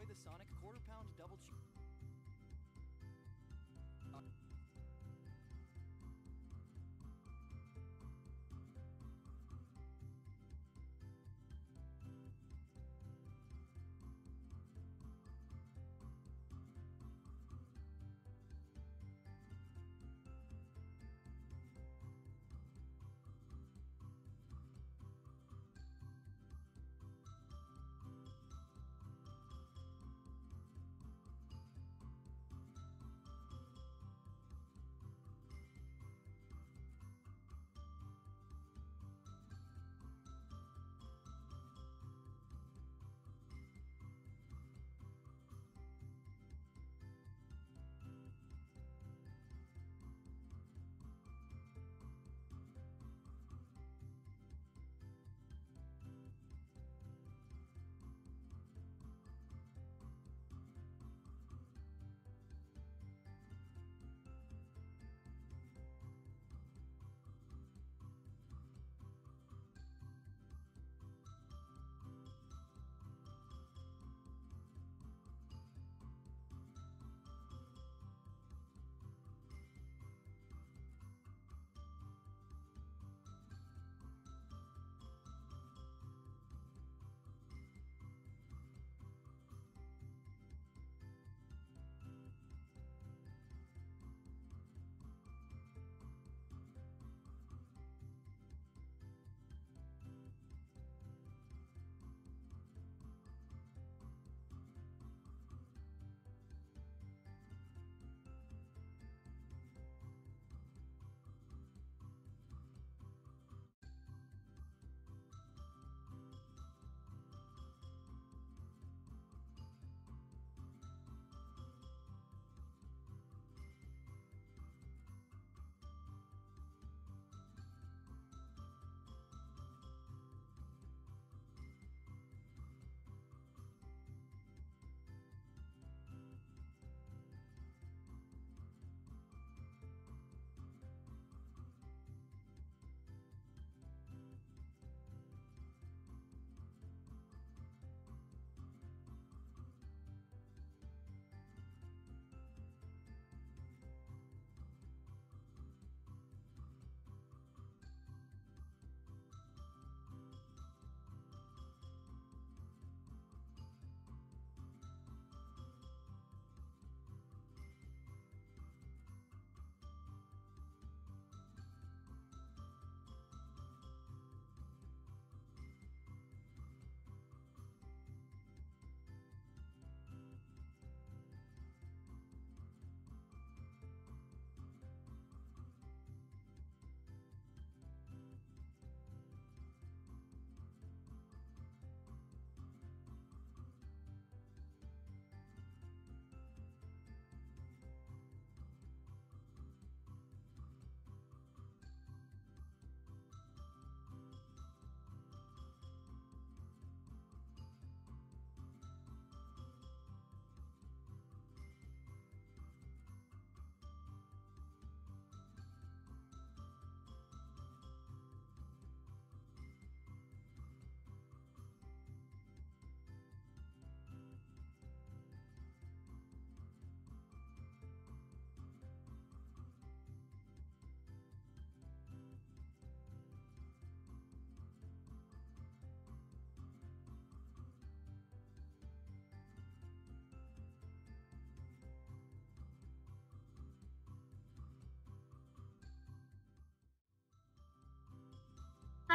enjoy the Sonic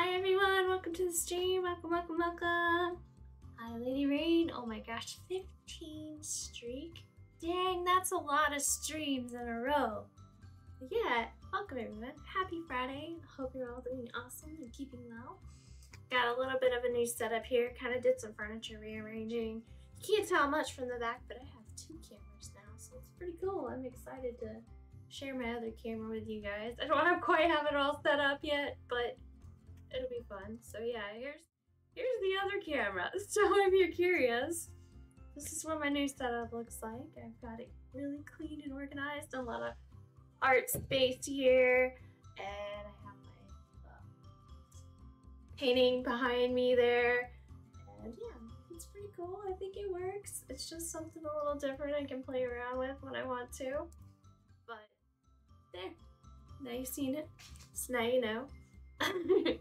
Hi everyone, welcome to the stream. Welcome, welcome, welcome. Hi Lady Rain. Oh my gosh, 15 streak. Dang, that's a lot of streams in a row. But yeah, welcome everyone. Happy Friday. Hope you're all doing awesome and keeping well. Got a little bit of a new setup here. Kind of did some furniture rearranging. Can't tell much from the back, but I have two cameras now, so it's pretty cool. I'm excited to share my other camera with you guys. I don't quite have it all set up yet, but it'll be fun. So yeah, here's here's the other camera. So if you're curious, this is what my new setup looks like. I've got it really clean and organized. A lot of art space here, and I have my uh, painting behind me there. And yeah, It's pretty cool. I think it works. It's just something a little different I can play around with when I want to. But there. Now you've seen it. So now you know.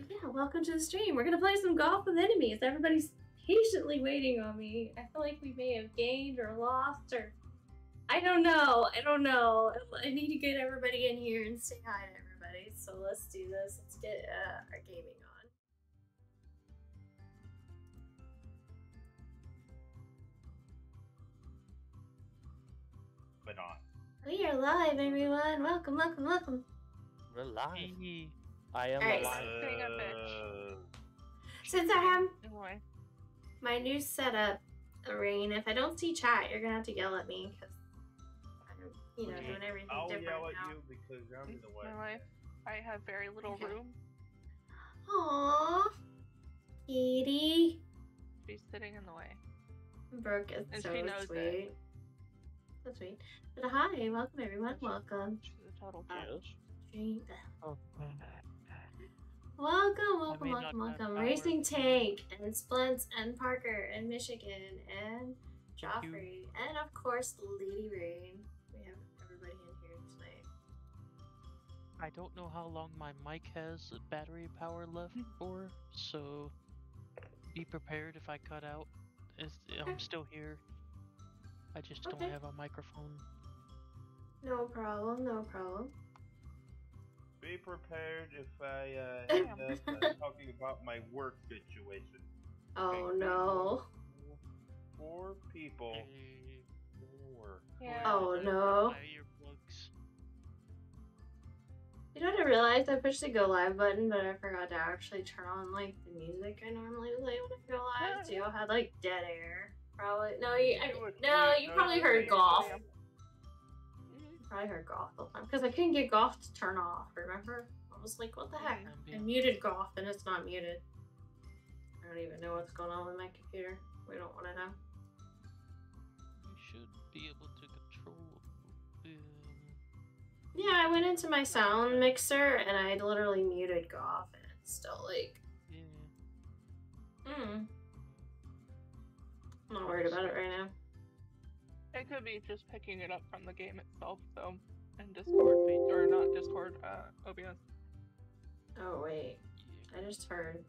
but yeah, welcome to the stream. We're gonna play some golf with enemies. Everybody's patiently waiting on me. I feel like we may have gained or lost or I don't know. I don't know. I need to get everybody in here and say hi to everybody. So let's do this. Let's get uh, our gaming on. But on. We are live, everyone. Welcome, welcome, welcome. We're live. Hey. I am Alright. alive. Being a bitch. Uh, Since I have Anyway, my new setup, Rain, if I don't see chat, you're gonna have to yell at me because I'm, you know, Okay. doing everything I'll different yell at now. you because I'm in the way. my life, I have very little Okay. room. Aww, Katie. She's sitting in the way. Brooke is And so she knows sweet. it. So sweet. But hi, welcome everyone. Welcome. She's a total Uh, bitch. Stream. Oh, Welcome, welcome, welcome, welcome. Racing Tank and Splints and Parker and Michigan and Joffrey and of course Lady Rain. We have everybody in here tonight. I don't know how long my mic has battery power left for, so be prepared if I cut out. It's, I'm still here. I just Okay. don't have a microphone. No problem, no problem. Be prepared if I uh, end up uh, talking about my work situation. Oh Okay. no. Four people Hey. Yeah. Oh, no. My earplugs. You know what I realized? I pushed the go live button, but I forgot to actually turn on like the music I normally play when I go live. So y'all had like dead air. Probably no, you I, no, you probably heard no, golf. Probably heard golf the whole time because I couldn't get golf to turn off. Remember? I was like, what the heck? I muted golf and it's not muted. I don't even know what's going on with my computer. We don't want to know. You should be able to control. Um, Yeah, I went into my sound mixer and I literally muted golf and it's still like, yeah. hmm. I'm not worried about it right now. It could be just picking it up from the game itself, though. And Discord, be- or not Discord, uh, OBS. Oh wait. I just heard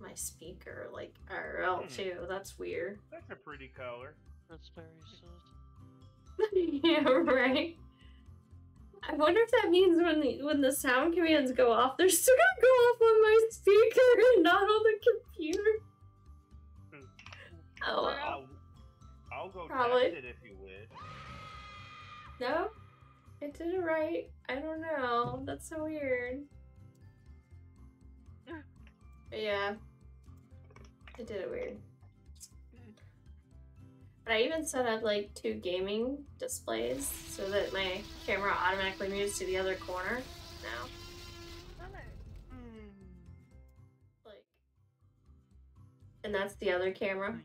my speaker like RL, Hmm. too. That's weird. That's a pretty color. Raspberry says. yeah, right. I wonder if that means when the when the sound commands go off, they're still gonna go off on my speaker and not on the computer. Oh well. I'll, I'll go Probably. test it if you wish. No, it did it right. I don't know. That's so weird. But yeah, it did it weird. But I even set up like two gaming displays so that my camera automatically moves to the other corner now. Hmm. Like, and that's the other camera.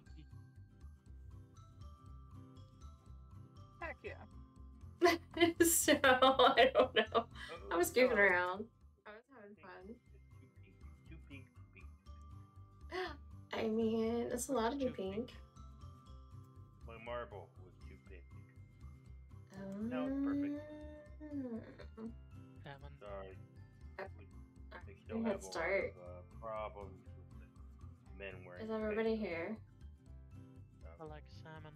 so I don't know. I was goofing Oh, around. I was having fun. Too pink. Pink. I mean, it's a lot of Too pink. pink. My marble was too pink. Um, No, it's perfect. Salmon. Sorry. Yep. They still Good have a lot start. of uh, problems with the men wearing. Is everybody pink. here? I like salmon.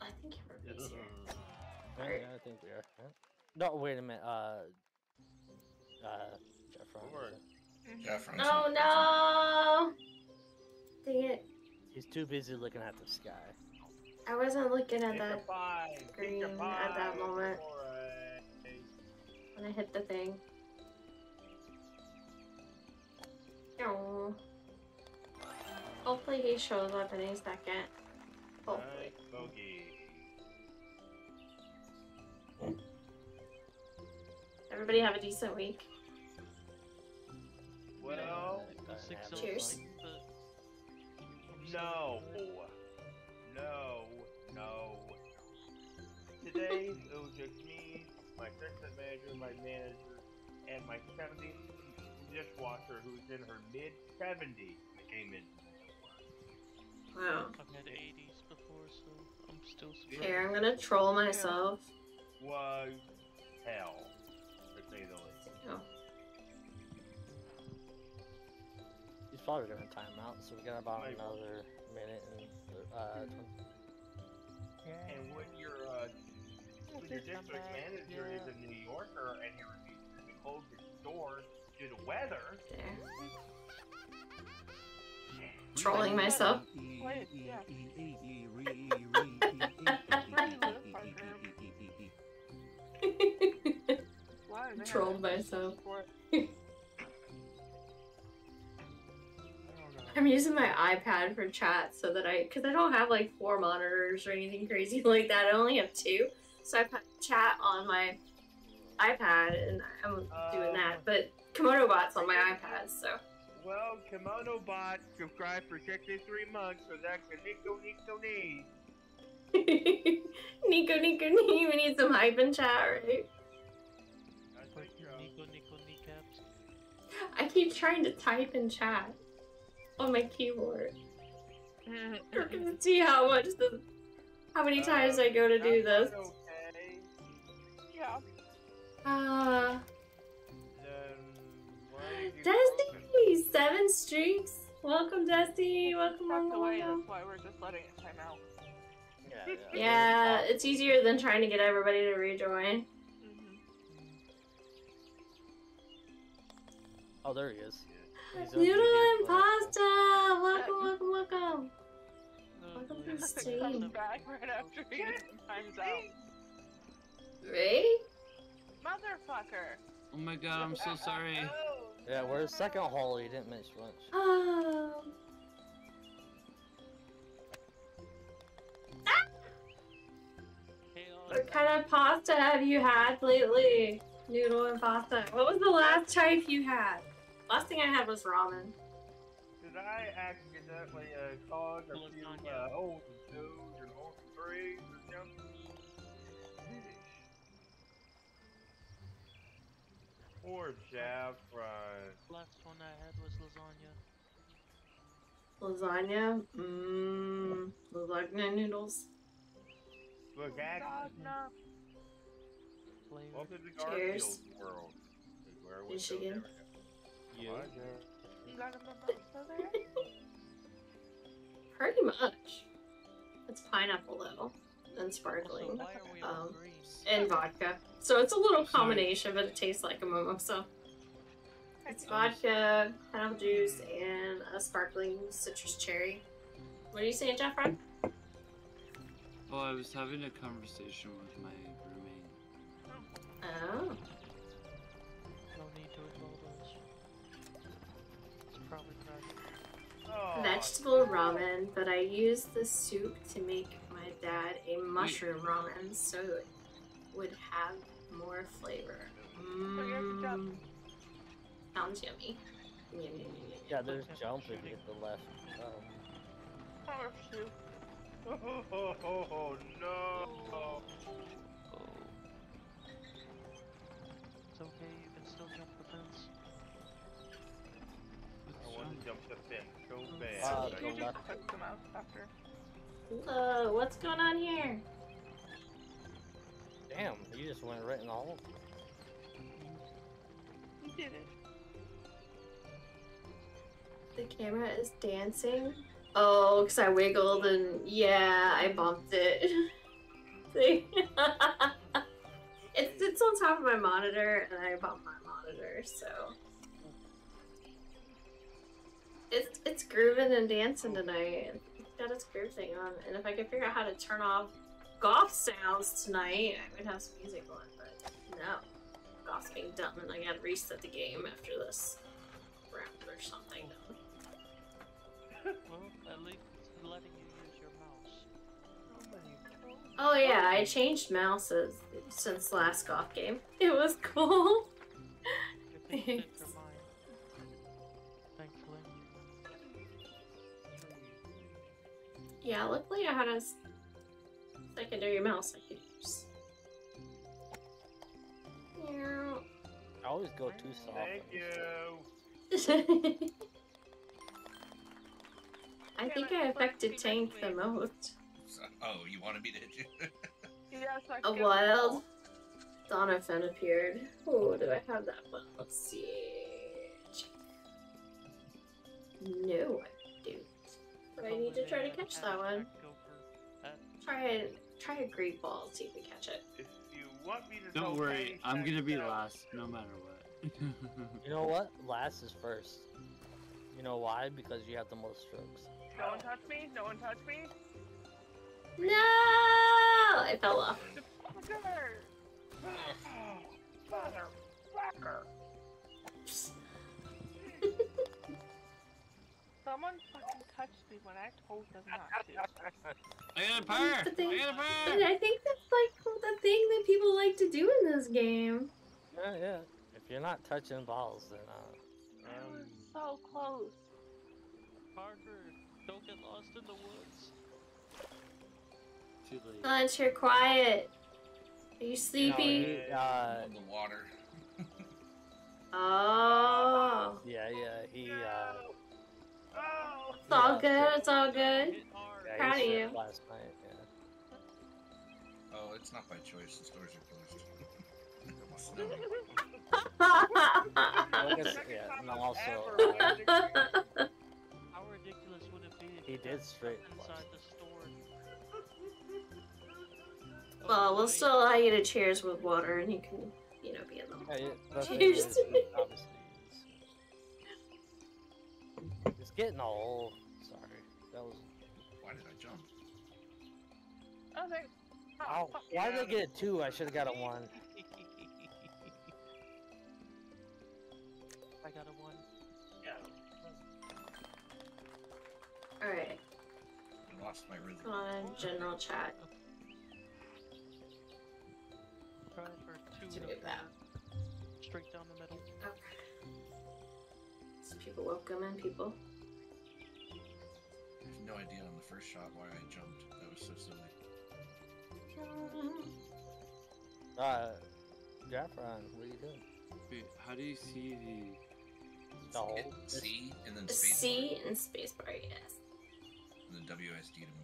I think everybody's here. Yeah, I think we are. Huh? No, wait a minute. Uh, uh, Jeff Ron, Or- Jeff runs Oh no! Dang it. He's too busy looking at the sky. I wasn't looking at Pick a that pie, green at that moment. when I hit the thing. Oh. Hopefully he shows up in a second. Hopefully. Nice bogey. Everybody have a decent week. Well, six Cheers. no, no, no. Today it was just me, my assistant manager, my manager, and my 70 dishwasher who's in her mid 70s. came in. Wow. I've had 80s before, so I'm still Here, I'm gonna troll myself. Was hell, to say the least. Oh. He's probably gonna time out, so we got about Maybe. another minute and uh, 20. And when your uh, when your district manager is a New Yorker and he refuses to close his door due to weather, There. Trolling myself. Trolled that myself. I don't know. I'm using my iPad for chat so that I, because I don't have like four monitors or anything crazy like that. I only have two, so I put chat on my iPad and I'm doing uh, that. But Kimono Bot's on my iPad, so Well, Kimono Bot subscribed for 63 months, so that's a Nico Nico need. Nico Nico Nico, we need some hype in chat, right? I keep trying to type in chat on my keyboard. We're gonna see how much the, how many times I go to do Uh, this. that's Okay. yeah. Uh, Then why Dusty, seven streaks. Welcome, Dusty. Welcome, That's the welcome, way, that's why we're just letting it time out. Yeah, yeah. Yeah, it's easier than trying to get everybody to rejoin. Oh, there he is. He's Noodle only here and uh, pasta. Welcome, welcome, welcome. Oh, Welcome boy. to the stream. back right after he times out. Right? Motherfucker! Oh my god, I'm so sorry. Oh, Yeah, where's second hole? You didn't miss much. Um. Chaos. What kind of pasta have you had lately? Noodle and pasta. What was the last type you had? Last thing I had was ramen. Did I accidentally uh, cause a few Lasagna. uh, old twos and old threes or something? Poor Jaffron. Last one I had was lasagna. Lasagna. Mmm. Lasagna noodles. Look, God, actually, no. Flavor. welcome to Cheers. World. Is where we Michigan. Go. You. What? You got him the pasta there? Pretty much. It's pineapple though, and sparkling, Also, why are we all Um, and vodka. So it's a little combination, but it tastes like a mimosa. It's vodka, pineapple juice, and a sparkling citrus cherry. What are you saying, Jeffron? Oh, I was having a conversation with my roommate. Oh. Vegetable ramen, but I used the soup to make my dad a mushroom ramen so it would have more flavor. Okay, good job. Mmm. Sounds yummy. Yum, yum, yum, yum. Yeah, there's jump if you hit the left. Um, Oh, shoot. Oh, oh, oh, oh, no. Oh. It's okay, you can still jump the fence. I want to jump the fence so bad. Uh, but go You left. just click the mouse after. Whoa, what's going on here? damn, you just went right in the hole. You did it. The camera is dancing. Oh, because I wiggled and yeah, I bumped it. See? it sits on top of my monitor and I bumped my monitor, so. It's, it's grooving and dancing tonight. It's got its groove thing on. And if I could figure out how to turn off golf sounds tonight, I would have some music on. but no. Golf's being dumb and I gotta reset the game after this round or something. Well, at least it's letting you use your mouse. Oh yeah, I changed mouses since last golf game. It was cool. Yeah, luckily I had a s- secondary mouse I could use. Meow. I always go too soft. Thank you. I think I affected Tank the most. Oh, you wanted me to hit you? Yes, I A wild all. Donovan appeared. Oh, do I have that one? Let's see. No, I don't. But I need to try to catch that one. Try a try a great ball. See if we catch it. If you want me to Don't worry, I'm gonna be that- last no matter what. You know what? Last is first. You know why? Because you have the most strokes. No one touch me. No one touch me. No, I fell off. Fucker! Motherfucker! Someone fucking touched me when I told them not to. I got a pair! But they- I a But pair! I think that's like the thing that people like to do in this game. Yeah, yeah. If you're not touching balls, then uh, I was so close. Parker, don't get lost in the woods. Too late. Lunch, you're quiet. Are you you know, sleepy? he, uh, the water. Oh, yeah, yeah, he, uh, Oh! it's all good. It's all good. Hit hard. yeah, Proud of you. last night. Yeah. Oh, it's not by choice. The stores are closed. It's snowing. I guess, yeah, and also, uh. How ridiculous would it be if He did got straight inside the store? well, we'll still allow you to cheers with water, and you can, you know, be in the. Yeah, yeah, Cheers. is, obviously getting old. Sorry. That was. Why did I jump? I think. Ow. Oh, oh, fuck Why did I get a two? I should have got a one. I got a one. Yeah. All right, I lost my rhythm. come on, general chat. Try for two To and do that. Straight down the middle. Okay. Some people welcome in people. I have no idea on the first shot why I jumped. That was so silly. Uh, Jaffron, what are you doing? Wait, how do you see the? No. Hit it's- C and then space C and spacebar, yes. and then WSD to move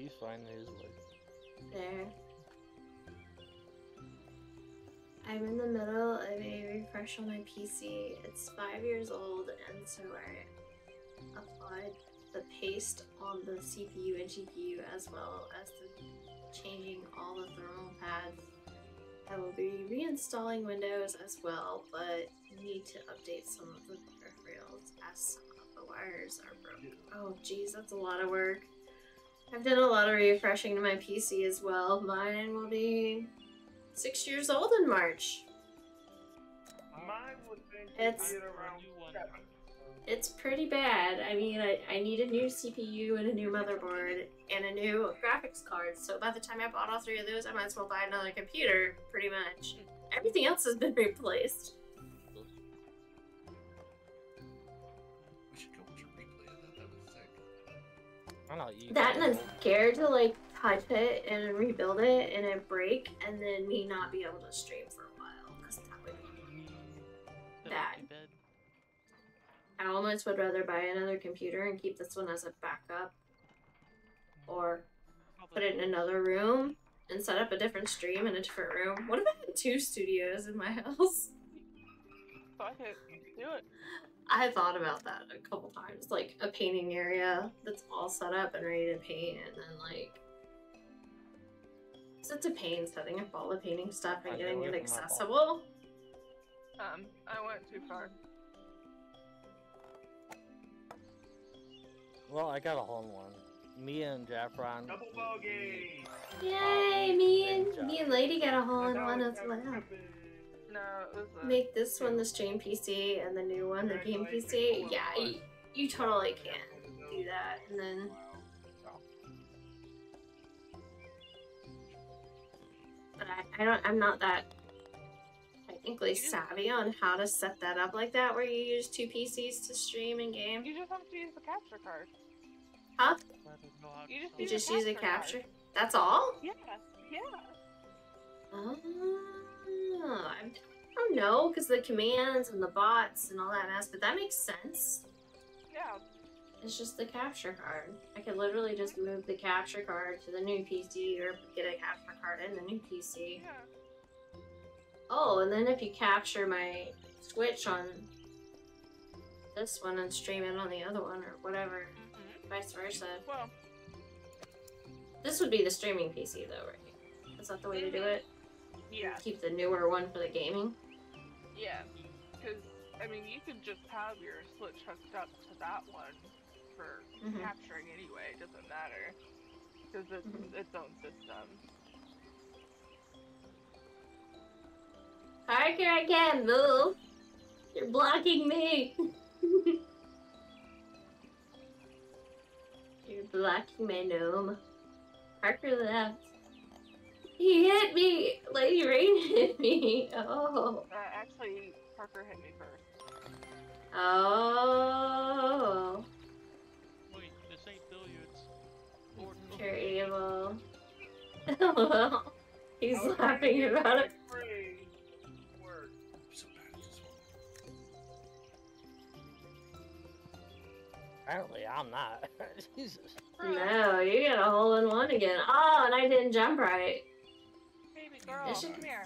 He's finding his way. There. I'm in the middle of a refresh on my PC. It's five years old, and so I applied the paste on the CPU and GPU as well as the changing all the thermal pads. I will be reinstalling Windows as well, but need to update some of the peripherals as some of the wires are broken. Oh, geez, that's a lot of work. I've done a lot of refreshing to my PC as well. Mine will be six years old in March. Mine would It's- get around New one. seven. It's pretty bad. I mean, I, I need a new CPU and a new motherboard and a new graphics card. So by the time I bought all three of those, I might as well buy another computer, pretty much. Everything else has been replaced. Sick. I don't know. That and I'm scared to like touch it and rebuild it and it break and then me not be able to stream for a while because that would be That Bad. would be bad. I almost would rather buy another computer and keep this one as a backup or put it in another room and set up a different stream in a different room. What if I had two studios in my house? Fuck it. Do it. I thought about that a couple times, like a painting area that's all set up and ready to paint, and then like. 'cause it's a pain setting up all the painting stuff and I getting it it from my accessible. Um, I went too far. Well, I got a hole in one. Me and Jaffron. Double bogey. Yay! Me and me and Lady got a hole in one we as got well. No, it was a. Make this one the stream PC and the new one the game PC. Yeah, you, you totally can do that, and then but I don't. I'm not that technically savvy on how to set that up like that, where you use two PCs to stream in game. You just have to use the capture card. Huh? I don't know how to You just You use just use a capture card. That's all. Yeah, yeah. Oh. Oh, I don't know, because the commands and the bots and all that mess, but that makes sense. Yeah. It's just the capture card. I could literally just move the capture card to the new PC or get a capture card in the new PC. Yeah. Oh, and then if you capture my Switch on this one and stream it on the other one or whatever, hmm vice versa. Well, This would be the streaming PC though, right? Is that the way to do it? Yeah, Keep the newer one for the gaming? yeah. Because I mean, you could just have your Switch hooked up to that one for Mhm. capturing anyway. It doesn't matter because it's Mhm. its own system. Parker, I can't move. You're blocking me. You're blocking my gnome. Parker left. He hit me. Lady Rain hit me. Oh. Uh, actually, Parker hit me first. Oh. Wait, this ain't billiards. Or You're evil. LOL. He's I was laughing trying to get about it. free word. I'm so bad at this one. Apparently, I'm not. Jesus. No, you get a hole in one again. Oh, and I didn't jump right. Baby girl, Michigan- come here.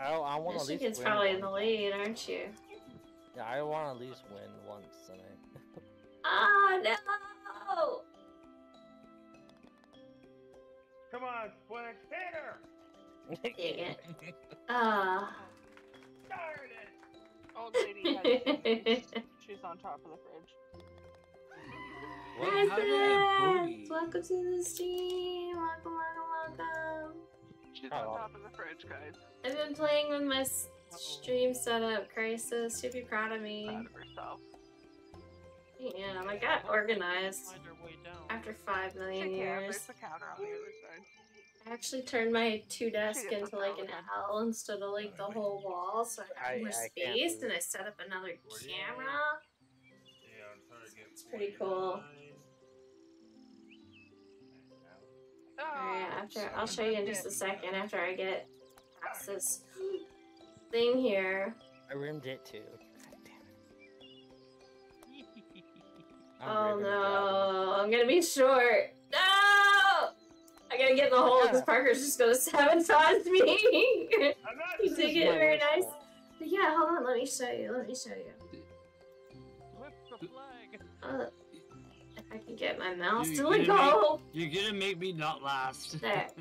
I, I want to at least Michigan's win probably in the lead, aren't you? Yeah, I want to at least win once tonight. Oh no! Come on, Splix, hit her! Dang it. Ah. Darn it! Old lady has She's on top of the fridge. What? Hi, How did I friends! Welcome to the stream. Welcome, welcome, welcome. She's Oh. on top of the fridge, guys. I've been playing with my stream setup, Crisis. Should be proud of me. Proud of herself. Yeah, I got organized Find our way down. after five She million can. years. There's the counter on the other side. I actually turned my two desk into like an. L instead of like the whole wall, so I I- got more space, and. I set up another camera. Yeah, I'm trying to get It's pretty cool. Alright, after I'll show you in just a second after I get past this thing here. I rimmed it too. God damn it. I'm Oh no, I'm gonna be short. No! I gotta get in the hole because Parker's just gonna sabotage me. I'm not You doing dig it very nice. But yeah, hold on, let me show you. Let me show you. Lift the flag. Uh, if I can get my mouse You- to gonna make- go. You're gonna make me not last. There.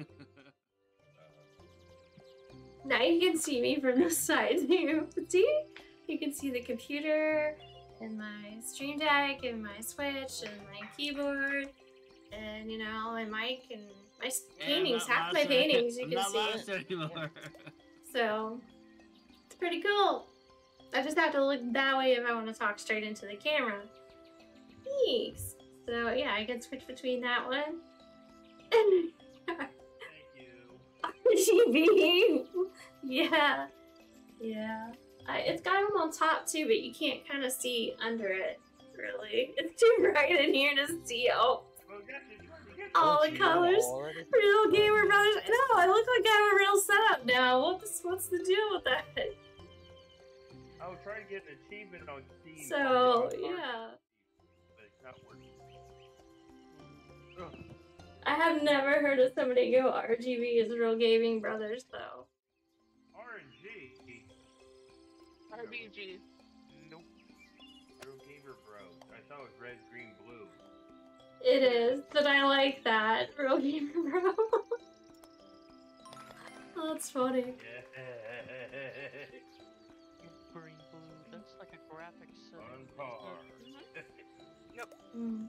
Now you can see me from the side. See? You can see the computer and my stream deck and my switch and my keyboard and you know my mic and my Yeah, paintings. Half my paintings you I'm can see. last anymore. So it's pretty cool. I just have to look that way if I want to talk straight into the camera. Thanks. So yeah, I can switch between that one and Thank you. RGB. yeah, yeah. I, it's got them on top too, but you can't kind of see under it. Really, it's too bright in here to see. Oh, Well, yes, you're trying to get all the Don't you know colors. Real gamer brothers. No, I look like I have a real setup now. What's what's the deal with that? I was trying to get an achievement on Steam. So yeah. I have never heard of somebody go RGB is real gaming brothers though. RNG. RBG. Nope. Real Gamer Bro. I thought it was red, green, blue. It is, but I like that. Real gamer bro. oh, that's funny. Yeah. Green blue. That's like a graphic set. On par. Mm.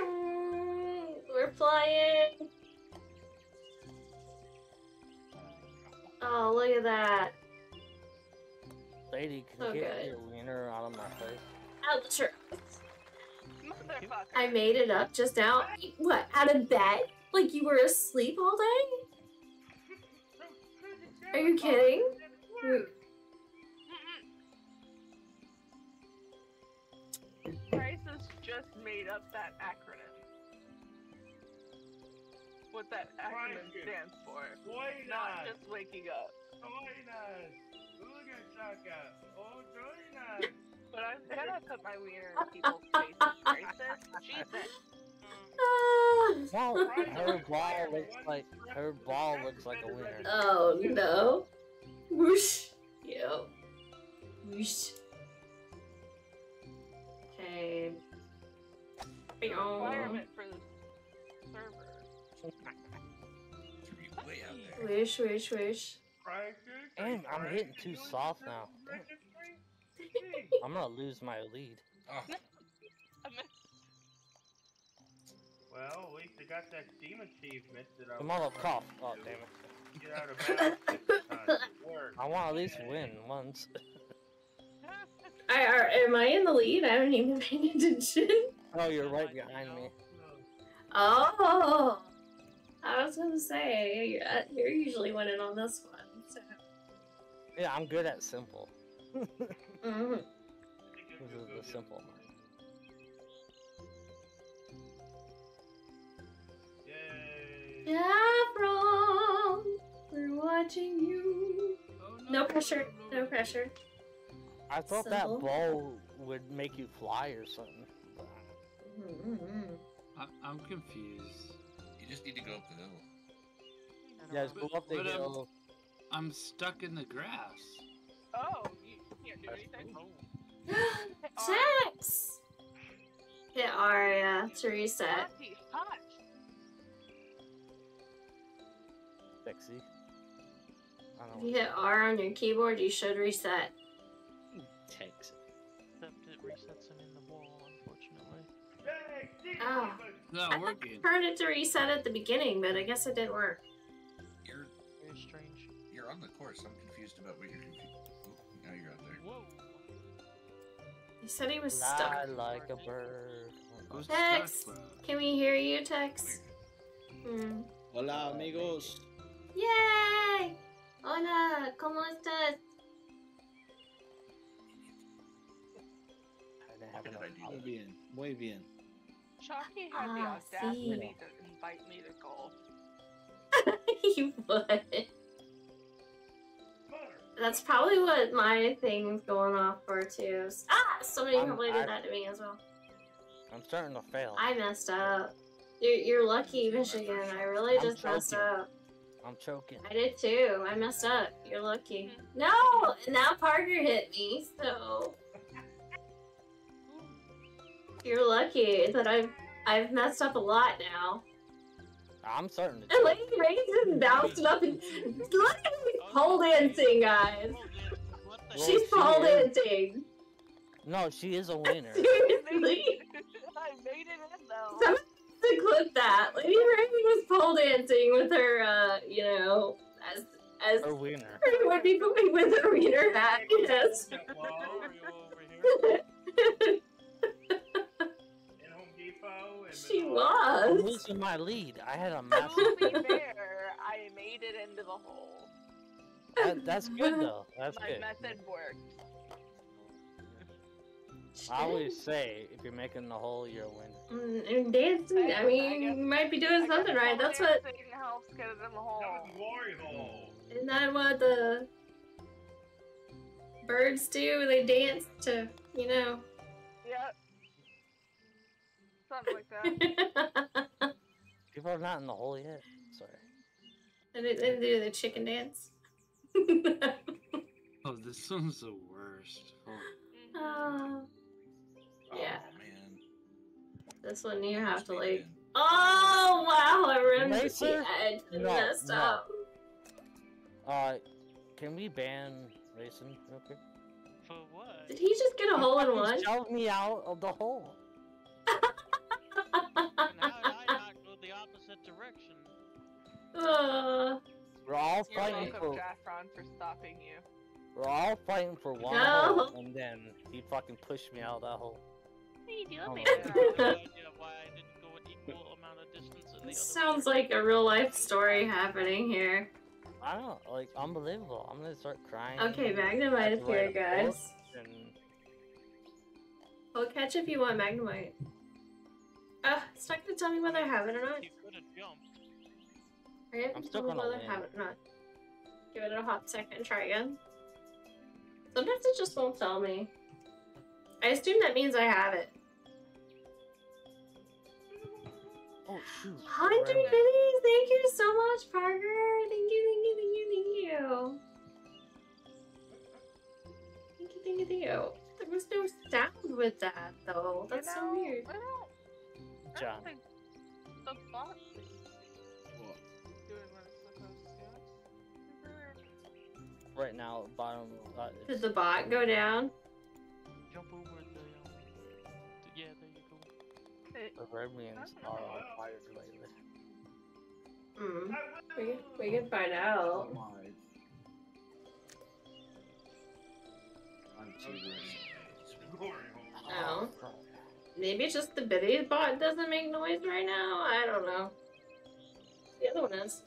We're flying. Oh, look at that. Lady, can So you get good. your wiener out of my face? Outro. Motherfucker. I made it up just now. What? Out of bed? Like you were asleep all day? Are you kidding? Made up that acronym. What that acronym Crisis. stands for. Buenas. Not just waking up. Buenas. Ugasaka. Oh, buenas. But I'm gonna put my wiener in people's faces. Crisis. She. Ah. Well, her ball looks like her ball looks like a winner. Oh no. Whoosh. Yo. Whoosh. Okay. The Meow. requirement for the server. To be way out there. Wish, wish, wish. Crisis. Damn, I'm Crisis. hitting too soft now. Damn. I'm gonna lose my lead. Oh, I meant- Well, at least I got that Steam achievement that I Come was on, trying cough. to Oh, damn it. Get out of bounds this time. It worked. I want to at least win once. I are am I in the lead? I haven't even paid attention. Oh, you're right behind me. Oh. I was gonna say you're, uh, you're usually winning on this one. So. Yeah, I'm good at simple. Mhm. This is the simple one. Yay. Saffron, we're watching you. Oh, No pressure. No pressure. I thought that ball would make you fly or something. But-. I- I'm confused. you just need to go up the hill. Yeah, just go up the But, um, hill. I'm stuck in the grass. Oh, you can't do anything. Tex. Hit Aria to reset. Auntie. Sexy. If you hit R on your keyboard, you should reset. Text. Oh. achievement. It's not working. Turned it to reset at the beginning, but I guess it didn't work. You're Very strange. you're on the course. I'm confused about what you're confused. Oh, now you're out there. Whoa! He said he was Fly stuck. like a bird. Who's Tex, stuck, can we hear you, Tex? Hmm. Hola amigos. Yay! Hola, ¿cómo estás? I didn't How have did enough I do Muy bien, muy bien. Chalky had the Ah, audacity to invite me to golf. you would. That's probably what my thing's going off for too. Ah, somebody I'm- probably I- did that to me as well. I'm starting to fail. I messed up. You're, you're lucky, Michigan. I really I'm just messed up. I'm choking. I did too. I messed up. You're lucky. No, and now Parker hit me, so you're lucky that I've I've messed up a lot now. I'm starting to. And. Lady Ray just bounced up and look at me pole dancing, guys. Well, She's she pole is. dancing. No, she is a winner. Seriously. I made it in though. Someone needs to clip that. Lady Ray was pole dancing with her, uh, you know, as as a winner. her would be going with her wiener hat. Yes. She Menards. I'm was. losing my lead. I had a massive. To be fair, I made it into the hole. That, that's good though. That's My good. method worked. I always say if you're making the hole, you're a winner. Mm, and dancing. I mean, you might be doing I something right. That's what. dancing helps get it in the hole. That was glory hole. Isn't that what the birds do? They dance to, you know. Yep. Something like that. People are not in the hole yet. Sorry. and they, they do the chicken dance. Oh, this one's the worst. Oh, oh, Yeah. Oh man. this one you have to like. Oh wow! I ran to the Laser? edge and No, messed no. up. Uh, can we ban racing real quick? For what? Did he just get a hole in one? Shove me out of the hole. Uh, We're all You're fighting welcome, for. Jaffron, for stopping you. We're all fighting for one No. hole, and then he fucking pushed me out of that hole. What are you doing, Oh, baby? man. I have no idea why I didn't go an equal amount of distance in other Sounds like a real life story happening here. I don't know, like unbelievable. I'm gonna start crying. Okay, Magnemite is here, write a book, guys. And I'll catch if you want Magnemite. Ah, it's not gonna tell me whether I have it or not. You could have jumped. I have I'm still tell me whether I have it or not. Give it a hot second, try again. Sometimes it just won't tell me. I assume that means I have it. oh shoot. Hundred Right. biddies! Thank you so much, Parker! Thank you, thank you, thank you, thank you. Thank you, thank you, thank you. There was no sound with that, though. That's you so weird. I don't, John. the bot Right now, bottom. Uh, Did the bot go down? Jump over the. Yeah, there you go. It- the Redmans are on fire lately. Hmm. We, can- we can find out. Oh my. I'm too. Oh. Maybe it's just the biddy bot doesn't make noise right now? I don't know. The other one is.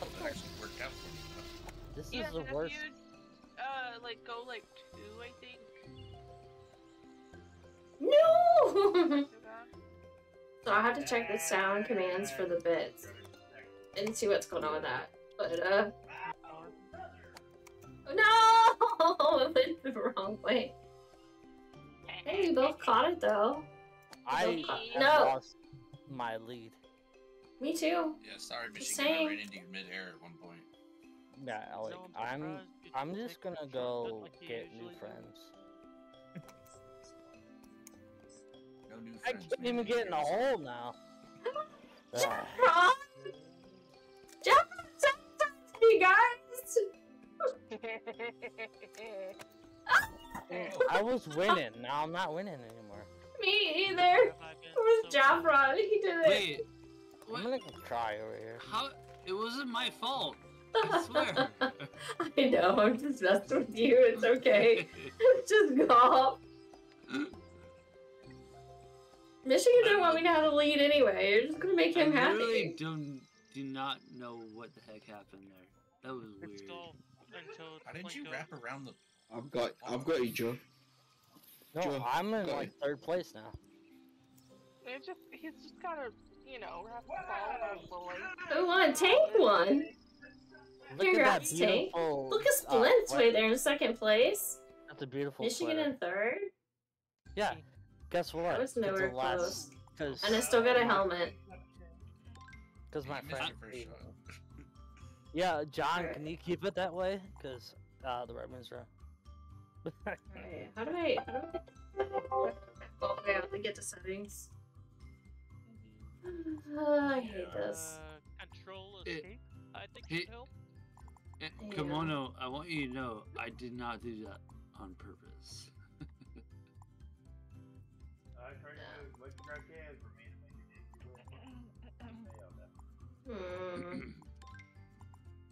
That actually worked out for me. huh? This Yeah, is the if worst. you uh like go like two, I think. No! so I have to check the sound commands for the bits and see what's going on with that. But, uh. No! It went the wrong way. Hey, we both caught it though. I Don't cut- have No. lost my lead. Me too. Yeah, sorry, Just Michigan. I saying. ran into you midair at one point. Yeah, like So I'm. surprised you I'm just gonna go like get new do. friends. No new I can't even get in the hole now. Ron! Jeff, you guys! I was winning. Now I'm not winning anymore. Me either. Have I It was so Jaffron. He did it. Wait, I'm gonna cry over here. How? It wasn't my fault. I swear. I know. I'm just messing with you. It's okay. just golf. Michigan didn't want me to have the lead anyway. You're just gonna make him I happy. really don't do not know what the heck happened there. That was weird. It's all until How did you wrap around the? I've got, I've got you, Joe. No, Joe, I'm in go like third place now. It just he's just gotta, you know, wrap the ball around the leg. Who won? Tank won. Look Congrats, at that Tank. Look at uh, Splint's sweater. right there in second place. That's a beautiful Michigan sweater. in third. Yeah. Guess what? I was nowhere last- close. Cause, And I still got a helmet. Cause my friend. your first shot. Yeah, John, Alright. can you keep it that way? Cause uh, the Redmans are. Alright, how do I? How do I? Oh, okay, I have to get to settings. I hate this. Uh, control It- I think it- should help. Eh, Yeah. Kimono, I want you to know I did not do that on purpose. I try to do what you guys can for me to make it easy. Hmm.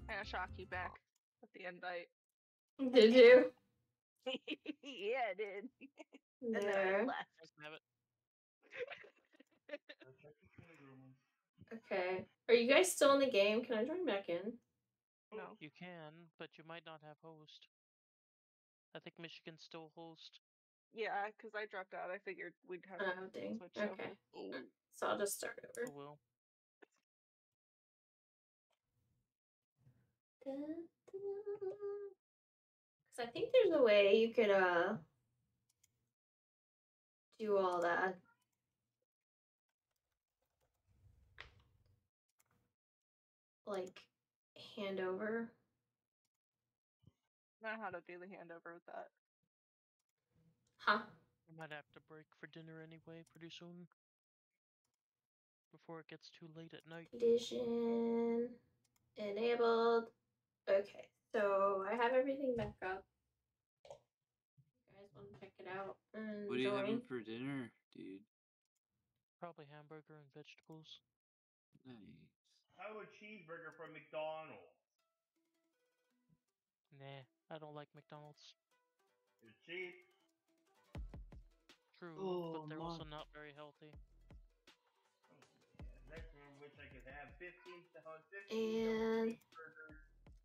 Kinda shock you back at the end night. Did you? yeah, I did. And then I left. Just have it. Okay. Are you guys still in the game? Can I join back in? No. You can, but you might not have host. I think Michigan's still host. Yeah, because I dropped out. I figured we'd have to Oh, dang. switch. Okay. Oh, So I'll just start over. Oh well. Because I think there's a way you could uh do all that. Like hand over. Know how to do the handover with that. Huh? We might have to break for dinner anyway pretty soon. Before it gets too late at night. Condition enabled. Okay, so I have everything back up. You guys want to check it out and What are you join? having for dinner, dude? Probably hamburger and vegetables. Nice. How a cheeseburger from McDonald's? Nah, I don't like McDonald's. It's cheap. True, Oh, but they're also not very healthy. I can have 15, uh, 15 And- burgers,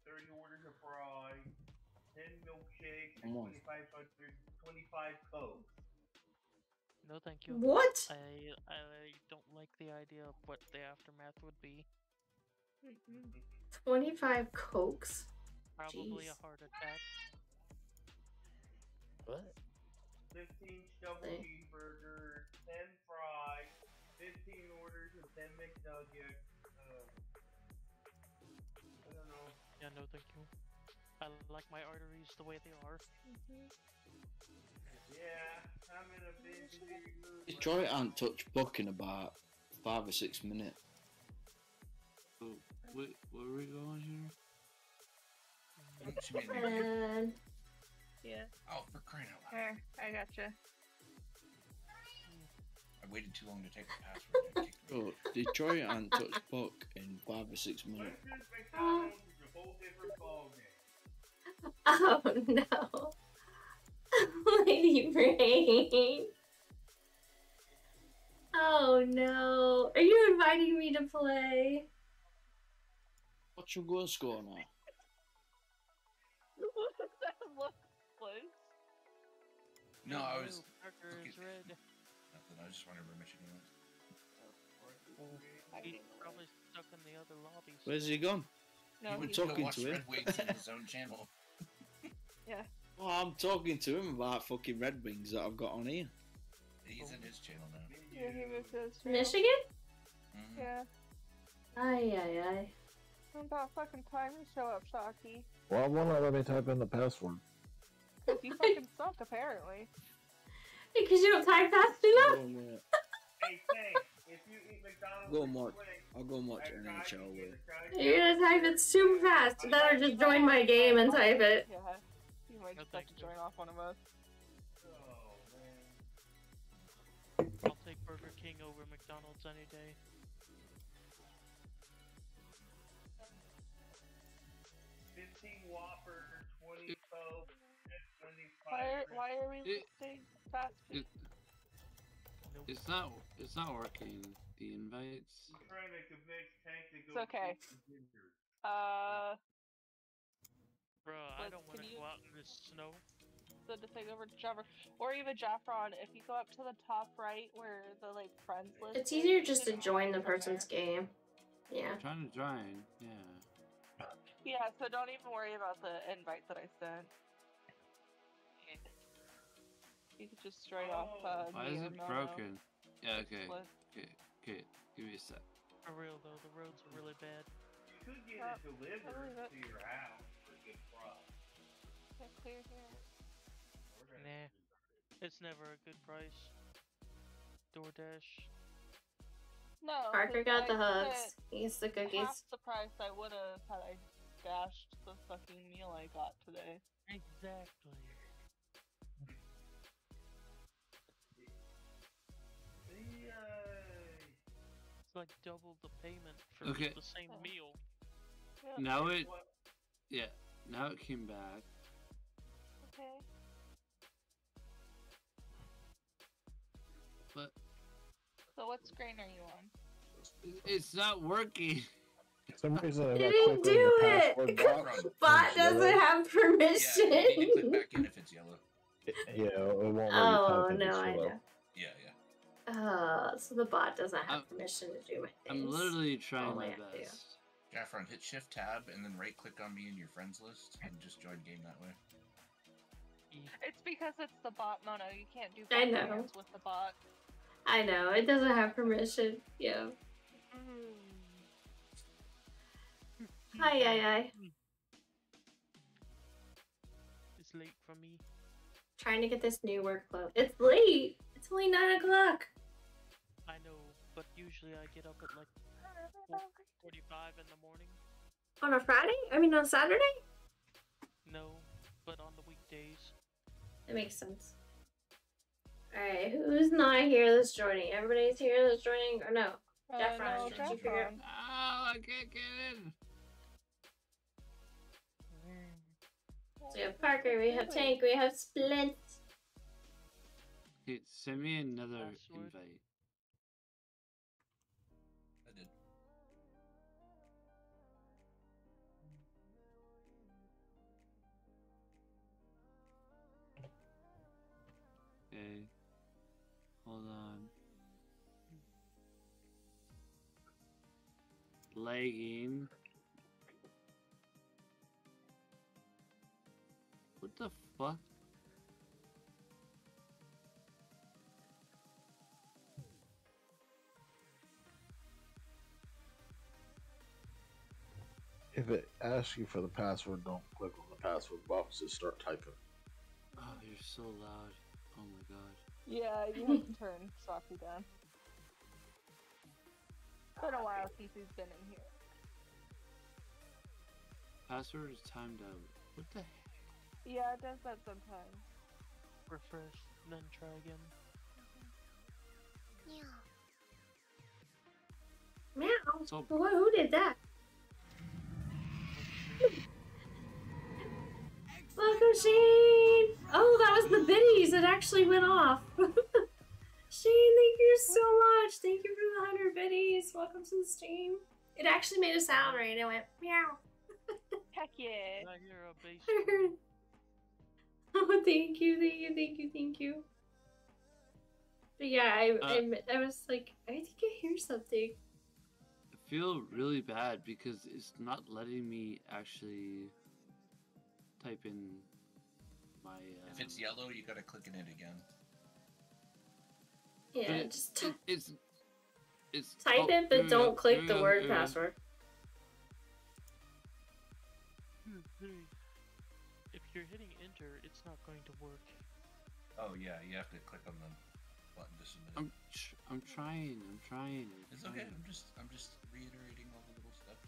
30 orders of fries, 10 milkshakes, Come on. 2500, 25 cokes. No, thank you. What? I I don't like the idea of what the aftermath would be. 25 cokes? Probably Jeez. a heart attack. What? 15 double Hey. cheeseburgers, 10 fries, 15 orders of 10 McNuggets. Uh, I don't know. Yeah, no, thank you. I like my arteries the way they are. Yeah, I'm in a busy mood. Detroit ain't touched Buck in about five or six minutes. Oh, wait, where are we going here? Oh, she made me- And Yeah. Oh, for crying out loud. Here, I gotcha. I waited too long to take the password. and it kicked me. Oh, Bro, Detroit ain't touched Buck in five or six minutes. Breakfast McDonald's is a whole different ballgame. oh no. Lady Brain. Oh no. Are you inviting me to play? What's your goal score now? that look like. No, I was Ooh, is red. nothing. I just wondered where Michigan was. He's probably stuck in the other lobbies. Where's he gone? No, he I'm went he's talking to him. Red Wings in his own channel. Oh, I'm talking to him about fucking Red Wings that I've got on here. He's in his channel now. Yeah, he moved to his channel. Michigan? Mhm. Yeah. Ay ay ay. About fucking time you show up, Shocky. Well, it won't let me type in the password. Cause you fucking suck, apparently. Because you don't type fast enough? Go uh, Hey, if you eat McDonald's Go this watch. I'll go and watch I tried to NHL with. You're gonna type it super fast. Better just join my game and type it. Yeah. You might No, just have to join off one of us. Oh, man. I'll take Burger King over McDonald's any day. Why are, why are we It- listing fast food? It, it's not. It's not working. The invites. I'm trying to convince Tank to go. It's okay. eat some ginger. Uh, Bruh, I don't want to go out in the snow. so to take over to Jaffer, or even Jaffron, if you go up to the top right where the like friends list. It's easier just to join the person's game. Yeah. I'm trying to join. Yeah. Yeah, so don't even worry about the invite that I sent. You could just straight off. Uh, Why is it Mono broken? Yeah. Okay. split. Okay. Okay. Give me a sec. For real though, the roads are really bad. You could get Uh, it delivered to your house for a good price. Okay, clear here. Nah. It's never a good price. DoorDash. No. Parker got I the hugs. He's He gets the Half cookies. the price I would have had I dashed the fucking meal I got today. Exactly. Like double the payment for Okay. the same Oh. meal. Yeah. Now it. What? Yeah. Now it came back. Okay. But So what screen are you on? it's not working. For some reason, I didn't clicked on do it! Because the bot doesn't yellow. have Yeah, you need to click permission. back in if it's yellow. It- yeah, it won't let you Oh type it, no, it's I yellow. know. Yeah, yeah. Uh, so the bot doesn't have I'm- permission to do my things. I'm literally trying all I my have to do. best. Jaffron, hit Shift Tab and then right click on me in your friends list and just join game that way. It's because it's the bot, Mono. You can't do I know. with the bot. I know it doesn't have permission. Yeah. Hi, hi, hi. It's late for me. Trying to get this new workflow. It's late. It's only nine o'clock. I know, but usually I get up at like 45 in the morning. On a Friday? I mean, on Saturday? No, but on the weekdays. That makes sense. Alright, who's not here that's joining? Everybody's here that's joining? Or no? Uh, Jaffron, no, did you figure out? Oh, I can't get in. So we have Parker, we have Tank, we have Splint. Hey, send me another Password. invite. Okay. Hold on. Lagging. What the fuck? If it asks you for the password, don't click on the password box. Just start typing. Oh, you're so loud. Oh my god. Yeah, you have to turn Shocky down. It's been a ah. while since he's been in here. Password is timed out. What the heck? Yeah, it does that sometimes. Refresh, then try again. Meow. So Boy, who did that? Oh, Welcome, Shane! Oh, that was the biddies. It actually went off. Shane, thank you so much. Thank you for the 100 biddies. Welcome to the stream. It actually made a sound right. It went meow. Heck yeah. I hear a bass. I heard it. Oh, thank you, thank you, thank you, thank you. But yeah, I, Uh, I, I was like, I think I hear something. I feel really bad because it's not letting me actually type in my. Uh, If um, it's yellow, you gotta click in it again. Yeah, but it- just it- it's it's type oh, it, but we don't go, click here the mm, word here password. Hmm, hmm. If you're hitting enter, it's not going to work. Oh yeah, you have to click on the button to submit. I'm tr- I'm trying. I'm trying. I'm It's okay. I'm just I'm just reiterating all the little steps.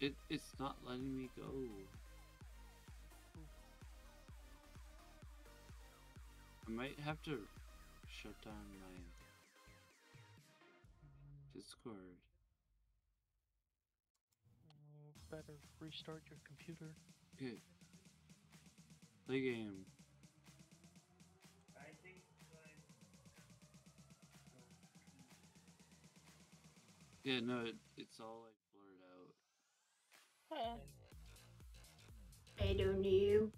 It it's not letting me go. I might have to shut down my Discord. Uh, better restart your computer. Okay. Play game. Yeah, no, it, it's all like blurred out. Huh. I don't know.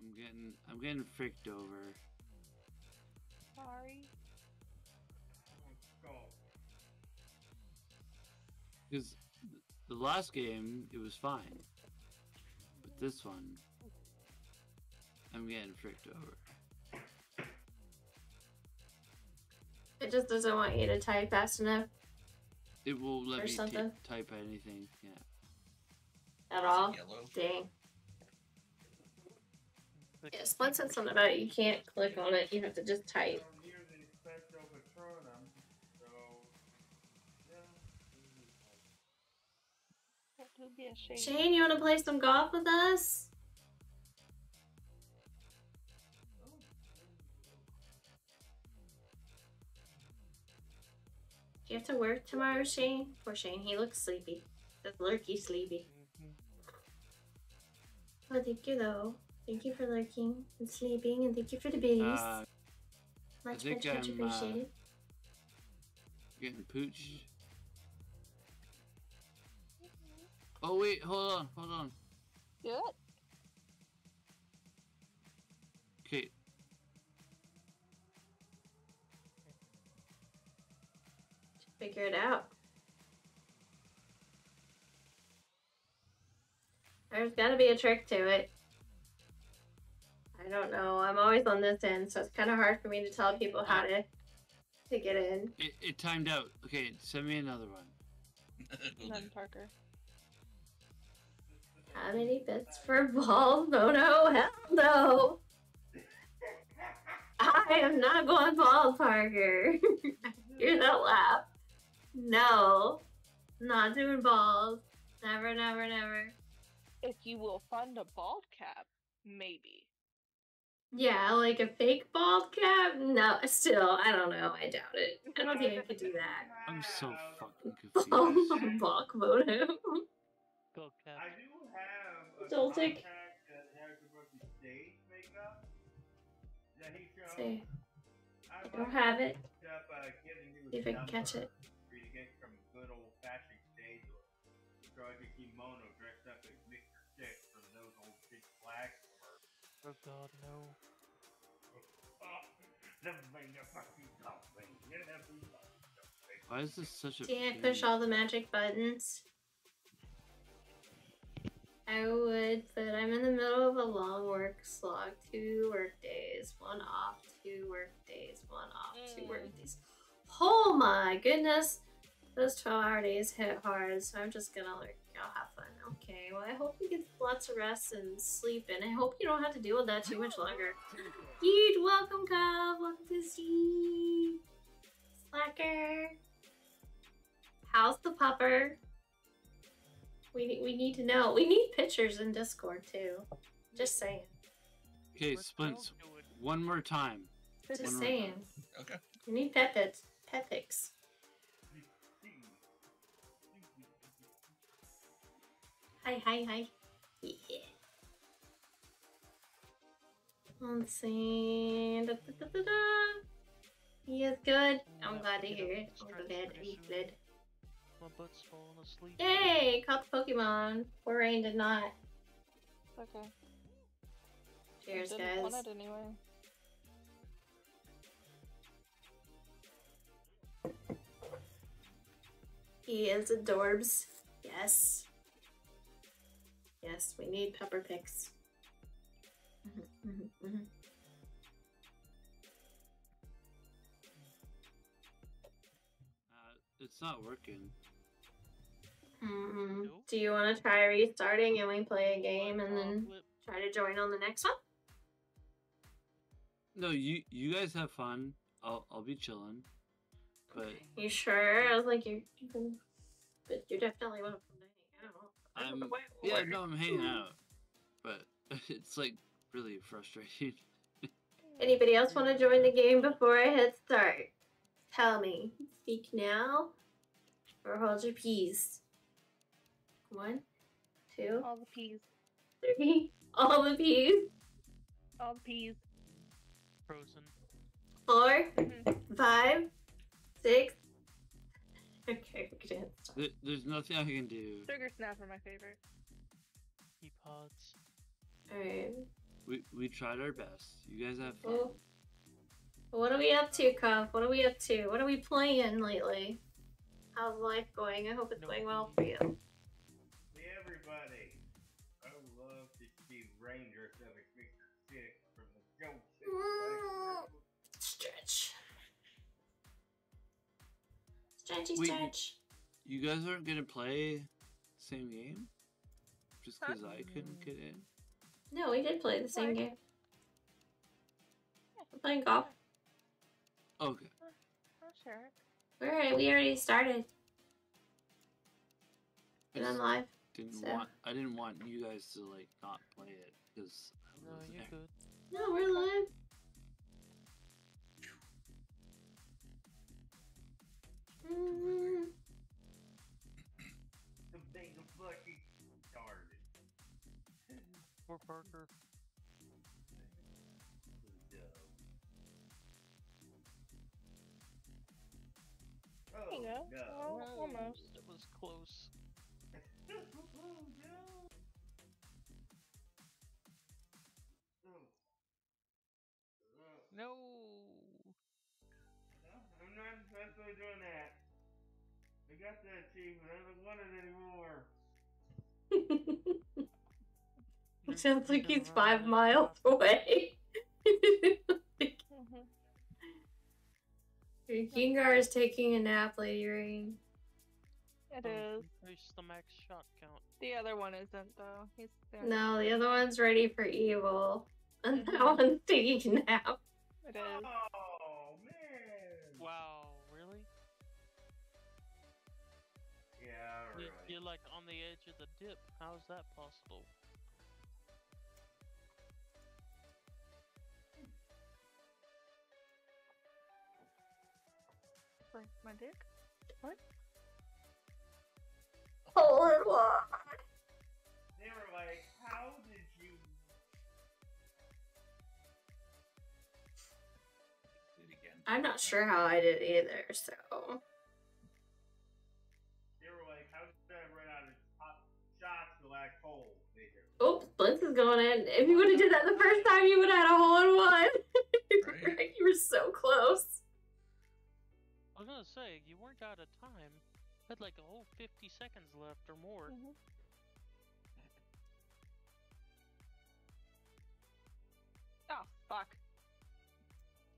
I'm getting I'm getting freaked over. Sorry. Because the last game it was fine, but this one I'm getting freaked over. It just doesn't want you to type fast enough It will let Or me t- something. type anything. Yeah. at all. Yellow. Dang. Yeah, Split said something about you can't click on it. You have to just type. Shane, you want to play some golf with us? Do you have to work tomorrow, Shane? Poor Shane, he looks sleepy. That's lurky sleepy. Oh, thank you though. Thank you for lurking and sleeping, and thank you for the biddies. Uh, much, much, much I'm, uh, appreciated. getting pooch. Oh wait, hold on, hold on. Do it. Okay, Figure it out. There's gotta be a trick to it. I don't know. I'm always on this end, so it's kind of hard for me to tell people how to to get in. it, it timed out. Okay, send me another one. Will. None Parker. How many bits for balls? No, no, hell no. I am not going bald, Parker. Hear that laugh? No, not doing balls. Never, never, never. If you will fund a bald cap, maybe. Yeah, like a fake bald cap? No, still, I don't know. I doubt it. I don't think I could do that. I'm so fucking Oh, confused. Bach photo. Go, Cap. I do have a Doltic. contact that has a bunch of stage makeup that he showed. See, I I don't have it. Up, uh, getting you a See if I can catch it. So I could kimono dressed up as Mr. Six from those old Six Flags commercials. Oh god, no. Why is this such a? Can't push all the magic buttons. I would, but I'm in the middle of a long work slog. Two work days, one off, two work days, one off, two work mm. days. Oh my goodness! Those 12 hour days hit hard, so I'm just gonna like, go have fun. Okay, well, I hope you get lots of rest and sleep, and I hope you don't have to deal with that too much longer. Huge welcome, Cub! Welcome to the stream! Slacker! How's the pupper? We need, we need to know. We need pictures in Discord too. Just saying. Okay, Splints. One more time. Just One saying. time. Okay. We need pet pics. Pet pics. Hi, hi, hi. Yeah. Let's see. Da, da, da, da, da. He is good. I'm glad to hear it. I'm glad he's good. My butt's falling asleep. Yay! Caught the Pokemon. Poor Rain did not. Okay. Cheers, Didn't want guys. it anyway. He is adorbs. Yes. Yes, we need pepper picks. Mhm. Uh, it's not working. Mhm. Do you want to try restarting and we play a game and then try to join on the next one? No, you you guys have fun. I'll I'll be chilling. But You sure? I was like, you, you can, but you definitely want to play. I don't know. I don't know I'm yeah no I'm hanging out. But it's like really frustrating. Anybody else want to join the game before I hit start? Tell me. Speak now or hold your peas. One, two, All the peas. three, all the peas. All the peas. Frozen. Four, Mhm. five, six. Okay, we can hit start. There, there's nothing I can do. Sugar snap are my favorite. Pea pods. Alright. We we tried our best. You guys have fun. Well, what are we up to, Cuff? What are we up to? What are we playing lately? How's life going? I hope it's going well for you. Stretchy Wait, stretch. You guys aren't gonna play same game? Just because I couldn't get in? No, we did play the same game. We're playing golf. Okay. Oh, sure. We already, we already started. I And I'm live. didn't so- want I didn't want you guys to like not play it because I No, wasn't you're there. good. No, we're live. Mm, The big fucking started. Poor Parker. Oh, There you go. no. Well, almost. It was close. No. No, I'm not necessarily doing that. I got that achievement. I don't want it anymore. it sounds like he's five miles away. Your Gengar is taking a nap, Lady Rain. It Oh, is. we Reached the max shot count. The other one isn't though. He's there. No, the other one's ready for evil. And that Mhm. one's taking a nap. It is. Oh, man. Wow, You're like on the edge of the dip. How is that possible? Like my dick? What? Hole in one. They were like, how did you... Do again. I'm not sure how I did either, so. Oh, Blitz is going in. If you would have did that the first time, you would have had a hole in one. Right. Greg, you were so close. I was gonna say, you weren't out of time. Had like a whole 50 seconds left or more. Oh, fuck.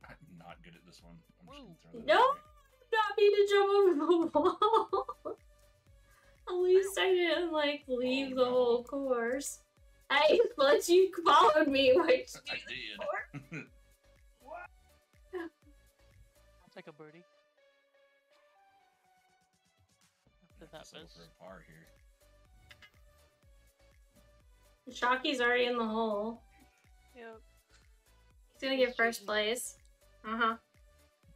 I'm not good at this one. I'm just gonna throw that No, out not me to jump over the wall. At least I didn't like oh, leave the whole course. I let you followed me. Like, there. I did. I'll take a birdie. After that Settle a par here. Shocky's already in the hole. Yep. He's gonna get first place. Uh huh.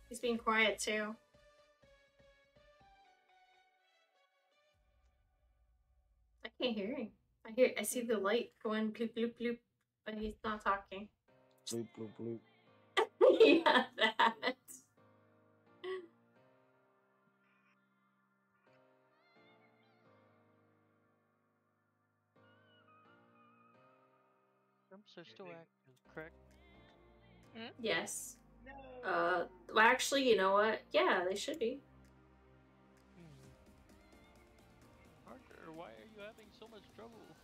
He's being quiet too. I can't hear him. I hear. I see the light going bloop bloop bloop, but he's not talking. Bloop, bloop, bloop. yeah, that. Jumps are still active, correct? Yes. Uh, well, actually, you know what? Yeah, they should be. Hmm. Arthur, why are you having so much trouble?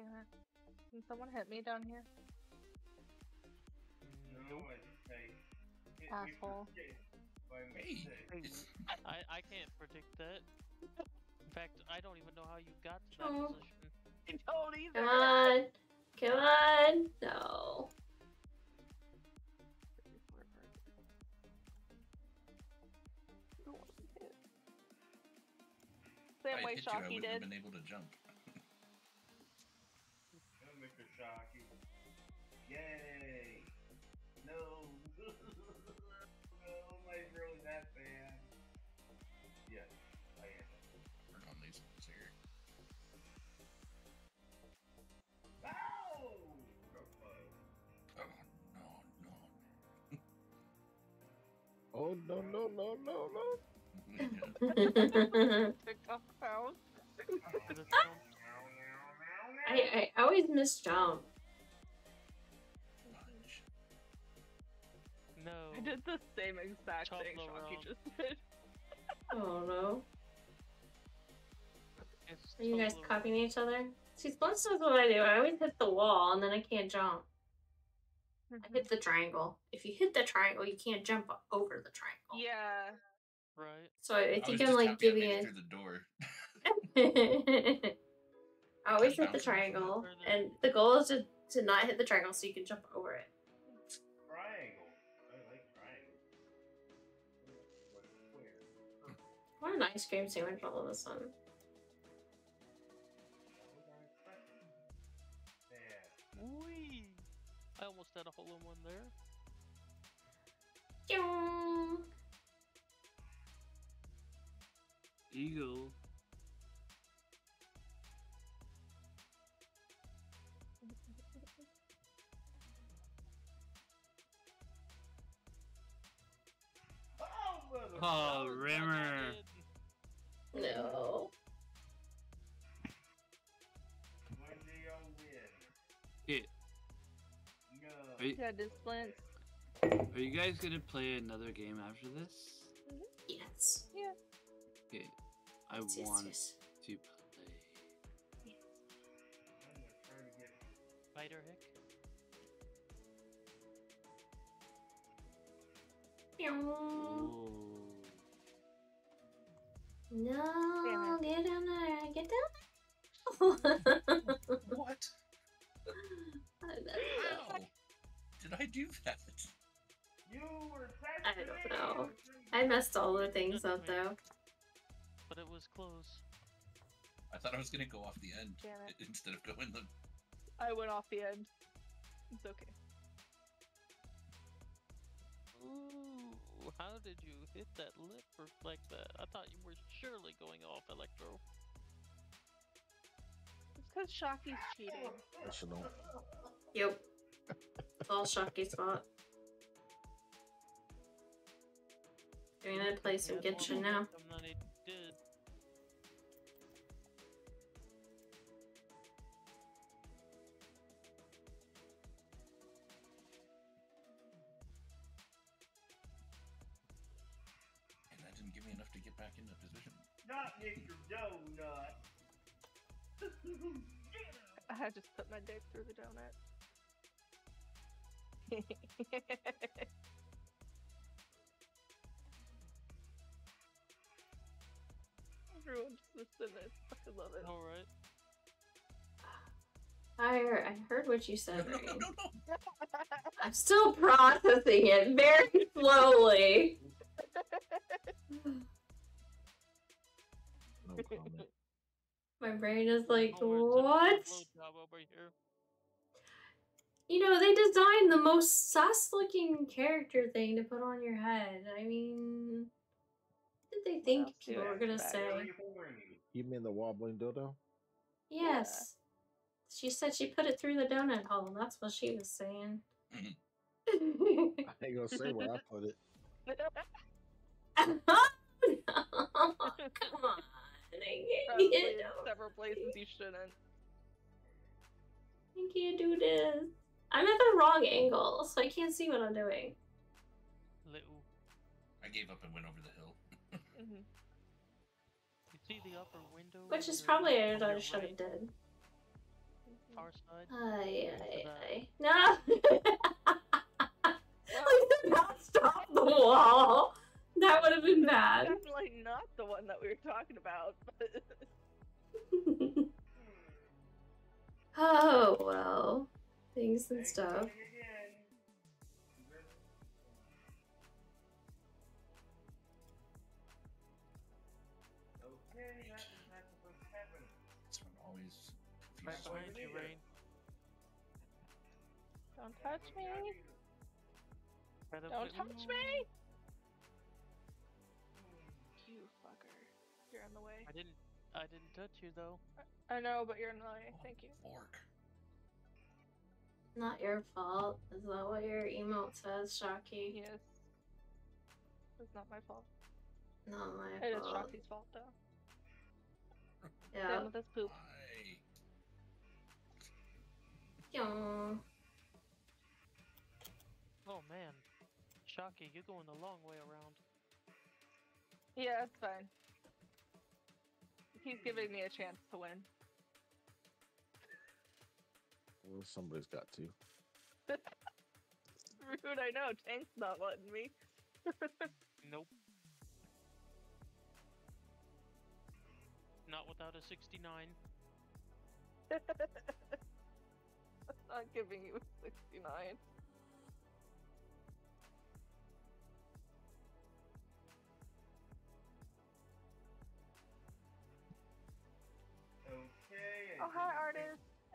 Damn it. Can someone hit me down here? Asshole. Hey, it's, I, I can't predict that. In fact, I don't even know how you got to that Oh. position. I don't either. Come on, come on. No. if Same I way hit you, I Shocky wouldn't did. been able to jump. Mr. Shocky. Yay! No! no, nobody's really that bad. Yes, I am. Work on these ones here. Ow! Oh no, no. Oh, no, no, no, no, no. TikTok found. I, I always miss jump. No. I did the same exact Top thing low Shocky just did. Oh no. It's Are you guys Tolo. copying each other? See, Splunch knows what I do. I always hit the wall and then I can't jump. I mm-hmm. hit the triangle. If you hit the triangle, you can't jump over the triangle. Yeah. Right. So I I think I'm just like happy I giving made it. through the door. I always hit the triangle, and the goal is to, to not hit the triangle so you can jump over it. Triangle. I like triangle. What a square. I want an ice cream sandwich all of a sudden. Yeah. Whee! I almost had a hole in one there. Pew! Eagle. Oh. Oh, Rimmer. No. When do you win? Okay, No. are you, Yeah, did Splint. are you guys gonna play another game after this? Mm-hmm. Yes. Yeah. Okay, I Yes, yes, want yes. to play. I'm gonna try to get Spider Hick. Pew. No, get down there. Get down there. What? I messed up. How? Did I do that? You were I don't know. I messed all the things up though. But it was close. I thought I was gonna go off the end Damn it. i- instead of going the. I went off the end. It's okay. Ooh, how did you hit that lip or like that? I thought you were surely going off Electro. It's Because Shocky's cheating. Yes or no? Yep. It's all Shocky's fault. I'm gonna play some He had more Genshin now. momentum than Not Mr. Donut. I just put my dick through the donut. Everyone's just in it. I love it. All right. I heard, I heard what you said, No, no, no, no. I'm still processing it very slowly. No comment. My brain is like, what? blowjob over here. You know, they designed the most sus looking character thing to put on your head. I mean, what did they think else do people were gonna say? You mean the wobbling dildo? Yes. She said she put it through the donut hole. That's what she was saying. I ain't gonna say where I put it. oh, no. Come on. I Probably can't, in several places you shouldn't. I can't do this. I'm at the wrong angle, so I can't see what I'm doing. Little. I gave up and went over the hill. hmm You see the upper window? Which on is your- probably on what I should have right, did. Far side. Ay, Go ay, ay. No! I did not stop the wall. That would have been bad. Definitely not the one that we were talking about. oh, well. Things and stuff. for coming again. Okay, that is to happen. This one always Right confuses me. Don't touch me! Don't touch me! I didn't. Touch you though. I know, but you're in the. Oh, Thank you. Fork. Not your fault. Is that what your emote says, Shocky? Yes. It's not my fault. Not my It is fault. It is Shocky's fault, though. Yeah. Same with this poop. Why? Yaw. Oh man, Shocky, you're going the long way around. Yeah, it's fine. He's giving me a chance to win. Well, somebody's got to. Rude, I know. Tank's not letting me. Nope. Not without a 69. I'm not giving you a 69.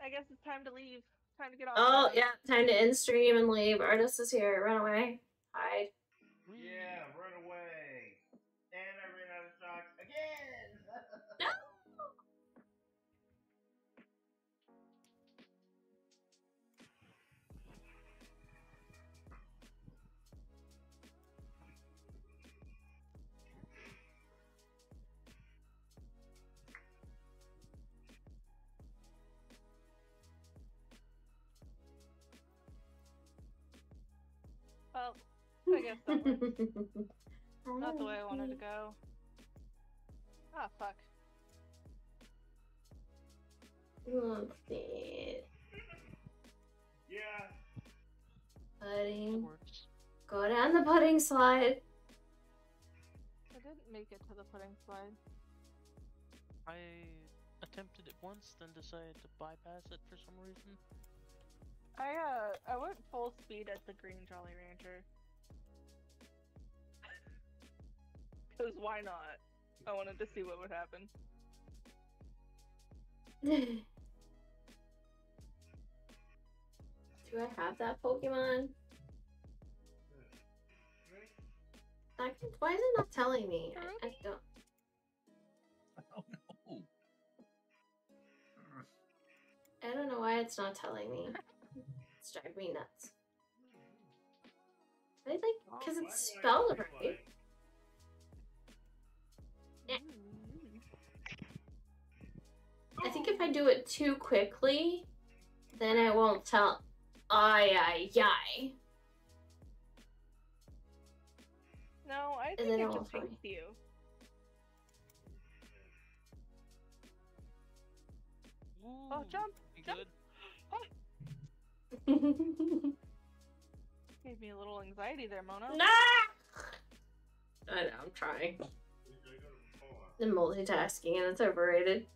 I guess it's time to leave. Time to get off. Oh, yeah. Time to end stream and leave. Artist is here. Run away. Hide. Yeah, run away. Guess that. Not the way I wanted to go. Ah, fuck. Let's see. yeah. Pudding. Go down the pudding slide. I didn't make it to the pudding slide. I attempted it once, then decided to bypass it for some reason. I uh I went full speed at the green Jolly Rancher. Cause why not? I wanted to see what would happen. Do I have that Pokemon? I can, why is it not telling me? I, I don't. Oh no. don't know why it's not telling me. It's driving me nuts. I think because it's spelled right. Yeah. I think if I do it too quickly, then I won't tell. Ay ay ay. No, I And think then it it won't just tell me. hates you. Oh, jump! You jump. good? Oh. Gave me a little anxiety there, Mona. nah! I know, I'm trying. The multitasking and it's overrated.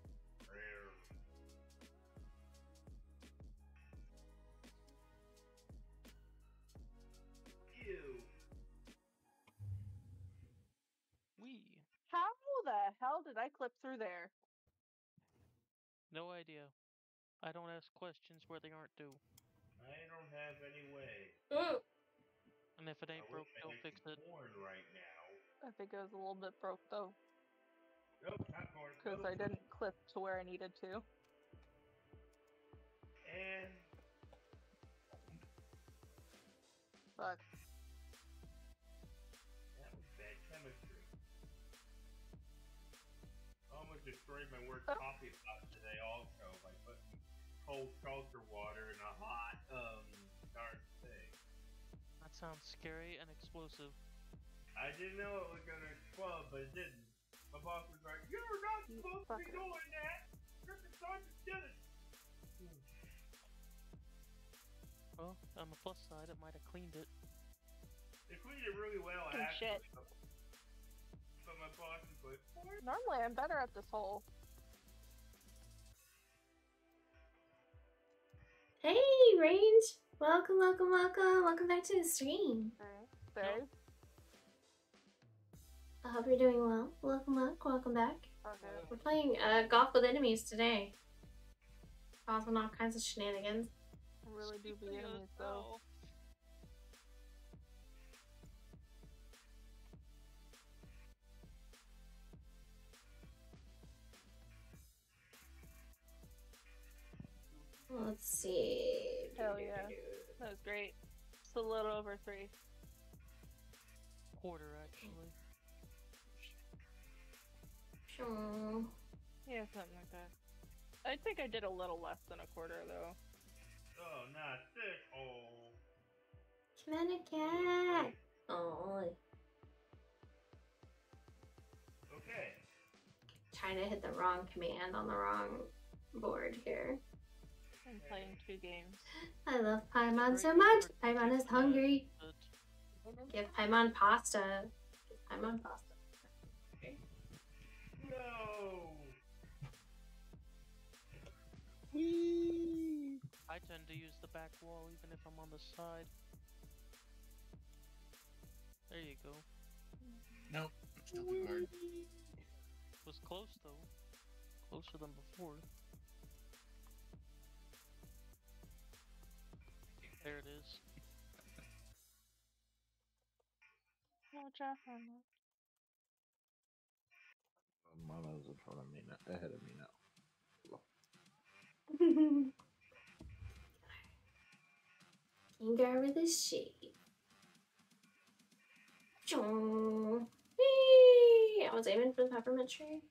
Ew. How the hell did I clip through there? No idea. I don't ask questions where they aren't due. I don't have any way. Ooh. And if it ain't broke, don't fix it. right now. I think it was a little bit broke though, Nope, not corn. Because I didn't clip to where I needed to. And But that was bad chemistry. Almost destroyed my work Oh. coffee pot today also by putting cold seltzer water in a hot um darn thing. That sounds scary and explosive. I didn't know it was gonna explode, but it didn't. My boss was like, "You're not You supposed to be fucker." doing that. You're the sergeant did it." Well, on the plus side, it might have cleaned it. They cleaned it really well, Oh, actually. shit. But but my boss is like, "What?" normally I'm better at this hole. Hey, Range! Welcome, welcome, welcome. Welcome back to the stream. Okay. There. I hope you're doing well. Welcome, welcome, welcome back. Okay. We're playing uh, golf with enemies today. Causing all kinds of shenanigans. I really do be Speaking of enemies though. Let's see. Hell yeah. That was great. It's a little over three. Quarter, actually. Sure. Yeah, something like that. I think I did a little less than a quarter though. Oh, not this. Oh. Come on, a cat. Oh, Okay. trying to hit the wrong command on the wrong board here. I'm playing two games. I love Paimon so much. Paimon is hungry. but Give Paimon pasta. Give Paimon pasta. I tend to use the back wall even if I'm on the side. There you go. Nope. I'm still too hard. Was close though. Closer than before. There it is. Oh, Jeff, I'm not- Mama's in front of me now, ahead of me now. Finger with a sheep. Chong. Whee! I was aiming for the peppermint tree.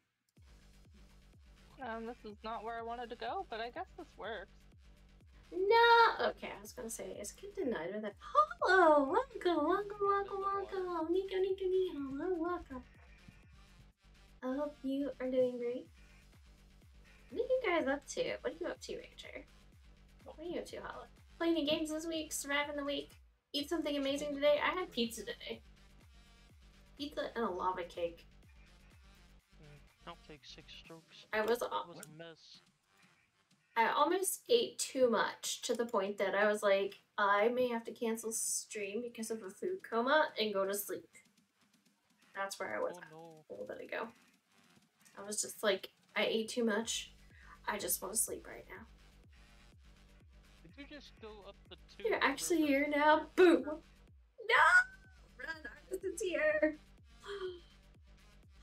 Um, this is not where I wanted to go, but I guess this works. No! Okay, I was gonna say, it's get denied with a Hello! Welcome, welcome, welcome, welcome! Nico, Nico, Nico, welcome. I hope you are doing great. What are you guys up to? What are you up to, Ranger? What are you up to, Hollow? Playing any games this week? Surviving the week? Eat something amazing today? I had pizza today. Pizza and a lava cake. Mm, I'll take six strokes. I was was a mess. I almost ate too much to the point that I was like, I may have to cancel stream because of a food coma and go to sleep. That's where I was Oh no. a little bit ago. I was just like, I ate too much. I just want to sleep right now. Did you just go up the two? You're actually here now. Boom. No! Run, Artists here.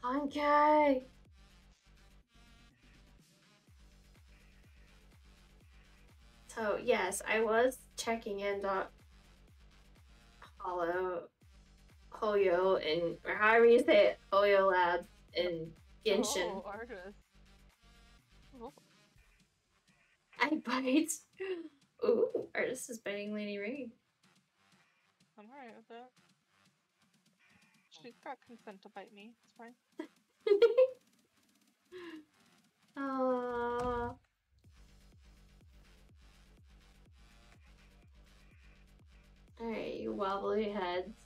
Okay. So yes, I was checking in dot Hollow Hoyo and or however you say it, HoYoLAB in oh, Genshin. Oh. I bite. Ooh, artist is biting Lady Rain. I'm alright with that. She's got consent to bite me. It's fine. Aww. Alright, you wobbly heads.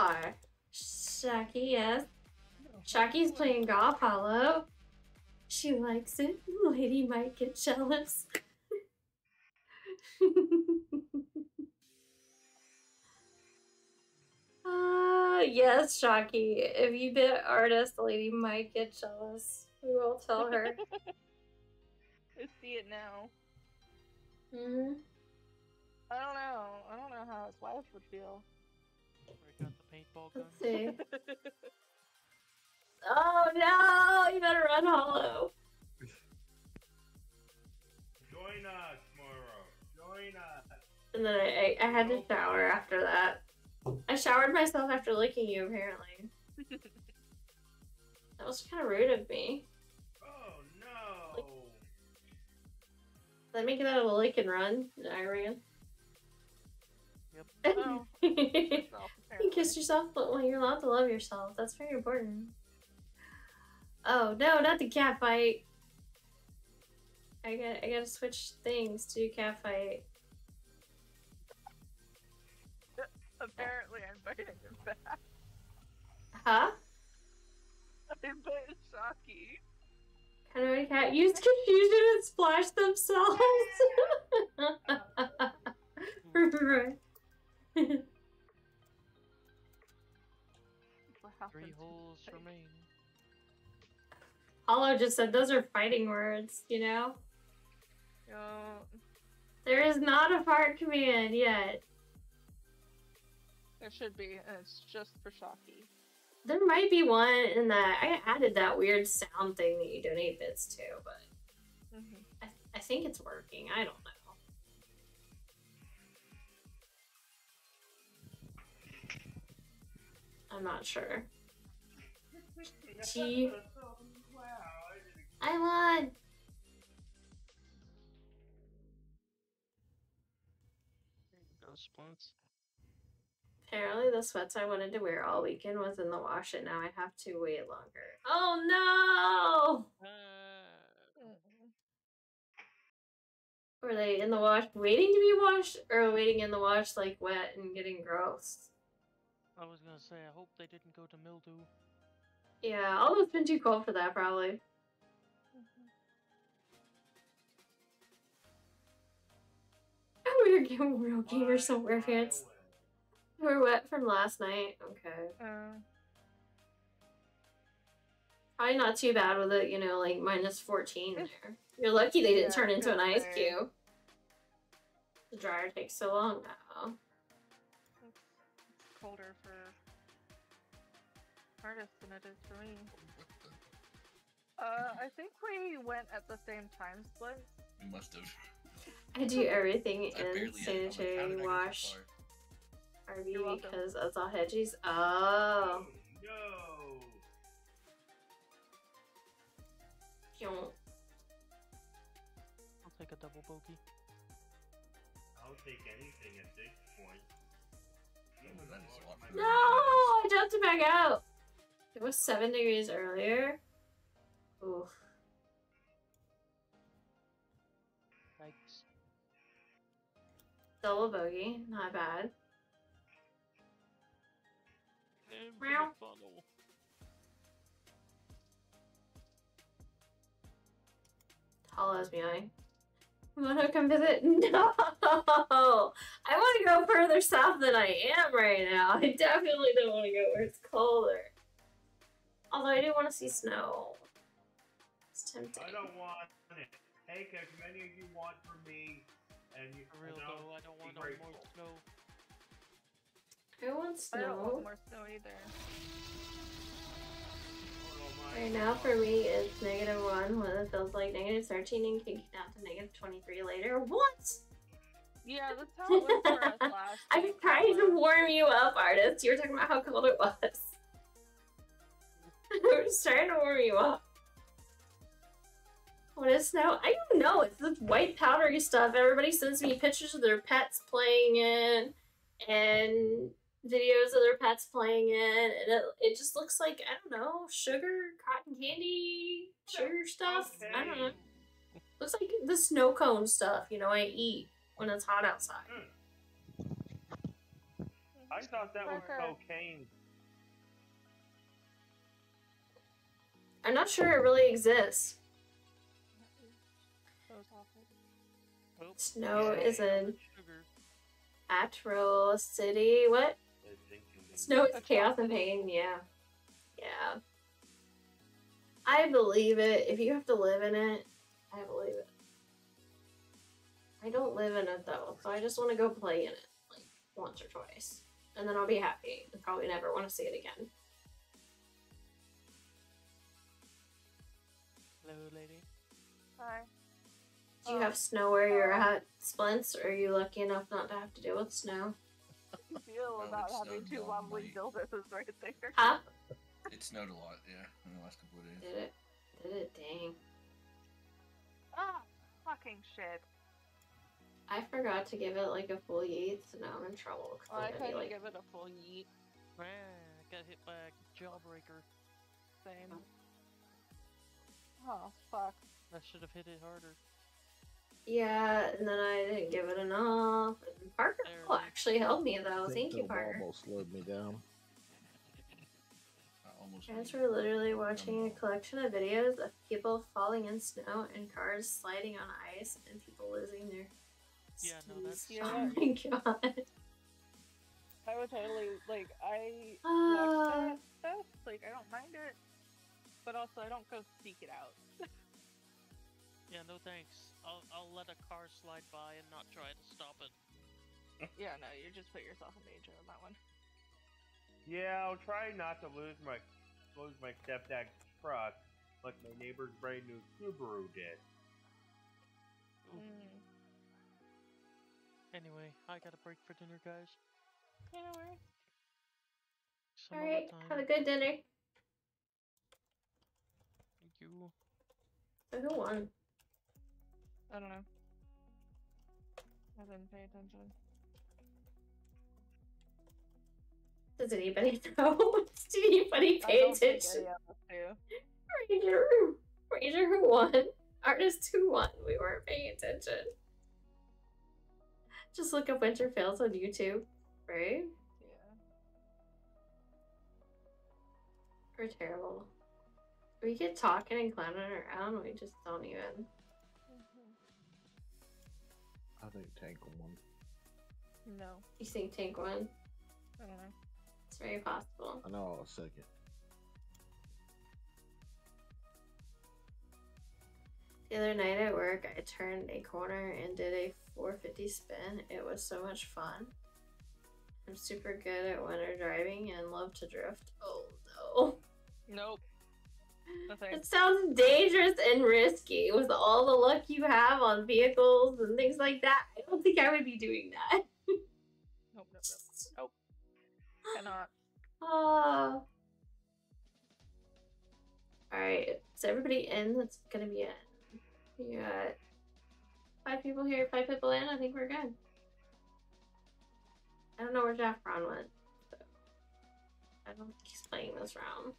Par. Shocky, yes. Shocky's playing golf, Hollow. She likes it. Lady might get jealous. Ah, yes, Shocky. If you bit artist, the lady might get jealous. We will tell her. I see it now. hmm I don't know. I don't know how his wife would feel. Break out the paintball gun. Let's see. Oh no! You better run, Hollow. Join us, tomorrow. Join us. And then I, I, I had to shower after that. I showered myself after licking you, apparently. That was kind of rude of me. Oh no. Did I make it out of a lick and run? And I ran. Yep. Oh, you kissed yourself, but well, you're allowed to love yourself. That's very important. Oh no, not the cat fight. I got I gotta switch things to cat fight. Apparently, I'm biting him back. Huh? I bit Shocky. Kind of a cat use confusion and splash themselves. right. What Three holes remain. Hollow just said those are fighting words, you know? Yo, There is not a fart command yet. there should be, and it's just for Shocky. There might be one in that I added that weird sound thing that you donate bits to, but Mm-hmm. I, I think it's working. I don't I'm not sure. Gee. I won! There you go, Splints. Apparently, the sweats I wanted to wear all weekend was in the wash, and now I have to wait longer. Oh no! Ah, Were they in the wash waiting to be washed, or waiting in the wash like wet and getting gross? I was gonna say, I hope they didn't go to mildew. Yeah, although it's been too cold for that, probably. We're getting real gamers somewhere, fans. We're wet from last night. Okay. Uh, Probably not too bad with it, you know, like minus 14 there. You're lucky they didn't Yeah, turn into an ice okay. cube. The dryer takes so long now. it's colder for artists than it is for me. Uh, I think we went at the same time split. We must have. I do everything I in barely had it. I'm like, how sanitary so wash? RV You're because it's all hedgies. Oh. No. I'll take a double bogey. I'll take anything at this point. That is a lot No! I jumped back out! It was 7 degrees earlier. Oof. Yikes. Double bogey. Not bad. Into the Meow. funnel. Hollow's meowing. Wanna come visit? No! I want to go further south than I am right now. I definitely don't want to go where it's colder. Although I do want to see snow. It's tempting. I don't want it. Take as many as you want from me. and you, For real you know, though, I don't want no more grateful. snow. I want I don't want more snow either. Oh, Right now for me it's negative one when it feels like negative 13 and kicking out to negative 23 later. What? Yeah, that's how it was for us last I'm week, trying to warm you up, artist. You were talking about how cold it was. I was trying to warm you up. What is snow? I don't know. It's this white powdery stuff. Everybody sends me pictures of their pets playing in and videos of their pets playing in. And it, it just looks like, I don't know, sugar, cotton candy, sugar stuff. I don't know. Looks like the snow cone stuff, you know, I eat when it's hot outside. Hmm. I thought that was cocaine. I'm not sure it really exists. That was awful. Snow is in sugar. Atro City. What? Snow is chaos and pain. Yeah. Yeah. I believe it. If you have to live in it, I believe it. I don't live in it though, so I just want to go play in it like once or twice. And then I'll be happy and probably never want to see it again. Hello, lady. Hi. Do you Oh. have snow where you're at, Splints, or are you lucky enough not to have to deal with snow? Feel Oh, about having snowed two on lovely my- dildos right there. Huh? It snowed a lot, yeah, in the last couple of days. Did it? Did it? Dang. Ah, fucking shit. I forgot to give it like a full yeet, so now I'm in trouble. 'cause Oh, I I'm gonna be couldn't like, give it a full yeet. Man, I got hit by a jawbreaker. Same. Oh, fuck. I should have hit it harder. yeah, and then I didn't give it enough. And Parker oh, actually helped me though. Thank you, Parker. almost slowed me down. I almost Parents were literally watching a collection of videos of people falling in snow and cars sliding on ice and people losing their Yeah, no, skis. that's- Oh my god. I would totally, like, I watch Ah. that stuff. Like, I don't mind it. But also, I don't go seek it out. Yeah, no thanks. I'll I'll let a car slide by and not try to stop it. Yeah, no, you just put yourself in danger on that one. Yeah, I'll try not to lose my lose my stepdad's truck like my neighbor's brand new Subaru did. Mm. Anyway, I got a break for dinner, guys. Yeah, no worries. Some Alright, time. have a good dinner. Thank you. So who won? I don't know. I didn't pay attention. Does anybody know? Did anybody I pay don't attention? any of us. Ranger, Ranger who won? Artist who won? We weren't paying attention. Just look up Winter Fails on YouTube, right? Yeah. We're terrible. We get talking and clowning around, we just don't even. I think Tank won. No, You think Tank won? I don't know. It's very possible. I know I was second. The other night at work, I turned a corner and did a 450 spin. It was so much fun. I'm super good at winter driving and love to drift. Oh no. Nope. It sounds dangerous and risky with all the luck you have on vehicles and things like that. I don't think I would be doing that. Nope, nope, nope. Nope. Cannot. Ah. Alright, is everybody in that's gonna be in? We got five people here, five people in. I think we're good. I don't know where Jaffron went. So I don't think he's playing this round.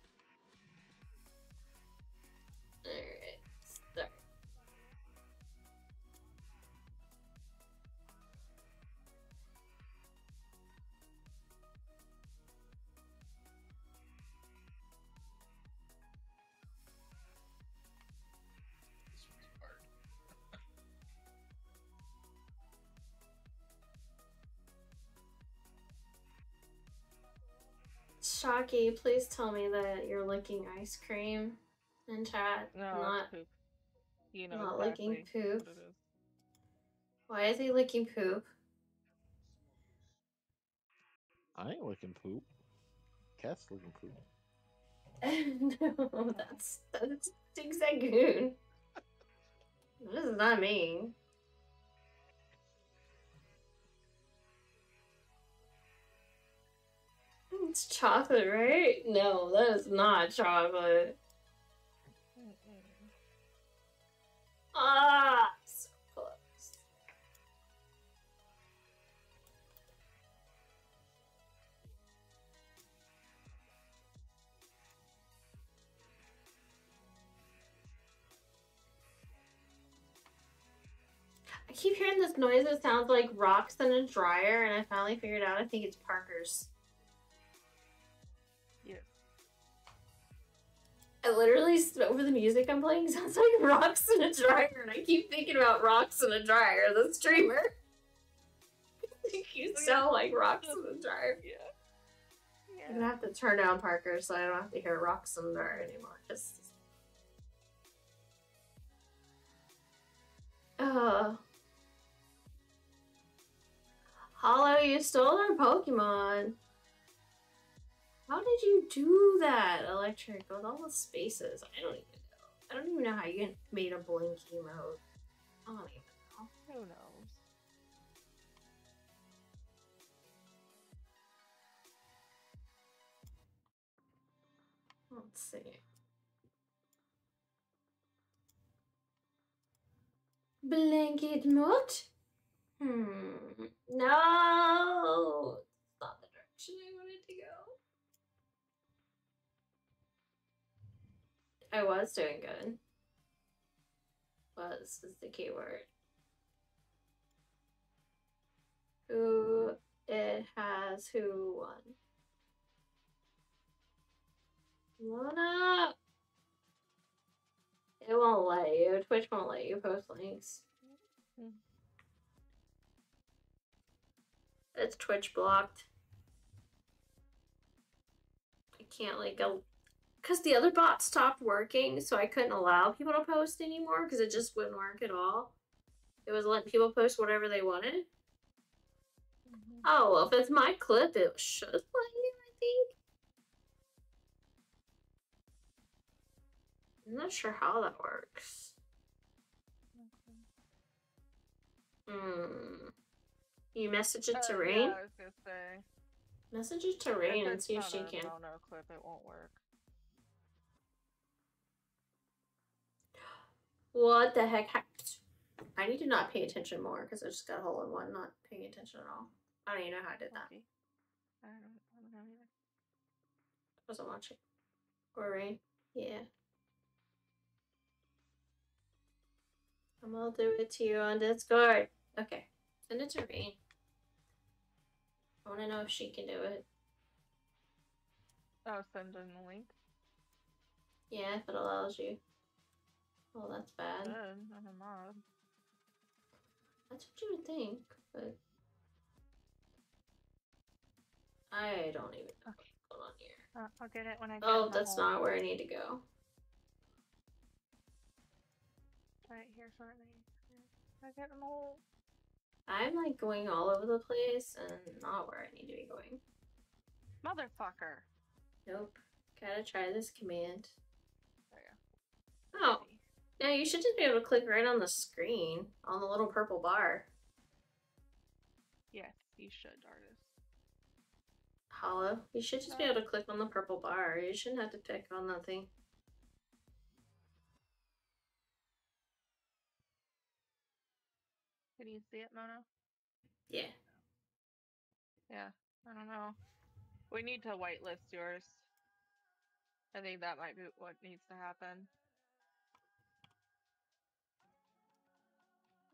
Alright, start. This one's hard. Shocky, please tell me that you're licking ice cream in chat. No, not poop. You know not exactly licking poop. what it is. Why is he licking poop? I ain't licking poop. Cat's licking poop. no, that's that's Zigzagoon. What does that mean? It's chocolate, right? No, that is not chocolate. I keep hearing this noise that sounds like rocks in a dryer, and I finally figured out I think it's Parker's. I literally over the music I'm playing sounds like rocks in a dryer, and I keep thinking about rocks in a dryer. The streamer. you yeah. sound like rocks in a dryer. Yeah. I'm gonna have to turn down Parker so I don't have to hear rocks in the dryer anymore. Just. Uh. Hollow, you stole our Pokemon. How did you do that, Electric, with all the spaces? I don't even know. I don't even know how you made a blinky mode. I don't even know. Who knows? Let's see. Blanket mode? Hmm. No! It's not the direction I I was doing good. Was is the key word. Who it has who won. Lana! It won't let you. Twitch won't let you post links. It's Twitch blocked. I can't like go because the other bot stopped working, so I couldn't allow people to post anymore because it just wouldn't work at all. It was letting people post whatever they wanted. Oh well, if it's my clip, it should let you. I think. I'm not sure how that works. Hmm. You message it to Uh, Rain? Yeah, I was gonna say. Message it to Rain and see if she can. mono clip, it won't work. What the heck? hap- I need to not pay attention more because I just got a hole in one, not paying attention at all. I don't even know how I did that. Lucky. I don't, I don't know either. wasn't watching. Or Rain? Yeah. I'm gonna do it to you on Discord. Okay. Send it to Rain. I wanna know if she can do it. Oh, send in the link. Yeah, if it allows you. Well, that's bad. Good. That's what you would think, but I don't even know what's going on here. Uh, I'll get it when I get Oh, that's not where I need to go. Right here shortly. I get home. I'm like going all over the place and not where I need to be going. Motherfucker. Nope. Gotta try this command. Oh, you should just be able to click right on the screen on the little purple bar. Yes, you should, artist. Hollow. You should just be uh. able to click on the purple bar. You shouldn't have to pick on nothing. Can you see it, Mona? Yeah. Yeah, I don't know. We need to whitelist yours. I think that might be what needs to happen.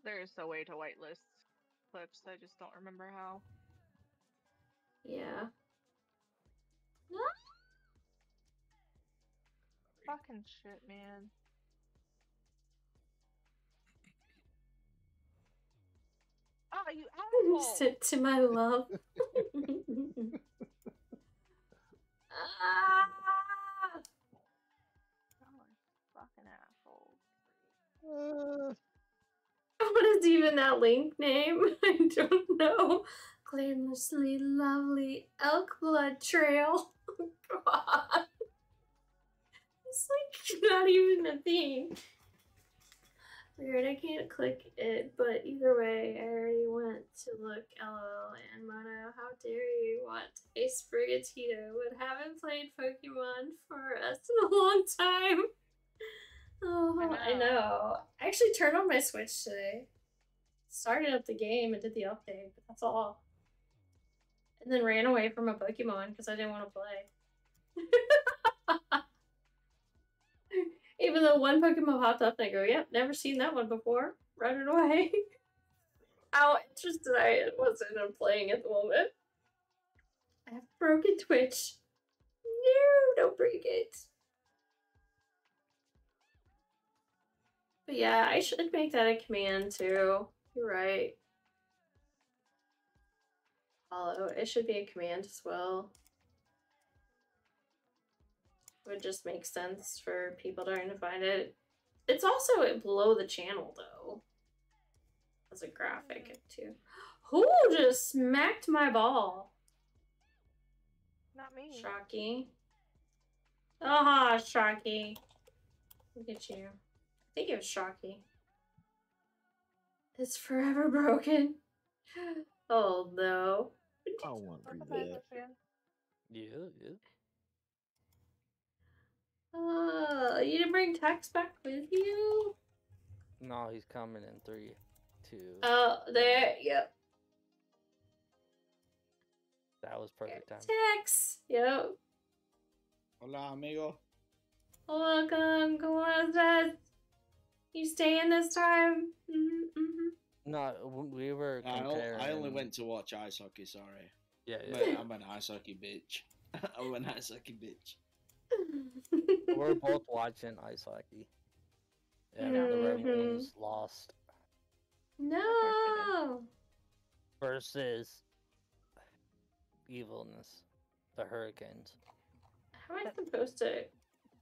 There is a way to whitelist clips, I just don't remember how. Yeah. No. Fucking shit, man. Ah, you asshole! Sit to my love. ah! Y'all are fucking assholes. What is even that link name? I don't know. Glamorously lovely elk blood trail. Oh god. It's like not even a thing. Weird, I can't click it, but either way, I already went to look LOL and Mono. How dare you want a Sprigatito but haven't played Pokemon for us in a long time? Oh, I know. I actually turned on my Switch today. Started up the game and did the update, but that's all. And then ran away from a Pokemon because I didn't want to play. Even though one Pokemon popped up and I go, yep, never seen that one before. Running away. How interested I wasn't in playing at the moment. I have broken Twitch. No, don't break it. But yeah, I should make that a command too. You're right. Follow. It should be a command as well. Would just make sense for people trying to find it. It's also below the channel though. As a graphic too. Who just smacked my ball? Not me. Shocky. Ah, Shocky. Look at you. I think it was Shocky. It's forever broken. Oh no. I want to Welcome do that. Yeah, yeah. Oh, you didn't bring Tex back with you? No, he's coming in three, two. Oh, there, yep. that was perfect time. Tex, yep. Hola, amigo. Welcome, ¿cómo estás? You staying this time? Mm-hmm. No, we were comparing. I only went to watch ice hockey. Sorry, Yeah, I'm, yeah. a, I'm an ice hockey bitch. I'm an ice hockey bitch. we're both watching ice hockey. And the Red Mhm. Wings lost No. versus evilness, the Hurricanes. How am I supposed to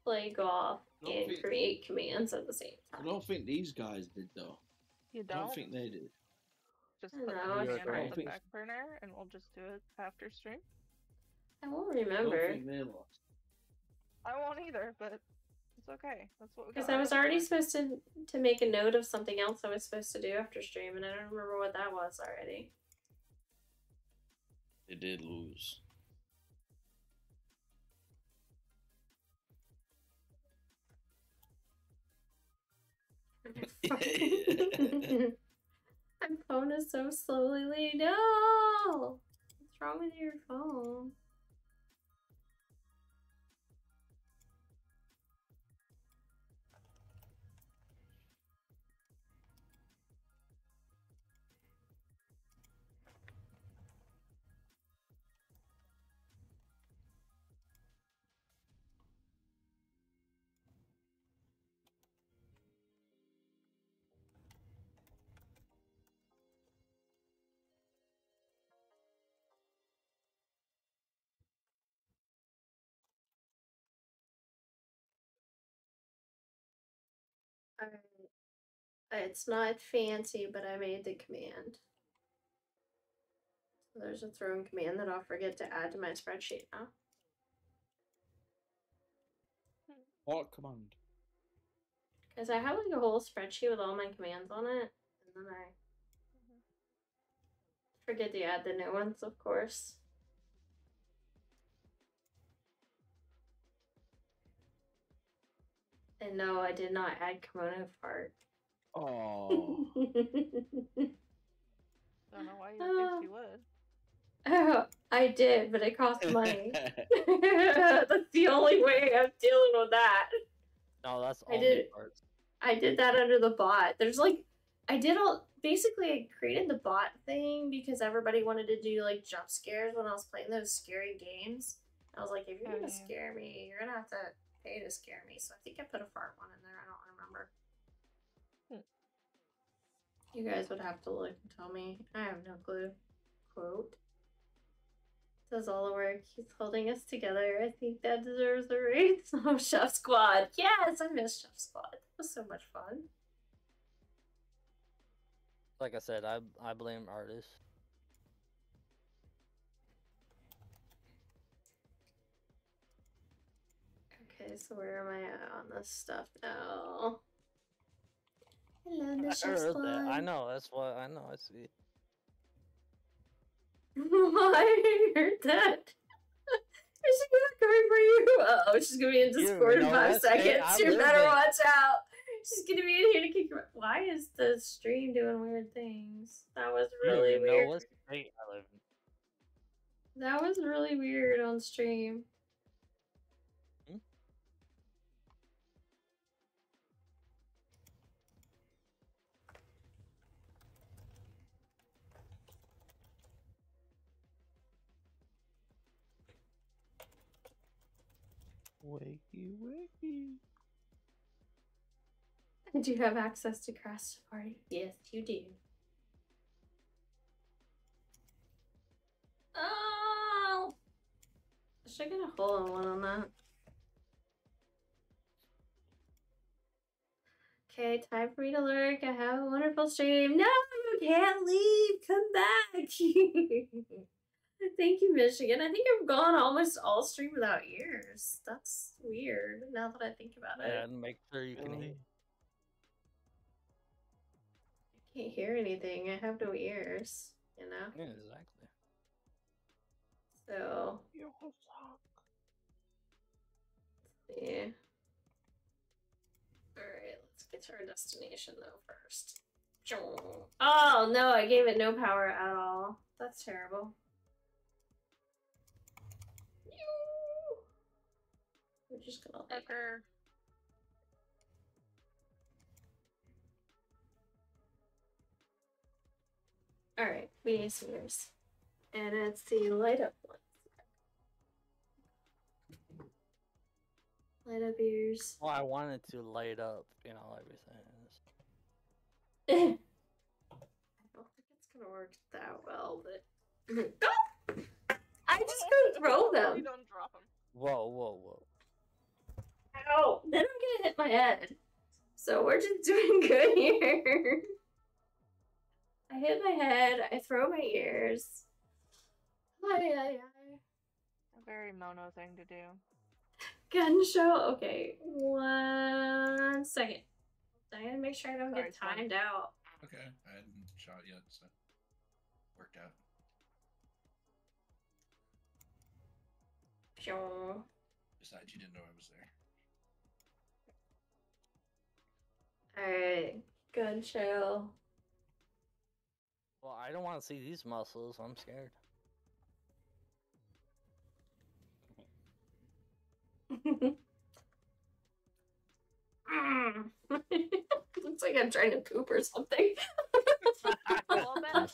play golf Don't and think- create commands at the same time. I don't think these guys did though. You don't? don't think they did. Just I put know, the it's camera on fine. the back burner and we'll just do it after stream. I won't I don't remember. think they lost. I won't either, but it's okay. That's what we Because got I was already for. supposed to to make a note of something else I was supposed to do after stream, and I don't remember what that was already. They did lose. My phone is so slowly. No! What's wrong with your phone? Alright. It's not fancy, but I made the command. So there's a thrown command that I'll forget to add to my spreadsheet now. What command? Because I have like a whole spreadsheet with all my commands on it, and then I mm-hmm. forget to add the new ones, of course. And no, I did not add kimono fart. Oh, I Don't know why you Oh. think you would. oh, I did, but it cost money. That's the only way I'm dealing with that. No, that's all I did- parts. I did that under the bot. There's like, I did all basically I created the bot thing because everybody wanted to do like jump scares when I was playing those scary games. I was like, if you're Oh, gonna yeah. scare me, you're gonna have to pay to scare me. So I think I put a fart one in there. I don't remember. Hmm. You guys would have to look and tell me. I have no clue. Quote. Does all the work. He's holding us together. I think that deserves a raise. Oh, Chef Squad. Yes, I miss Chef Squad. It was so much fun. Like I said, I I blame artists. Okay, so where am I at on this stuff now? Hello, I Mr. heard that. I know. That's what I know. I see. I heard that. Is she gonna coming for you? Uh oh, she's gonna be in Discord in five it, seconds. I You better it. watch out. She's gonna be in here to kick your. Why is the stream doing weird things? That was really weird. know what state I live. That was really weird on stream. Wakey, wakey. Do you have access to Crash Party? Yes, you do. Oh! Should I get a hole in one on that? Okay, time for me to lurk. I have a wonderful stream. No, you can't leave. Come back. Thank you, Michigan. I think I've gone almost all stream without ears. That's weird now that I think about it. And make sure you can hear. Can't hear anything. I have no ears, you know? Yeah, exactly. So, yeah. Alright, let's get to our destination though first. Oh no, I gave it no power at all. That's terrible. We're just gonna like Sucker. Alright, we need some ears. And it's the light up one. Light up ears. Well, I wanted to light up, you know, everything. I don't think it's gonna work that well, but I just couldn't throw You don't drop them. Whoa, whoa, whoa. Ow! Then I'm gonna hit my head. So we're just doing good here. I hit my head. I throw my ears. Ay, ay, ay. A very mono thing to do. Gun show. Okay, one second. I gotta make sure I don't Sorry, get Swan. timed out. Okay, I hadn't shot yet, so worked out. Phew. Besides, you didn't know I was there. Alright, gun show. Well, I don't want to see these muscles. I'm scared. Mm. Looks like I'm trying to poop or something. A.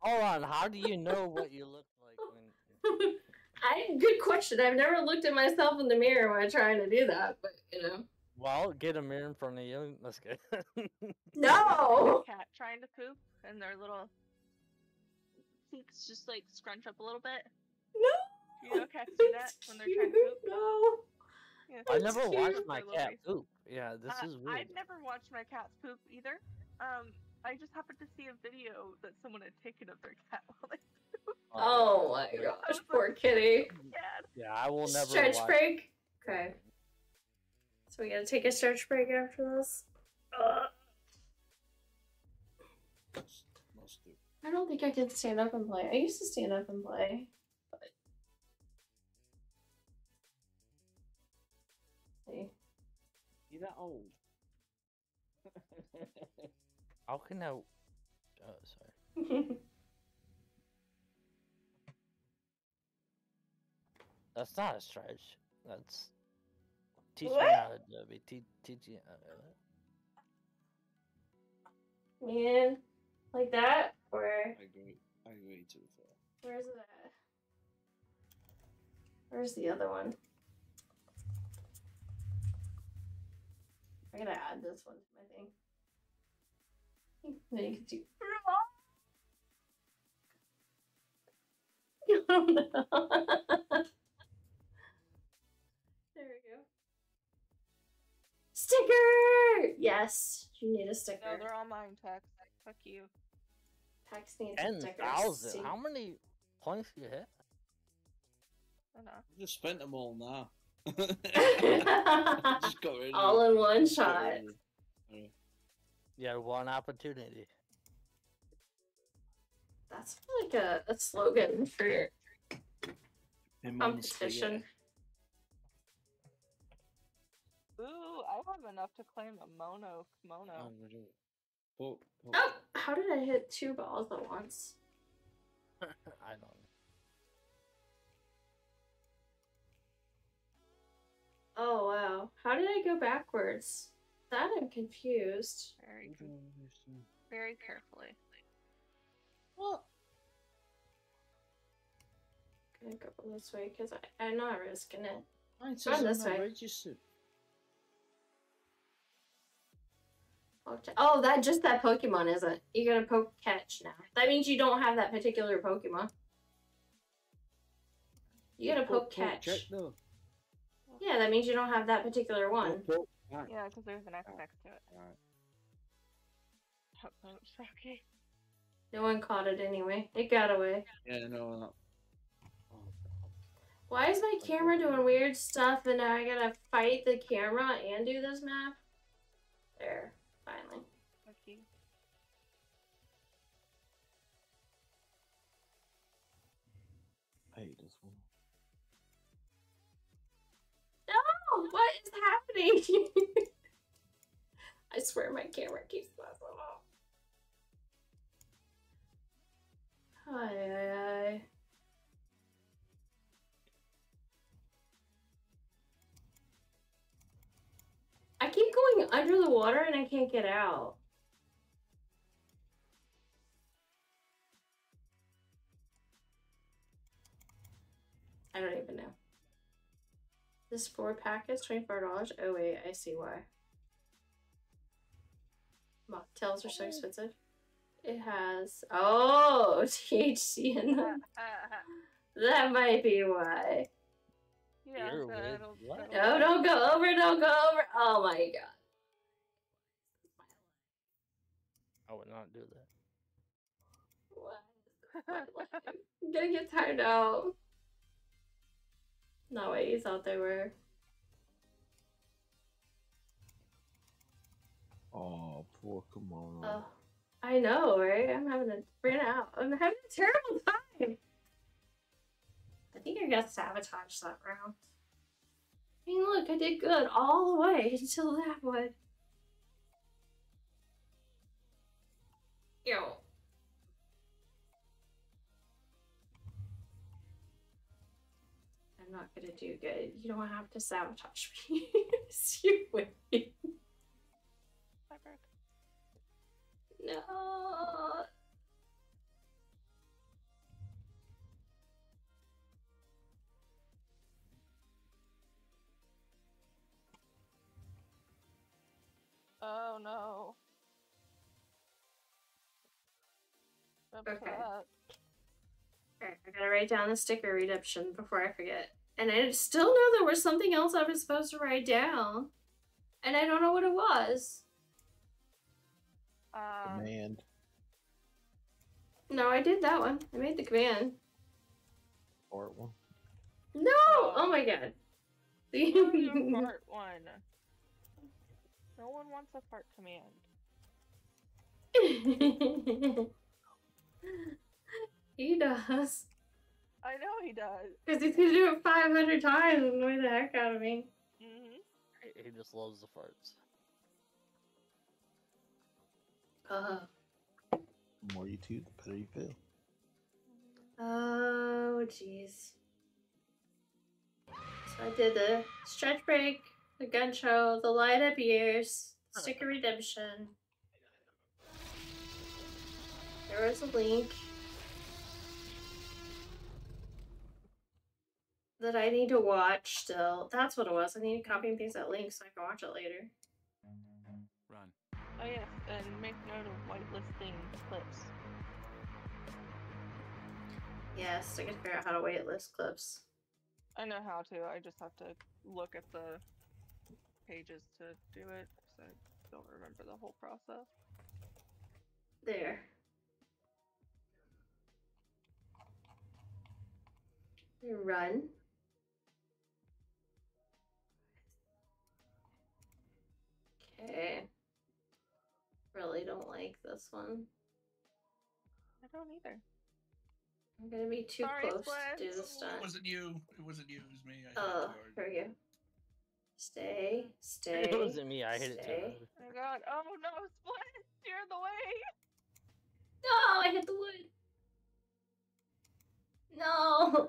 Hold on. How do you know what you look like when? I good question. I've never looked at myself in the mirror while trying to do that, but you know. Well, get a mirror in front of you. That's good. No. Cat trying to poop and their little cheeks just like scrunch up a little bit. No. You know cats do that when they're trying to poop. No. Yeah. I never cute. watched my cat face. poop. Yeah, this Uh, is weird. I've never watched my cats poop either. Um, I just happened to see a video that someone had taken of their cat while they Oh my gosh, poor kitty. cat. Yeah, I will never Stretch watch. break. Okay. So we gotta take a stretch break after this. Ugh. I don't think I can stand up and play. I used to stand up and play. But... See. You're that old. How can I? Oh, sorry. That's not a stretch. That's teach me What? how to do it. Te- teach you. Uh, Man, like that? Or I agree. I agree to be fair. where's it at? Where's the other one? I gotta add this one to my thing. Then you can see. there Sticker! Yes, you need a sticker. No, they're all mine text. Fuck you. Pax needs Ten stickers. thousand. See? How many points do you hit? I know. I just spent them all now. just got rid of All it. in one Just shot. rid of. Yeah. You had one opportunity. That's like a, a slogan for your Him on competition. I have enough to claim a mono kimono. I'm gonna do it. Oh, oh. Oh, how did I hit two balls at once? I don't know. Oh wow. How did I go backwards? That I'm confused. Very, carefully. very carefully. What? Gonna go this way because I'm not risking it. Mine Run says I'm this not way. Registered. Oh, that just that Pokemon isn't. You gotta poke catch now. That means you don't have that particular Pokemon. You gotta poke Poke catch. check though. Yeah, that means you don't have that particular one. Poke, poke, ah, Yeah, because there's an X next to it. alright. Oh, okay. No one caught it anyway. It got away. Yeah, no, no. Oh, Why is my camera doing weird stuff and now I gotta fight the camera and do this map? There, finally. Okay. I hate this one. No! What is happening? I swear my camera keeps messing up. Hi, hi, hi. I keep going under the water and I can't get out. I don't even know. This four pack is $24. Oh, wait, I see why. Mocktails are so expensive. It has. Oh, THC in them. That might be why. Yeah, You're weird. it'll, What? it'll- No, don't go over, don't go over. Oh my god. I would not do that. What? I'm gonna get tired out. No way, you thought they were. Oh, poor Kimono. Oh, I know, right? I'm having a ran out. I'm having a terrible time. I think I got sabotaged that round. I mean, look, I did good all the way until that one. Yo. I'm not gonna do good. You don't have to sabotage me. you win. Bye, Brooke. No. Oh no. Upset. Okay. Alright, I gotta write down the sticker redemption before I forget. And I still know there was something else I was supposed to write down. And I don't know what it was. Um, Command. No, I did that one. I made the command. Part one. No! Oh my god. Mario part one. No one wants a part command. he does. I know he does. Because he's gonna do it 500 times and annoy the heck out of me. hmm He- He just loves the farts. Uh, The more you toot, the better you feel. oh, jeez. So I did the stretch break, the gun show, the light up ears, sticker redemption. There was a link that I need to watch still. That's what it was. I need to copy and paste that link so I can watch it later. Run. Oh yes, and make note of whitelisting clips. Yes, I can figure out how to whitelist clips. I know how to. I just have to look at the pages to do it. 'cause I don't remember the whole process. There. You Run. Okay. Really don't like this one. I don't either. I'm gonna be too Sorry, close to do Splits. the stunt. It wasn't you. It wasn't you. It was me. I Oh, too hard. Here we go. Stay, stay. It wasn't me. I hit it too. stay. hard. Oh my god. Oh no, Split! You're in the way! No, I hit the wood. No. Oh.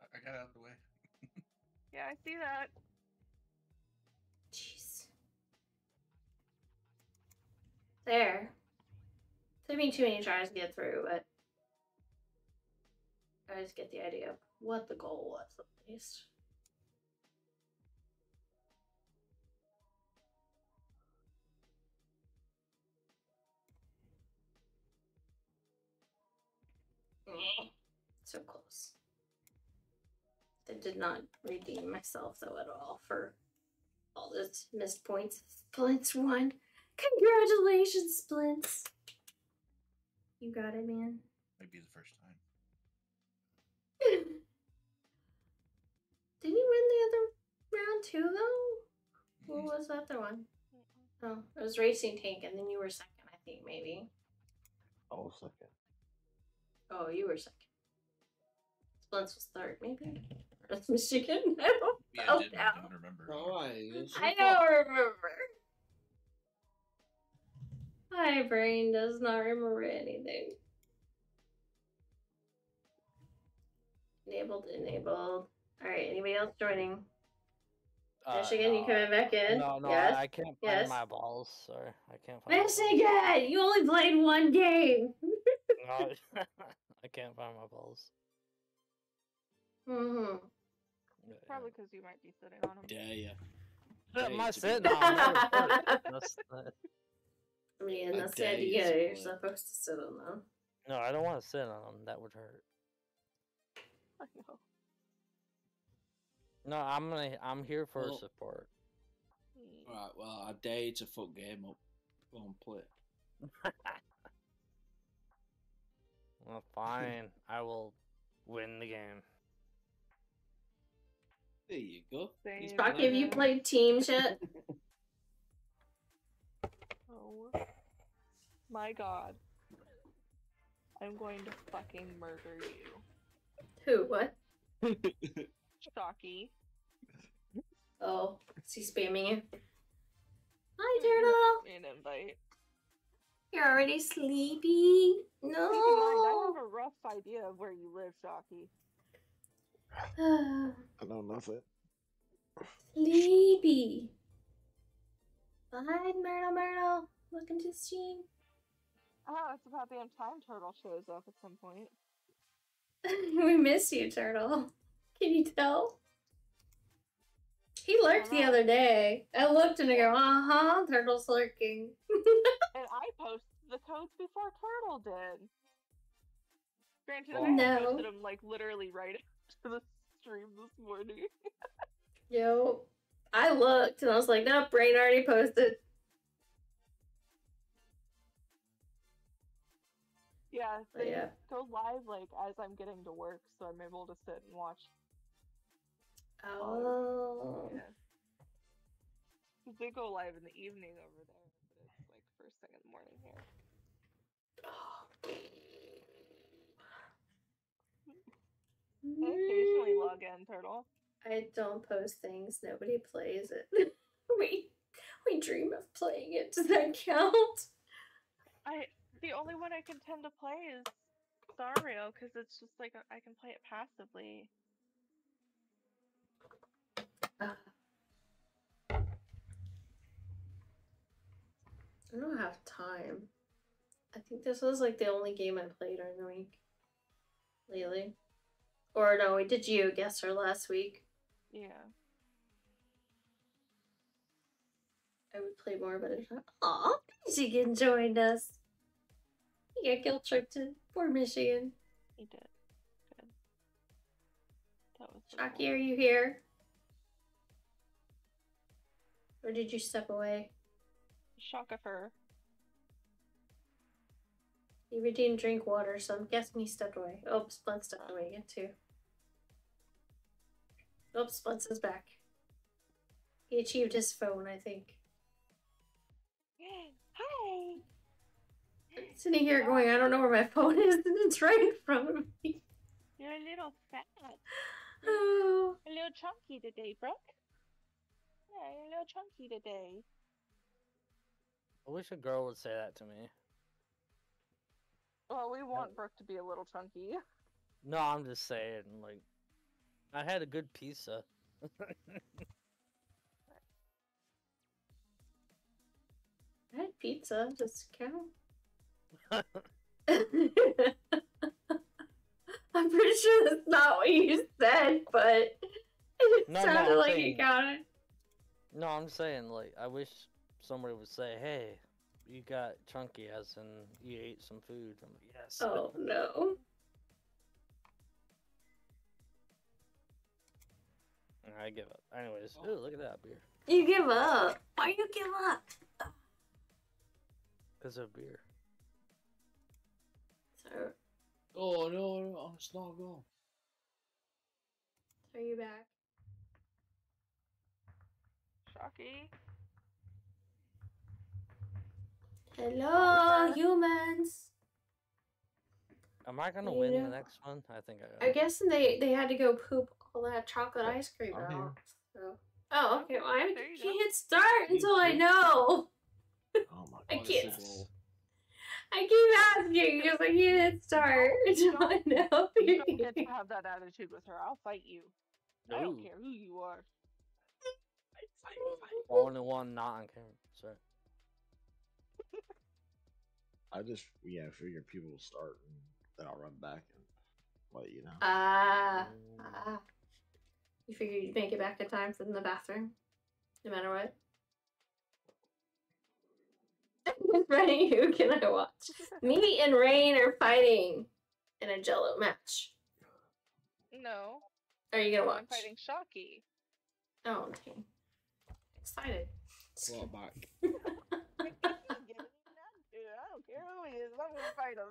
I I got out of the way. Yeah, I see that. Jeez. There. Took me too many tries to get through, but I just get the idea of what the goal was at least. So close. I did not redeem myself though at all for all those missed points. Splints won. Congratulations, Splints. You got it, man. Might be the first time. Didn't you win the other round too, though? What was the other one? Oh, it was Racing Tank, and then you were second, I think, maybe. Oh, second. Oh, you were second. Splints was third, maybe. That's Michigan. I don't Yeah, I oh, didn't, now. didn't remember. Oh, I, it's I your don't fault. remember. My brain does not remember anything. Enabled, enabled. Alright, anybody else joining? Uh, Michigan, you coming back in? No, no, yes. I, I can't find Yes. my balls. Sorry, I can't find. my balls. Michigan! You only played one game! No, I can't find my balls. hmm Yeah, Probably because you might be sitting on them. Dare ya. yeah. Hey, my to be sit down. That's, that, I mean, I that's the dare you idea. You're play. supposed to sit on them. no, I don't want to sit on them. That would hurt. I know. No, I'm gonna. I'm here for Well- support. Hmm. All right. Well, I dare you to fuck game up. Go on, play it. well, fine. I will win the game. There you go. He's Same. Rocky, have you played teams yet? Oh my god. I'm going to fucking murder you. Who? What? Shocky. Oh, is he spamming you? Hi, mm-hmm. Turtle! An invite. You're already sleepy? No. mind, I have a rough idea of where you live, Shocky. I know nothing. sleepy. Bye, Myrtle Myrtle. Welcome to the stream. Oh, it's about damn time Turtle shows up at some point. we miss you, Turtle. Can you tell? He lurked the other day. I looked and I go, uh huh, Turtle's lurking. And I posted the codes before Turtle did. Granted, Wow. I No. posted them like literally right after the stream this morning. Yo, I looked and I was like, no, Brain already posted. yeah, they yeah. go live like as I'm getting to work, so I'm able to sit and watch. Oh. Yeah. They go live in the evening over there, but it's like first thing in the morning here. I occasionally Mm. log in, Turtle. I don't post things. Nobody plays it. we we dream of playing it. Does that count? I the only one I can tend to play is Dario because it's just like I can play it passively. I don't have time. I think this was like the only game I played during the week. Lately. Or no, we did you guess her last week. Yeah. I would play more, but it's not. Aw, Michigan joined us. He got guilt tripped to poor Michigan. He did. Good. That was Shocky, are you here? Or did you step away? Shockifer. He redeemed drink water, so I'm guessing he stepped away. Oh, Splint stepped away again too. Oh, Splint's is back. He achieved his phone, I think. Hi. Sitting here going, I don't know where my phone is, and it's right in front of me. You're a little fat. Oh, A little chunky today, Brooke. Yeah, you're a little chunky today. I wish a girl would say that to me. Well, we want Brooke to be a little chunky. No, I'm just saying, like, I had a good pizza. I had pizza. just count? I'm pretty sure that's not what you said, but it No, no, sounded I'm like saying- it counted. No, I'm saying, like, I wish somebody would say, hey, you got chunky, as and you ate some food. I'm like, yes. Oh no. I give up. Anyways, oh. ooh, look at that beer. You give up. Why you give up? Because of beer. So, Oh no, no, it's not gone. are you back? Shocky. Hello, humans. Am I gonna You win know- the next one? I think I. I guess they they had to go poop all that chocolate ice cream I'm out. So. Oh, okay. Well, I There you go. can't start until I know. Oh my god. I can't. this I keep asking because I can't start until I know. You don't get to have that attitude with her. I'll fight you. I don't care who you are. Only one not on camera. Sorry. I just yeah figure people will start and then I'll run back and let you know. Ah, ah. You figured you'd make it back in time from the bathroom, no matter what. Freddie, who can I watch? Me and Rain are fighting in a Jello match. No. Are you gonna watch? I'm fighting Shocky. Oh, okay. Excited. Claw back. Give it to him, dude. I don't care who he is. I'm gonna fight him.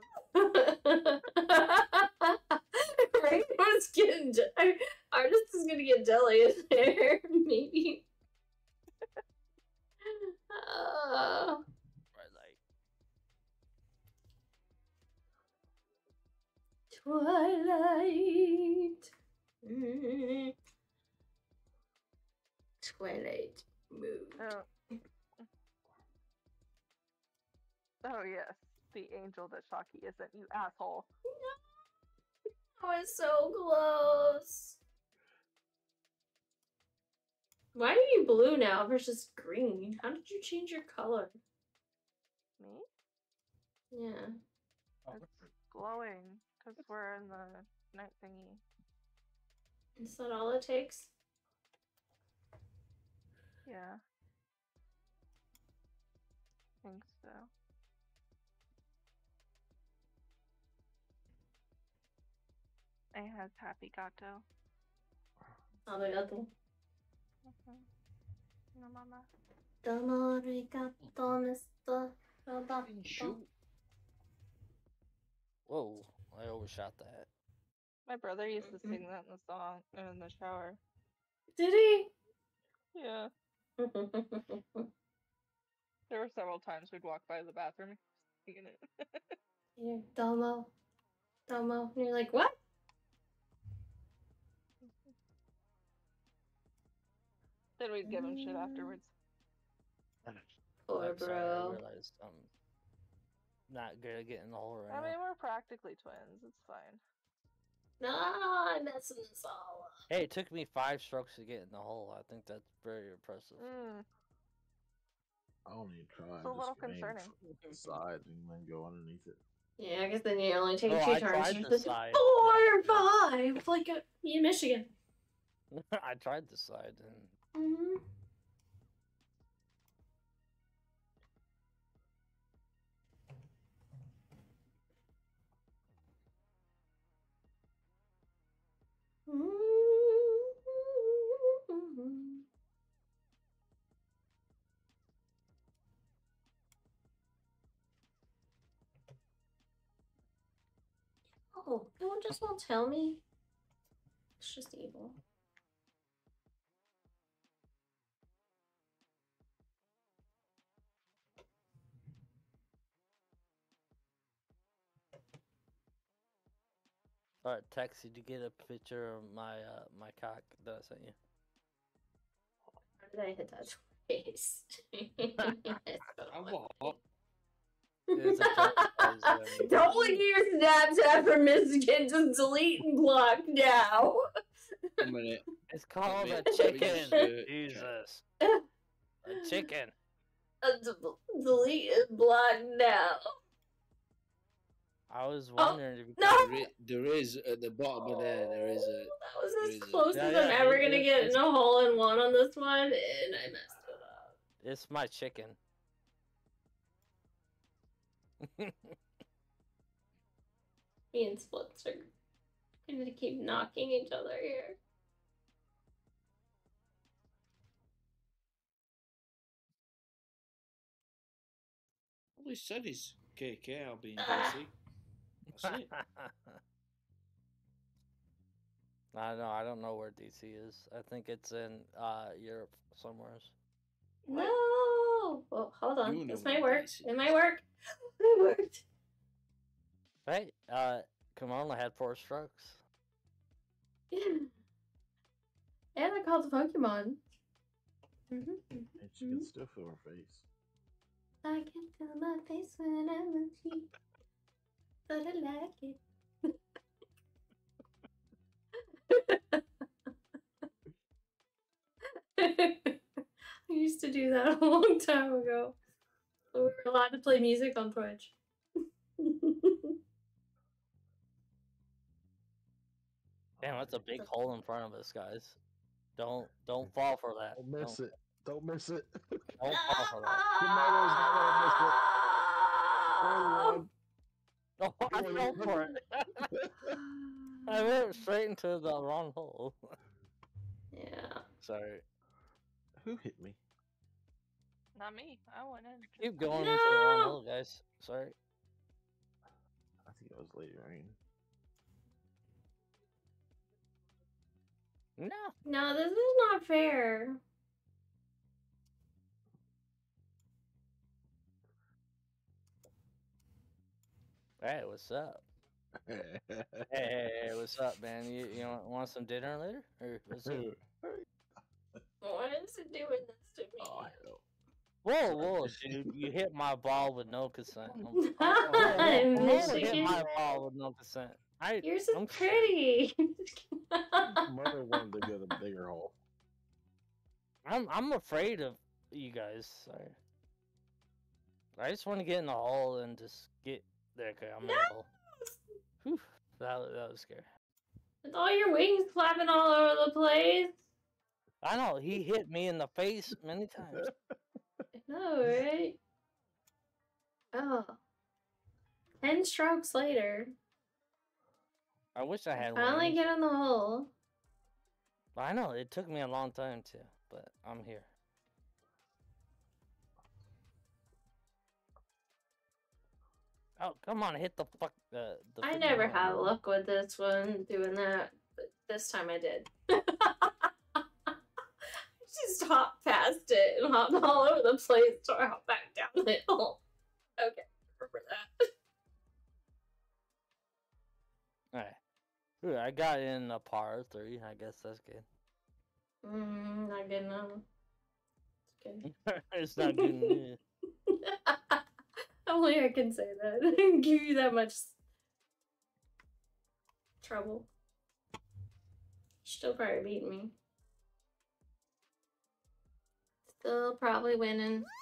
Rain was getting. Je- I- Artist is gonna get jelly in there, maybe. Right, like. Twilight. Mm. Twilight mood. Oh. oh yes, the angel that Shocky isn't. You asshole. I was so close. Why are you blue now versus green? How did you change your color? Me? Yeah. It's glowing because we're in the night thingy. Is that all it takes? Yeah. I think so. It has Happy Gato. Arigato. Mhm. No, mama. Domo arigato, Mr. Roboto. Whoa, I overshot that. My brother used to sing that in the song in the shower. Did he? Yeah. There were several times we'd walk by the bathroom singing it. Here, Domo. Domo. And you're like, what? then we'd give him shit Mm. afterwards. Poor I'm sorry, bro. I realized I'm not good at getting the whole right I mean, we're practically twins. It's fine. Nah, I'm messing this all up. Hey, it took me five strokes to get in the hole. I think that's very impressive. Mm. I don't even try. It's a little concerning. for the side and then go underneath it. Yeah, I guess then you only take Oh, two I turns. tried the side. Four or five, like me in Michigan. I tried the side and hmm just won't tell me. It's just evil. Alright, Tex, did you get a picture of my uh my cock that I sent you? How did I hit that twice? what? Don't look at your Snapchat for Michigan. Just delete and block now. A minute. It's called a me- let me chicken. just do it. Jesus. A chicken. Uh, delete and block now. I was Oh, wondering if you no! There there is at the bottom of there. There is a. That was as is a- close as yeah, I'm ever gonna it- get in a hole in one on this one, and I messed it up. It's my chicken. Me and Splits are gonna keep knocking each other here. All he said is KK. I'll be in DC. That's it. I know. I don't know where DC is. I think it's in uh Europe somewhere. No! Well, hold on. You know This might work. this It might work. It worked. Hey, uh, come on! I had four strokes. And I called the Pokemon. Mhm. And she can still feel her face. I can feel my face when I'm with you. But I like it. used to do that a long time ago. We were allowed to play music on Twitch. Damn, that's a big hole in front of us, guys. Don't don't fall for that. Don't miss it. Don't miss it. Don't fall for that. Tomatoes Oh, I fell for it. I went straight into the wrong hole. yeah. Sorry. Who hit me? Not me. I went in. Keep going into the wrong No! hole, guys. Sorry. I think it was Lady Rain. No. No, this is not fair. Hey, what's up? Hey, hey, hey, what's up, man? You you want, want some dinner later, or what's up? Why is it doing this to me? oh hell. Whoa, whoa, dude! You hit my ball with no consent. I'm, I'm I'm gonna hit my ball with no consent. I, Yours is I'm pretty. Mother wanted to get a bigger hole. I'm I'm afraid of you guys. Sorry. I just want to get in the hole and just get there. Okay, I'm in the hole. Whew, that that was scary. With all your wings flapping all over the place. I know he hit me in the face many times. I know, right? Oh. Ten strokes later. I wish I had one. Finally wings. get in the hole. I know it took me a long time too, but I'm here. Oh come on, hit the fuck the. the I never had luck with this one doing that, but this time I did. Just hop past it and hop all over the place I hopped back down the hill. Okay, remember that. Alright. Ooh, I got in a par three. I guess that's good. Mm, not good enough. It's good. it's not good. news. Only I can say that. I didn't give you that much trouble. Still probably beat me. Still probably winning.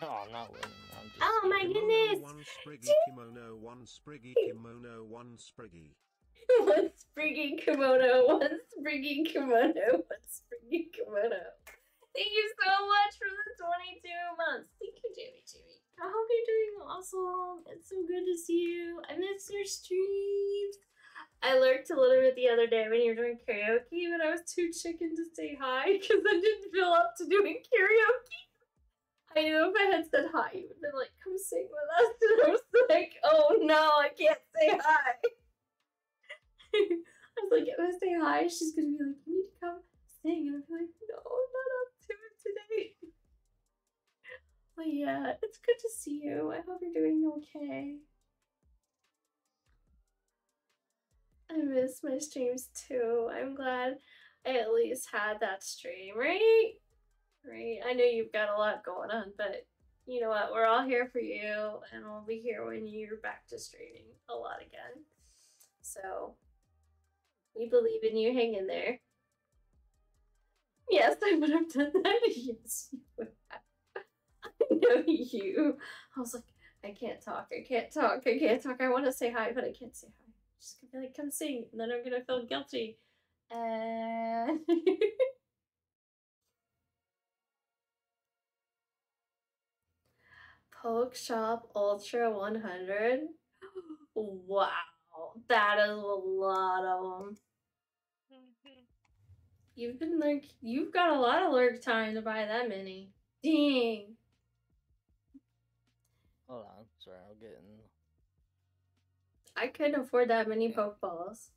No, oh, I'm not winning. I'm just. Oh my Kimono goodness! One spriggy kimono, one spriggy kimono, one spriggy. one spriggy kimono, one spriggy kimono, one spriggy kimono. Thank you so much for the 22 months. Thank you, Jamie Jimmy. I hope you're doing awesome. It's so good to see you. I miss your streams. I lurked a little bit the other day when you were doing karaoke, but I was too chicken to say hi because I didn't feel up to doing karaoke. I knew if I had said hi, you would have been like, come sing with us. And I was like, oh no, I can't say hi. I was like, if I say hi, she's gonna be like, you need to come sing. And I'll be like, no, I'm not up to it today. But yeah, it's good to see you. I hope you're doing okay. I miss my streams too. I'm glad I at least had that stream, right? Right. I know you've got a lot going on, but you know what? We're all here for you, and we'll be here when you're back to streaming a lot again. So we believe in you. Hang in there. Yes, I would have done that. Yes, you would have. I know you. I was like, I can't talk. I can't talk. I can't talk. I want to say hi, but I can't say hi. Just gonna be like, come sing, and then I'm gonna feel guilty. And Poke Shop Ultra 100. Wow, that is a lot of them. Mm-hmm. You've been like, you've got a lot of lurk time to buy that many. Dang. Hold on, sorry, I'll get in. I couldn't afford that many Pokeballs.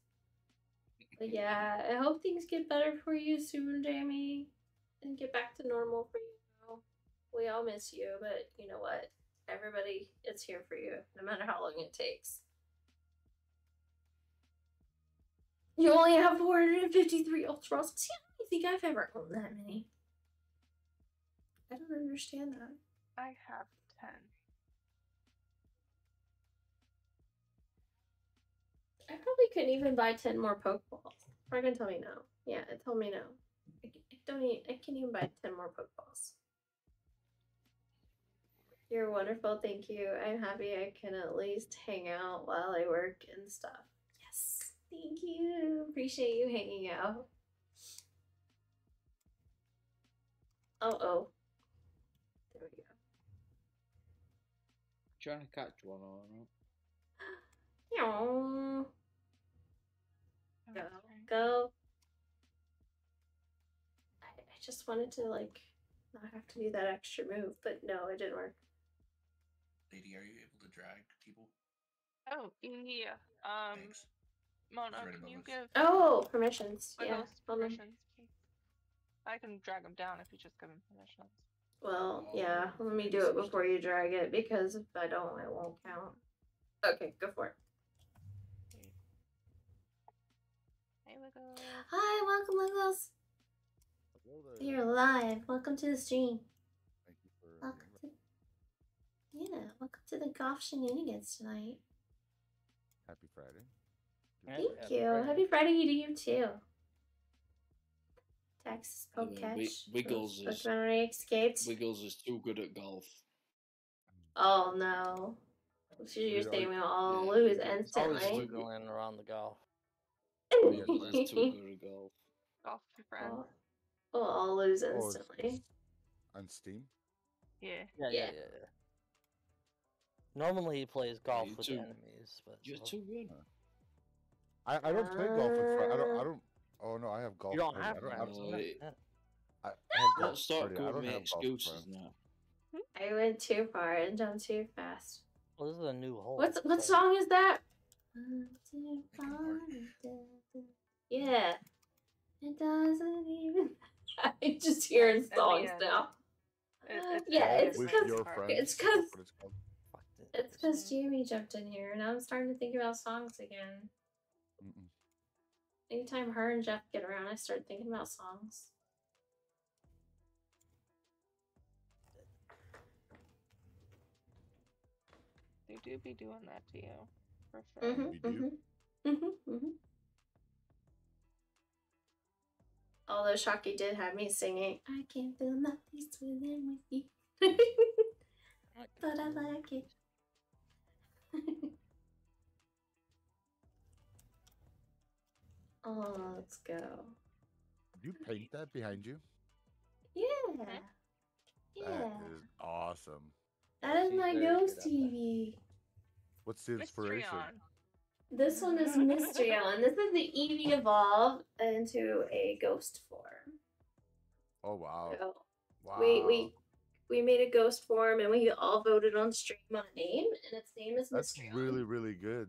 But yeah, I hope things get better for you soon, Jamie, and get back to normal for you. We all miss you, but you know what? Everybody is here for you, no matter how long it takes. You only have 453 Ultras. See, I don't think I've ever owned that many. I don't understand that. I have I probably couldn't even buy 10 more Pokeballs. Or gonna tell me no. Yeah, it told me no. I don't even, I can't even buy 10 more Pokeballs. You're wonderful, thank you. I'm happy I can at least hang out while I work and stuff. Yes, thank you. Appreciate you hanging out. Oh, oh. There we go. Trying to catch one or not? Meow. Go, go. I, I just wanted to like not have to do that extra move, but no, it didn't work. Lady, are you able to drag people? Oh, yeah. Um, Thanks. Mona, can above you give Oh, permissions. Wiggles Yeah. hold permissions. I can drag them down if you just give him permissions. Well, yeah. Let me do it before you drag it because if I don't, it won't count. Okay, go for it. Hey, Hi, welcome, Wiggles. You're live. Welcome to the stream. Thank you for Welcome to. Yeah, welcome to the golf shenanigans tonight. Happy Friday. Thank you. Happy Friday to you too. Texas By the way, Wi- Pokecatch. Wiggles is- Pokemon escaped. Wiggles is too good at golf. Oh no. So you're saying we'll all Yeah. lose instantly. Always instantly? wiggling around the golf. Wiggles is too good at golf. Golf your friend. We'll we'll lose Oh, instantly. On Steam? Yeah. Yeah, yeah, Yeah. yeah. yeah. Normally he plays golf you with too- enemies, but You're too good. I, I don't play golf in front. I don't. I don't. Oh no, I have golf. you don't party. have I don't friends. have. no, it- I, I have golf. Let's start party. I giving don't me have golf excuses friends. now. Hmm? I went too far and jumped too fast. Well, this is a new hole. What's what song is that? Went too far and da- Yeah. It doesn't even. I'm just hearing Yes, songs end. now. It- it's Yeah, it's cause- your part. friends. it's that's 'cause- what it's called. Fuck it. It's because Jamie jumped in here, and I'm starting to think about songs again. Mm-mm. Anytime her and Jeff get around, I start thinking about songs. They do be doing that to you. For sure. Mm-hmm, We do. mm-hmm, mm-hmm, Although Shocky did have me singing, I can't feel my peace within with you. but I like it. oh, let's go. You paint that behind you? Yeah. Yeah. That is awesome. That is my very good ghost. TV. What's the inspiration? Mystery This one is Mysteon. This is the Eevee evolve into a ghost form. Oh wow. So Wow. we we we made a ghost form and we all voted on stream on a name and its name is That's Mysteon. really really good.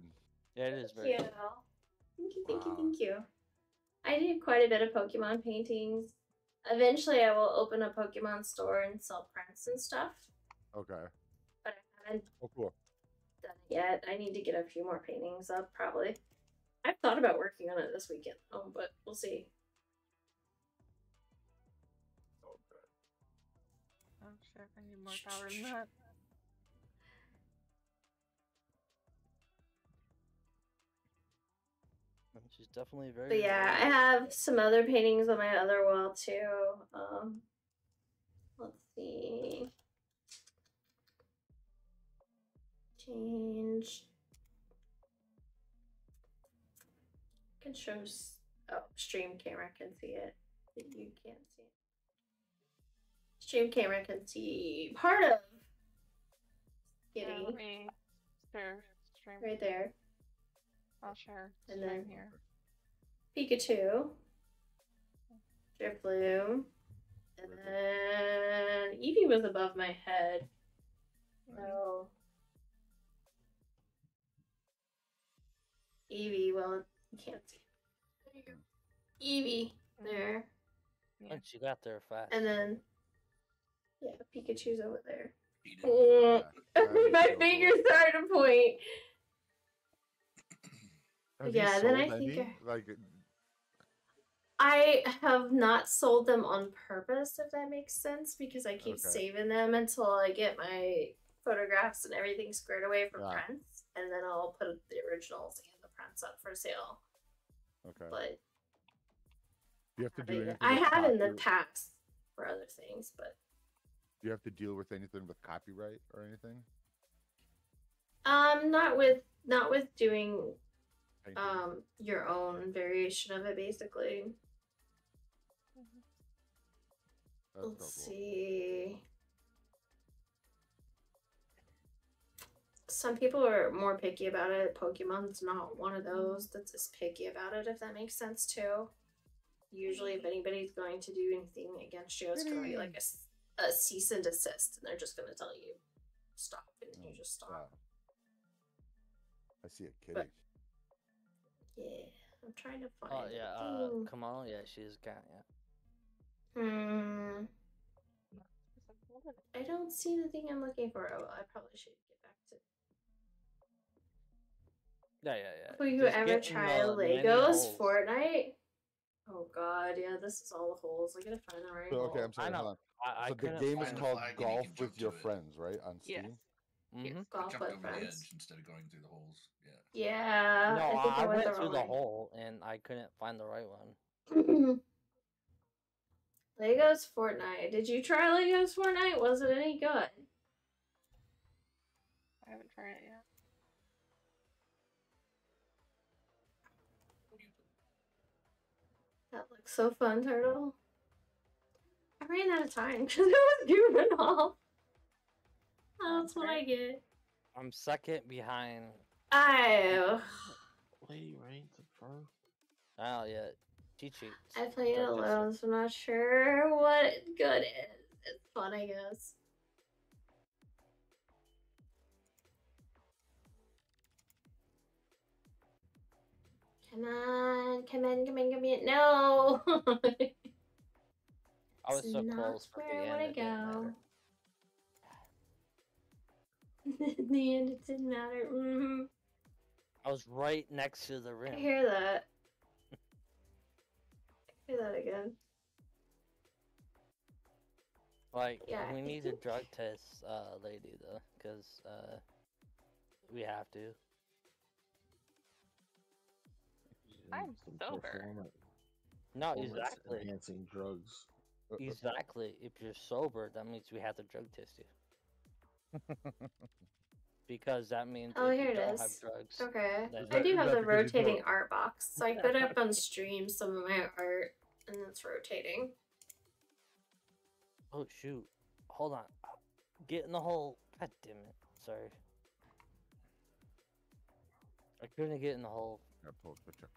Yeah, it is Thank very. you. Thank you, thank you, thank you. I do quite a bit of Pokemon paintings. Eventually, I will open a Pokemon store and sell prints and stuff, Okay. but I haven't Oh, cool. Done it yet. I need to get a few more paintings up, probably. I've thought about working on it this weekend, oh, but we'll see. Oh shit, I need more power than that. She's definitely very. But yeah, I have some other paintings on my other wall too. Um, let's see. Change. Can show. Oh, stream camera can see it. but You can't see it. Stream camera can see part of. Yeah, Kitty let me share stream. right there. I'll share And stream then- here. Pikachu, Drifloon, and then Eevee was above my head. So Eevee, well, you can't see. There you go. Eevee there, And she got there fast. and then yeah, Pikachu's over there. Beat it. That is my so fingers started to point. Have Yeah, then sold I think? I- Like, I have not sold them on purpose, if that makes sense, because I keep Okay. saving them until I get my photographs and everything squared away from Yeah. prints, and then I'll put the originals prints up for sale. okay. But you have to do I, anything I have in the past for other things, but Do you have to deal with anything with copyright or anything? um, not with not with doing Painting? um your own variation of it, basically. That's Let's so cool. see. Some people are more picky about it. Pokemon's not one of those that's as picky about it, if that makes sense too. Usually, if anybody's going to do anything against you, it's going to be like a cease and desist, and they're just going to tell you stop, and you Mm, just Yeah. stop. I see a kitty. But- Yeah, I'm trying to find. Oh yeah, uh, thing. Kamal. Yeah, she's got yeah. Hmm. I don't see the thing I'm looking for. Oh, I probably should Yeah, yeah, yeah. Will you Just ever get try Legos. Fortnite? Oh god, yeah, this is all the holes. I gotta find the right So, okay. I'm sorry. know. Hold on. I, I so the game is called flag and you Golf with Your it. Friends, right? On Yes. Steam. Mhm. I Golf jumped with over the friends. edge instead of going through the holes. Yeah. Yeah, no, I think I, I, went, went the through the hole and I couldn't find the right one. Legos Fortnite. Did you try Legos Fortnite? Was it any good? I haven't tried it yet. So fun, Turtle. I ran out of time because it was goofing off. Oh, that's what I get. I'm second behind. I Lady Rain's in first. Oh yeah, cheat sheets. I play it Drug alone, so I'm not sure what good is. It's fun, I guess. Come on, come in, come in, come in. No! I was so not close for the where I end. wanna go. In the end, it didn't matter. hmm I was right next to the rim. I hear that. I hear that again. Like Yeah, we need to think- drug test uh lady though, because uh we have to. I'm Some sober. No, performance exactly. Enhancing drugs. Uh, uh, Exactly. If you're sober, that means we have to drug test you. Because that means Oh, here you it don't is. have drugs. Okay. then- I do have the rotating don't- art box, so I put up on stream some of my art, and it's rotating. Oh shoot! Hold on. Get in the hole. God damn it! Sorry. I couldn't get in the hole, yeah, pull the picture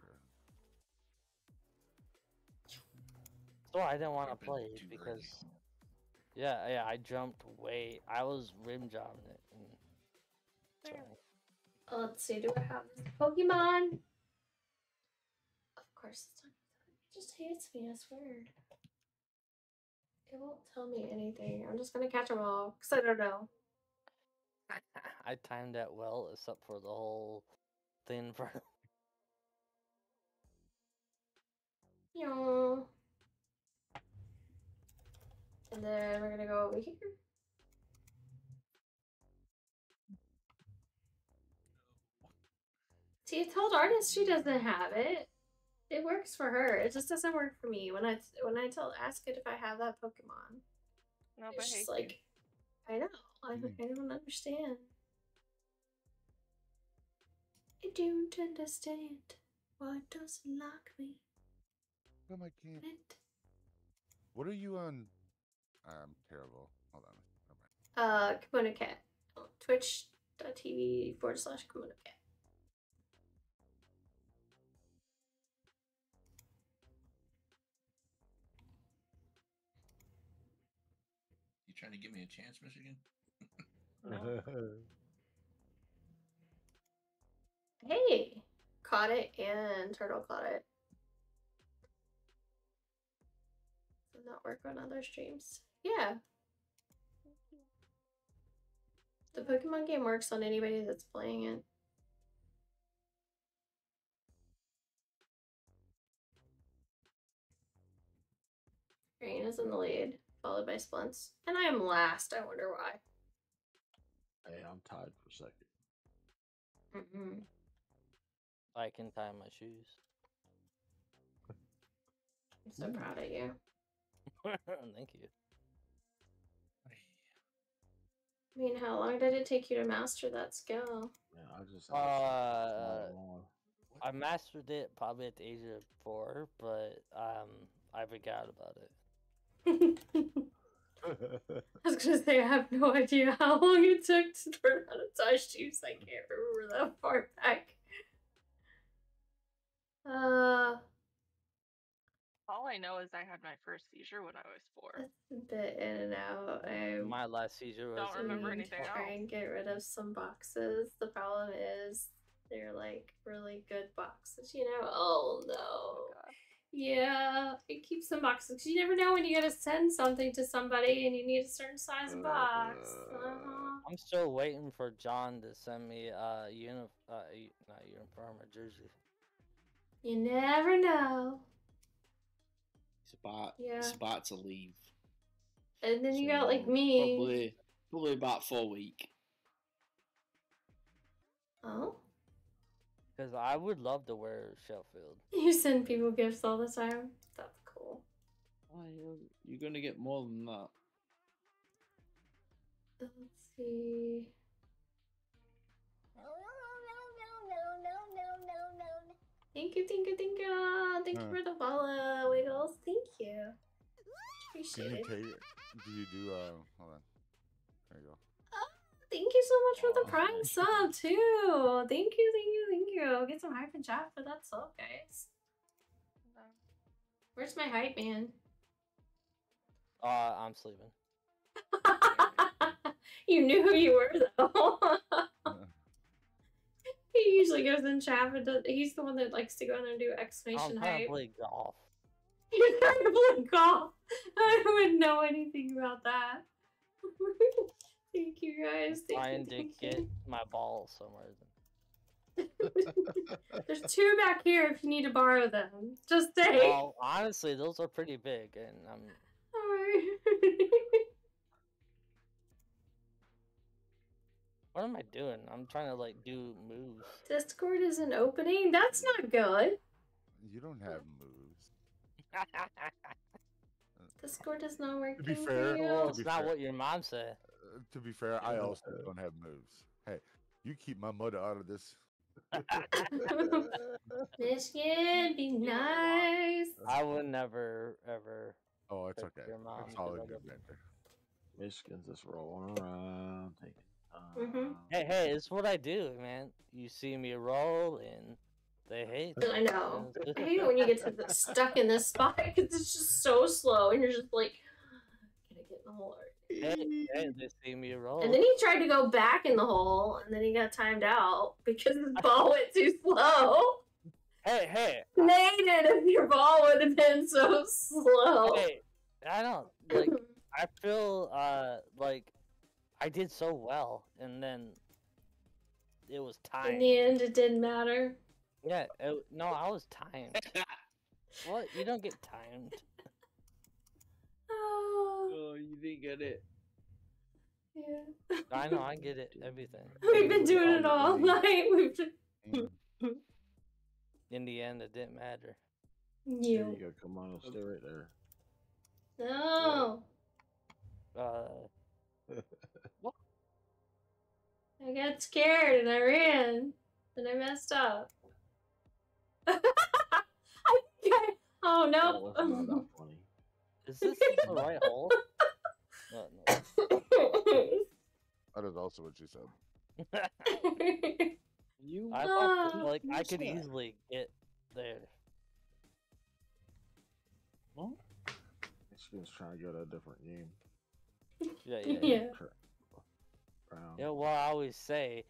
so I didn't want to play it too early. because. Yeah, yeah, I jumped way. I was rim jobbing it. And... There. Sorry. Oh, let's see, do I have this Pokemon? course, it's not. It just hates me. I swear. It won't tell me anything. I'm just gonna catch them all because I don't know. I timed that well, except for the whole thing for. Yeah. And then we're gonna go over here. See, I told artist she doesn't have it. It works for her. It just doesn't work for me. When I when I tell ask it if I have that Pokemon, No, but it's just like I know. I, hmm. I don't understand. I don't understand why it doesn't like me. Come I can't. What are you on? I'm terrible. Hold on. Uh, Kimono Cat. Twitch.tv forward slash Kimono Cat. You trying to give me a chance, Michigan? Hey! Caught it and Turtle caught it. Does not work on other streams. Yeah. The Pokemon game works on anybody that's playing it. Green is in the lead, followed by Splints. And I am last. I wonder why. Hey, I'm tied for second. Mm-mm. I can tie my shoes. I'm so proud of you. Thank you. I mean, how long did it take you to master that skill? Yeah, I just. Uh, I mastered it probably at the age of four, but um, I forgot about it. I was gonna say I have no idea how long it took to learn how to tie shoes. I can't remember that far back. Uh, all I know is I had my first seizure when I was four. a bit in and out. I My last seizure was. Don't remember anything to try else. and get rid of some boxes. The problem is they're like really good boxes, you know. Oh no. Yeah, it keeps some boxes 'cause you never know when you gotta send something to somebody and you need a certain size box. Uh-huh. I'm still waiting for John to send me a uni- uh, not uniform, a jersey. You never know. Spot. Yeah. Spot to leave. And then you got like me. Probably, probably about four week. Oh, Because I would love to wear Sheffield. you send people gifts all the time. That's cool. Oh, you're, um, you're gonna get more than that. Let's see. Thank you, thank you, thank you. Thank you for the follow, Wiggles. Thank you. Can Appreciate you it. Do you do? Uh, hold on. There you go. Oh, thank you so much for the prime sub too. Thank you, thank you, thank you. Get some hype and chat for that sub, guys. Where's my hype man? Uh, I'm sleeping. You knew who you were though. he usually goes in chat, but does- he's the one that likes to go in there and do exclamation I'm hype. play golf. You're to play golf. I wouldn't know anything about that. thank you guys. Thank Trying you, to thank get my ball somewhere. There's two back here if you need to borrow them. Just say. Well, honestly, those are pretty big, and I'm. What am I doing? I'm trying to like do moves. Discord isn't opening. That's not good. You don't have moves. Discord is not working. To be for fair, you. Well, to it's be not fair, what your mom said. uh, to be fair, I also don't have moves. Hey, you keep my mother out of this. Michigan, be nice. I would never ever. Oh, it's okay. Your mom It's all 'cause in I good love Michigan's just rolling around, taking time. Mhm. Hey, hey, it's what I do, man. You see me roll, and they hate. I know. I hate it when you get to the, stuck in this spot because it's just so slow and you're just like, can I get in the hole? Hey, hey, they see me roll. And then he tried to go back in the hole and then he got timed out because his ball went too slow. Hey, hey, Made it if your ball would have been so slow. hey! I don't like. I feel uh like I did so well, and then it was time. In the end, it didn't matter. Yeah, it, no, I was timed. what? You don't get timed. Oh, Oh, you didn't get it. yeah. I know, I get it. Everything. We've been doing it all night. We've been... In the end, it didn't matter. There You. you go. Come on, stay right there. No. Uh, I got scared and I ran. And I messed up. I think I... Oh, Well, that's not no. is this the right hole? No, no. That is also what she said. You. I thought that, Ah, like I could that? easily get there. She was trying to go to a different game. Yeah, yeah. yeah. yeah. Crap. Round. Yeah, well, I always say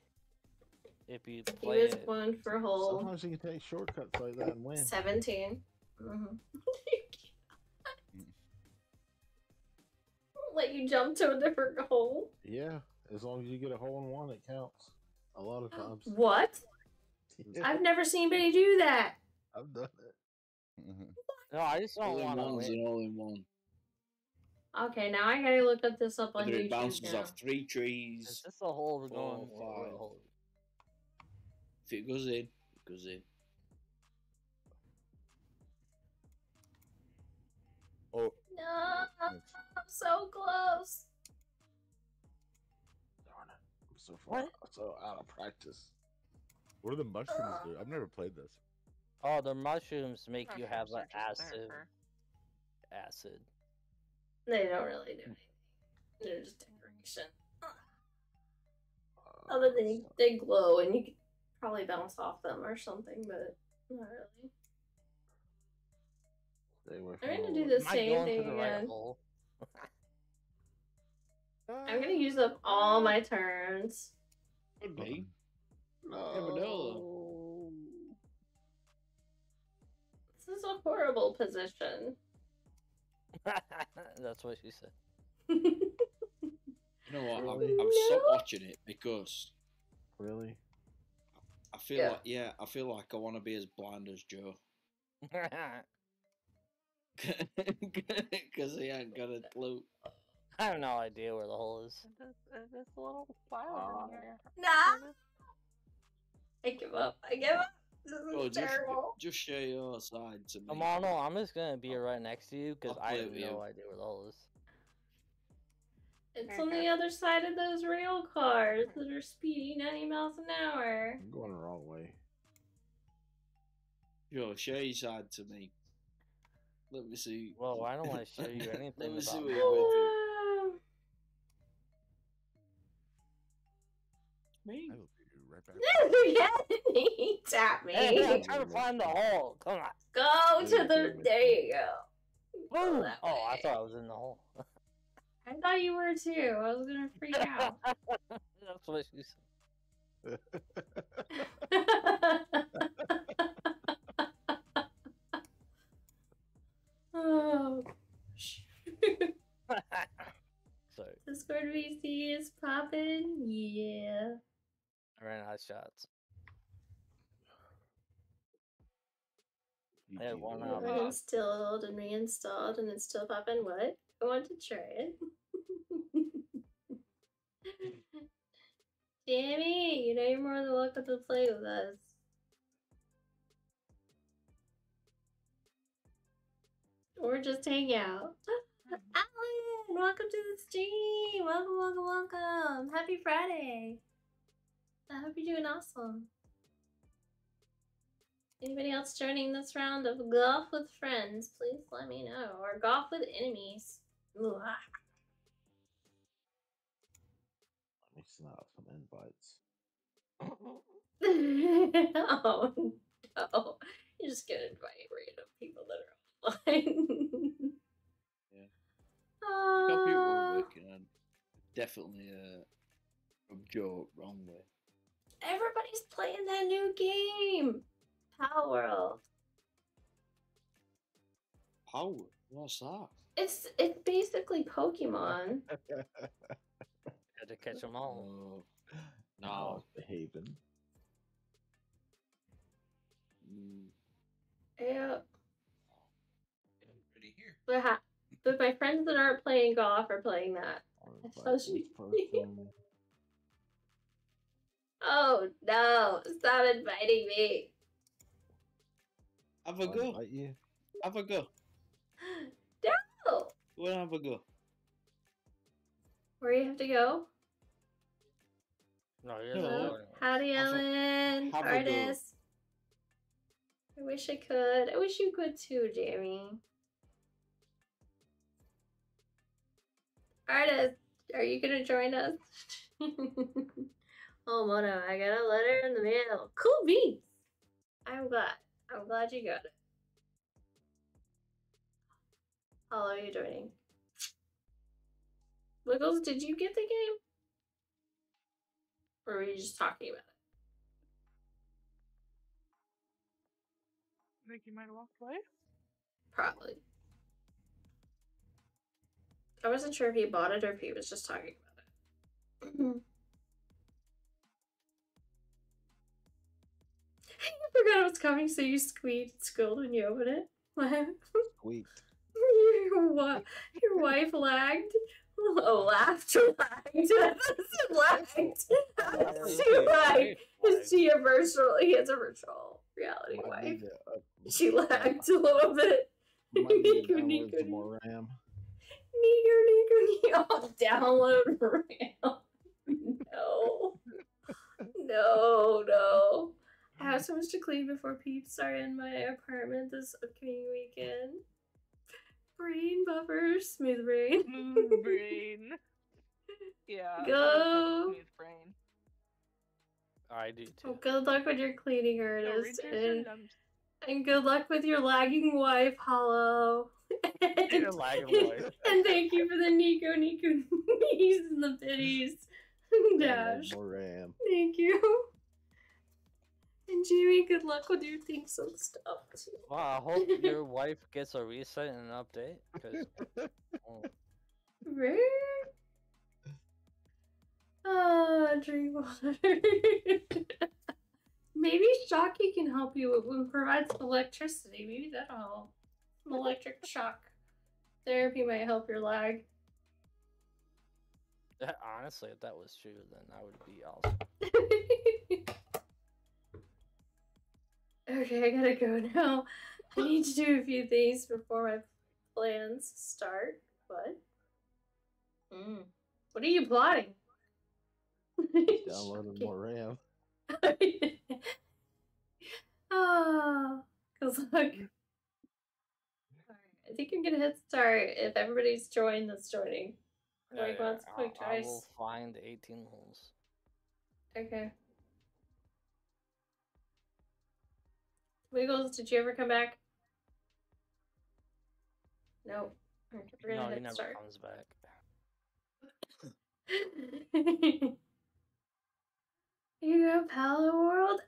if you He play was it, one for hole Sometimes you can take shortcuts like that and win. 17. Mm-hmm. Let you jump to a different hole. Yeah, as long as you get a hole in one, it counts. A lot of times. What? Yeah, I've never seen anybody do that. I've done it. No, I just All don't want to one's win. an all in one. Okay, now I gotta look up this up on Whether it bounces now. off three Is trees, this a hole we're going or a five. hole? if it goes in, it goes in. Oh, No, I'm so close. Darn it. I'm so far, What? so out of practice. what do the mushrooms do? I've never played this. Oh, the mushrooms make you have Mushrooms like are just there acid. Acid. They don't really do anything. They're just decoration. Uh, Other than they, they glow and you could probably bounce off them or something, but not really. Stay away I'm gonna do the it. Am I same thing the again. hole? I'm gonna use up all my turns. Could be. No. Never know. This is a horrible position. That's what she said. You know what? I'm, Really? I've stopped No. watching it because Really? I feel Yeah. like yeah, I feel like I want to be as blind as Joe because he ain't got a clue. I have no idea where the hole is. Is this, this little wild Ah. in here? Nah. I give up. I give up. This is Oh, just terrible. just share your side to me. Amano, I'm just gonna be right next to you because I'll I play have with no idea where the hole is. It's on the other side of those rail cars that are speeding 90 miles an hour. I'm going the wrong way. Joe, share your side to me. Let me see. Well, I don't want to show you anything. Let anything me see what you're going. Me? Back. he tapped me. Hey, hey, I'm trying to find the hole. Come on. Go to the. There you go. Go Boom. that Oh, I thought I was in the hole. I thought you were too. I was gonna freak out. That's what she said. oh. gosh. Sorry, Discord VC is popping. Yeah. I ran out of shots. I had one out. Uninstalled and reinstalled and it's still popping. What? I want to try it. Jamie, you know you're more than welcome to play with us. Or just hang out. Alan, welcome to the stream. Welcome, welcome, welcome. Happy Friday. I hope you're doing awesome. Anybody else joining this round of golf with friends? Please let me know. Or golf with enemies. Ah. Let me snap some invites. oh no. You're just gonna invite random people that are online. Yeah. People Uh, working on definitely uh joke wrong way. Everybody's playing that new game. Palworld. Power. What's that? It's it's basically Pokemon. Had to catch them all. Oh, No. the Haven. Mm, Yeah. Pretty here. But, ha- but my friends that aren't playing golf are playing that. Or I if Oh no! Stop inviting me. have a I'll go. invite you. Have a go. No. We'll have a go. Where you have to go? No, he No. doesn't know. Howdy, Have Ellen. a. Artist. I wish I could. I wish you could too, Jamie. Artist, are you gonna join us? oh, Mono, I got a letter in the mail. Cool beans. I'm glad. I'm glad you got it. How are you joining? Wiggles, did you get the game? Or were you just talking about it? I think you might have walked away. Probably. I wasn't sure if he bought it or if he was just talking about it. Mm-hmm. Forgot it was coming, so you squeaked, squealed when you opened it. What? Squeaked. your, wa- your wife lagged? Oh, laughed lagged? lagged. she lagged. Is she a virtual? He has a virtual reality Might wife. to She lagged a little bit. might need to Nico, Nico, some more RAM. Nico, Nico, Nico. Oh, download RAM. No. No, no. I have so much to clean before peeps are in my apartment this upcoming weekend. Brain buffer, smooth brain. Smooth brain. Yeah. Go. I Smooth brain. I do too. Well, good luck with your cleaning, Go artist, read and, and good luck with your lagging wife, Hollow. And, Your lagging wife. and thank you for the Nico Nico knees and the bitties. Download Dash. more RAM. Thank you. And Jamie, good luck with your things and stuff too. Wow, I hope your wife gets a reset and an update. Cause, oh, Rare. Ah, drink water. Maybe Shocky can help you and provide some electricity. Maybe that'll help. Some electric shock therapy might help your lag. honestly, if that was true, then that would be awesome. okay, I gotta go now. I need to do a few things before my plans start. What? Mm. What are you plotting? Downloading more RAM. oh, good luck. Alright, I think I'm gonna hit start if everybody's joined that's joining. Like once, I- quick I twice. will find 18 holes. Okay. Wiggles, did you ever come back? No. We're gonna No, he never start. comes back. you have Palworld.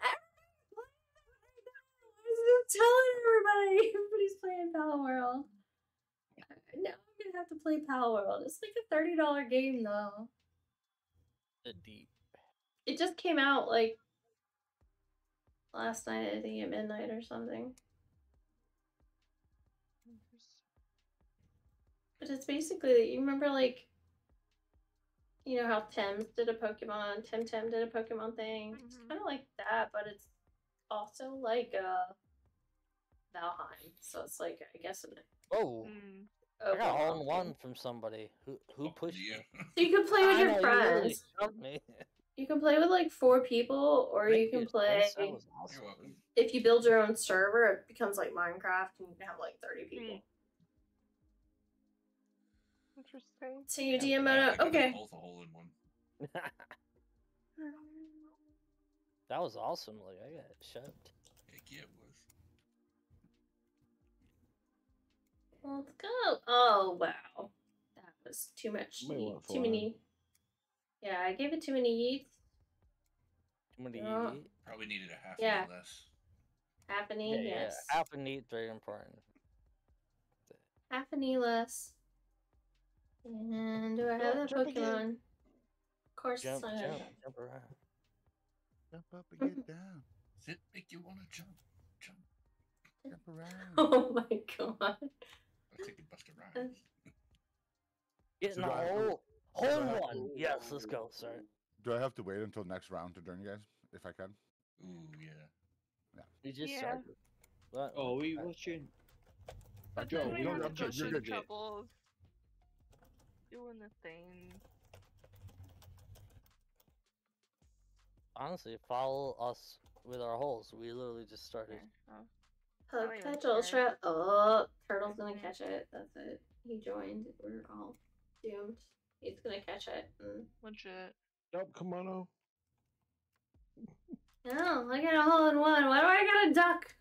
Everybody's telling everybody. Everybody's playing Palworld. Uh, now I'm gonna have to play Palworld. It's like a thirty dollar game though. The deep. It just came out like last night, I think at midnight or something. But it's basically you remember like you know how Temtem did a Pokemon, Temtem did a Pokemon thing. It's Mhm. kind of like that, but it's also like a Valheim. So it's like I guess an Oh, Mm. I got all in one from somebody. Who who pushed you. me? So you can play with I your know, you really friends. me. You can play with like four people, or you can you, play. That was awesome. If you build your own server, it becomes like Minecraft, and you can have like thirty hmm. people. Interesting. So you I DM think Mono. it Okay. Both a hole in one. that was awesome. Like I got shoved. Heck yeah, it was. Let's go. Oh wow, that was too much. Might yeet- want Too many. Yeah, I gave it too many yeets. Too many oh. Yeah. yeet. Probably needed a half Yeah. a less. Half an Yeah, E, yeah. Half a neat, very important. Half an E less. And do I have that jump again. Pokemon? Of course Jump, I jump, jump around. Jump up and get down. Does it make you want to jump? Jump. Jump around. Oh my god. I'll take a Busta Rhymes. Get in So the do I have to- hole. do I Hole have one. Yes, let's go. Sorry. Do I have to wait until next round to join you guys? If I can? Ooh, yeah. Yeah. You just Yeah. started. What? Oh, we watching. But Joe, then we you don't have to have go to- you're through the good, yeah. trouble doing the thing. Honestly, follow us with our holes. We literally just started. Oh. Hook I'll catch all try. trap. Oh, Turtle's gonna mm-hmm. catch it. That's it. He joined. We're all doomed. He's gonna catch it. Mm. Legit. Nope, come on, oh. No, I got a hole in one. Why do I got a duck?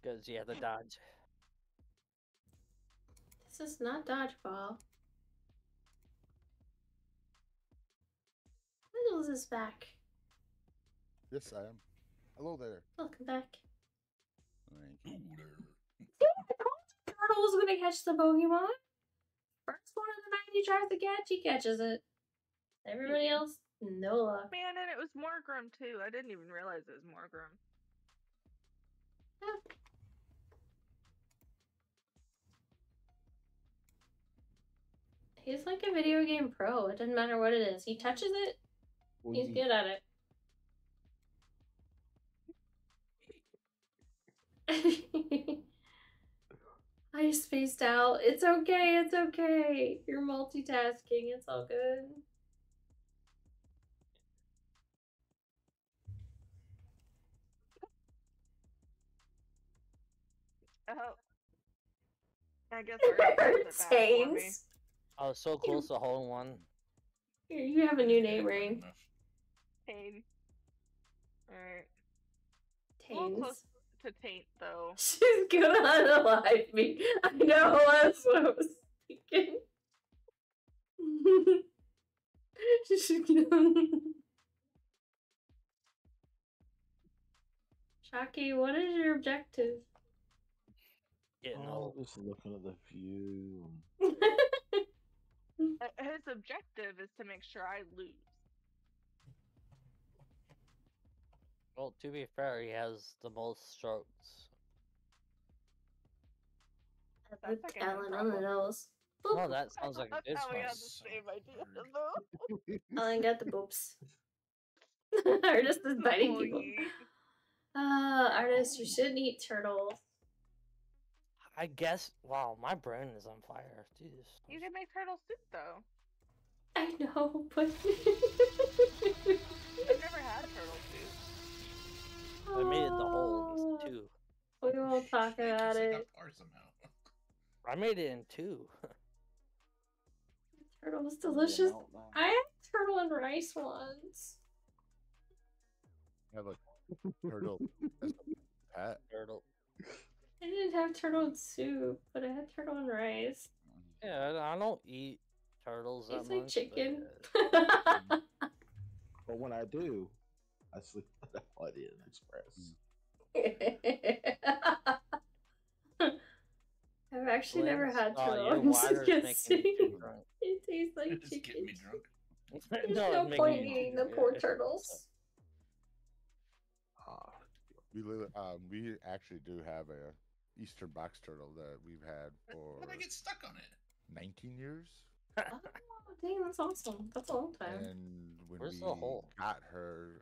Because you have to dodge. This is not dodgeball. Wiggles is back. Yes, I am. Hello there. Welcome back. Thank you. Ooh, there. Turtle's gonna catch the Pokemon. First one of the night he tries to catch, he catches it. Everybody else, no luck. Man, and it was Morgrim too. I didn't even realize it was Morgrim. He's like a video game pro. It doesn't matter what it is. He touches it, he's Wheezy. good at it. I spaced out. It's okay, it's okay. You're multitasking, it's all good. Oh. I guess Artie does it back for I was oh, so close to hole in one. Here, you have a new name, Rain. Pain. Alright. A little close to taint though. She's gonna unalive me. I know, that's what I was thinking. She's gonna... Shocky, what is your objective? Getting Oh, hole. just looking at the view. Uh, His objective is to make sure I lose. Well, to be fair, he has the most strokes. That's like a on the problem. nose. Oh, that sounds like a That's good how we one. had the same idea though. Ellen got the boops. Artist is biting Oh, people. ye- Uh, artist, you shouldn't eat turtles. I guess. Wow, my brain is on fire. Jeez. You can make turtle soup though. I know, but I've never had a turtle soup. I made it the hole in oh. two. We won't talk about I it. got par. I made it in two. Turtle was delicious. I had turtle and rice once. I have a turtle as pet. Turtle. I didn't have turtle and soup, but I had turtle and rice. Yeah, I I don't eat turtles that It's like much. chicken. But when I do, I sleep at the Holiday Inn Express. I've actually never Lynn's- had oh, turtle. I'm just water's gonna making say me too drunk. it tastes like It's getting chicken. me drunk. There's No, no, it's making point me eating the drunk, poor yeah. turtles. Ah, We um we actually do have a Eastern box turtle that we've had for How did I get stuck on it? 19 years. Oh, dang, that's awesome. That's a long time. And when Where's we the hole? got her,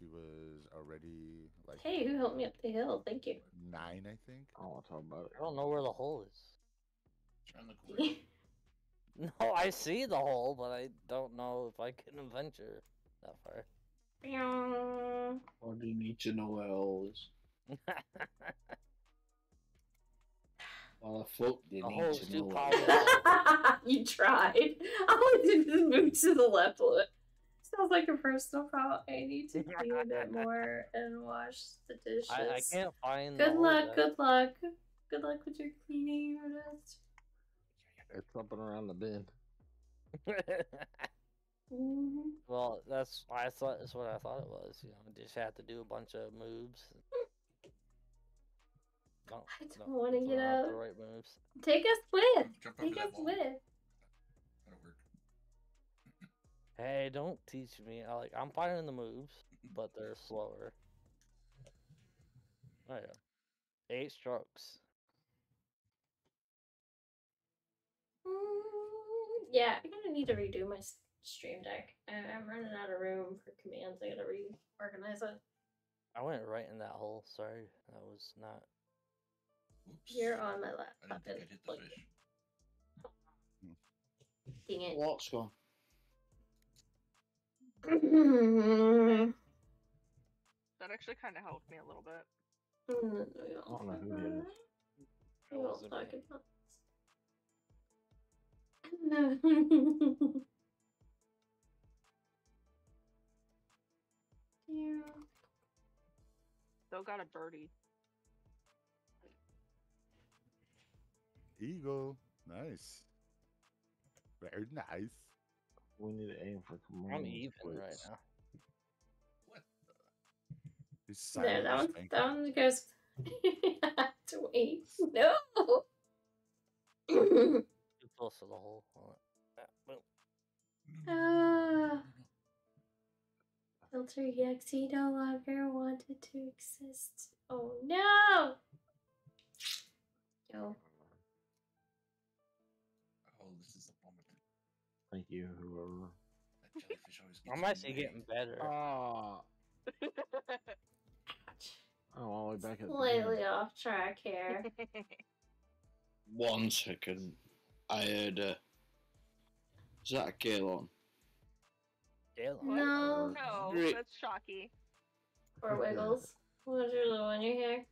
she was already like Hey, who helped me up the hill? Thank you. nine, I think. I don't want to talk about it. I don't know where the hole is. It's around the corner. No, I see the hole, but I don't know if I can venture that far. Meow. Do you need to know where all is? While I float, you The need hole's to too know you tried. All I did was move to the left. Sounds like a personal problem. I need to clean a bit more and wash the dishes. I, I can't find Good hole luck, good luck. Good luck with your cleaning, artist. It's up and around the bin. Mhm. well, that's I thought that's what I thought it was. You know, just had to do a bunch of moves. Don't, I don't don't want to get up. The right moves. Take us with. Take that us with. Hey, don't teach me. I like I'm finding the moves, but they're slower. Oh yeah, eight strokes. Mm, yeah, I'm gonna need to redo my stream deck. I- I'm running out of room for commands. I gotta reorganize it. I went right in that hole. Sorry, that was not. Whoops. You're on my I laptop. didn't think I and, hit the fish. Dang it. What's gone? That actually kind of helped me a little bit. I don't know who did it. We That all wasn't talk about No. Yeah. Still got a birdie. Eagle. Nice. Very nice. We need to aim for command. I'm even right now. What? He's There, that as one, Spanky. that one goes. I have to wait. No. Too close to the hole. Hold on. Ah. No, no, no, no, no, Ah. no, Filter EXE no longer wanted to exist. Oh no! Yo. Thank you, whoever. That jellyfish always gets I'm actually way. getting better. Ah, I'm all the way back at the Slightly off track here. One second. I heard. Uh, is that a Kalon? Galen. no. no, Great. that's shocky. Or Wiggles. What's your little one you hear?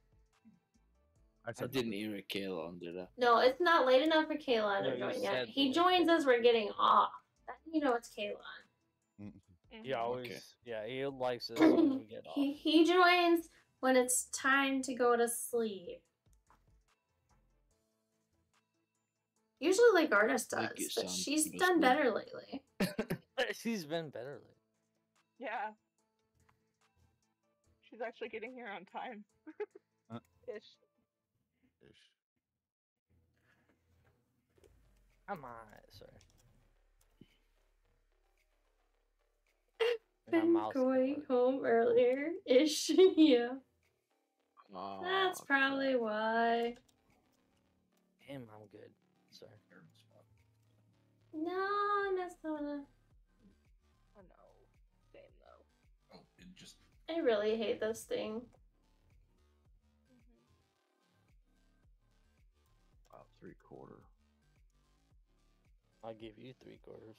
I I didn't nothing. hear a Kalon, did I? No, it's not late enough for Kayla No, to you join yet. He late. joins as we're getting off. Then you know it's Kayla. Mm. He Mhm. always, yeah, he likes it when we get off. He he joins when it's time to go to sleep. Usually, like artist does, it but she's done well. better lately. She's been better lately. Yeah. She's actually getting here on time. Uh. Ish. Ish. Come on, sorry. And my Been going died. home earlier ish. yeah, Ah, that's crap. probably why. Damn, I'm good. Sorry. No, I messed that one up. Oh no. Same though. Oh, it just. I really hate this thing. About three quarter. I'll give you three quarters.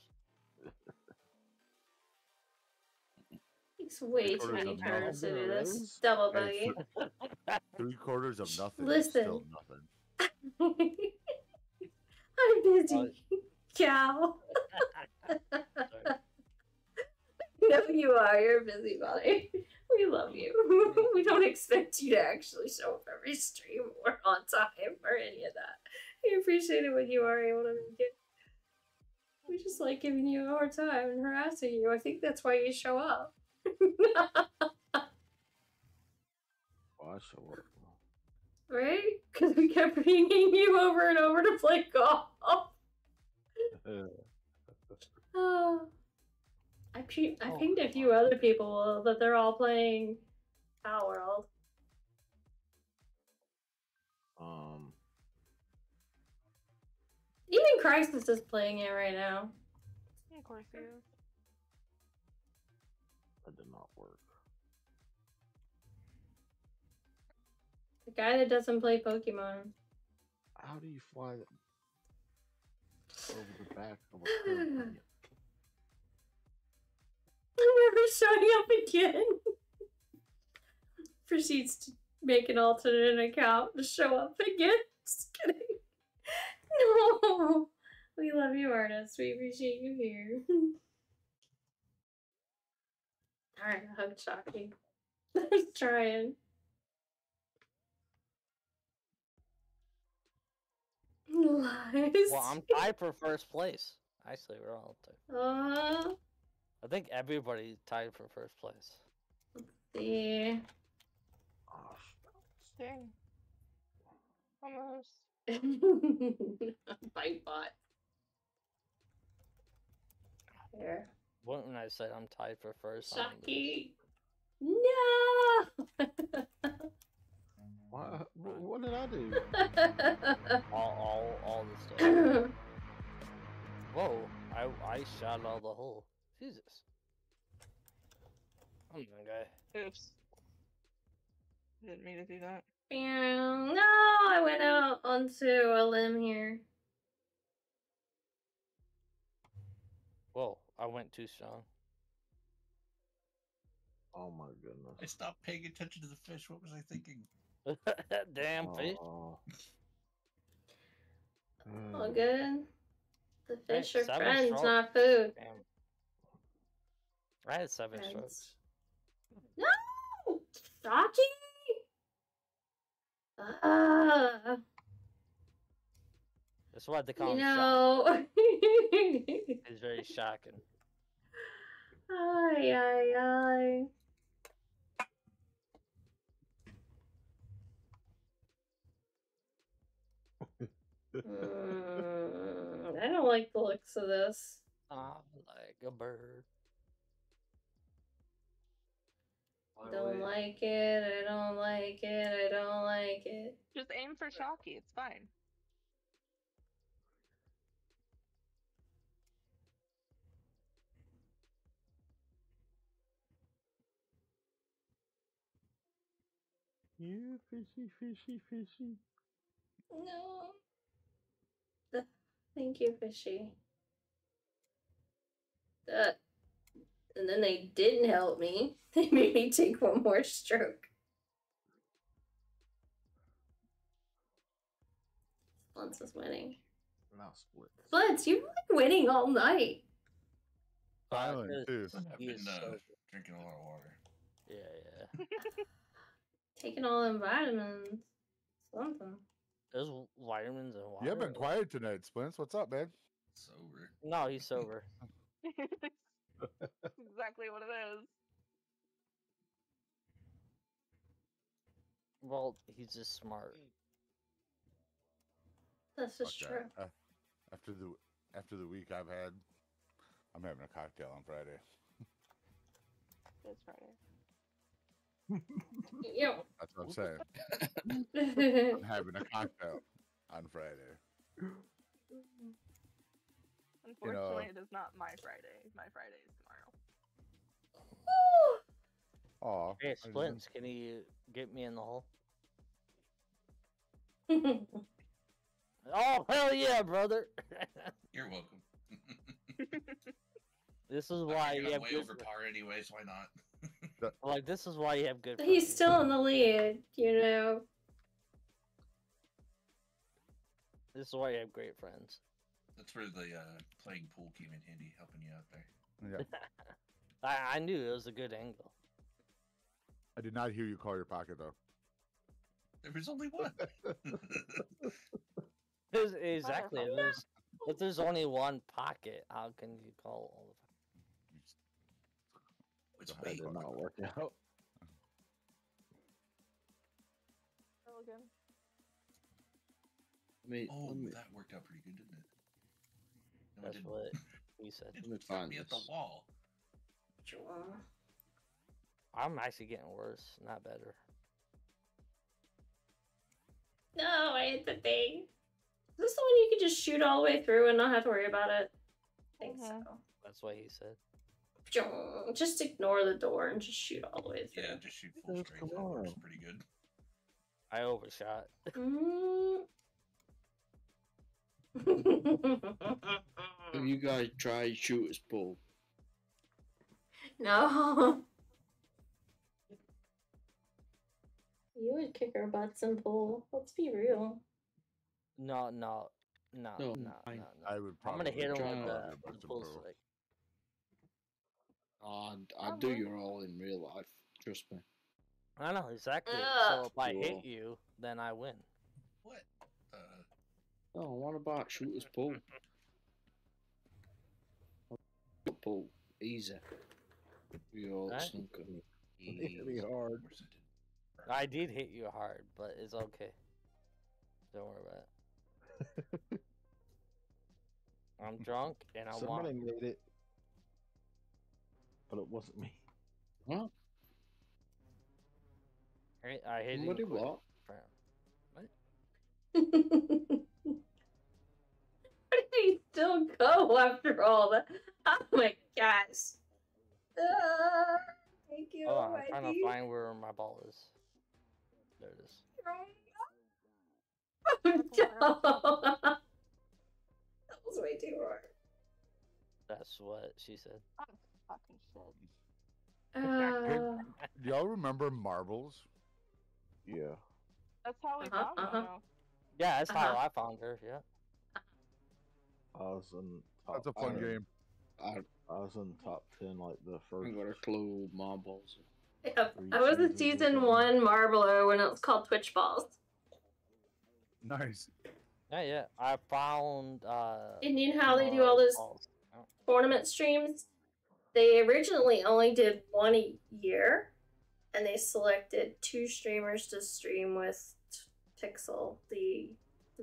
It's way too many of turns to do this. Double Hey, buggy. Three quarters of nothing. is Still Listen. nothing. I'm busy. Cow. No, you are. You're a busybody. We love you. we don't expect you to actually show up every stream or on time or any of that. We appreciate it when you are able to make it. We just like giving you a hard time and harassing you. I think that's why you show up. Well, show up. right? Because we kept bringing you over and over to play golf. Oh. I, pe- I Oh, pinged a few other people that they're all playing Palworld. Even Crisis is playing it right now. Yeah, of course he is. that did not work. The guy that doesn't play Pokemon. How do you fly that over the back of a plane? I'm never showing up again. Proceeds to make an alternate account to show up again. Just kidding. No. We love you, artists. We appreciate you here. Alright, hug Shocky. I was trying. Lies. Well, I'm tied for first place. Actually, we're all tied. Uh, I think everybody tied for first place. Let's see. Oh, Dang. Almost. Bite bot. Here. What when I said I'm tied for first? I'm. Saki. No! What, what did I do? all, all, all the stuff. Whoa! I, I shot all the hole. Jesus. I'm the guy. Oops. Didn't mean to do that. Meow. no, I went out onto a limb here. Whoa! I went too strong. Oh my goodness. I stopped paying attention to the fish. What was I thinking? Damn fish. Oh. All hmm. good. The fish are friends, strokes. not food. Damn. I had seven Friends. strokes. No! Saki! Ah, That's why they call you him know. It's very shocking. ay, ay, ay. Mm, I don't like the looks of this. Ah, like a bird. I don't like it. I don't like it. I don't like it. Just aim for Shocky. It's fine. You fishy, fishy, fishy. No. Th- Thank you, Fishy. Uh, and then they didn't help me. They made me take one more stroke. Splits is winning. Not split. Splits, you've been winning all night. Silent too. I've He been uh, drinking a lot of water. Yeah, yeah. Taking all them vitamins. Something. There's vitamins and water. You have been quiet tonight, Splints. What's up, man? Sober. No, he's sober. exactly what it is. well, he's just smart. That's just Fuck true. that. Uh, after the after the week I've had, I'm having a cocktail on Friday. It's Friday. Yo. That's what I'm saying. I'm having a cocktail on Friday. Unfortunately, it is not my Friday. My Friday is tomorrow. Oh, Hey, Splints, can you get me in the hole? Oh, hell yeah, brother! You're welcome. this is I why you I'm have way good. over par anyway, so why not? Like, this is why you have good. He's friends. still in the lead, you know. This is why you have great friends. That's where the uh, playing pool came in handy, helping you out there. Yeah. I, I knew it was a good angle. I did not hear you call your pocket though. There was only one. There's, exactly. If there's, if there's only one pocket, how can you call all of It's That wait. did not work out. Milligan. Let me, Oh, let me, that worked out pretty good, didn't it? No, That's what he said. It let me shot find me at the this. wall. I'm actually getting worse, not better. No, I hit the thing. Is this the one you can just shoot all the way through and not have to worry about it? I think so. That's what he said. Just ignore the door and just shoot all the way through. Yeah, just shoot full strength. That works pretty good. I overshot. Mm. Have you guys tried shooter's pull? no. You would kick our butts and pull. Let's be real. No, no, no, no, No, no, I- no. I would probably. I'm gonna hit him with not the, to do the Buster stick. I, I do your all in real life. Trust me. I know exactly. Ugh. So if I hit you, then I win. What? Oh, what about shooter's pull? pull. Easy. You all Right. snooker. Hit me hard. I did. Hit you hard, but it's okay. Don't worry about it. I'm drunk and I Somebody want. made it, but it wasn't me. What? I, I hit Somebody what? What? Where he still go after all that? Oh my gosh. Uh, thank you, Oh, I'm my trying to find where my ball is. There it is. Oh, no. that was way too hard. That's what she said. Fucking shit. Uh, Do y'all remember marbles? Yeah. That's how we Uh-huh, found uh-huh. Mono. Yeah, that's how Uh-huh. I found her. Yeah. I was in top. That's a fun 10. game. I, I was in top ten like the I first. got a clue marbles. yep. I was in seasons season one marbler when it was called Twitch Balls. Nice. Yeah, yeah. I found. uh And you know how they do all those balls. tournament streams? They originally only did one a year, and they selected two streamers to stream with Pixel, the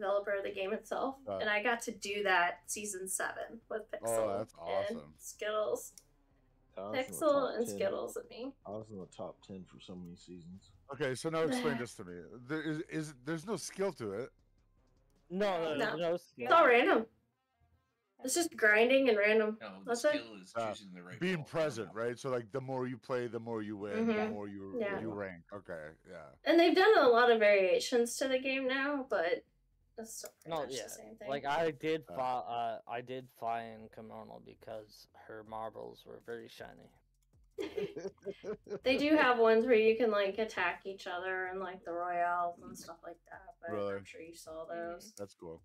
developer of the game itself. Uh, and I got to do that season seven with Pixel Oh, that's and. Skittles. I was in the Pixel and 10. Skittles and me. I was in the top ten for so many seasons. Okay, so now explain this to me. There is, is there's no skill to it. No, no, No. no. It's all random. It's just grinding and random. No, the That's it. skill is Uh, choosing the right being ball. present, right? So like the more you play, the more you win, the Mhm. more you Yeah. you rank. Okay, yeah. And they've done a lot of variations to the game now, but it's still pretty No, much yeah. the same thing. Like I did, Uh. fi- uh, I did find Kimono because her marbles were very shiny. They do have ones where you can like attack each other and like the royales and stuff like that. But Really? I'm sure you saw those. That's cool.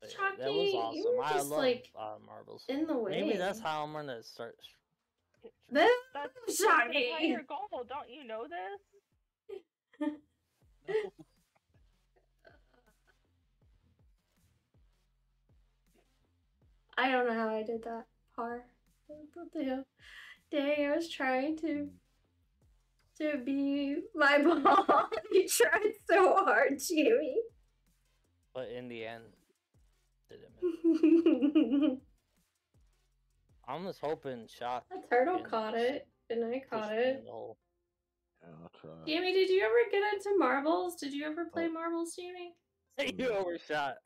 But yeah, that Chucky, was you awesome. were I just, love like, uh, marbles. In the way. Maybe that's how I'm gonna start. sh- That's That's Shocking. That's your goal. Don't you know this? I don't know how I did that. Par. Hell? Dang, I was trying to to be my ball. you tried so hard, Jimmy. But in the end, didn't. I'm just hoping shot. A turtle caught it, and I caught it. I'll try. Jamie, did you ever get into marbles? Did you ever play Oh. marbles, Jamie? you overshot.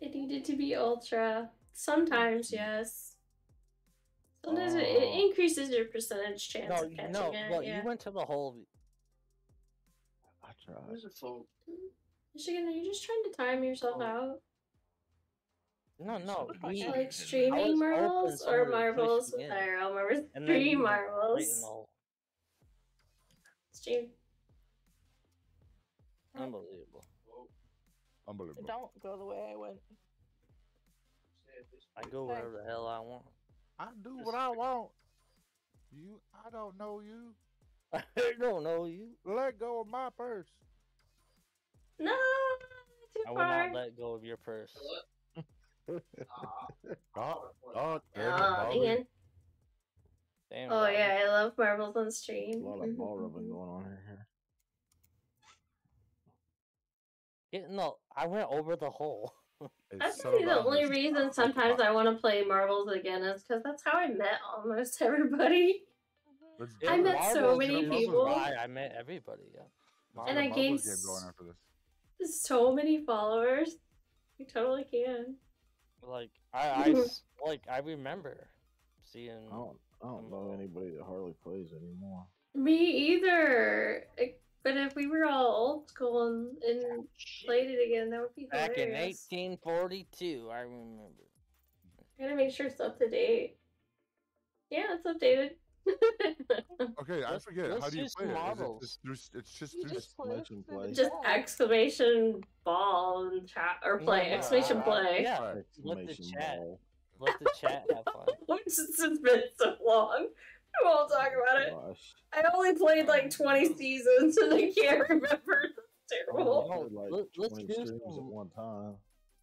It needed to be ultra. Sometimes, mm-hmm. yes. Sometimes it, it Oh. increases your percentage chance no, of catching no. it. Well, yeah. you went to the hole. I tried. Where's the phone? Michigan, are you just trying to time yourself Oh. out? No, no. We, Like streaming I was hoping marbles or somebody would push marbles? me in. I don't remember. and then Stream you went right in marbles. the hole. Stream. Unbelievable. Unbelievable. Don't go the way I went. I go wherever the hell I want. I do what I want. You, I don't know you. I don't know you. Let go of my purse. No, too I will far. not let go of your purse. Oh, oh, there you Oh, man. Damn. Oh Bobby. yeah, I love marbles on stream. A stream. lot of ball rubbing going on here. Getting the, I went over the hole. It's That's settled really the only reason sometimes I want to play marbles again is because that's how I met almost everybody. Let's I do it. met so many you know, people. is- Why I met everybody. Yeah. let's And I Marbles gained going after this. So many followers. You totally can. Like I, I mm-hmm. like I remember seeing. I don't, I don't know um, anybody that hardly plays anymore. Me either. But if we were all old school and, and ah, played it again, that would be Back in 1842, I remember. I gotta make sure it's up to date. Yeah, it's updated. Okay, I Let's- forget. How do you play some it? Is it just through, it's just You through just play Exclamation play. Just exclamation ball and chat or play no, exclamation I- I- play. Yeah, let the Exclamation chat, ball. let the chat have fun. Which has been so long. I won't talk about it. Gosh. I only played like 20 seasons and I can't remember. It's I terrible. No, played like let- let's 20 do streams at one time.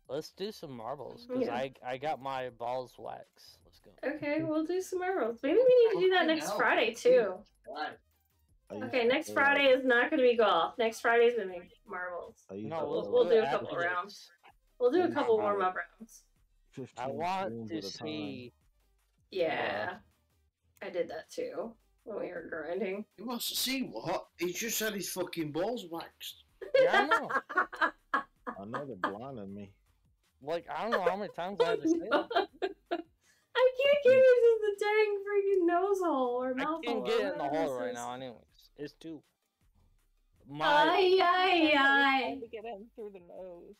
Let's do some marbles because Yeah. I I got my balls wax. Let's go. Okay, we'll do some marbles. Maybe we need to do that Okay, next now. Friday too. Why? I used Okay, to next Friday like, is not gonna be golf. Next Friday is gonna be marbles. No, to We'll, we'll do a couple after rounds. We'll do a couple to warm up rounds. I want to at a time. see. Yeah, I did that too when we were grinding. He wants to see what? He just had his fucking balls waxed. Yeah, I know. I know they're blinding me. Like I don't know how many times I had to say that. I can't get into the dang freaking nose hole or mouth. hole. I can't hole. get or in the hole right is. now. Anyways, it's too. My Ay, ay, ay. to get in through the nose.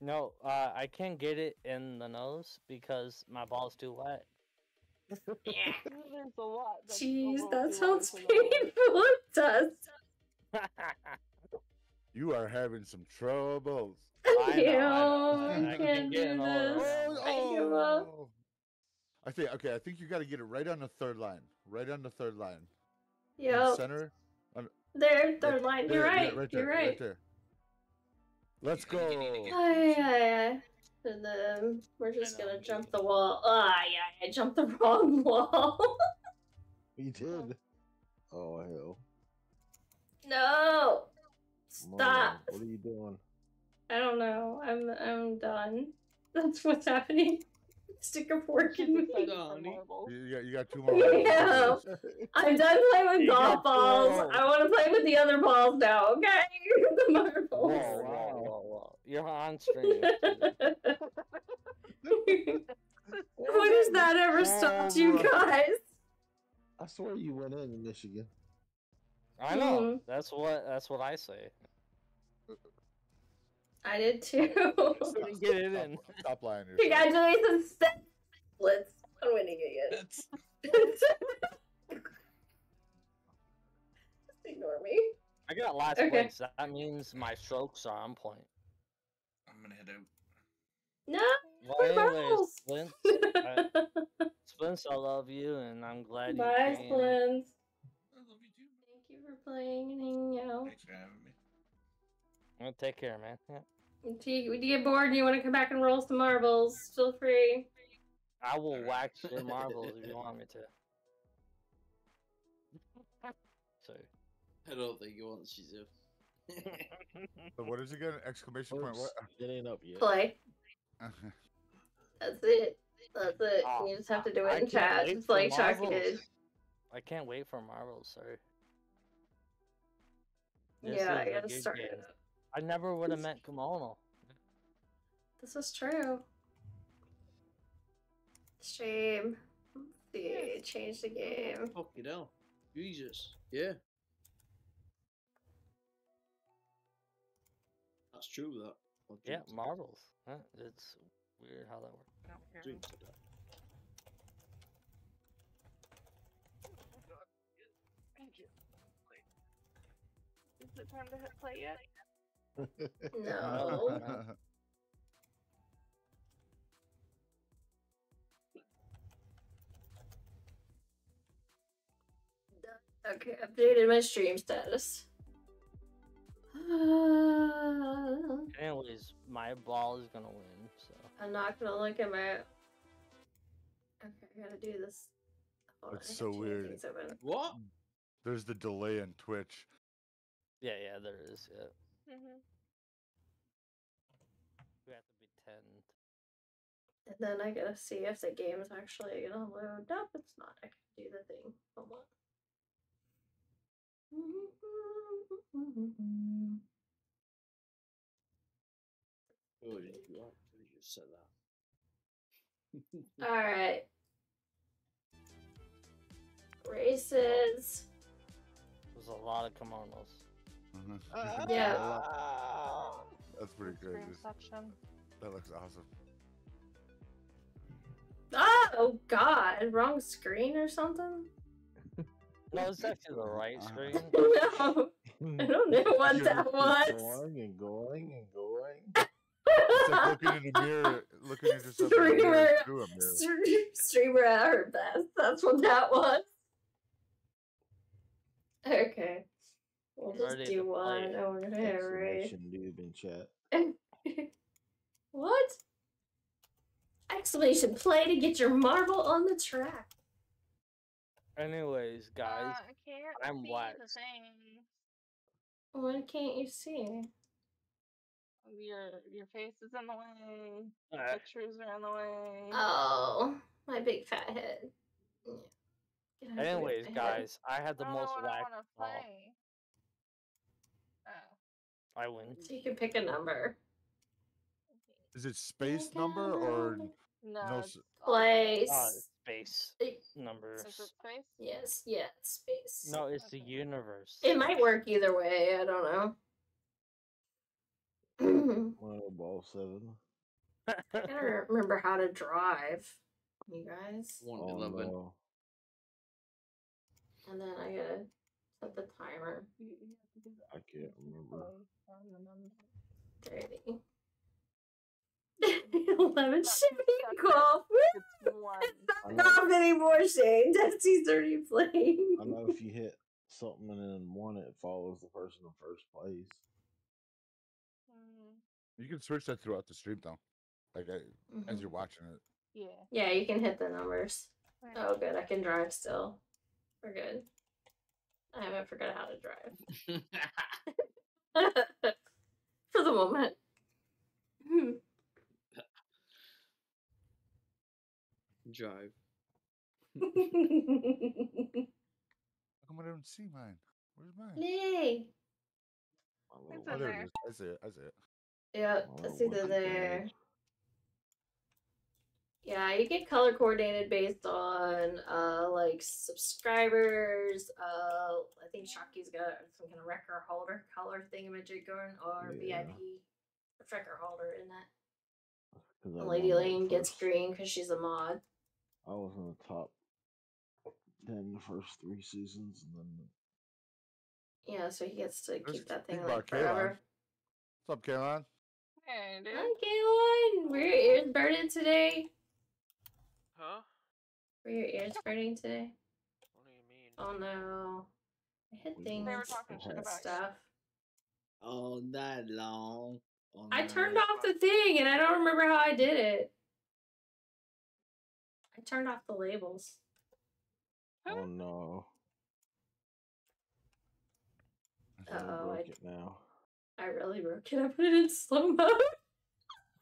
no, uh, I can't get it in the nose because my ball's too wet. There's a lot. that's Jeez, little that sounds low for the nose. painful. It does. You are having some troubles. Thank I you. know, I know. I I can't can't do this. hole. I give. Oh. I think okay. I think you got to get it right on the third line. Right on the third line. Yeah. the Yep. Center. On, There, third line. You're there, right. right there. You're right. Right there. Let's go. Ay, ay, ay. And then we're just gonna jump the wall. Ah, yeah, I jumped the wrong wall. You did. Oh hell. no. Come on, Stop. What are you doing? I don't know. I'm I'm done. That's what's happening. Stick a fork in me. You, you got you got two more. Yeah. I'm done playing with You golf balls. I want to play with the other balls now. Okay, the marbles. Whoa, whoa, whoa, whoa! You're on stream. when has that ever stopped you guys? I swear you went in Michigan. I know. Mhm. That's what. That's what I say. I did too. Couldn't get it in. Stop, stop lying to yourself. Congratulations, Blitz, on winning again. That's Just ignore me. I got last Okay. place. That means my strokes are on point. I'm gonna hit out. No, Well, we're anyways. Splints, I, Splints, I love you, and I'm glad Bye, you came. Splins. I love you too. Thank you for playing and hanging out. Thanks for having me. Well, take care, man. Yeah. If you, if you get bored and you want to come back and roll some marbles, feel free. I will wax your marbles if you want me to. So, I don't think he wants you to. So what is it again? Exclamation point! What? It ain't up yet. Play. That's it. That's it. Ah, you just have to do I it in chat, wait just like Chucky did. I can't wait for marbles, sir. This Yeah, I gotta start it up. I never would have met Kimono. This is true. Shame. Let's see, change the game. Fuck Fucking hell. Jesus. Yeah. That's true, that. Or Yeah, marbles. Huh? It's weird how that works. I don't care. Thank you. Is it time to hit play yet? No. Okay, updated my stream status. Anyways, my ball is gonna win. So I'm not gonna look at my. Okay, I gotta do this. Hold on, It's I so got too many weird. What? There's the delay in Twitch. yeah, yeah, there is. Yeah, Mm-hmm. we have to pretend. And then I gotta see if the game's actually gonna load up. It's not. I can do the thing. Hold on. Oh, you you actually just said that. Alright. Races. There's a lot of kimonos. Mhm. Yeah. That's pretty crazy. section. That looks awesome. Ah, oh god, wrong screen or something? No, it's actually the right screen. no, I don't know what that was. Going and going and going. It's like looking in a mirror, looking at yourself in a mirror through a mirror. stre- streamer at her best. That's what that was. Okay, we'll just do play. one. Oh, we're gonna hit a race. Exclamation noob in chat. what? Exclamation play to get your marble on the track. Anyways, guys, Uh, I can't I'm see the wax. What can't you see? Your your face is in the way. Uh. Pictures are in the way. Oh, my big fat head. Yeah. Get out of the way, anyways, guys, I had the I don't most know what I wax want to ball. play. Oh. I win. So you can pick a number. Is it space number or No, no? s- Place. Uh, space It- numbers. Is it space? yes, yeah, space. No, it's the universe. It might work either way. I don't know. Well, ball seven. I gotta remember how to drive, you guys. One Oh, eleven. no. And then I gotta set the timer. You, you have to do the I can't remember. upload on the number. Thirty. Eleven should be golf. It's Not know, golf anymore, Shane. Dusty's already playing. I know if you hit something and then one, it follows the person in first place. Mm, You can switch that throughout the stream though, like uh, as Mhm. you're watching it. yeah. Yeah, you can hit the numbers. Right. Oh, good. I can drive still. We're good. I haven't forgot how to drive. For the moment. Hmm. Drive. How come I don't see mine? Where's mine? Yay! My It's Oh, there there. it is. I see it. I see it. Yeah, my that's little either monkey there. Badge. Yeah, you get color coordinated based on uh like subscribers. Uh, I think Shocky's got some kind of record holder color thingamajig going, or Yeah. VIP record holder in that. 'Cause I And Lady Lane gets green because she's a mod. I was in the top ten the first three seasons, and then Yeah, so he gets to Let's keep that thing think like forever. What's up, Caroline? Hey, dude. Hi, Kaylin. Were your ears burning today? Huh? Were your ears burning today? What do you mean? Oh no. I hit things They were went talking to shit and about stuff. All that long. All I night. turned off the thing and I don't remember how I did it. I turned off the labels. oh no, I Uh-oh, I- now. I really broke it. I put it in slow mo.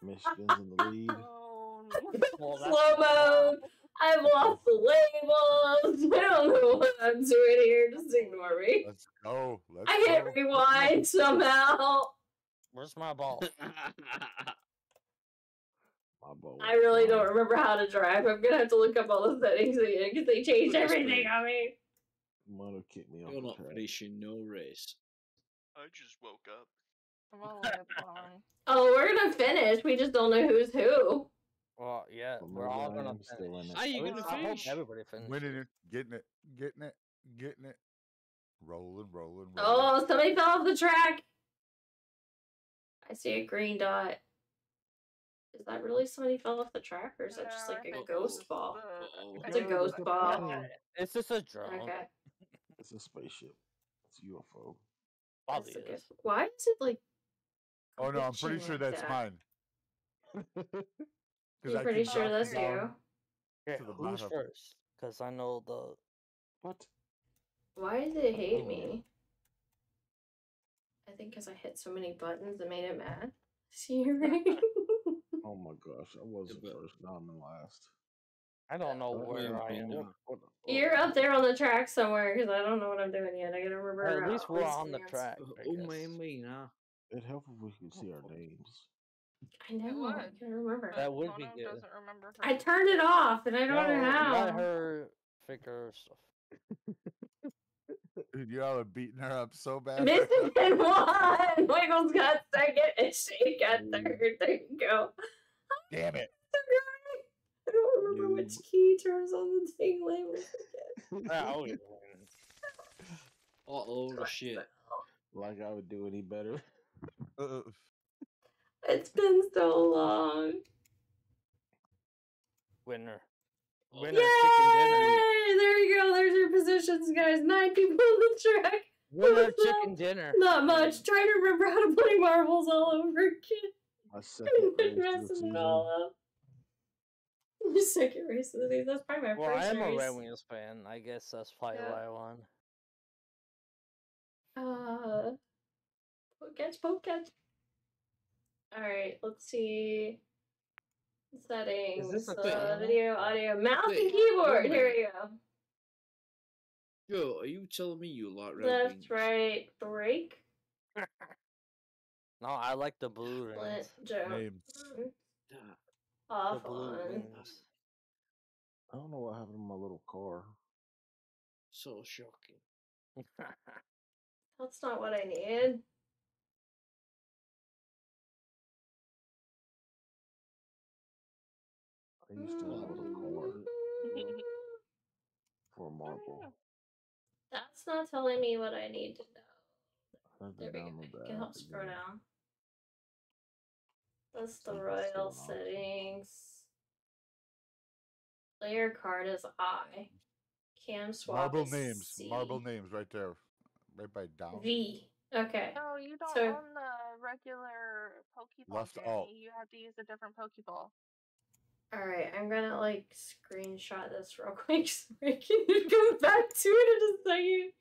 Michigan's in the lead. No. Well, that's- slow mo. I've lost the labels. I don't know what I'm doing here. Just ignore me. Let's go. Let's I hit go. rewind somehow. Where's my ball? My ball. I really don't remember how to drive. I'm gonna have to look up all the settings again because they changed Look at everything screen. on me. Mono kicked me off. You're not track. finishing no race. I just woke up. I'm all the way up on. Oh, we're gonna finish. We just don't know who's who. Well, yeah, But we're all I gonna am still in it. How you At gonna least I hope finish? everybody finishes. Winning it, getting it, getting it, getting it. Rolling, rolling, rolling. Oh, somebody fell off the track. I see a green dot. Is that really somebody fell off the track, or is that just like a ghost ball? the- Uh-oh. It's a ghost ball. It's just a drone. Okay. It's a spaceship. It's a UFO. Probably That's a is. good- Why is it like? Oh no, I'm pretty glitching sure like that's that? mine. 'Cause You're I pretty sure that's dropping you. down Okay, who's bottom. first? Because I know the. What? Why does it hate Oh. me? I think because I hit so many buttons that made it mad. See you right. Oh my gosh, I wasn't but- first. Now I'm in last. I don't know Oh, where I am. What, what You're up there on the track somewhere because I don't know what I'm doing yet. I gotta remember. At how least we're on the track. Oh, I uh, oh guess. man, me now. It'd help if we could oh, see our names. I know. I can't remember. That would be Mono good. doesn't remember her. I turned it off and I don't know No, how. Let her figure stuff. Dude, y'all are beating her up so bad. Michigan won. Michael's got second and Shane got third. There you go. Damn it. I don't remember which key turns on the thing labels again. I always win. Uh oh, shit. Like I would do any better. Uh, It's been so long. Winner. Winner chicken dinner. Yay! There you go. There's your positions, guys. Nine people on the track. Winner No. chicken dinner. Not much. Trying to remember how to play marbles all over again. My second race of the messing it all up. Second race of the season. That's probably my Well, first I am a race. Red Wings fan. I guess that's probably Yeah. why I won. Uh, poke catch, poke catch. All right, let's see. Settings, this uh, video, audio, mouse, and keyboard. wait Here we go. Joe, are you telling me you lot Red Left, Wings? right, break. No, I like the blue Flint, rings. Joe. The Off blue on. rings. I don't know what happened to my little car. So shocking. That's not what I needed. I used to have a little car Mm, for a marble. That's not telling me what I need to know. I had to There we go. download I the can help scroll again. down. That's the Something's royal going settings. Player card is I. Cam swap Marble is names. C. Marble names right there. Right by down. V. Okay. Oh, you don't So- own the regular Pokeball. Left Jenny. alt. You have to use a different Pokeball. Alright, I'm gonna like screenshot this real quick so I can come back to it in a second.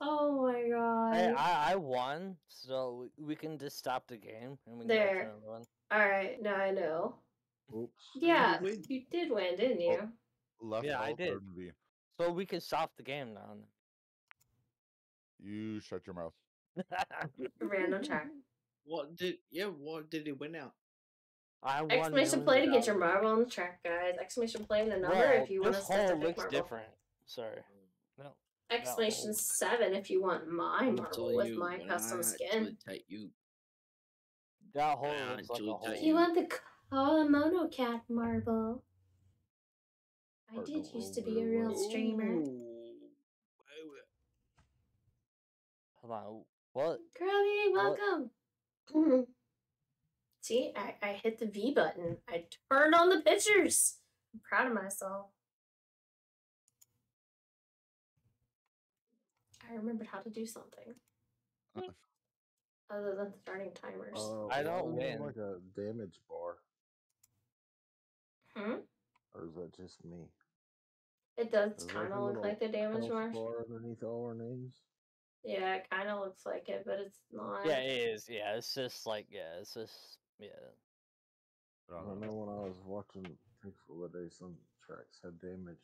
Oh my god. Hey, I, I won, so we, we can just stop the game and we can go to There. another one. Alright, now I know. Oops. Yeah, win? you did win, didn't oh, you? Left Yeah, I did. third V. So we can stop the game now. You shut your mouth. Random check. What did yeah? What did it win out? I won. Exclamation millions play to get your marble on the track, guys. Exclamation play and the number Well, if you want a this hole specific looks marble. different. Sorry. No. Exclamation hole. seven if you want my marble with you my custom skin. you. That hole I looks like a hole. You want the Kimono cat marble? I did used to be a real streamer. Ooh. Hold on. What? Girlie, What? welcome. Mhm. See, I, I hit the V button. I turned on the pictures. I'm proud of myself. I remembered how to do something. Other than starting timers. Uh, I don't do win. Like a damage bar, Hmm? or is that just me? It does kind of look like the damage health mark. bar underneath all our names. Yeah, it kind of looks like it, but it's not. Yeah, it is. Yeah, it's just like yeah, it's just yeah. I don't know when I was watching Pixel the day, some tracks had damage.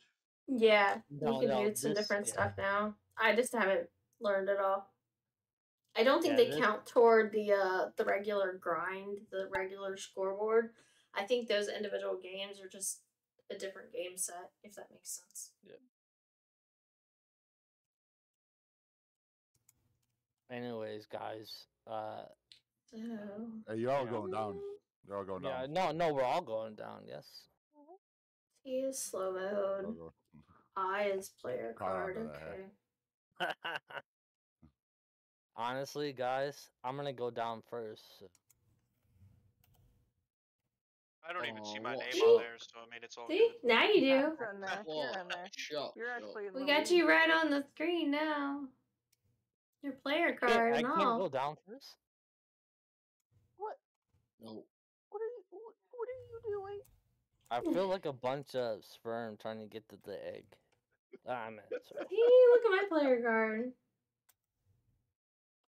Yeah, No, you can no, do some different yeah. stuff now. I just haven't learned it all. I don't think Yeah, they this- count toward the uh the regular grind, the regular scoreboard. I think those individual games are just a different game set, if that makes sense. Yeah. Anyways, guys. Uh. So Hey, you're all Yeah. going down. You're all going down. Yeah. down. No, no, we're all going down. Yes. he is slow mode. I is player card. Okay. Honestly, guys, I'm gonna go down first. I don't even see my what name shot? on there, so I mean it's all See, good. now you do. You're in there. You're in there. Shot. You're actually. We got lead. you right on the screen now. Your player card Hey, card I and can't go down first. What? No. What are you? What, what are you doing? I feel like a bunch of sperm trying to get to the egg. Ah, man, sorry. See, look at my player card.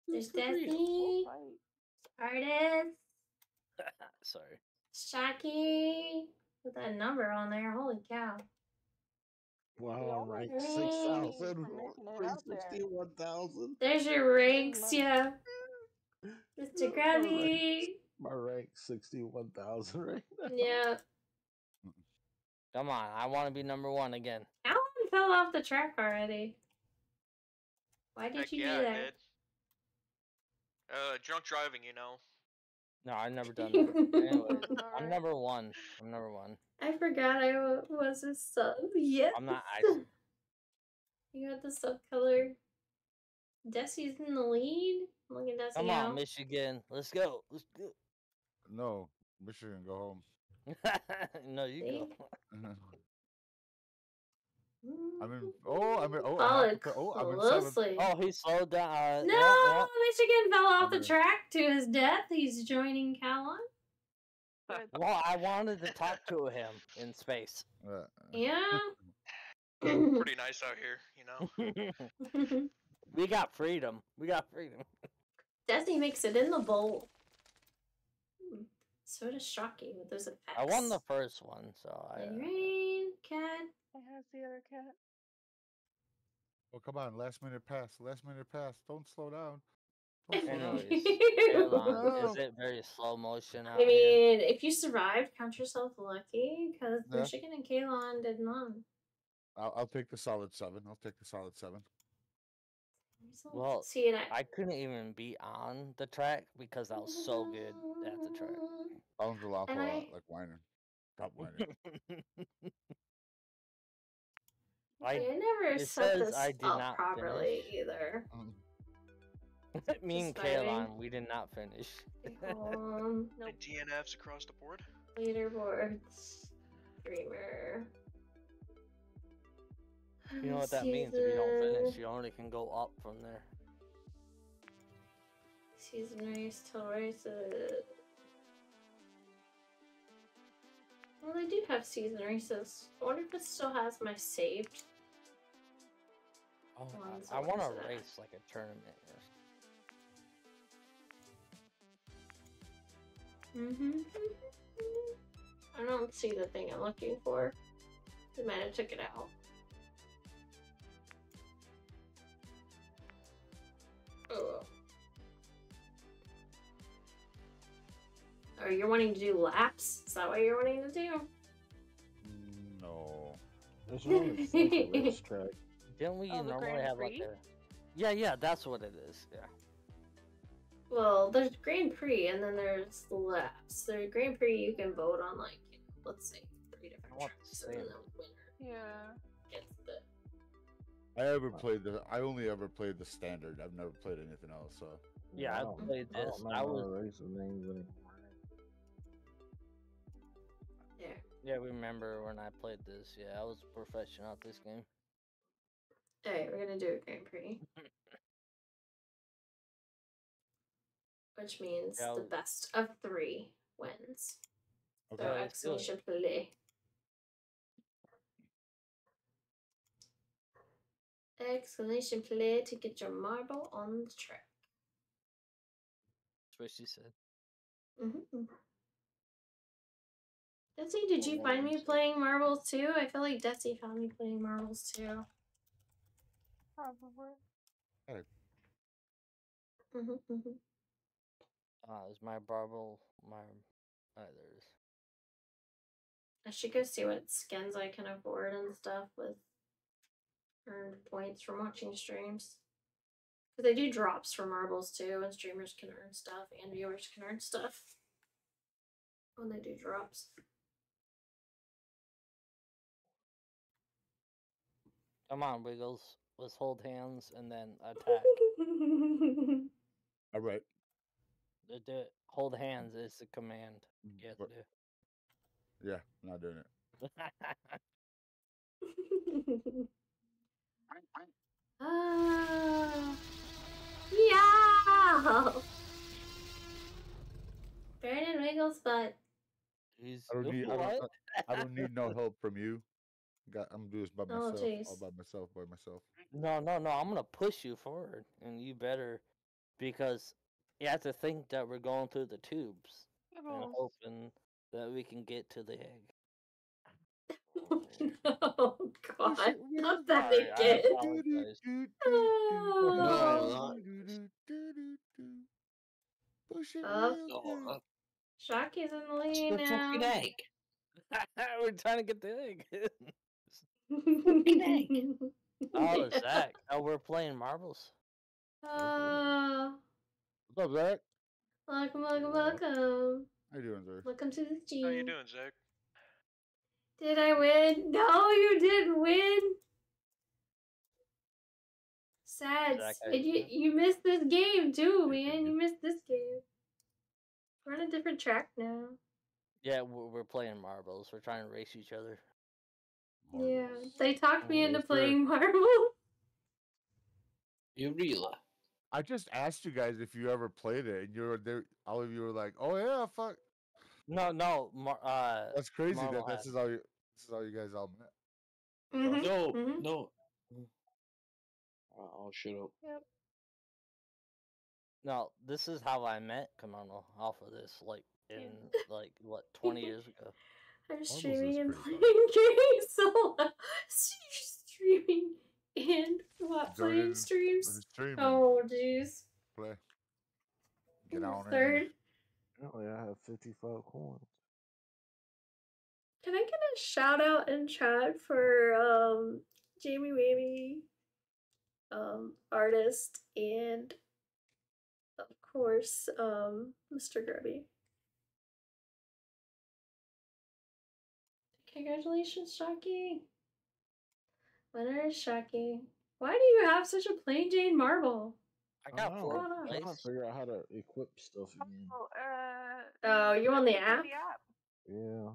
There's? Destiny, Artist, sorry. Shocky, with that number on there. Holy cow. Wow, I'm ranked Thanks six for thousand, making it three out there. sixty one thousand. There's your ranks, money. yeah. Mr. Krabby. My rank sixty one thousand right now. Yeah. Come on, I want to be number one again. Alan fell off the track already. Why did Heck you yeah, do that? did. Uh, drunk driving, you know. No, I've never done that. Anyway, I'm number one. I'm number one. I forgot I was a sub. Yes. I'm not. I, You got the sub color. Desi's in the lead. Look at Desi come out. on, Michigan. Let's go. Let's go. No, Michigan, go home. no, you See? go. I'm in. Oh, I'm in. Oh, Follow I'm, it oh, I'm in closely. Oh, he slowed down. Uh, no, yeah, yeah. Michigan fell off the track to his death. He's joining Calon. Well, I wanted to talk to him in space. Uh, Yeah. Pretty nice out here, you know. we got freedom. We got freedom. Desi makes it in the bowl. Hmm, So does Shocky with those effects. I won the first one, so I. Lady Rain, cat. I have the other cat. Well, come on. Last minute pass. Last minute pass. Don't slow down. Don't slow down. Is it very slow motion out I here? mean, if you survived, count yourself lucky because Yeah. Michigan and Kalon did not. I'll, I'll take the solid seven. I'll take the solid seven. Well, see, and I, I couldn't even be on the track because I was so good at the track. Bones are awful And lot I- like whining. Stop whining. I, I, never it set says this I did up not properly finish. either. me and Just fighting. Kaylon, we did not finish. Um, The nope. DNFs across the board. Leaderboards. Dreamer. You know what that means? If you don't finish, you only can go up from there. Season race, total races. Well, they do have season races. I wonder if it still has my saved. Oh, I, I want to race like a tournament. or Mm-hmm. I don't see the thing I'm looking for. They might have took it out. Or you're wanting to do laps? Is that what you're wanting to do? Mm, no. There's no like, race track. Didn't we Oh, normally have like Prix? a? Yeah, yeah, that's what it is. Yeah. Well, there's Grand Prix and then there's the laps. The Grand Prix you can vote on like, you know, let's say three different I want the tracks and then the winner Yeah. gets the I ever played the. I only ever played the standard. I've never played anything else. So Yeah, I don't- played I this. don't I remember was. The races names anymore. there. Yeah, remember when I played this? Yeah, I was a professional at this game. Alright, we're gonna do a Grand Prix. Which means Yeah, the best of three wins. okay. So Yeah, let's do exclamation play. Exclamation play to get your marble on the track. That's what she said. Mm-hmm. Desi, did you find me playing marbles too? I feel like Desi found me playing marbles too. Probably. Mm-hmm, mm-hmm. Uh, is my barbel my? Uh, there it is. I should go see what skins I can afford and stuff with earned points from watching streams. Because they do drops for marbles too, and streamers can earn stuff, and viewers can earn stuff when they do drops. Come on, Wiggles. Let's hold hands and then attack. All right. Uh, Do it. Hold hands is the command you have to What- do. Yeah, not doing it. Ah, yeah! Brandon Wiggles, but He's I don't need. I what? don't, I don't need no help from you. Got. I'm gonna do this by Oh, myself. jeez. All by myself. By myself. No, no, no. I'm gonna push you forward, and you better, because you have to think that we're going through the tubes and Oh. hoping that we can get to the egg. oh god, not that Sorry, I again. apologize. Oh. Push it Up. real Oh, uh. Shocky's in the lead now. egg. we're trying to get the egg. egg. oh, Zach. Oh, we're playing marbles. Oh, What's up, Zach? welcome, welcome, welcome. How you doing, sir? Welcome to the team. How you doing, Zach? Did I win? No, you didn't win. Sad. Zach, And you you missed this game too, man. You missed this game. We're on a different track now. Yeah, we're, we're playing marbles. We're trying to race each other. Yeah, they talked me Oh, into sure. playing marble. Urela. I just asked you guys if you ever played it, and you were there. All of you were like, "Oh yeah, fuck." No, no. Mar- uh, That's crazy Marvel that this is all you. This is all you guys all met. Mhm, No, mhm. no. I'll shut up. Yep. No, this is how I met Kimono off of this, like in like what twenty years ago. I'm streaming and playing games. So streaming and what playing Jordan, streams? Oh jeez. Play. Get on it. Third. Apparently, I have 55 coins. Can I get a shout out in chat for um Jamie Wavy, um artist and of course um Mr. Grubby. Congratulations, Shocky. Winner is Shocky. Why do you have such a plain Jane marble? I I got know. I'm trying place. to figure out how to equip stuff again. Oh, uh. Oh, you on the app? The app. Yeah.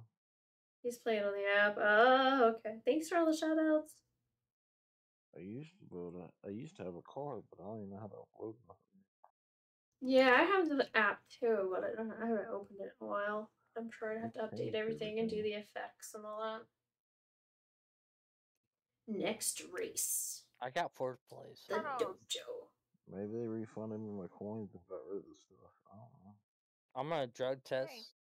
He's playing on the app. Oh, okay. Thanks for all the shout outs. I used to build a. I used to have a card, but I don't even know how to upload nothing. Yeah, I have the app too, but I don't I haven't opened it in a while. I'm sure I'd have to update everything and do the effects and all that. Next race. I got fourth place. The Oh. dojo. Maybe they refunded me my coins and got rid of the stuff. I don't know. I'm gonna drug test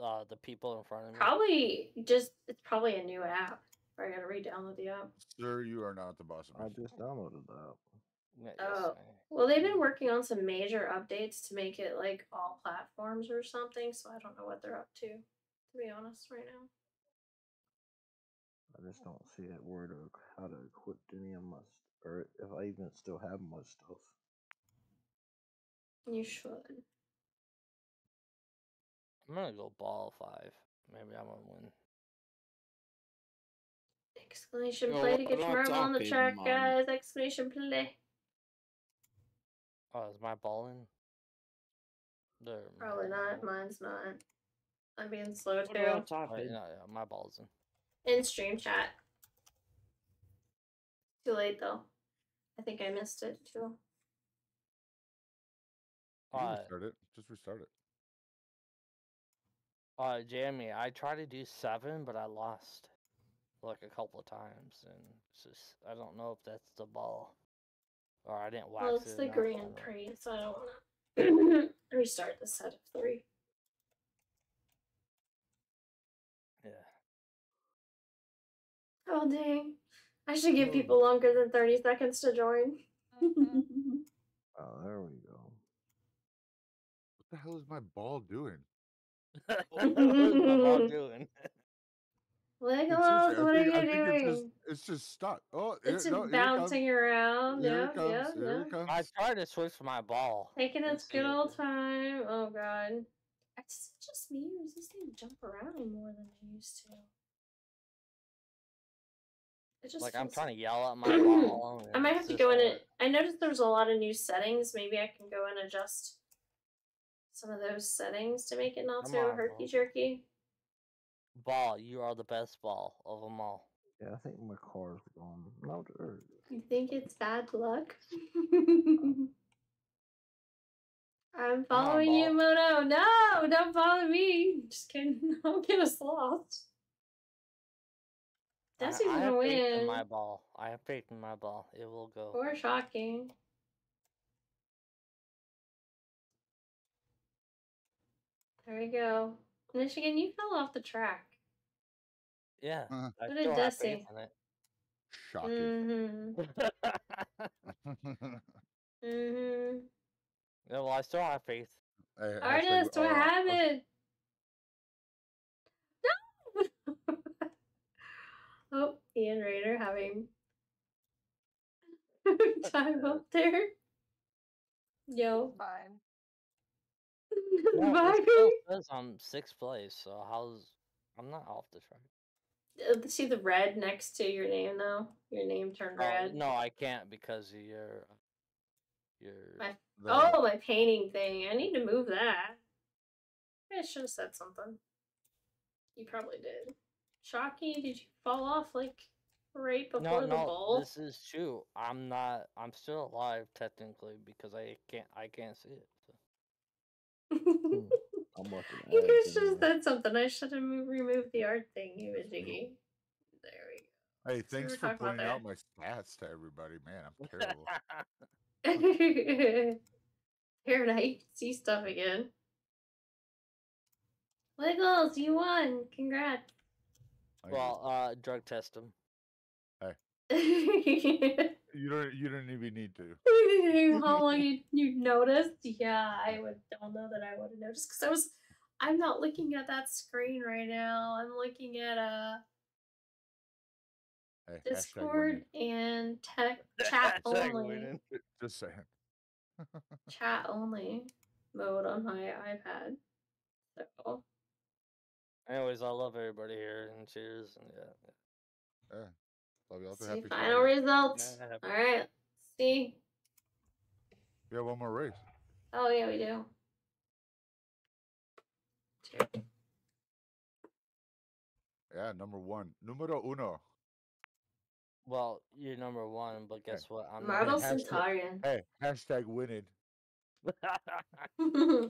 uh the people in front of me. Probably just it's probably a new app. Or I gotta re-download the app. Sir, you are not the boss of I just downloaded the app. Yeah, yes, Oh. I- Well, they've been working on some major updates to make it like all platforms or something, so I don't know what they're up to, to be honest, right now. I just don't see that word to how to equip any of my st- or if I even still have my stuff. You should. I'm gonna go ball five. Maybe I'm gonna win. Exclamation Yo, play to what get your about marble on the topping, track, Mom? guys. Exclamation play. Oh, is my ball in? There. Probably not. Mine's not. I'm being slow What too. about top Wait, it? no, yeah, my ball's in. In stream chat. Too late though. I think I missed it too. You can Uh, restart it. Just restart it. uh, Jamie, I tried to do seven, but I lost like a couple of times, and it's just I don't know if that's the ball, or I didn't wax Well, it. it's the Grand don't. Prix, so I don't want to restart the set of three. Yeah. Oh dang! I should give Oh. people longer than thirty seconds to join. Mm-hmm. Oh, there we go. What the hell is my ball doing? what is my ball doing? Legolas, It's seriously, oh, what are think- I you think it's doing? just, it's just stuck. Oh, It's here, just no, here it bouncing around. Here Yeah, yeah, Here yeah. I tried to switch my ball. Taking its good old time. Oh god. It's just me, or does this thing jump around more than it used to? It just Like I'm trying to yell at my ball. I might have to just go in it. I noticed there's a lot of new settings. Maybe I can go and adjust some of those settings to make it not Come so herky bro. jerky. Ball, you are the best ball of them all. Yeah, I think my car's gone. No, there- You think it's bad luck? I'm following you, Mono. No, don't follow me. Just kidding. Don't get us lost. That's I, who's I gonna have faith in win. my ball. I have faith in my ball. It will go. Or shocking. There we go. Michigan, you fell off the track. Yeah. Uh-huh. I What did still have Dusty? faith in it. Shocking. Mm-hmm. Mm-hmm. Yeah, well, I still have faith. Hey, hashtag, Artist, what uh, happened? No! oh, Ian Raider having time up there. Yo. Fine. Well, Bye. it still says I'm sixth place, so how's I'm not off the track. Uh, See the red next to your name though? Your name turned Oh, red. no, I can't because of your your. My, the- oh, my painting thing. I need to move that. I should have said something. You probably did. Shocky, did you fall off like right before no, the no, ball? this is true. I'm not. I'm still alive technically because I can't. I can't see it. So. I'm looking at You it. guys anyway. just said something. I should have removed the art thing, you Jiggy. There we go. Hey, So we thanks for talking pointing out my stats to everybody. Man, I'm terrible. Here now you can see stuff again. Wiggles, you won! Congrats. Well, uh, drug test him. You don't. You don't even need to. How long you you noticed? Yeah, I would don't know that I would have noticed because I was I'm not looking at that screen right now. I'm looking at a Hey, Discord and tech chat only. Just saying. Chat only mode on my iPad. So Anyways, I love everybody here and cheers and yeah. Yeah. Love y'all. see Happy final Friday. results. Yeah, Alright. See. We have one more race. Oh yeah we do. Two. Yeah, number one. Numero uno. Well, you're number one, but guess what? I'm Marvel number Centurion. Hey, hashtag winning. uh,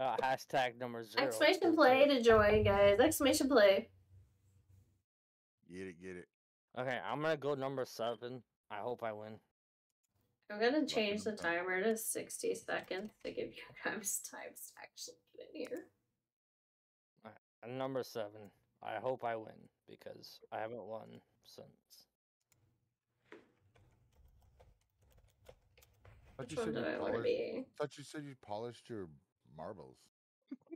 hashtag number zero. Exclamation play to join, guys. Exclamation play. Get it, get it. Okay, I'm gonna go number seven. I hope I win. I'm gonna change the timer to 60 seconds to give you guys time to actually get in here. And number seven. I hope I win because I haven't won since. Which one said do I want to polished- be? Thought you said you polished your marbles.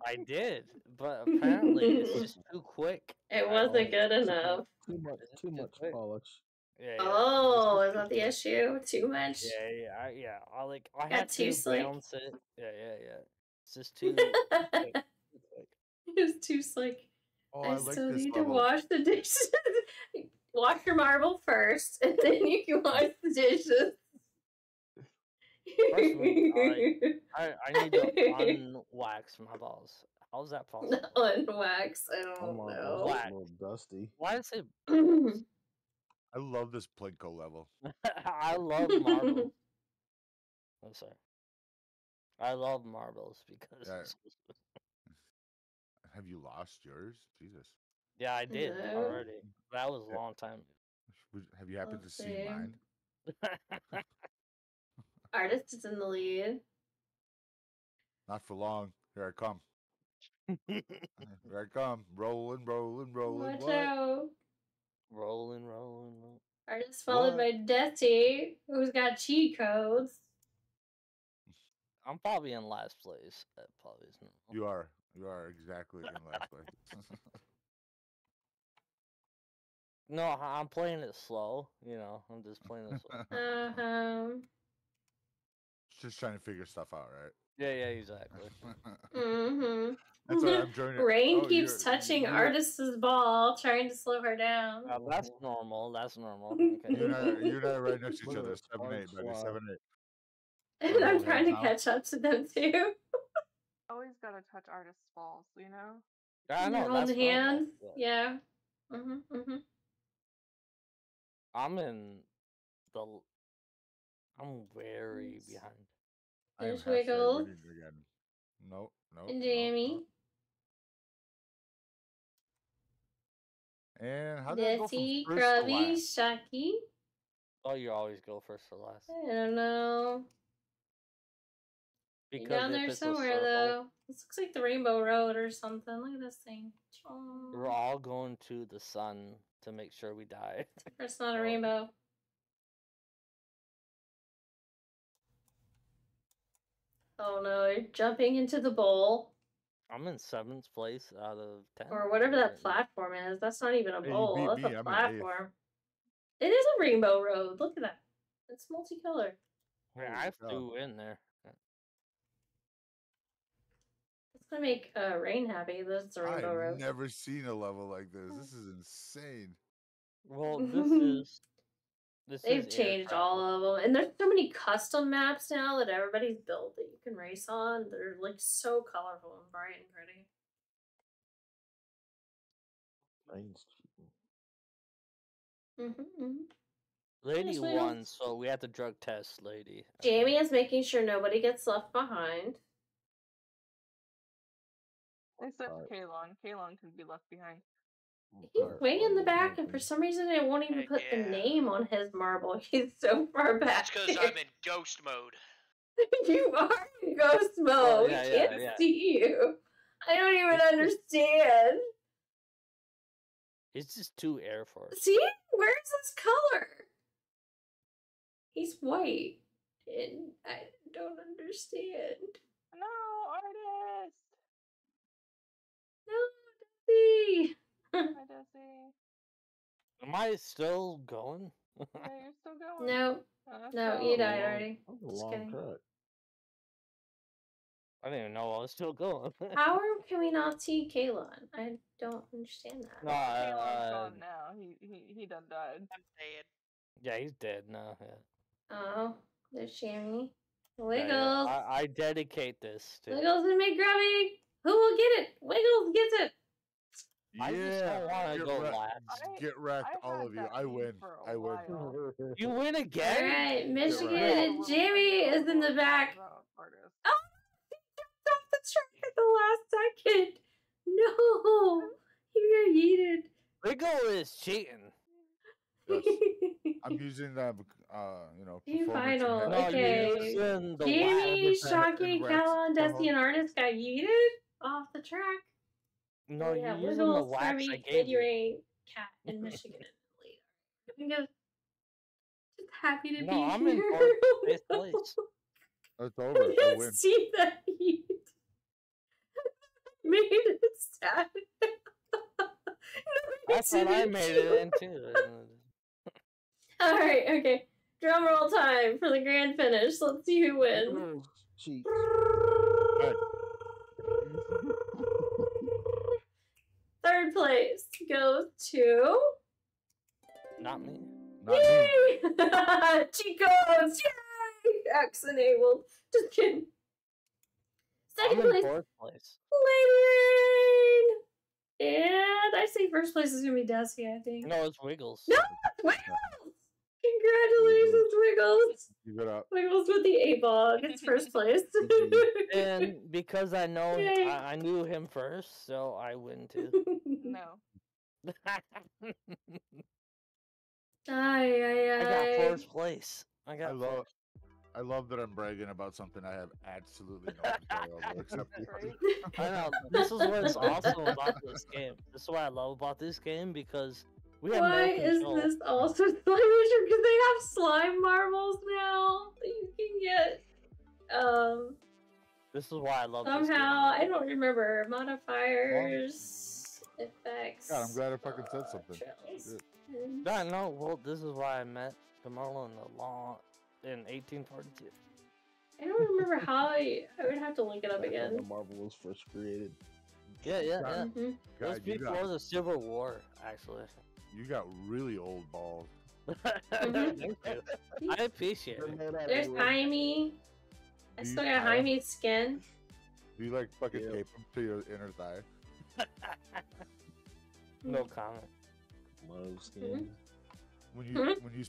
I did, but apparently it's just too quick. It wasn't only- good enough. Too much, too too much polish. Yeah, yeah. Oh, is that the issue? Too much? Yeah, yeah, I, yeah. I like. I Got had too to slick. balance it. Yeah, yeah, yeah. It's just too. it quick. It's was too slick. Oh, I, I, like still need level. to wash the dishes. wash your marble first, and then you can wash the dishes. First of all, I, I need to unwax my balls. How's that possible? Unwax. I don't Come on, know. it's a little dusty. Why is it? I love this Plinko level. I love marbles. I'm sorry. I love marbles because. Yeah. Have you lost yours? Jesus. Yeah, I did No. already. That was a Yeah. long time. Would- Have you happened Let's to see see. mine? Artist is in the lead. Not for long. Here I come. Here I come. Rolling, rolling, rolling. Watch What? out. rolling, rolling, rolling. Artist followed What? by Desi, who's got cheat codes. I'm probably in last place. That probably is normal. You are. You are exactly in last place. No, I- I'm playing it slow. You know, I'm just playing it slow. Uh-huh. Just trying to figure stuff out, right? yeah, yeah, exactly. Mm-hmm. That's why I'm joining. Rain oh, keeps touching you're- Artist's ball, trying to slow her down. Uh, that's normal. That's normal. Okay. You and I, you and I are right next to each other. Seven eight, buddy. Seven eight. And I'm trying to catch up to them too. Always gotta touch artist's balls, you know? I know. on That's the normal. hands. Yeah. Yeah. Mm-hmm. Mm-hmm. I'm in the. I'm very behind. I am There's hashtag Wiggles. winning again. Nope. Nope. And Jamie. nope. And how did I go from Desi, first to Krabby, last? Shaki. Oh, you always go first or last. I don't know. You're Because down there somewhere though. This looks like the Rainbow Road or something. Look at this thing. We're all going to the sun to make sure we die. It's not a rainbow. Oh no, you're jumping into the bowl. I'm in seventh place out of ten. Or whatever that platform is. That's not even a bowl. beat That's me, I'm a in platform. It is a rainbow road. Look at that. It's multicolored. Yeah, I cow. flew in there. It's gonna make uh, rain happy. This is a rainbow road. I've road. never seen a level like this. This is insane. Well, this is. This They've is changed travel. all of them, and there's so many custom maps now that everybody's built that you can race on. They're like so colorful and bright and pretty. Rain's cheating. Mm-hmm, mm-hmm. Lady Yes, won, so we have to drug test Lady. Jamie is making sure nobody gets left behind. Except Alright. for Kalon. Kalon can be left behind. He's Alright, way in the back, and for some reason it won't even Heck put the name on his marble. He's so far back. That's because. I'm in ghost mode. you are in ghost mode. Oh, we yeah, yeah, can't yeah. see you. I don't even understand. It's just too Air Force. See? Where's his color? He's white. And I don't understand. No, artist. No, Dusty. Hi, Desi. Am I still going? Yeah, you're still going. no, Oh, no, cool. you died already. That a Just long kidding. cut. I didn't even know I was still going. How can we not see Kalon? I don't understand that. no, Kalon's uh, gone now. He he he done died. I'm dead. yeah, he's dead now. Yeah. Oh, there's Shammy. Yeah, Wiggles. yeah. I, I dedicate this to. Wiggles and McGrubby. Who will get it? Wiggles gets it. I just don't want to Get go wrecked. last. I- Get wrecked, I've all of you. I win. I win. You win again? right, Michigan and Jamie is in the back. Oh, he jumped off the track at the last second. No, he got yeeted. Wiggle is cheating. Yes. I'm using the, uh, you know, Team final, okay. you're using the Jamie, wild Shocky, and Rex. Callan, Dusty, and Artist got yeeted off the track. No, yeah, you're using the Wiggles, wax I Furby, gave Lady you. Rain, Cat, in Michigan in the lead. I think I'm just happy to No, be I'm in here. fourth place. It's I over. I didn't win. see that heat. Made it sad. I thought I made it in too. All right, okay. Drum roll time for the grand finish. Let's see who wins. Cheat. Third place goes to Not me. Not me. Yay! Chicos! Yay! X enabled. Just kidding. I'm Second place, fourth place. Lady And I say first place is gonna be Desi, I think. No, it's Wiggles. No, it's Wiggles! Congratulations, Wiggles! Give it up. Wiggles with the A ball gets first place. And because I know Yay. I, I knew him first, so I win too. No. Ay, ay, I got ay. fourth place. I got I love, fourth. I love that I'm bragging about something I have absolutely no control over, except the Right? I know. This is what's awesome about this game. This is what I love about this game because we have Why no is this also slime Because they have slime marbles now that you can get. Um, This is why I love somehow I don't remember modifiers, effects. God, I'm glad I fucking said something. trails, Shit. and- this game. No, no. Well, this is why I met Kamala in the law in 1842. I don't remember how I. I would have to link it up Back when again. The Marvel was first created. Yeah, yeah, yeah. Mhm. It was before the Civil War, actually. You got really old balls. Mhm. I appreciate it. There's Jaime. I still got Jaime's skin. Do you like fucking Yeah. tape them to your inner thigh? No comment. Low skin. When you Mhm. when you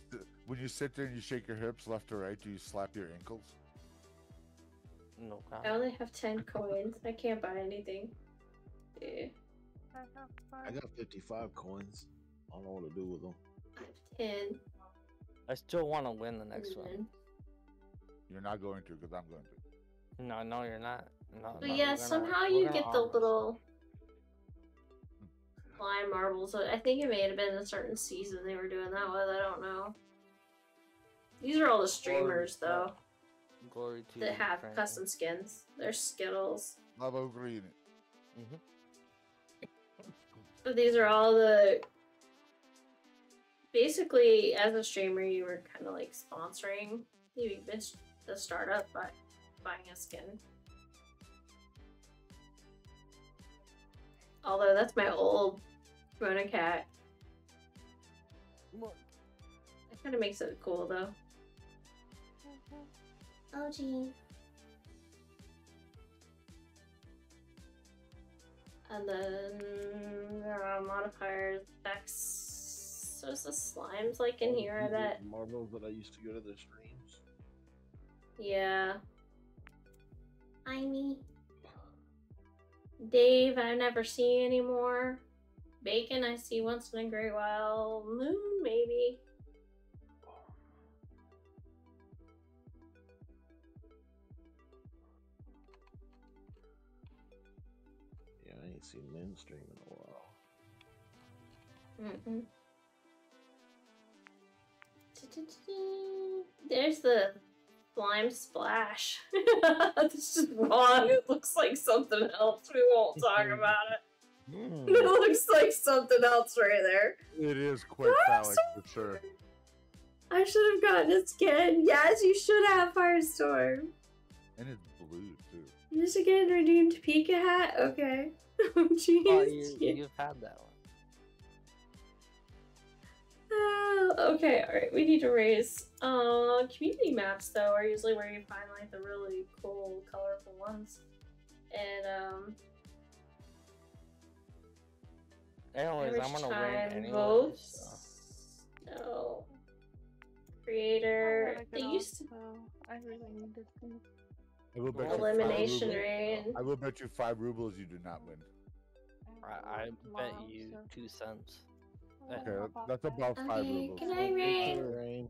when you sit there and you shake your hips left to right, do you slap your ankles? No I only have 10 coins. I can't buy anything. Yeah. I got 55 coins. I don't know what to do with them. 10. I still want to win the next one. You're not going to, because I'm going to. No, no, you're not. No, But no, yeah, somehow we're you get the little slime marbles. I think it may have been a certain season they were doing that with. I don't know. These are all the streamers, though, Glory to that have Franklin. custom skins. They're Skittles. Lavo green. Mhm. But these are all the. Basically, as a streamer, you were kind of like sponsoring the, this- the startup by buying a skin. Although that's my old Rona cat. Look, That kind of makes it cool though. Oh gee. And then there are modifiers, effects. There's the slimes like in here, I bet. Marvels that I used to go to the streams. Yeah. I me. Dave, I never see anymore. Bacon, I see once in a great while. Moon, maybe. Yeah, I ain't seen Moon stream in a while. Mm-mm. There's the slime splash. this is wrong. It looks like something else. We won't talk mm-hmm. about it. Hmm. It looks like something else right there. It is quite phallic for sure. I should have gotten a skin. Yes, you should have Firestorm. And it's blue too. This again redeemed Pika hat. Okay. Oh, jeez. Oh, you, you've had that one. Oh, okay, alright, we need to raise. Uh, community maps, though, are usually where you find, like, the really cool, colorful ones. And, um, Anyways, I'm gonna time win anyways. votes. so. No. Creator. They used to. I really need this thing. I will bet you five Elimination rubles- rate. I will bet you five rubles you do not win. I, I bet you two cents. Okay, that- that's about five Okay, rubles. good night, Rain. Rain.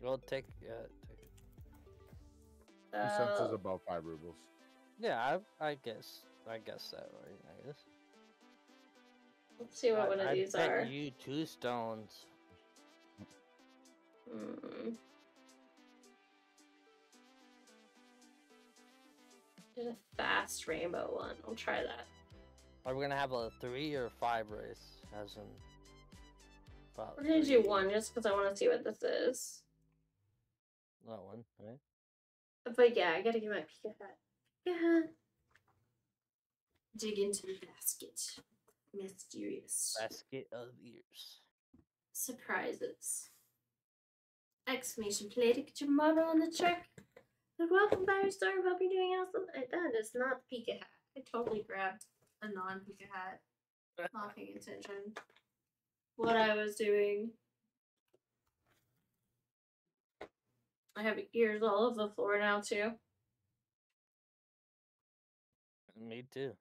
Well, take yeah, take it. Two cents is about five rubles. Yeah, I, I guess I guess that right. I guess. let's see what I, one of I these bet are. you two stones. Hmm. Did a fast rainbow one. I'll try that. Are we gonna have a three or five race? As in. About We're gonna do one just because I want to see what this is. That one, right? But yeah, I gotta get my Pika hat. Pika hat. Dig into the basket. Mysterious. Basket of ears. Surprises. Exclamation play to get your model on the track. And welcome back, Star. Hope you're doing awesome. I, that is not the Pika hat. I totally grabbed a non Pika hat. Not paying attention. What I was doing. I have ears all over the floor now too. Me too.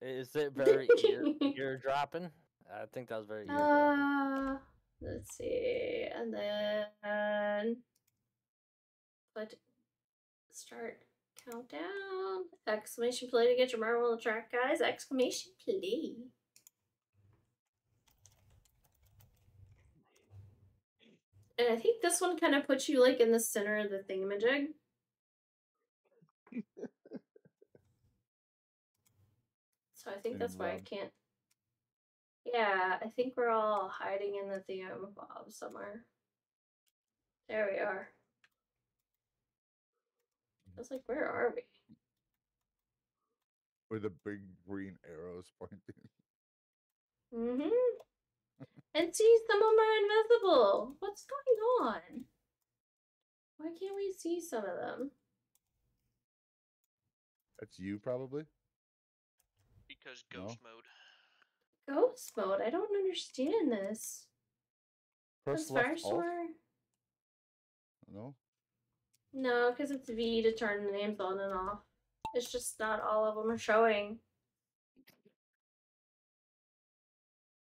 Is it very ear ear dropping? I think that was very. Uh, let's see, and then put start countdown. Exclamation play to get your marble on the track, guys. Exclamation play. And I think this one kind of puts you like in the center of the thingamajig. So I think that's why I can't. Yeah, I think we're all hiding in the thingamabob somewhere. There we are. I was like, where are we? Where the big green arrows pointing. Mm-hmm. And see, some of them are invisible. What's going on? Why can't we see some of them? That's you probably. Because No. ghost mode. Ghost mode. I don't understand this. Press Does left alt. Firestorm? No. No, because it's V to turn the names on and off. It's just not all of them are showing.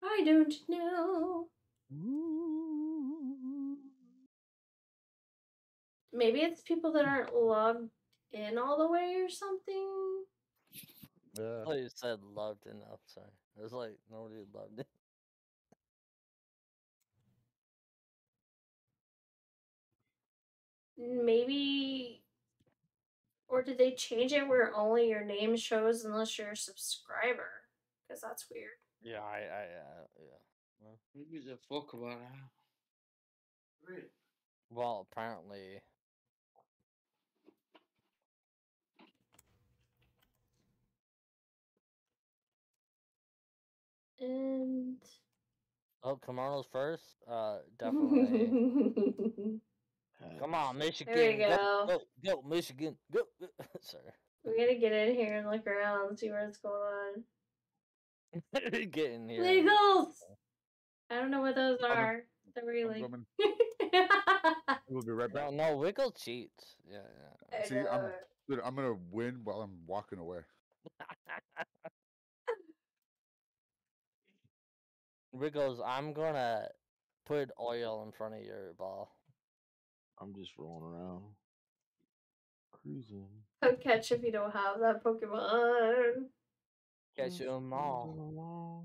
I don't know. Maybe it's people that aren't logged in all the way or something. Yeah. I thought you said loved enough. Sorry, it was like nobody loved it. Maybe. Or did they change it where only your name shows unless you're a subscriber? Because that's weird. Yeah, I, I, uh, yeah. Well, Who gives a fuck about that? Really? well, apparently, And. oh, Kimono's first. Uh, definitely. Come on, Michigan. There we Go, go. go, go, Michigan. Go. go. Sorry. We gotta get in here and look around and see what's going on. Get in here. Legals! I don't know what those are. They're I'm really. We'll be right back. no, Wiggle cheats. Yeah, yeah. I See, I'm dude, I'm gonna win while I'm walking away. Wiggles, I'm gonna put oil in front of your ball. I'm just rolling around, cruising. Don't catch if you don't have that Pokemon. Catch them all.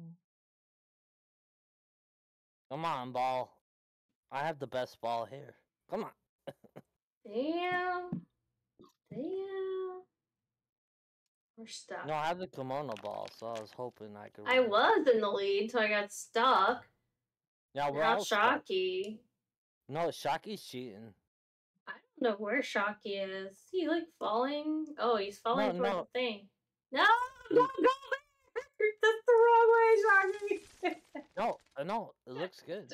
Come on, ball. I have the best ball here. Come on. Damn. Damn. We're stuck. No, I have the kimono ball, so I was hoping I could. I was in the lead until I got stuck. Yeah, we're all. Shocky. No, Shocky's cheating. I don't know where Shocky is. Is he like falling? Oh, he's falling No, no. the thing. No, don't go the wrong way, Shocky. No, uh, no, it looks good.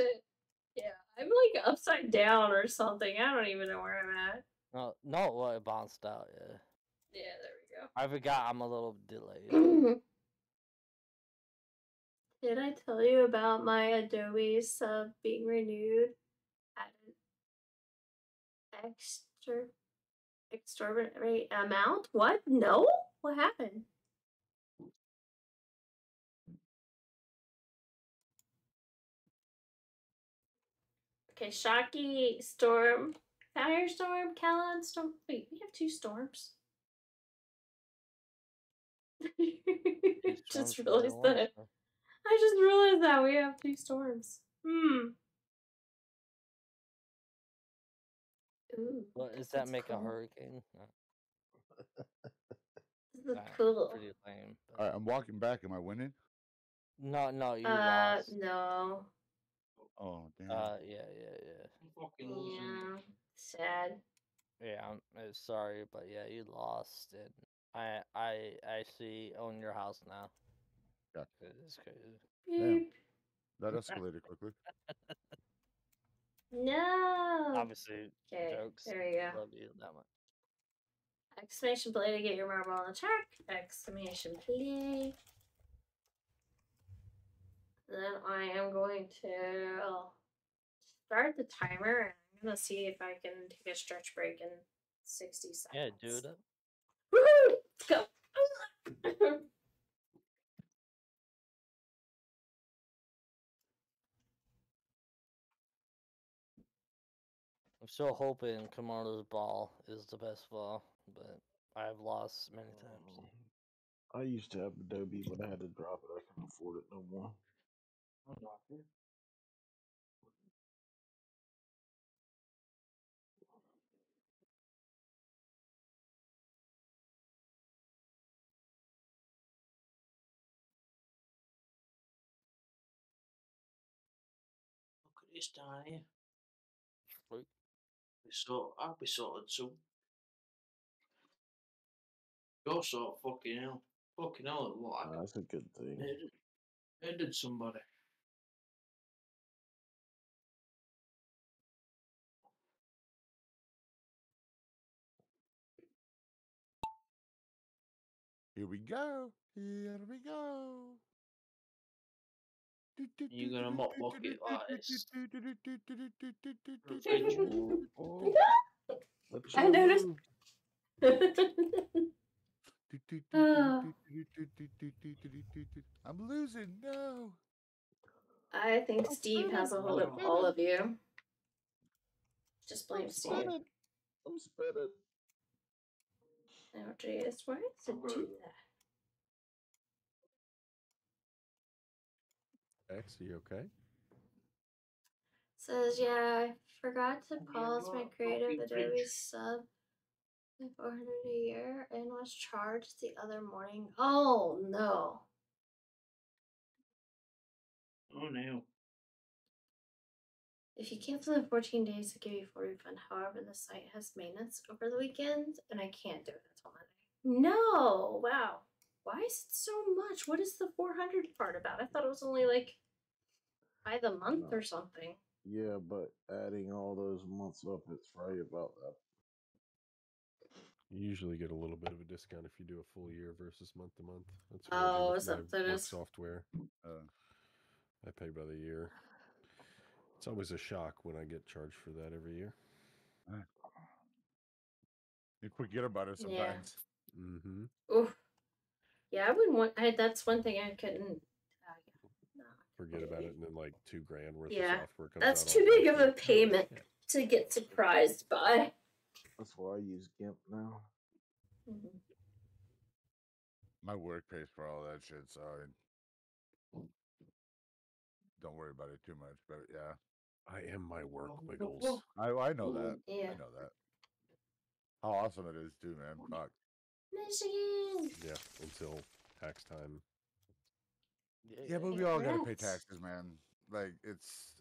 yeah, I'm like upside down or something. I don't even know where I'm at. No, no, well, it bounced out. Yeah, Yeah, there we go. I forgot. I'm a little delayed. Did I tell you about my Adobe sub being renewed at an extra exorbitant rate amount? What? No? What happened? Okay, Shocky, Storm, Firestorm, Callan, Storm. Wait, we have two storms. just storms realized that. I just realized that we have two storms. Hmm. Ooh, What does that that's make a hurricane? No. This is Nah, cool. Pretty lame. but- All right, I'm walking back. Am I winning? No, no, you Uh, lost. no. Oh damn. Uh, yeah, yeah, yeah. Fucking losing. Yeah. Sad. Yeah, I'm uh, sorry, but yeah, you lost, and I, I, I see own your house now. Yeah. It's crazy. Damn. Beep. That escalated quickly. No. Obviously, Okay, jokes. there you go. Love you that much. Exclamation play to get your marble on the track. Exclamation play. Then I am going to start the timer and I'm gonna see if I can take a stretch break in 60 seconds. Yeah, do it. Woohoo! Let's go. I'm still hoping Kimono's ball is the best ball, but I've lost many times. Um, I used to have Adobe, but I had to drop it. I can't afford it no more. Look at this down here. Sweet. Be sort, I'll be sorted soon. You're sort fucking hell. Fucking hell, what Uh, that's a good thing. I did, I did somebody. Here we go. Here we go. You're gonna mop bucket like this? I noticed. Ah. I'm losing. No. I think Steve has a hold of all of you. Just blame Steve. I'm spinning. Jeez, why does it do that? X, are you okay? Says, yeah, I forgot to pause my creative fucking Adobe bitch. sub by 400 a year and was charged the other morning. Oh no. Oh no. If you cancel in 14 days, they give you full refund. However, the site has maintenance over the weekend and I can't do it until Monday. No! Wow. Why is it so much? What is the 400 part about? I thought it was only like by the month or something. Yeah, but adding all those months up, it's right about that. You usually get a little bit of a discount if you do a full year versus month to month. That's what I do Oh, with is that my what it work is? software. Uh, I pay by the year. It's always a shock when I get charged for that every year. You forget about it Yeah. sometimes. Mm-hmm. Oof. Yeah, I wouldn't want. I that's one thing I couldn't. Uh, no. Forget about it, and then like two grand worth Yeah, of software comes that's out too big of a once. payment to get surprised by. That's why I use GIMP now. Mhm. My work pays for all that shit, so I don't worry about it too much. But yeah, I am my work, Wiggles. I I know that. Yeah. I know that. How awesome it is too, man. Fuck. Michigan. Yeah, until tax time. Yeah, but we all gotta pay taxes, man. Like it's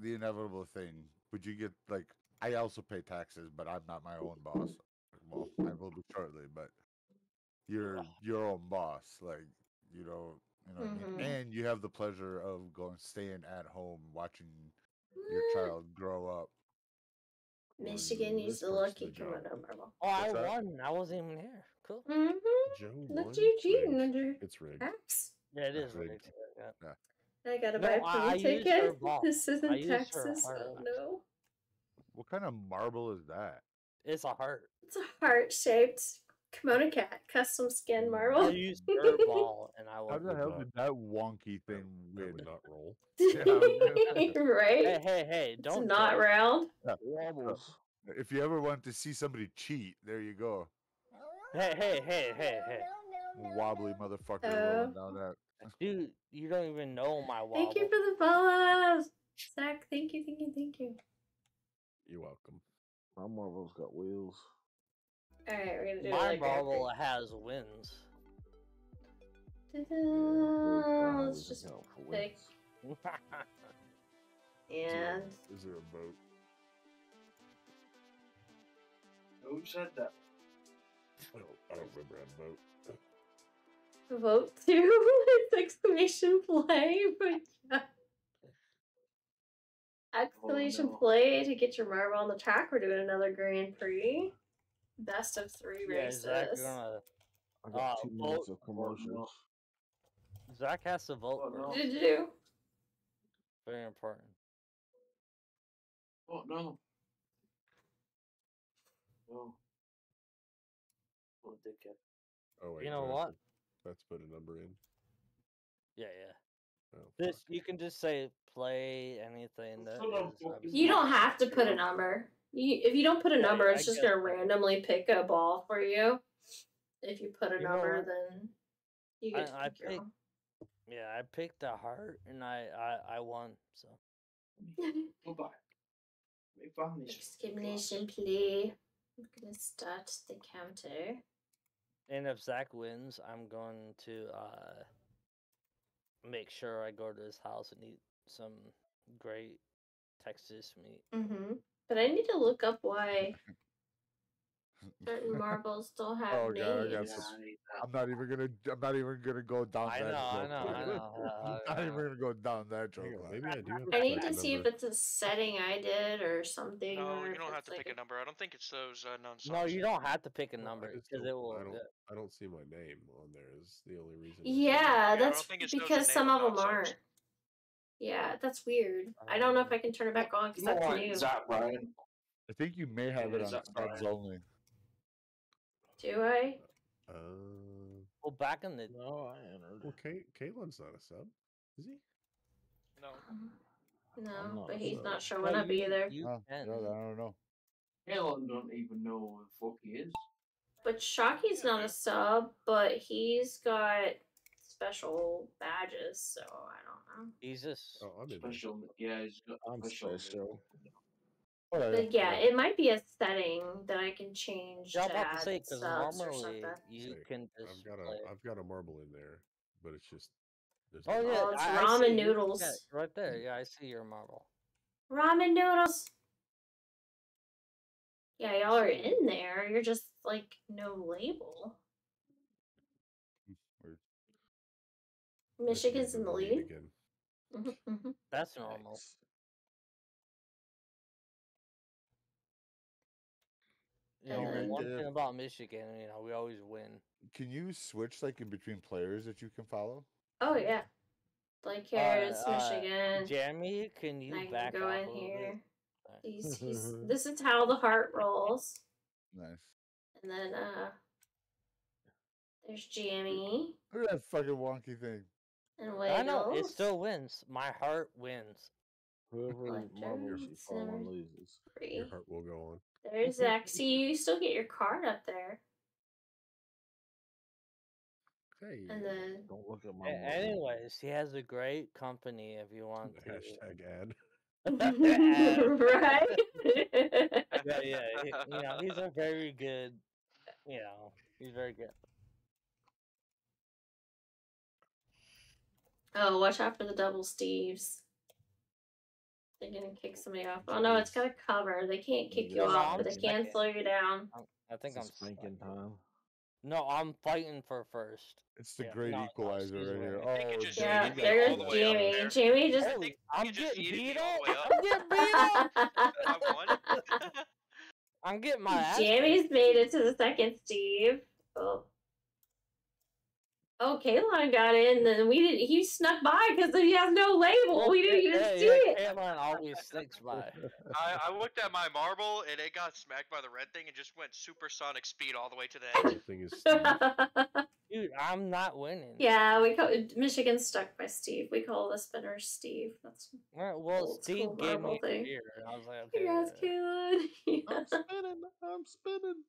the inevitable thing. Would you get like I also pay taxes, but I'm not my own boss. Well, I will be shortly, but you're your own boss. Like you know, you know, what I mean? Mhm. and you have the pleasure of going staying at home watching your child grow up. Michigan is the lucky kimono marble. Oh, I What's that? won. I wasn't even here. Cool. Mm-hmm. Joe Look won? at you cheating Rigged. under It's rigged. tax. Yeah, it is Rigged. rigged. Yeah. I gotta No, buy a I- I plane used her ticket. ball. This I isn't used her Texas. heart. Oh no. What kind of marble is that? It's a heart. It's a heart shaped kimono cat custom skin marble. I used her ball, and I How was. the hell did that wonky thing That win? would not roll. right? Hey, hey, hey! Don't it's not round. Uh, uh, Wobbles. If you ever want to see somebody cheat, there you go. Hey, hey, hey, hey, hey! Wobbly motherfucker Oh. rolling down that. Dude, you don't even know my wobble. Thank you for the follows. Zach, thank you, thank you, thank you. You're welcome. My marble's got wheels. Alright, we're gonna do My like marble has wins. Let's just Count for pick and Is there a boat? Who said that? I don't, I don't remember a boat. vote to exclamation play. But yeah. Exclamation no. play to get your marble on the track. We're doing another Grand Prix. Best of three yeah, races. Zach, you're gonna. I got Uh, two minutes of commercials. Zach has to vote Oh, no. Did you? Very important. Oh no. No. What a dickhead. Oh wait. You know do I have what? to- Let's put a number in. Yeah, yeah. Oh, This fuck. you can just say play anything that Shut up, is fucking- obviously- You don't have to put a number. You, if you don't put a Yeah, number, I it's just gonna that. randomly pick a ball for you. If you put a You number, what? then you I, get to I pick your picked, yeah, I picked a heart and I, I, I won. So Goodbye. Make fun of. Exclamation play. I'm gonna start the counter. and if Zach wins, I'm going to uh make sure I go to his house and eat some great Texas meat. Mm-hmm. But I need to look up why certain marbles don't have Oh, God, I got names. some- I'm not even gonna. I'm not even gonna go down I that. know, I know, I know, uh, I'm not even gonna go down that joke. Hang maybe I do I need to a see if it's a setting I did or something. No, or you don't have to like pick a number. I don't think it's those uh, known songs. No, you don't have to pick a number because it will. I don't. I don't see my name on there. Is the only reason. Yeah, I that's think it shows the because some of of them aren't. Yeah, that's weird. I don't know if I can turn it back on because that's what, new. Zach Bryan? I think you may have it Yeah, on subs Bryan. only. Do I? Uh, Well, back in the No, I entered. well, Kate, Caitlin's not a sub, is he? No. No, but he's sure. not showing No, up you- either. You Oh, can. yeah, I don't know. Hell, don't even know who the fuck he is. But Shocky's not a sub, but he's got special badges, so I don't know. He's just. Oh, I'm Special, yeah, he's got I'm special. special. Yeah, But yeah, it might be a setting that I can change Yeah, I'm to about to add say because normally you Say, can I've just got play. a. I've got a marble in there, but it's just. There's Oh no- yeah, Oh, it's I, I ramen see noodles. Yeah, right there. Mm. Yeah, I see your marble. Ramen noodles. Yeah, y'all are in there. You're just like no label. Weird. Michigan's in the lead. Again. Mhm, mhm. That's normal. Nice. You know, And one then- thing about Michigan, you know, we always win. Can you switch like in between players that you can follow? Oh yeah. Like here's uh, Michigan. Jeremy, can you I can go in here. He's, he's, this is how the heart rolls. Nice. And then uh There's Jamie Look at that fucking wonky thing. And I know it still wins. My heart wins. Whoever marbles turn, you fall on loses. Three. Your heart will go on. There's Zach. See, you still get your card up there. Hey. And then Don't look at my. A- marble. anyways, he has a great company if you want to. Hashtag ad. right? yeah, yeah. he- you know, he's a very good. You know, he's very good. Oh, watch out for the double Steves. They're gonna kick somebody off. Oh no, it's got a cover. They can't kick you Yeah, off, I'm but they can saying. slow you down. I'm, I think It's I'm. spanking time. No, I'm fighting for first. It's the Yeah, great no, no, equalizer excuse right here. Oh, just- Yeah, you got there all goes the way up Jamie. there. Jamie just. Hey, I'm you just getting yeeted beat me all up. the way up. I'm getting beat up. I won. I'm getting my ass. Jamie's made it to the second Steve. Oh. Oh, Kaylon got in, then we didn't. He snuck by because he has no label. We didn't even yeah, see yeah, it. Caroline always sticks by. I, I looked at my marble and it got smacked by the red thing and just went supersonic speed all the way to the edge. Thing is, Dude, I'm not winning. yeah, we call Michigan's stuck by Steve. We call the spinner Steve. That's Well, well, Steve gave marble me thing. beer, and I was like, okay. Congrats, Kaylon. I'm spinning. I'm spinning.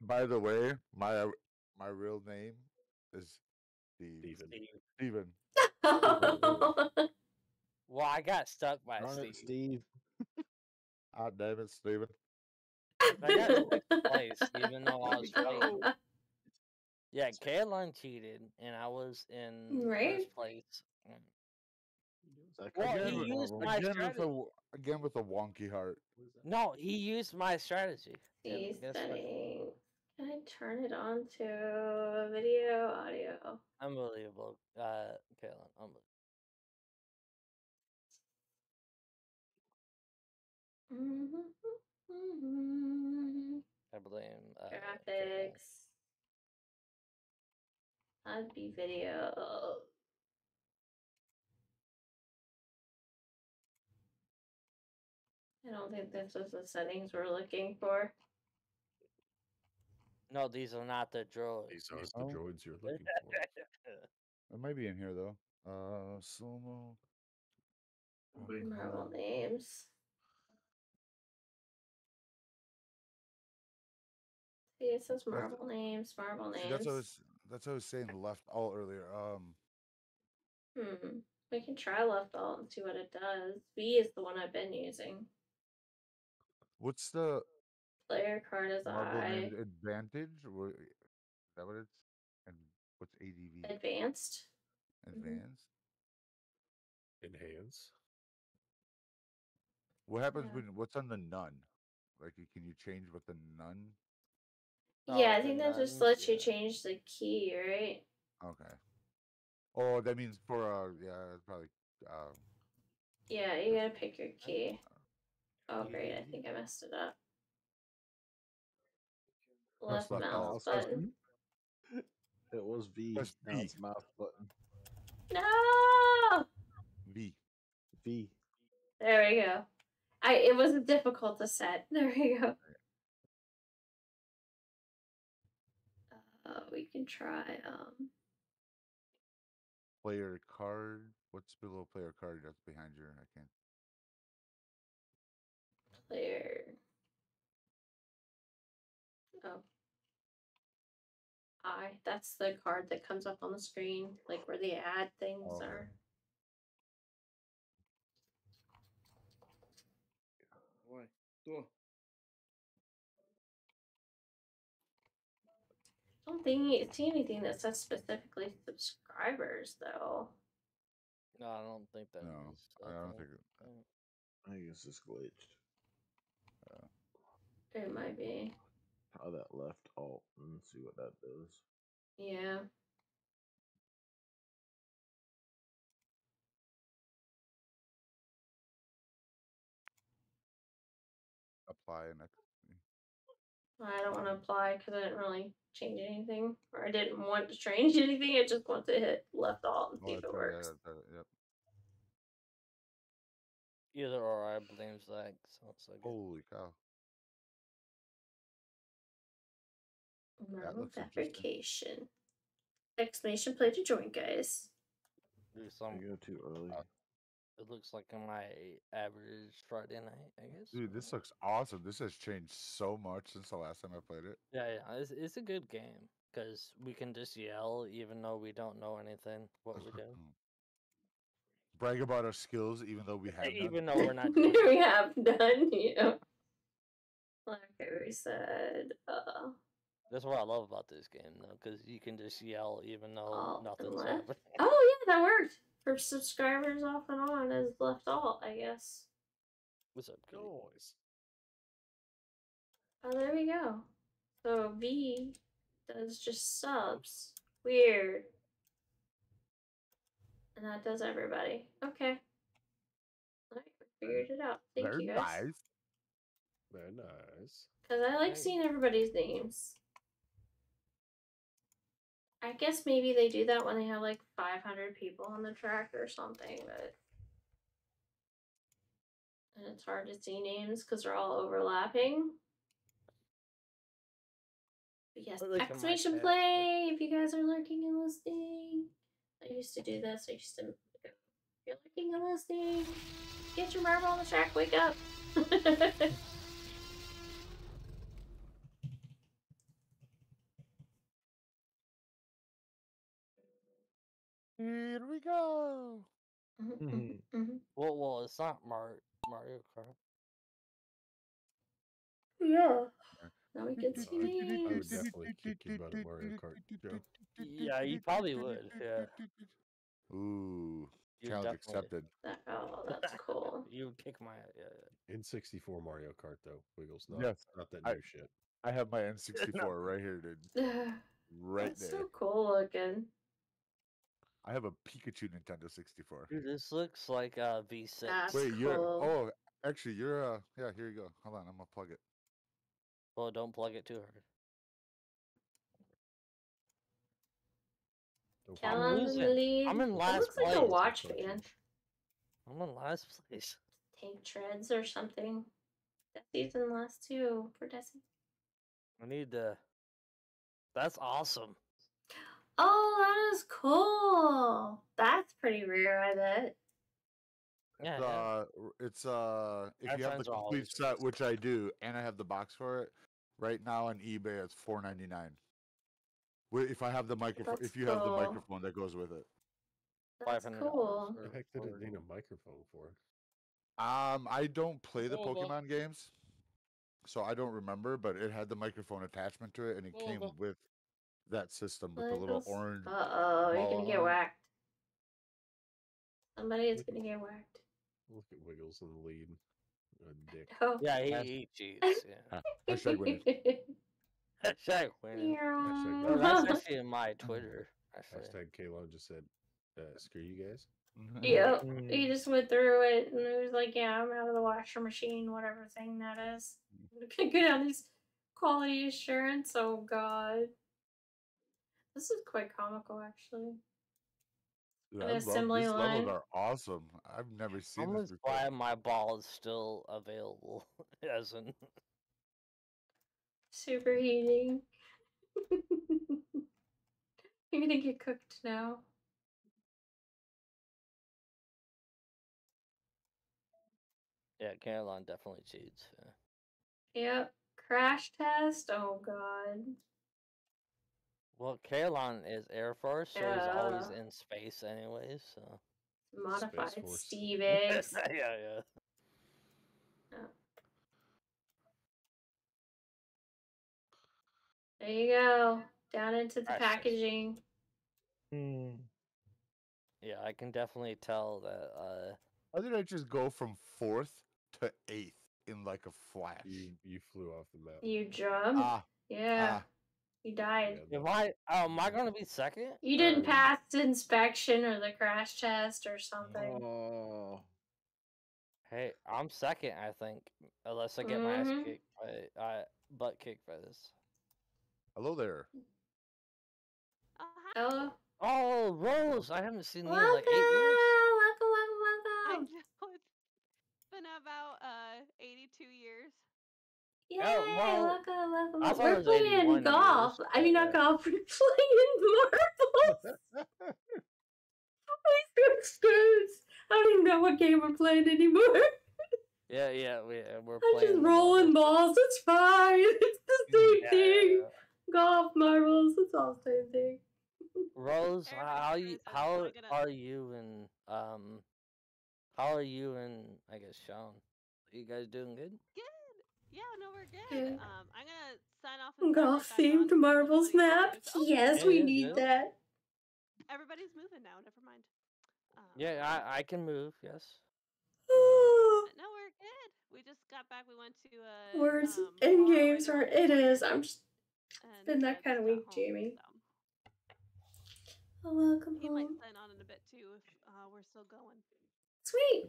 By the way, my my real name is Steve. Steven. Steven. Well, I got stuck by Darn Steve. it, Steve. Ah, damn it, Steven. I got sixth place, even though I was winning. Yeah, Caroline cheated, and I was in Right? first place. Well, I he used my Again with strategy. again with a wonky heart. No, he used my strategy. He's These guess what? settings. Can I turn it on to video, audio? Unbelievable, uh, Caroline. Unbelievable. I blame uh. Graphics. That'd be video. I don't think this is the settings we're looking for. No, these are not the droids. These are the Oh. droids you're looking for. It might be in here though. Uh, Sumo. marble names. See, it says marble names, marble names. that's what I was. That's what I was saying left all earlier. Um, Hmm. We can try left alt and see what it does. V is the one I've been using. what's the Player card is marble I. named advantage? Or is that what it's? And what's ADV? Advanced. mhm. Advanced. Enhance. What happens Yeah. when? What's on the none? Like, you- can you change what the none? yeah, I Oh, think the that just nuns, lets you yeah. change the key, right? Okay. Oh, that means for uh, yeah, it's probably uh, Yeah, you gotta pick your key. Oh, great, I think I messed it up. Left left mouse alt. button. It was V. Press Now V. it's mouse button. No! V. V. There we go. I it wasn't difficult to set. There we go. Uh, we can try um player card. What's below player card? That's behind your. I can't. player. Oh. I. That's the card that comes up on the screen, like where the ad things Okay. are. Why? Go. I don't think see anything that says specifically subscribers though. No, I don't think that No, is I a don't thing. think. It. I think it's just glitched. It might be. Try that left alt and see what that does. Yeah. apply and I don't want to apply because I didn't really change anything, or I didn't want to change anything. I just want to hit left alt and oh, see if it right, works. that's right, yep. Either or, I blame Zach. Sounds like it. Holy cow! Marble fabrication. Exclamation play to join, guys. Do some. go too early. It looks like my average Friday night, I guess. Dude, this looks awesome. This has changed so much since the last time I played it. Yeah, yeah, it's, it's a good game because we can just yell even though we don't know anything what we do. Brag about our skills, even though we have none. even though we're not. doing we have done, yeah. Like I said, uh, That's what I love about this game though, because you can just yell even though alt and nothing's left. happening. Oh yeah, that worked. For subscribers off and on as left alt, I guess. What's up, guys? Oh, there we go. So V does just subs. Weird. And that does everybody. Okay. Alright, we figured it out. Thank Very you guys. nice. Very nice. Because I like seeing everybody's names. I guess maybe they do that when they have like 500 people on the track or something, but. And it's hard to see names because they're all overlapping. But yes, my exclamation play if you guys are lurking and listening. I used to do this. I used to. If you're lurking and listening, get your marble on the track, wake up. Here we go. Mhm. Well, well, it's not Mar- Mario Kart. Yeah. Now we can uh, see I would definitely kick you out of Mario Kart, Joe. Yeah, you probably would. Yeah, Ooh, You challenge definitely- accepted. Uh, oh, that's cool. you would kick my yeah. yeah. In 64 Mario Kart, though, Wiggles, not, Yes, not that I- new shit. I have my N64 right here, dude. Right that's there. so cool looking. I have a Pikachu Nintendo 64. Dude, this looks like uh V6. That's Wait, you're oh, actually, you're uh, yeah. Here you go. Hold on, I'm gonna plug it. Well, don't plug it too hard. Don't I'm on the losing. lead. I'm in That last looks like place. a watch fan. I'm in last place. Tank treads or something. Desi's in last two for Desi. I need to. That's awesome. Oh, that is cool. That's pretty rare, I bet. Yeah, It's, yeah. uh, it's uh, if My you have the complete always set, which I do, and I have the box for it, right now on eBay it's four ninety nine. If I have the microphone, if you have the microphone that goes with it. That's cool. What the heck did it need a microphone for? Um, I don't play the Over. Pokemon games, so I don't remember. But it had the microphone attachment to it, and it came Over. with that system with the little orange. Uh oh, you're gonna get whacked. Somebody is gonna get whacked. Look at Wiggles in the lead. A dick. Oh. Yeah, he, Has- he cheats. Yeah. Hashtag winning. Hashtag winning. Hashtag that's Yeah. actually in my Twitter. Actually. Hashtag Kalon just said, uh, screw you guys. Yep. He just went through it and it was like, yeah, I'm out of the washer machine, whatever thing that is. Gonna go down these quality assurance. Oh god. This is quite comical actually. Dude, An I love, these assembly levels line. are awesome. I've never seen I'm this before. glad my ball is still available. As in, Superheating. You're gonna get cooked now. yeah, Caroline definitely cheats. Yeah. Yep. Crash test. Oh god. Well, Caroline is Air Force, so he's always in space anyways. So. Modified Force. Steve eggs. yeah, yeah. There you go. Down into the Crash test. packaging. Yeah, I can definitely tell that. Uh, How did I just go from fourth to eighth in like a flash? You you flew off the map. You jumped. Ah, yeah. ah. You died. Am I? Oh, am I gonna be second? You didn't Or- pass the inspection or the crash test or something. Oh, Hey, I'm second, I think, unless I get my ass Mhm. kicked by I butt kicked by this. Hello there. Oh, Oh, Rose! I haven't seen you in like eight years. Yay, oh, well, welcome, welcome. I we're playing golf. I mean, not golf. We're playing marbles. I'm so I don't even know what game we're playing anymore. Yeah, yeah, we, uh, we're I'm just rolling balls. It's fine. It's the same yeah. thing. Golf, marbles. It's all the same thing. Rose, how you, how are you and um, how are you and I guess Sean? Are you guys doing good? Good. Yeah, no, we're good. Good. Um, I'm gonna sign off. and Golf start it back themed on. marbles map. Yes, Yeah, we need yeah. that. Everybody's moving now. Never mind. Um, Yeah, I I can move. Yes. No, we're good. We just got back. We went to uh. Words um, in games right are it is. I'm just it's been that kind of week, home, Jamie. so. Oh, welcome He might home. sign on in a bit too if uh, we're still going. Sweet.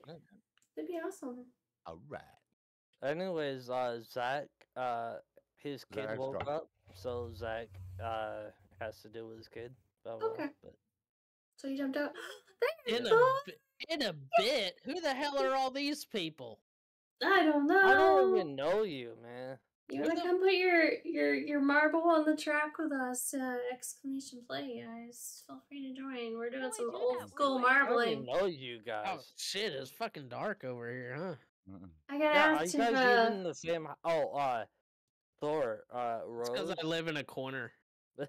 That'd be awesome. All right. Anyways, uh Zach, uh his kid Zach's woke gone. up, so Zach uh has to deal with his kid. Blah, blah, Okay. But So you jumped out. In a bi- in a bit. Who the hell are all these people? I don't know. I don't even know you, man. You wanna come put your your your marble on the track with us? Uh, exclamation play, guys! Feel free to join. We're doing some old school marbling. I don't even know you guys. Oh shit! It's fucking dark over here, huh? I gotta Yeah, are ask you if guys uh, even in the same? Oh, uh, Thor, uh, Rose. Because I live in a corner.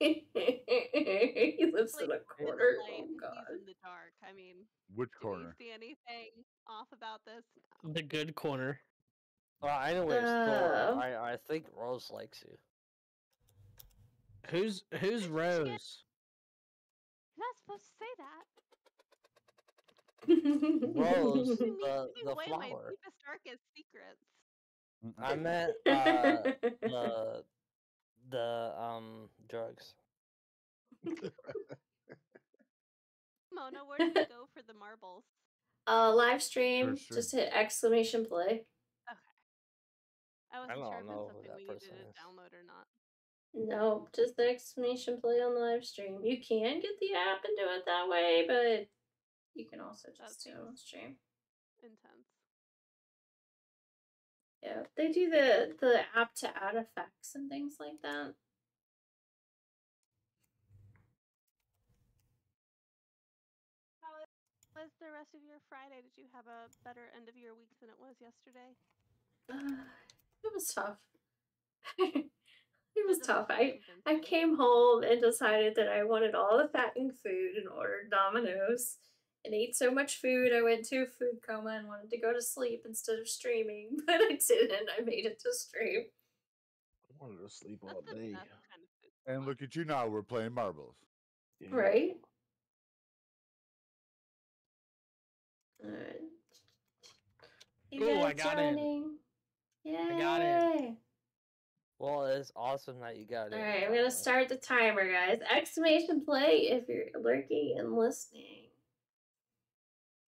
he lives in a corner. Light, Oh he's god. in the dark. I mean, Which do we corner? see anything off about this? The good corner. Well, anyways, Uh. Thor, I I think Rose likes you. Who's who's Rose? You're not supposed to say that. Rose, Giving the giving the away my flower. deepest, darkest secrets. I meant uh, the the um drugs. Mona, where did you go for the marbles? Uh, live stream. sure. Just hit exclamation play. Okay. I wasn't don't sure if know it's who something that we needed person to is. download or not. No, just the exclamation play on the live stream. You can get the app and do it that way, but you can also just do it on stream. Intense. Yeah, they do the the app to add effects and things like that. How was the rest of your Friday? Did you have a better end of your week than it was yesterday? Uh, it was tough. it was tough. I. I came home and decided that I wanted all the fattening food and ordered Domino's and ate so much food I went to a food coma and wanted to go to sleep instead of streaming, but I didn't. I made it to stream. I wanted to sleep all day. kind of. And look at you now. We're playing marbles. Right? Alright. You I guys got in. joining? Yay! I got in. Well, it's awesome that you got it. Alright, I'm gonna start the timer, guys. Exclamation play if you're lurking and listening.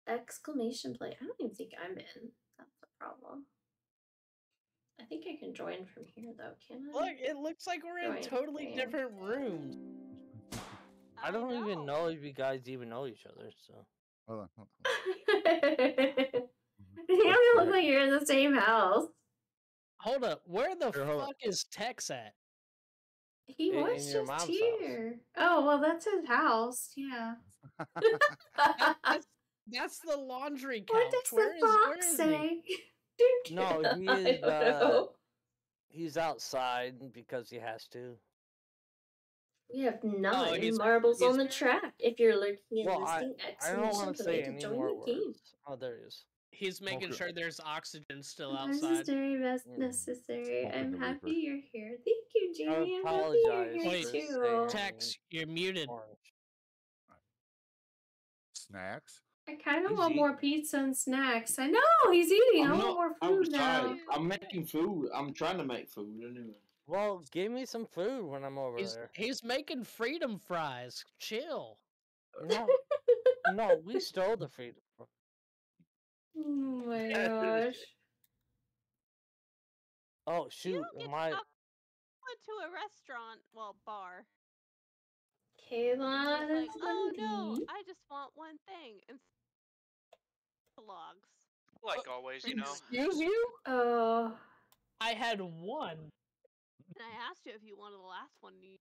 Exclamation play. I don't even think I'm in. That's the problem. I think I can join from here though, can I? Look, it looks like we're in Join totally game. different rooms. I don't even know if you guys even know each other. So Hold on. hold on. you look like you're in the same house. Hold up, where the Here, hold on. fuck is Tex at? He In- was in your just mom's house. here. Oh well, that's his house. Yeah. That's, that's the laundry couch. what does Where the is- where fox is he? no, he is. Uh, he's outside because he has to. We have nine he's- marbles on the track. If you're lurking and Well, I, listening, I don't want to say to any join more the game. words. Oh, there he is. He's making Okay. sure there's oxygen still outside. Unnecessary, best Mm. necessary. I'm happy reaper. you're here. Thank you, I Jamie. I'm happy you're here Wait, too. saying Tex, you're muted. Snacks. I kind of He's want more pizza and snacks. I know he's eating. I I'm want not more food now. I'm making food. I'm trying to make food anyway. Well, give me some food when I'm over He's, there. he's making freedom fries. Chill. No, no, we stole the freedom. fr- Oh my gosh. Oh You shoot, don't get my stuff went to a restaurant, well, bar. Kayla, like, oh no, I just want one thing. And logs. Like uh, always, you know. Excuse you? Oh, I had one, And I asked you if you wanted the last one. and You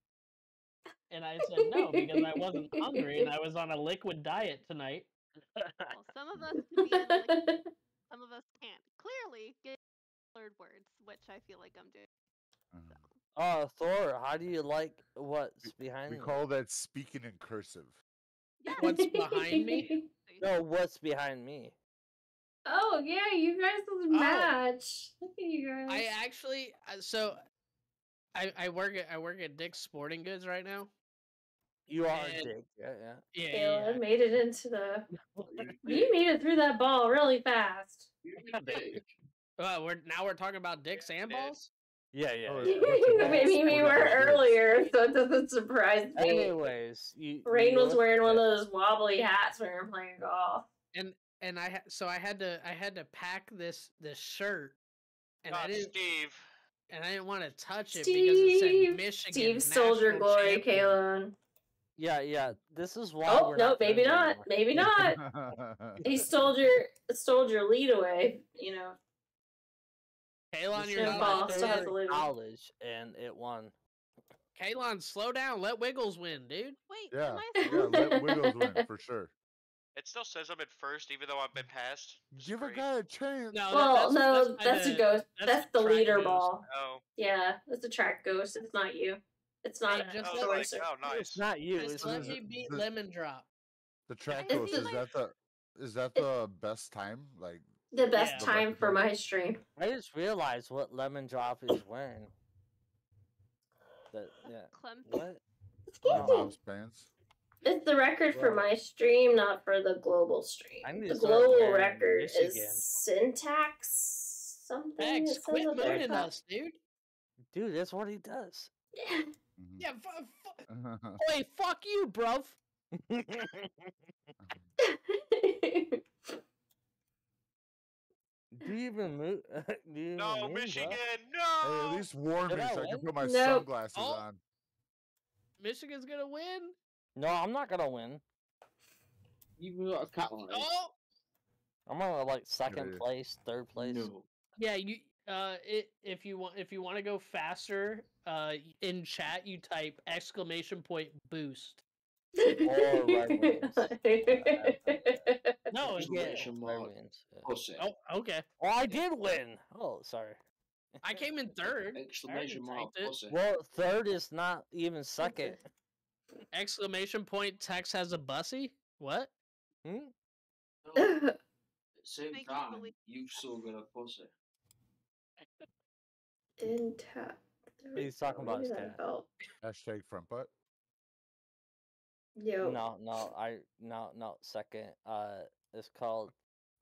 and I said no because I wasn't hungry and I was on a liquid diet tonight. Well, some of us can be like, some of us can't. Clearly, get slurred words, which I feel like I'm doing. Oh, Thor, how do you like what's behind We me? call that speaking in cursive. What's behind me? No, what's behind me? Oh yeah, you guys Oh. match. Look at you guys. I actually uh, so I I work at I work at Dick's Sporting Goods right now. You are And- a dick. Yeah, yeah. Yeah, Kayla yeah. made it into the. You made it through that ball really fast. Uh, we're now we're talking about dicks and balls. Yeah, yeah. Oh, yeah. Maybe we were earlier, so it doesn't surprise me. Anyways, you. Rain you was wearing one of those wobbly hats when we were playing golf. And and I ha- so I had to I had to pack this this shirt, and I God, didn't Steve. and I didn't want to touch it because it said Steve, Michigan. Steve Soldier Glory, Champion. Kalon. Yeah, yeah. This is why. Oh we're no, not maybe not. anymore. Maybe not. he stole your stole your lead away. You know. Kalon, This you're not ball allowed my still has to- the favorite lead. college, and it won. Kalon, slow down. Let Wiggles win, dude. Wait, Yeah, am I yeah, let Wiggles win for sure. It still says I'm at first, even though I've been passed. Give a guy a chance. No, that- Well, no, by that's, a ghost. That's, the leader ghost. ball. Oh. Yeah, that's a track ghost. It's not you. It's not Hey, just a let- sorcerer. Oh, nice. It's not you. Just It's let is me beat the- Lemon Drop. The track ghost it is like- that the is that the best time? Like The best Yeah. time for my stream. I just realized what Lemon Drop is wearing. That yeah. Clemson? What? Excuse No. pants. It's the record for my stream, not for the global stream. I need The global record Michigan. is syntax something. Max, it says quit up there. mooning us, dude. Dude, that's what he does. Yeah. Yeah, fu- fu- Wait, fuck you, bruv. Do you even move? Do you No, even move, Michigan, bro? Hey, no! at least warn Did me I so I can put my Nope. sunglasses Oh. on. Michigan's gonna win. No, I'm not gonna win. You've got a cat on. Oh, I'm gonna like second yeah. place, third place. No. yeah. You uh, it, if you want if you want to go faster, uh, in chat you type exclamation point boost. Or Red Wings. No, Yeah, Exclamation Red mark. Wings, yeah. Oh, okay. Oh, I did win. Oh, sorry. I came in third. Exclamation mark. typed Well, third is not even second. Exclamation point text has a bussy. What? Hmm? No, same Make time, believe- you've still got a pussy. In tap. He's talking about his Look that belt. Hashtag front butt. Yo. No, no, I no no second. Uh, it's called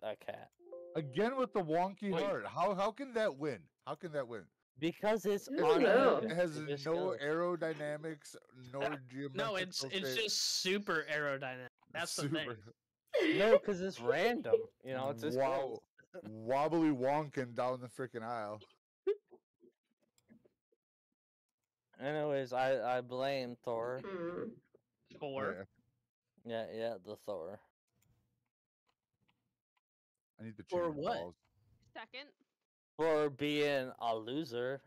a cat Again with the wonky Wait. heart. How how can that win? How can that win? Because it's I don't. It has It no goes. aerodynamics, nor geometrical No, it's it's fit. just super aerodynamic. That's the thing. No, because it's random. You know, it's just wow, wobbly wonking down the freaking aisle. Anyways, I I blame Thor. Hmm. Four. Yeah, Yeah, yeah, the Thor. I need to For change what? balls. Second. For being a loser.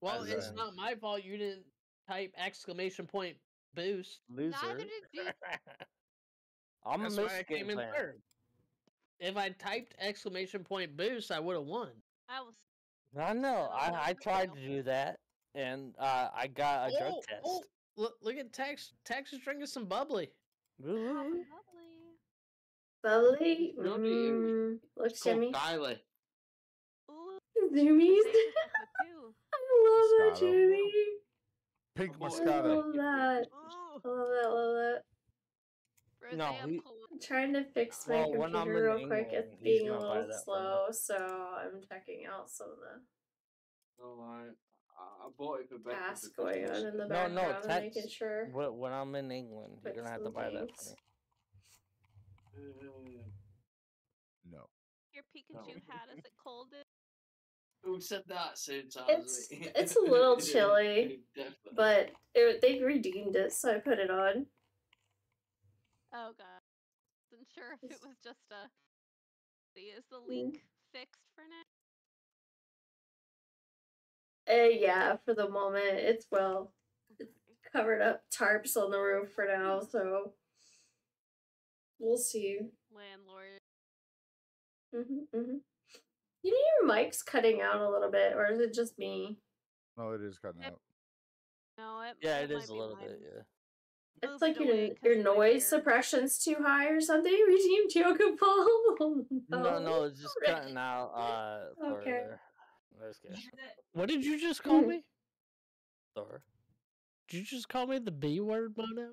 Well, As it's in- not my fault you didn't type exclamation point boost. Loser. Neither did you. I'm That's a why I came Michigan in third. If I typed exclamation point boost, I would have won. I was. I know. I, I Oh, tried to do that, and uh, I got a drug oh, test. oh, look, look at Tex. Tex is drinking some bubbly. Woo-hoo. Lovely. Bubbly. Not you. Mm, looks It's yummy. Kylie. Ooh, Zoomies. Gracious chocolate too. I love that, Moscato. Jimmy. Pink Oh, I Moscato. love that. Ooh, I love that. Love that. No, Rosé he- Cologne. I'm trying to fix my Well, computer in real quick. It's being a little that for slow, so I'm checking out some of the Alright. I I bought it for Becky tasks going on in the No, background, no, and text. making sure. When, when I'm in England, you're gonna have to some buy that for uh, me. No. Your Pikachu hat, is it cold? in- Who said that same time It's- it's a little chilly, But it, they redeemed it, so I put it on. Oh god. Wasn't sure if it was just a. See, Is the Mm. leak fixed for now? Uh, yeah, for the moment, it's well Okay. covered up tarps on the roof for now, so We'll see. landlord. hmm hmm You know your mic's cutting out a little bit, or is it just me? No, it is cutting out. No, it. Yeah, it it might is a little mine. bit. Yeah. It's like your your noise suppression's too high or something. Redeemed yoga ball. No, no, it's just cutting out. Uh, Okay. further. What did you just call Hmm. me? Thor. Did you just call me the B word, Mono?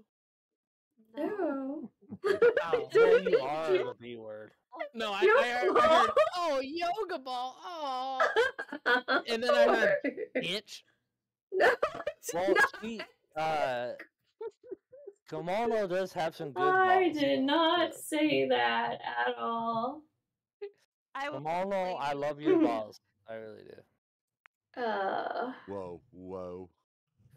No. Oh, well, you are the B word. No, I, I, heard, I heard, oh, yoga ball. Oh. and then I heard, bitch. No, Well, she, uh, Kimono does have some good I balls. did not say that at all. I. Kimono, I love your balls. I really do. Uh. Whoa, whoa,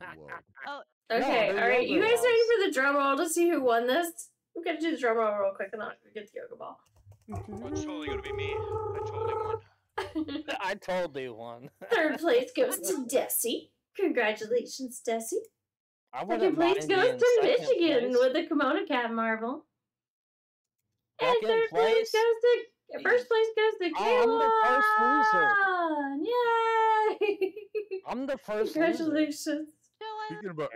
whoa. Oh, Okay, they're all right. You yoga guys ready balls. for the drum roll to see who won this? I'm gonna do the drum roll real quick and then I'm gonna get the yoga ball. It's totally gonna be me. I totally won. I totally won. Third place goes to Desi. Congratulations, Desi. I Second place goes to Michigan place. with the KimonoKat Marble. And third place place? goes to first place goes to Oh, I'm the first loser. Kaylon. Yay! I'm the first loser. Congratulations. Speaking about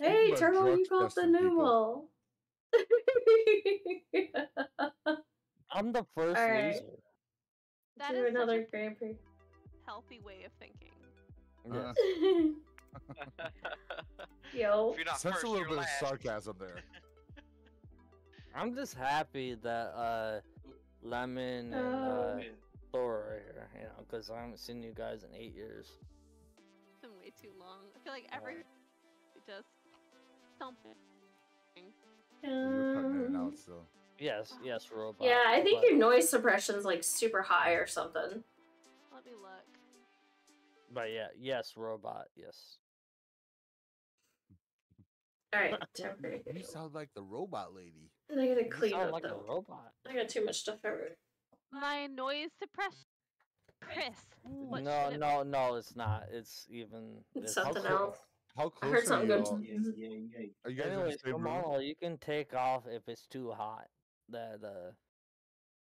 Hey, Turtle, you got the testing people, numeral. I'm the first All right. loser. That do is such another a Grand Prix. healthy way of thinking. Uh, Yo. If you're not sense first, a little you're bit of sarcasm there. I'm just happy that uh, Lemon and uh, Oh. Thor are here, you know, because I haven't seen you guys in eight years. It's been way too long. I feel like every just something. You're cutting in and out still. Yes, yes, robot. yeah, I think but- your noise suppression's like super high or something. Let me look. But yeah, yes, robot, yes. All right, temporary. You sound like the robot lady. I gotta You clean sound up like though. a robot. I got too much stuff everywhere. My noise suppression. Chris. What no, should no, no, it's not. It's even. It's it's- something clo- else. How I close heard are something you good. all? to- Are you guys in the Anyways, same room? You can take off if it's too hot. The the.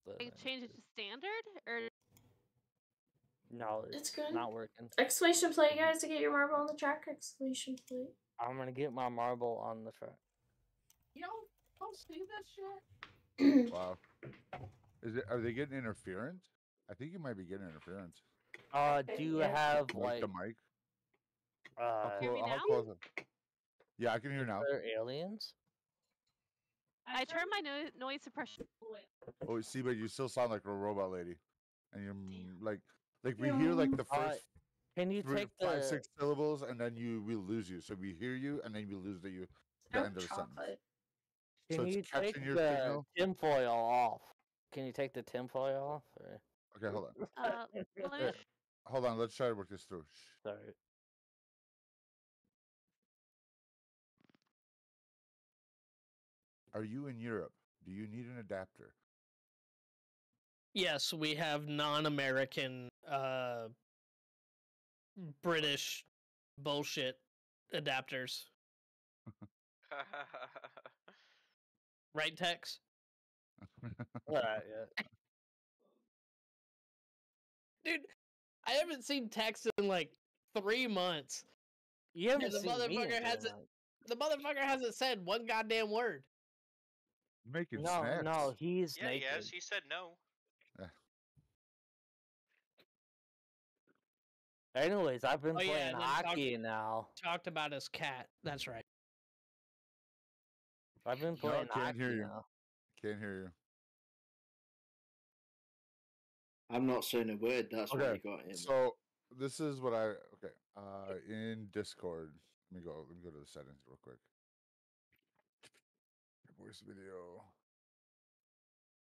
the I change it to standard or no, it's, It's good. not working. Exclamation plate, guys, to get your marble on the track. Exclamation plate. I'm gonna get my marble on the track. You don't, don't see this shit. Wow. Is it? Are they getting interference? I think you might be getting interference. Uh, do you Yeah. have Like like the mic. How, uh? Hear me clo- how now? close? Yeah, I can hear now. Are aliens? I turn my no- noise suppression. Oh, see, but you still sound like a robot lady, and you're mm, like, like we hear like the Uh, first Can you three, take five, the? six syllables, and then you we lose you. So we hear you, and then we lose the you, the Oh, end of the sentence. chocolate. Can so you take your the signal? tinfoil off? Can you take the tinfoil off? Or... Okay, hold on, Uh, well, let me Uh, hold on. Let's try to work this through. Sorry. Are you in Europe? Do you need an adapter? Yes, we have non-American, uh, British bullshit adapters. Right, Tex? Alright, yeah. Dude, I haven't seen Tex in like three months. You haven't the seen me in motherfucker three hasn't. months. The motherfucker hasn't said one goddamn word. Making No, snacks. no, he's Yeah, naked. yes, he said no. Anyways, I've been Oh, playing and then talk- hockey now. Talked about his cat. That's right. I've been No, playing can't hockey hear you. now. Can't hear you. I'm not saying a word. That's why Okay, you got him. so this is what I okay. Uh, in Discord, let me go. Let me go to the settings real quick. Voice video.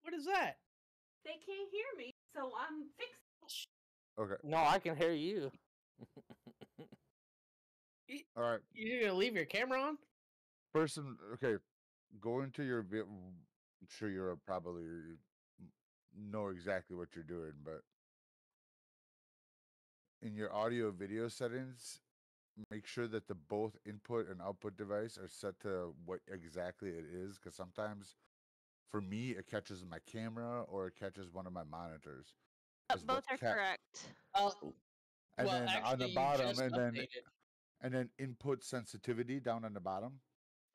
What is that? They can't hear me, so I'm fixing. Okay. No, I can hear you. All right. You gonna leave your camera on? Person. Okay. Go into your. I'm sure you're probably know exactly what you're doing, but in your audio video settings, make sure that the both input and output device are set to what exactly it is, because sometimes For me, it catches my camera or it catches one of my monitors. Uh, both are ca- correct. Oh, And well, then on the bottom, just and then and then input sensitivity down on the bottom.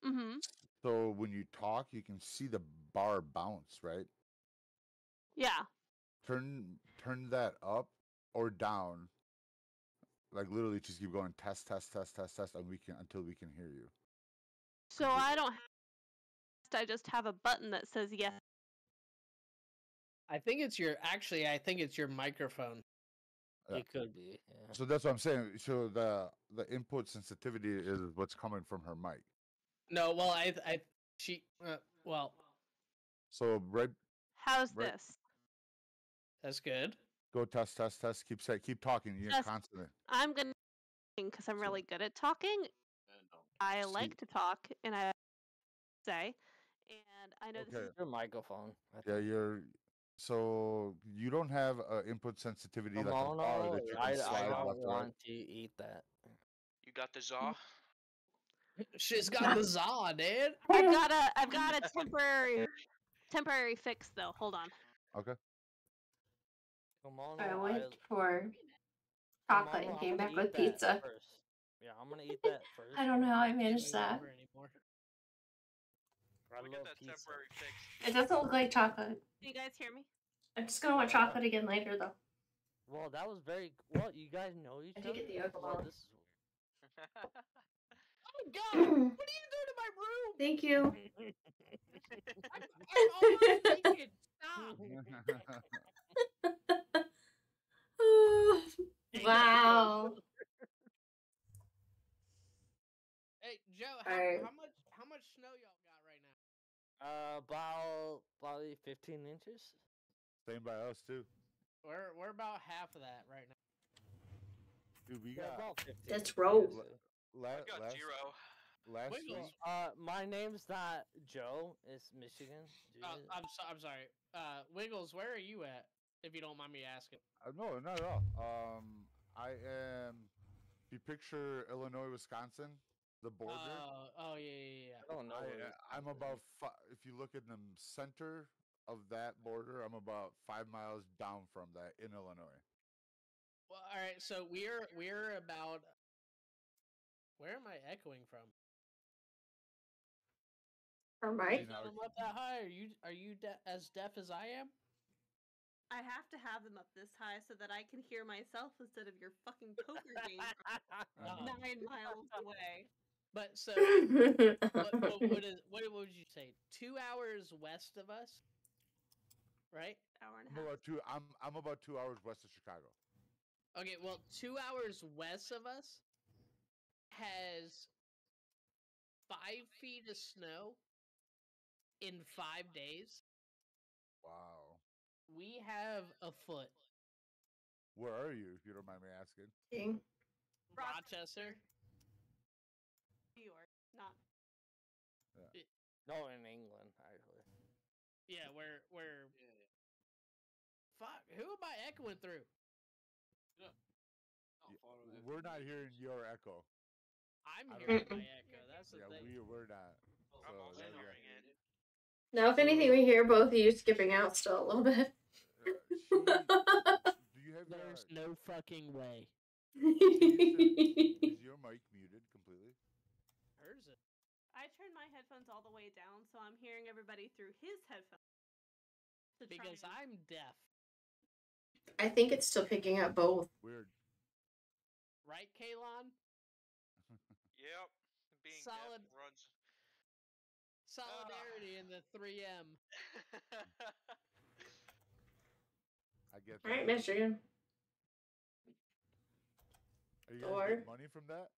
Mm-hmm. So when you talk, you can see the bar bounce, right? Yeah. Turn turn that up or down. Like literally, just keep going test, test, test, test, test, and we can until we can hear you. So I don't. Have, I just have a button that says yes. I think it's your actually. I think it's your microphone. Yeah. It could be. Yeah. So that's what I'm saying. So the the input sensitivity is what's coming from her mic. No, well, I, I, she, uh, well, So right, How's Right. this? that's good. Go test, test, test. Keep say, keep talking. You're Yes. constantly. I'm gonna because I'm really good at talking. I See- like to talk, and I say, and I know this Okay. is Your microphone. I Yeah, you're. So you don't have uh, input sensitivity like a bar Kimono, that you can I, I don't left or right. want to eat that. You got the Zaw? She's got the za, dude. I've got a I've got a temporary temporary fix though. Hold on. Okay. Kimono, I went I- for chocolate Kimono, and came back with pizza. First. Yeah, I'm gonna eat that first. I don't know how I managed that. Remember anymore. I Look love at that pizza. temporary fix. It doesn't look like chocolate. Do you guys hear me? I'm just gonna want chocolate again later though. Well, that was very. Well, you guys know each I did get the Well, alcohol. this is Oh God! what are you doing in my room? Thank you. I'm almost naked. Stop. wow. Hey Joe, how, Alright. how much how much snow y'all got right now? Uh, about probably 15 inches. Same by us too. We're we're about half of that right now. Dude, we Yeah, got about 15. Let's roll. la- I got last, zero. last Wiggles. week. Uh, my name's not Joe. It's Michigan. Uh, I'm so, I'm sorry. Uh, Wiggles, where are you at? If you don't mind me asking. Uh, no, not at all. Um, I am. If you picture Illinois, Wisconsin, the border. Oh, oh yeah, yeah, yeah. I don't know. I, where uh, I'm about. Fi- if you look at the center of that border, I'm about five miles down from that in Illinois. Well, all right. So we're we're about. Where am I echoing from? From You right? know, Sound up that high? Are you are you de- as deaf as I am? I have to have them up this high so that I can hear myself instead of your fucking poker game Uh, nine miles away. but so what, what, what is what would you say? Two hours west of us, right? Hour and a I'm half. about two. I'm I'm about two hours west of Chicago. Okay, well, two hours west of us has five feet of snow in five days. Wow. We have a foot. Where are you, if you don't mind me asking? Dang. Rochester. New York, not No, in England, actually. Yeah, where where Fuck, who am I echoing through? We're not hearing your echo. I'm hearing know. my echo. That's the Yeah, thing. we we're not. I'm also yeah, yeah. hearing it. Now, if anything, we hear both of you skipping out still a little bit. She- do you have your, There's no fucking way. is your mic muted completely? Hers is. I turned my headphones all the way down, so I'm hearing everybody through his headphones. Because and- I'm deaf, I think it's still picking up both. Weird. right, Kalon? Yep. Being Solid. deaf runs. Solidarity in the 3M. I get that. All right, Michigan. Are you guys Or- getting money from that?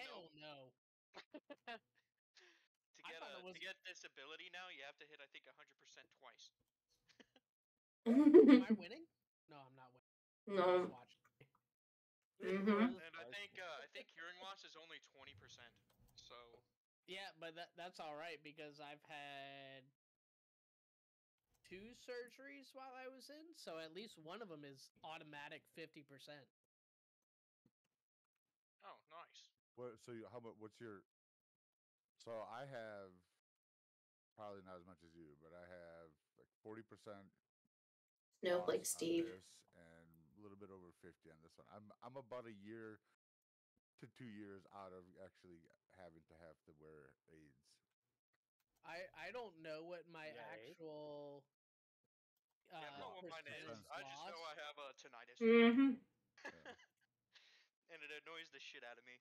Hell no. to I get thought a was- to get this ability now, you have to hit I think 100% twice. Am I winning? No, I'm not winning. No. Mm-hmm. And I think uh, I think hearing loss is only 20%. So Yeah, but that that's all right because I've had two surgeries while I was in, so at least one of them is automatic 50%. oh, nice. What? So you, how much? What's your? So I have probably not as much as you, but I have like forty percent. Snowflake Steve. and a little bit over fifty on this one. I'm I'm about a year to two years out of actually having to have to wear aids. I I don't know what my Yeah, eh? actual. Uh, Yeah, I don't know what mine is. percentage I just know. I have a tinnitus. Mm-hmm. and it annoys the shit out of me.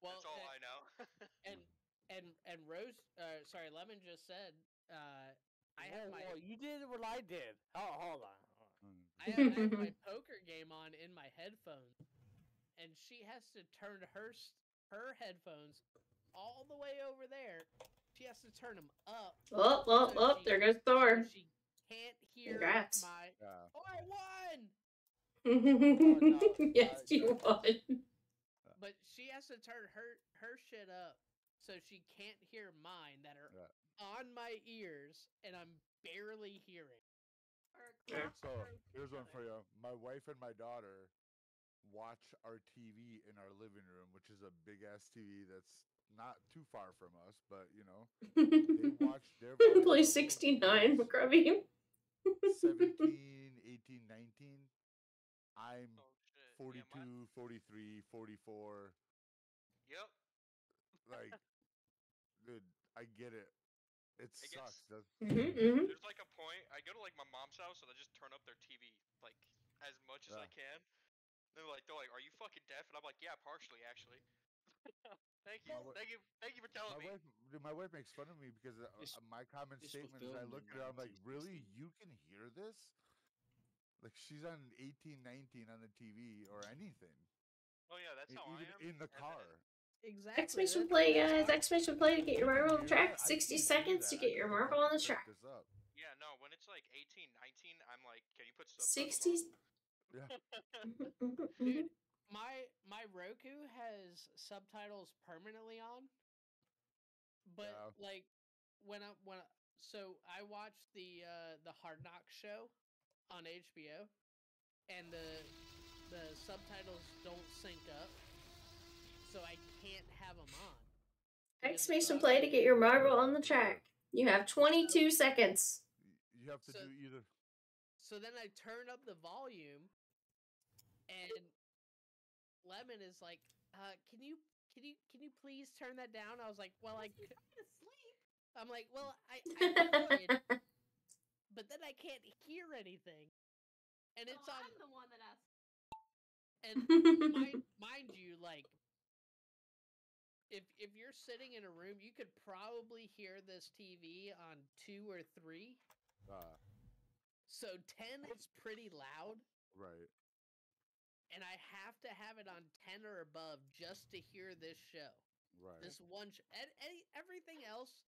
Well, That's all and- I know. and and and Rose, uh, sorry, Lemon just said, uh, I have Whoa, my whoa, you did what I did. Oh, hold on. hold on. Mm. I have, I have my poker game on in my headphones, and she has to turn her her headphones all the way over there. She has to turn them up. Oh, oh, so oh, she- there goes so Thor. She can't hear Congrats. my. Yeah. Oh, I won! yes, you won. But she has to turn her her shit up so she can't hear mine that are Yeah. on my ears, and I'm barely hearing. So here's one for you. My wife and my daughter watch our TV in our living room, which is a big ass TV that's not too far from us, but you know, they watch their Play 69, McCrubby. 17, 18, 19. I'm Oh, 42, 43, 44. Yep. Like, dude, I get it. It It sucks. gets- does- Mhm, mhm. There's like a point. I go to like my mom's house and I just turn up their TV like as much as I can. They're like, they're like, "Are you fucking deaf?" And I'm like, "Yeah, partially, actually." thank you, My wa- thank you, thank you for telling my me. wife, dude, my wife makes fun of me because uh, This- uh, my common this statement is I look in at her, I'm like, really, you can hear this? Like she's on eighteen, nineteen on the TV or anything, Oh yeah, that's how I am. in the car. Exactly. Exclamation that's- play, that's guys. how- Exclamation play to get your marble on the track. 60 can't seconds to get your can't marble on the track. Yeah, no, when it's like 18, 19, I'm like, can you put subtitles 60s. Yeah. Dude, my my Roku has subtitles permanently on, but Yeah. like when I when I, so I watched the uh the Hard Knocks show on HBO, and the the subtitles don't sync up, so I can't have them on. Text me some play to get your marble on the track. You have 22 seconds. You have to So- do either. So then I turn up the volume, and Lemon is like, uh, "Can you, can you, can you please turn that down?" I was like, "Well, I." You're trying to sleep. I'm like, "Well, I, I could, but then I can't hear anything, and it's so on." I'm the one that asked. And mind, mind you, like, if if you're sitting in a room, you could probably hear this TV on two or three. Uh, So ten is pretty loud. right. and I have to have it on 10 or above just to hear this show. Right. This one, sh- and, any, everything else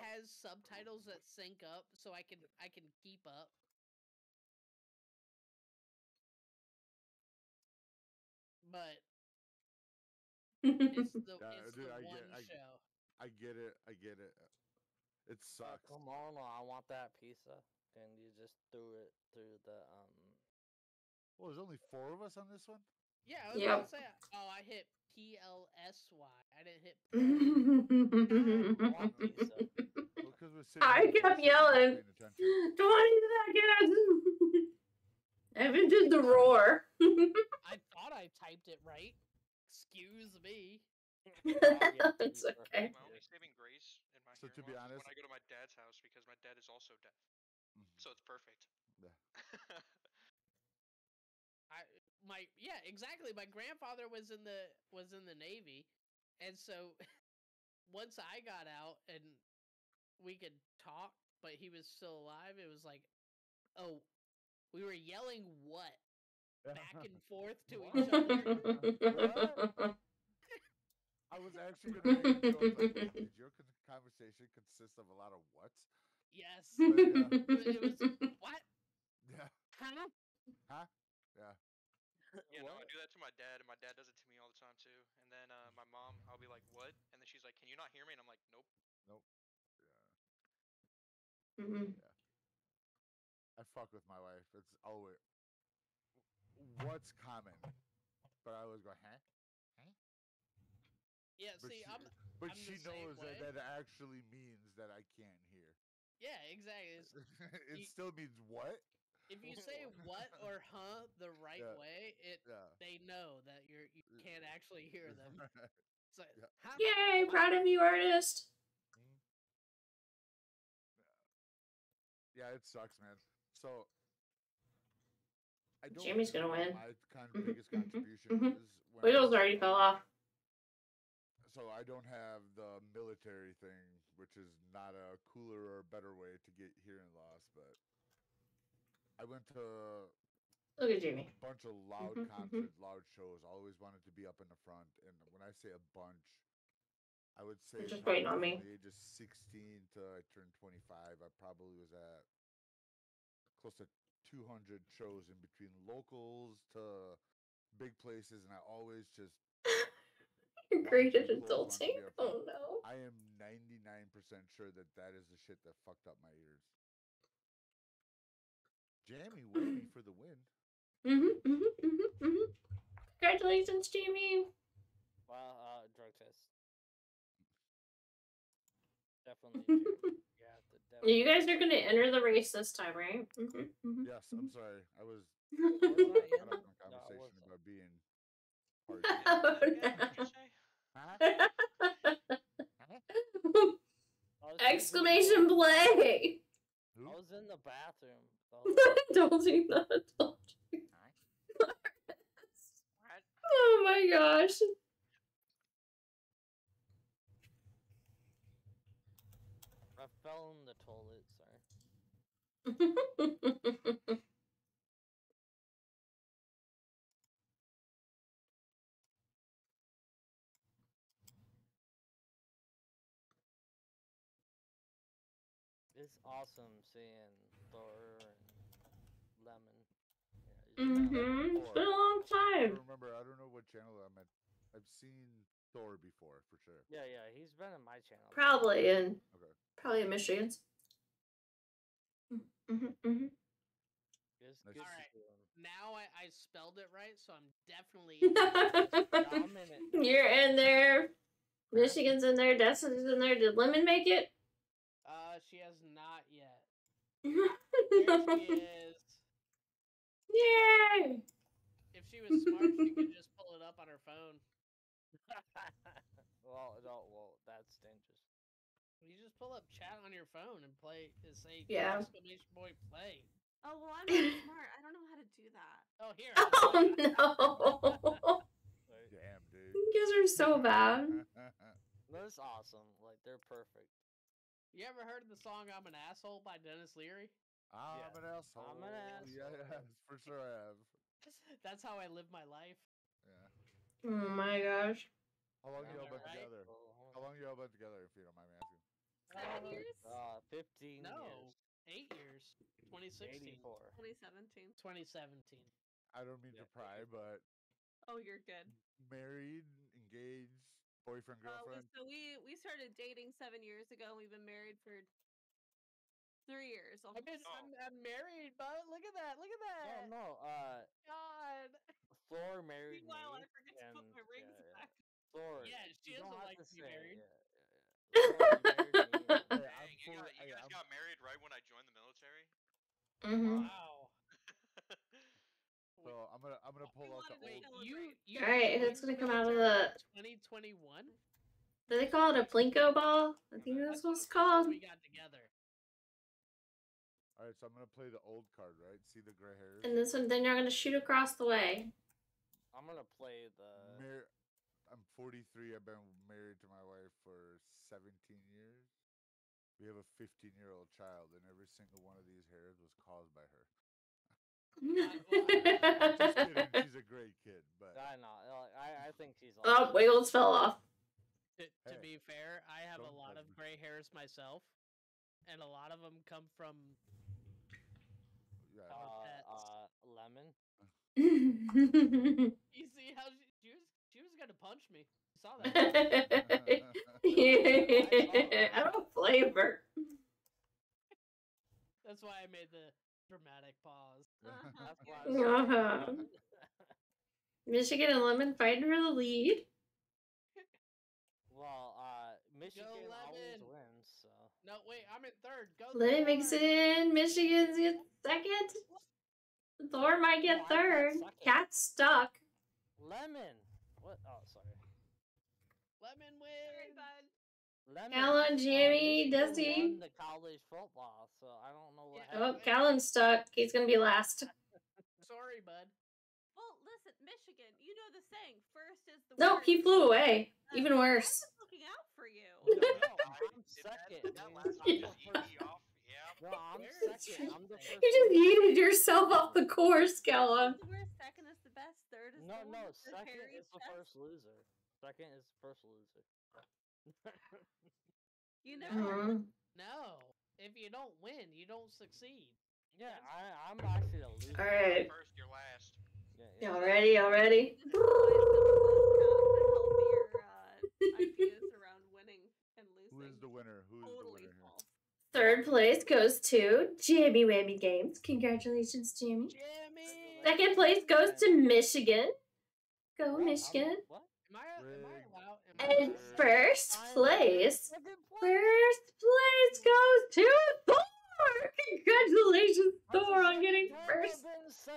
has subtitles that sync up, so I can I can keep up. But it's the Yeah, it's dude, the I one get- I- show. I get it. I get it. It sucks. come on, I want that pizza. And you just threw it through the um. Well, there's only four of us on this one. Yeah, I was Yep. gonna say. Oh, I hit P L S Y. I didn't hit. want pizza. Well, 'cause we're sitting I kept yelling. attention. 20 seconds. Evan did the roar. I thought I typed it right. Excuse me. it's okay. My only saving grace in my So to be honest- when I go to my dad's house because my dad is also deaf, Mhm. so it's perfect. Yeah. I my yeah exactly. My grandfather was in the was in the navy, and so once I got out and we could talk, but he was still alive, it was like, oh, we were yelling what back and forth to each other. I was actually gonna make a joke like, did your conversation consist of a lot of whats? Yes, But, yeah. it was what? Yeah. Huh? Huh? Yeah. Yeah, no, I do that to my dad, and my dad does it to me all the time too. And then uh, my mom, I'll be like, "What?" And then she's like, "Can you not hear me?" And I'm like, "Nope." Nope. Mhm. I fuck with my wife. It's always what's common, but I always go, huh? Huh? Yeah, But see, she- I'm But I'm she the knows that way. that actually means that I can't hear. Yeah, exactly. It's, it You- still means what? if you say what or huh the right Yeah. way, it Yeah. they know that you're you can't actually hear them. So, Yeah. huh, Yay, proud of you, artist. Yeah, it sucks, man. So I don't Jimmy's gonna win. My kind of Mhm, biggest mhm, contribution is when Wheels already fell off. so I don't have the military thing, which is not a cooler or better way to get hearing loss, but I went to Look at Jimmy. a bunch of loud Mhm, mhm. concerts, loud shows. I always wanted to be up in the front, and when I say a bunch, I would say just waiting on me. from the ages 16 to I turned 25. I probably was at close to 200 shows in between locals to big places, and I always just You're wanted great to at be close, wanted to adulting. Oh no. I am 99% sure that that is the shit that fucked up my ears. Jammy waiting for the win. Mm-hmm, mm-hmm, mm-hmm, mm-hmm. Congratulations, Jamie. Well, uh, drug test. Definitely. Jamie. You have definitely. You guys are gonna enter the race this time, right? Mm-hmm, mm-hmm. Yes, I'm sorry. I was caught up in a conversation wasn't. about being hard. Oh, no. I Exclamation play! I was in the bathroom. the whole Don't do that. Don't do that. Oh my gosh. I fell in the toilet. Sorry. awesome seeing Thor and Lemon. Yeah, mm-hmm. It's Thor. been a long I time. don't remember. I don't know what channel I'm at. I've seen Thor before for sure. Yeah, yeah, he's been in my channel. Probably in Okay. probably in Michigan's. Mm-hmm, mm-hmm. It's Nice good to to Alright. now I, I spelled it right, so I'm definitely. I'm in it. You're in there. Michigan's in there. Destiny's in there. Did Lemon make it? Uh, she has not yet. There she is. Yay! If she was smart, she could just pull it up on her phone. well, no, well, that's dangerous. You just pull up chat on your phone and play. and Say Yeah. exclamation point play. Oh well, I'm not smart. I don't know how to do that. Oh here. Oh no! Damn, dude. you guys are so bad. That's awesome. Like they're perfect. You ever heard of the song "I'm an Asshole" by Denis Leary? I'm Yeah. an asshole. I'm an Yeah, asshole. yes, for sure I have. That's how I live my life. Yeah. Oh my gosh. How long Am y'all been right? together? How long y'all been together, if you don't mind me asking? Seven years? Uh, 15 No, years. eight years. 2016. 84. 2017. 2017. I don't mean to pry, but Oh, you're good. married, engaged, boyfriend, Uh, we, girlfriend. so we we started dating seven years ago. and We've been married for three years. I've been, almost. I'm, I'm married, but look at that. Look at No, that. no. Uh, God. Thor married Meanwhile, me. I forget to put my rings yeah, yeah. back. Thor. Yeah, she you doesn't like to to be married. Yeah, Hey, you, full- got, you guys I'm- got married right when I joined the military? Mm-hmm. Wow. So I'm gonna I'm gonna oh, pull out the Wait, you, you Alright, joined it's gonna come out of the- 2021. Do they call it a Plinko ball? I think uh, that's what it's called. We got together. All right, so I'm gonna play the old card, right? See the gray hairs. And this one, then you're gonna shoot across the way. I'm gonna play the. Mar- I'm 43. I've been married to my wife for 17 years. We have a 15 year old child, and every single one of these hairs was caused by her. Just kidding. She's a great kid, but I know. I I think she's. oh, awesome. Wiggles fell off. To, to Hey, be fair, I have a don't lot of gray hairs myself, and a lot of them come from yeah. Uh, uh, lemon. You see how she, she was she was gonna punch me. You saw that? I don't flavor. That's why I made the dramatic pause. That's why. I was Uh-huh. Michigan and Lemon fighting for the lead. Well, uh, Michigan always wins. So No, wait, I'm in third. Go Lily Thor. makes it in. Michigan's get second. Thor might get third. Cat's stuck. lemon. What? Oh, sorry. Lemon win. Lemon. Callan, Jamie, Dusty. the college football, so I don't know what Oh, happened. Callan's stuck. He's gonna be last. Sorry, bud. Well, listen, Michigan, you know the saying, first is the No, winner. he flew away. Uh, Even I worse. looking out for you. I'm second. dude. I'm the No, I'm second. I'm the first. You just loser. yeeted yourself off the course, Callan. Where second is the best, third is No, the one no. with the Second is the first loser. Second is the first loser. You No. know. Mhm. No. If you don't win, you don't succeed. yeah, I, I'm actually a loser. All right. First, you're last. Yeah, yeah. Y'all ready? Y'all ready? ideas around winning and losing. Who is the winner? Who is Totally the winner here? false. Third place goes to Jamie Whammy Games. Congratulations, Jamie. Jimmy. Second place goes to Michigan. Go, Michigan. What? Am I, am I And first place, first place goes to Thor. Congratulations, Thor, on getting first.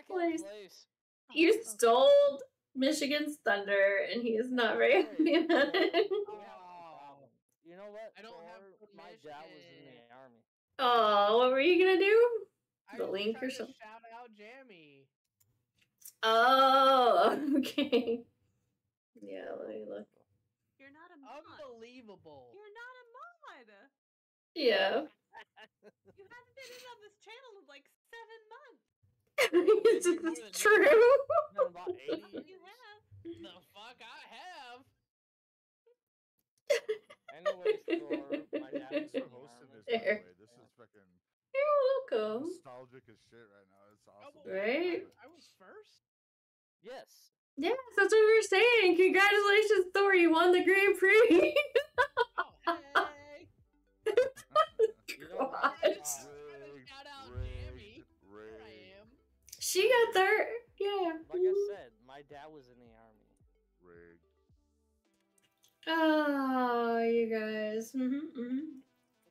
place. place. You stole Michigan's thunder, and he is not very happy about it. You know what? I don't have Thor, good my dad was in the army. Oh, what were you gonna do? The was link or something? Shout out Jammy. Oh, okay. Yeah, let me look. You're not a mod. Unbelievable. You're not a mod. Yeah. You haven't been in on this channel in like seven months. it's More than true. Been about 80 You have. the fuck I have. Anyways, Thor, my dad Thanks for hosting this, by the way. This is fucking You're welcome. nostalgic as shit right now. It's Oh, awesome. Right? I, I was first. Yes. Yes, that's what we were saying. Congratulations, Thor. You won the Grand Prix. Oh, hey. You? Gosh. Shout out Jammy. Here I am. she got third. Yeah. like I said, my dad was in the army. Rigged. Oh, you guys. Mm-hmm, mm-hmm.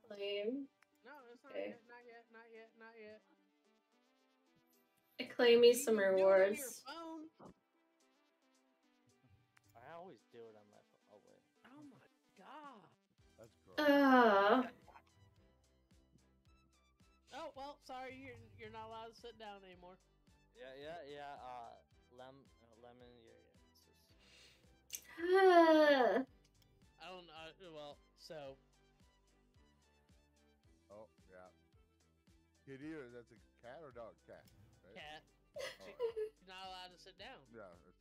Claim. No, it's not Okay. yet. Not yet. Not yet. Not yet. Claim me some can do it on your rewards. Uh, Oh well, sorry, you're you're not allowed to sit down anymore. Yeah, yeah, yeah. Uh, lem, uh, lemon. Yeah, yeah. This is... ah. I don't know. Well, so Oh, yeah. Kitty, or that's a cat or dog? Cat. Right? cat, Oh, you're not allowed to sit down. yeah. It's,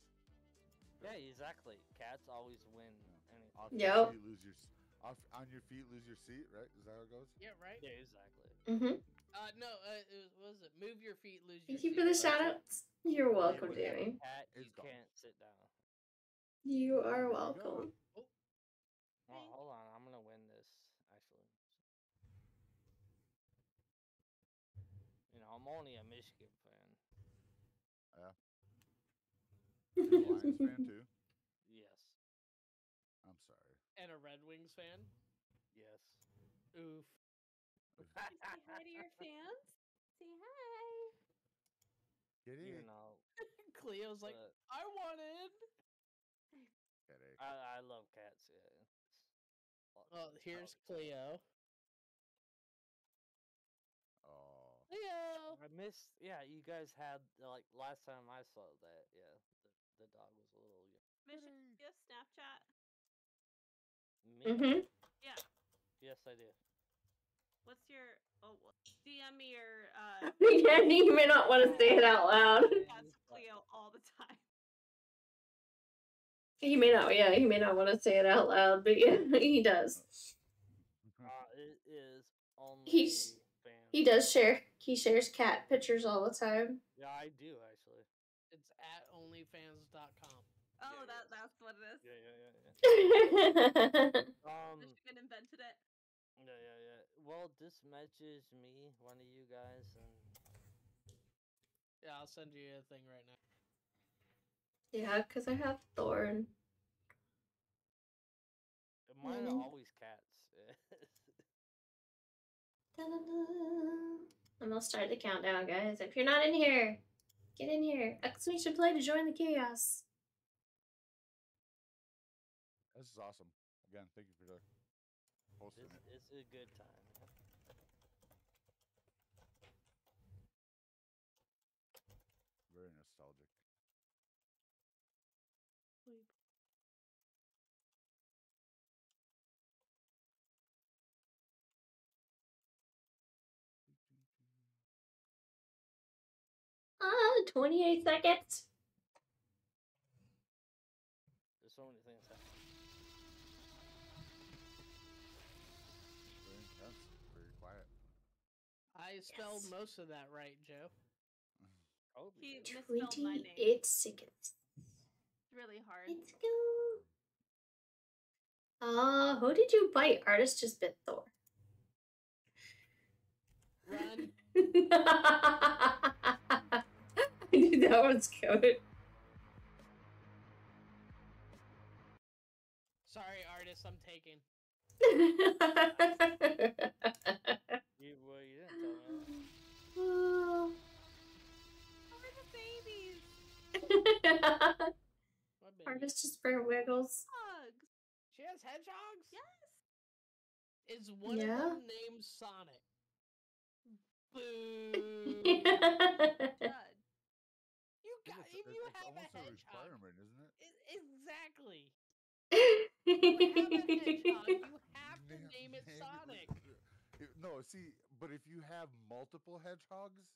Yeah, exactly. Cats always win anything. off Yep. your feet, lose your s- off on your feet, lose your seat. Right? Is that how it goes? Yeah, right. Yeah, exactly. Mm-hmm. Uh, no. Uh, it was, what was it? Move your feet, lose your. Thank you for the That's shout outs. You're welcome, When you Jamie. Cat, you gone. can't sit down. You are There you go. welcome. Oh, hold on. I'm gonna win this. Actually. You know, I'm only a Michigan fan. You're Lions fan too. Yes. I'm sorry. And a fan. Yes. Oof. Say hi to your fans. Say hi. Kitty. You know, Cleo's like, but I wanted. I I love cats. Yeah. It's lots Well, here's. Cleo. Oh. Cleo. I missed. Yeah, you guys had like last time I saw that. Yeah, the, the dog was a little. young. Mission, do you have Snapchat? Me? Mm-hmm. Yeah. Yes, I do. What's your oh well, DM me your uh yeah, you may not want to say it out loud. that's Cleo all the time. He may not. Yeah, he may not want to say it out loud, but yeah, he does. Uh, it is only He's- fan. He does share. He shares cat pictures all the time. Yeah, I do actually. It's at onlyfans.com. Oh, that that's what it is. Yeah, yeah, yeah, yeah. Um. Michigan invented it. Yeah, yeah, yeah. Well, this message me, one of you guys, and Yeah, I'll send you a thing right now. yeah, because I have Thorn. Mine are always cats. I'm gonna start the countdown, guys. If you're not in here, get in here. Exclamation play to join the chaos. This is awesome. Again, thank you for the hosting it's, it. it's a good time. Very nostalgic. Ah, 28 seconds. I spelled most of that right, Joe. He misspelled my name. 28 seconds. It's really hard. Let's go. Uh, who did you bite? Artist just bit Thor. Run. I knew that one's coming. Sorry, artist, I'm taking. hedgehogs? Yes. Is one Yeah. of them named Sonic? Mm. Boo. You got It's, if it's- you it's have a almost a hedgehog. requirement, isn't it? I- exactly. You have a hedgehog, you have to name it Sonic. It- no, see, but if you have multiple hedgehogs,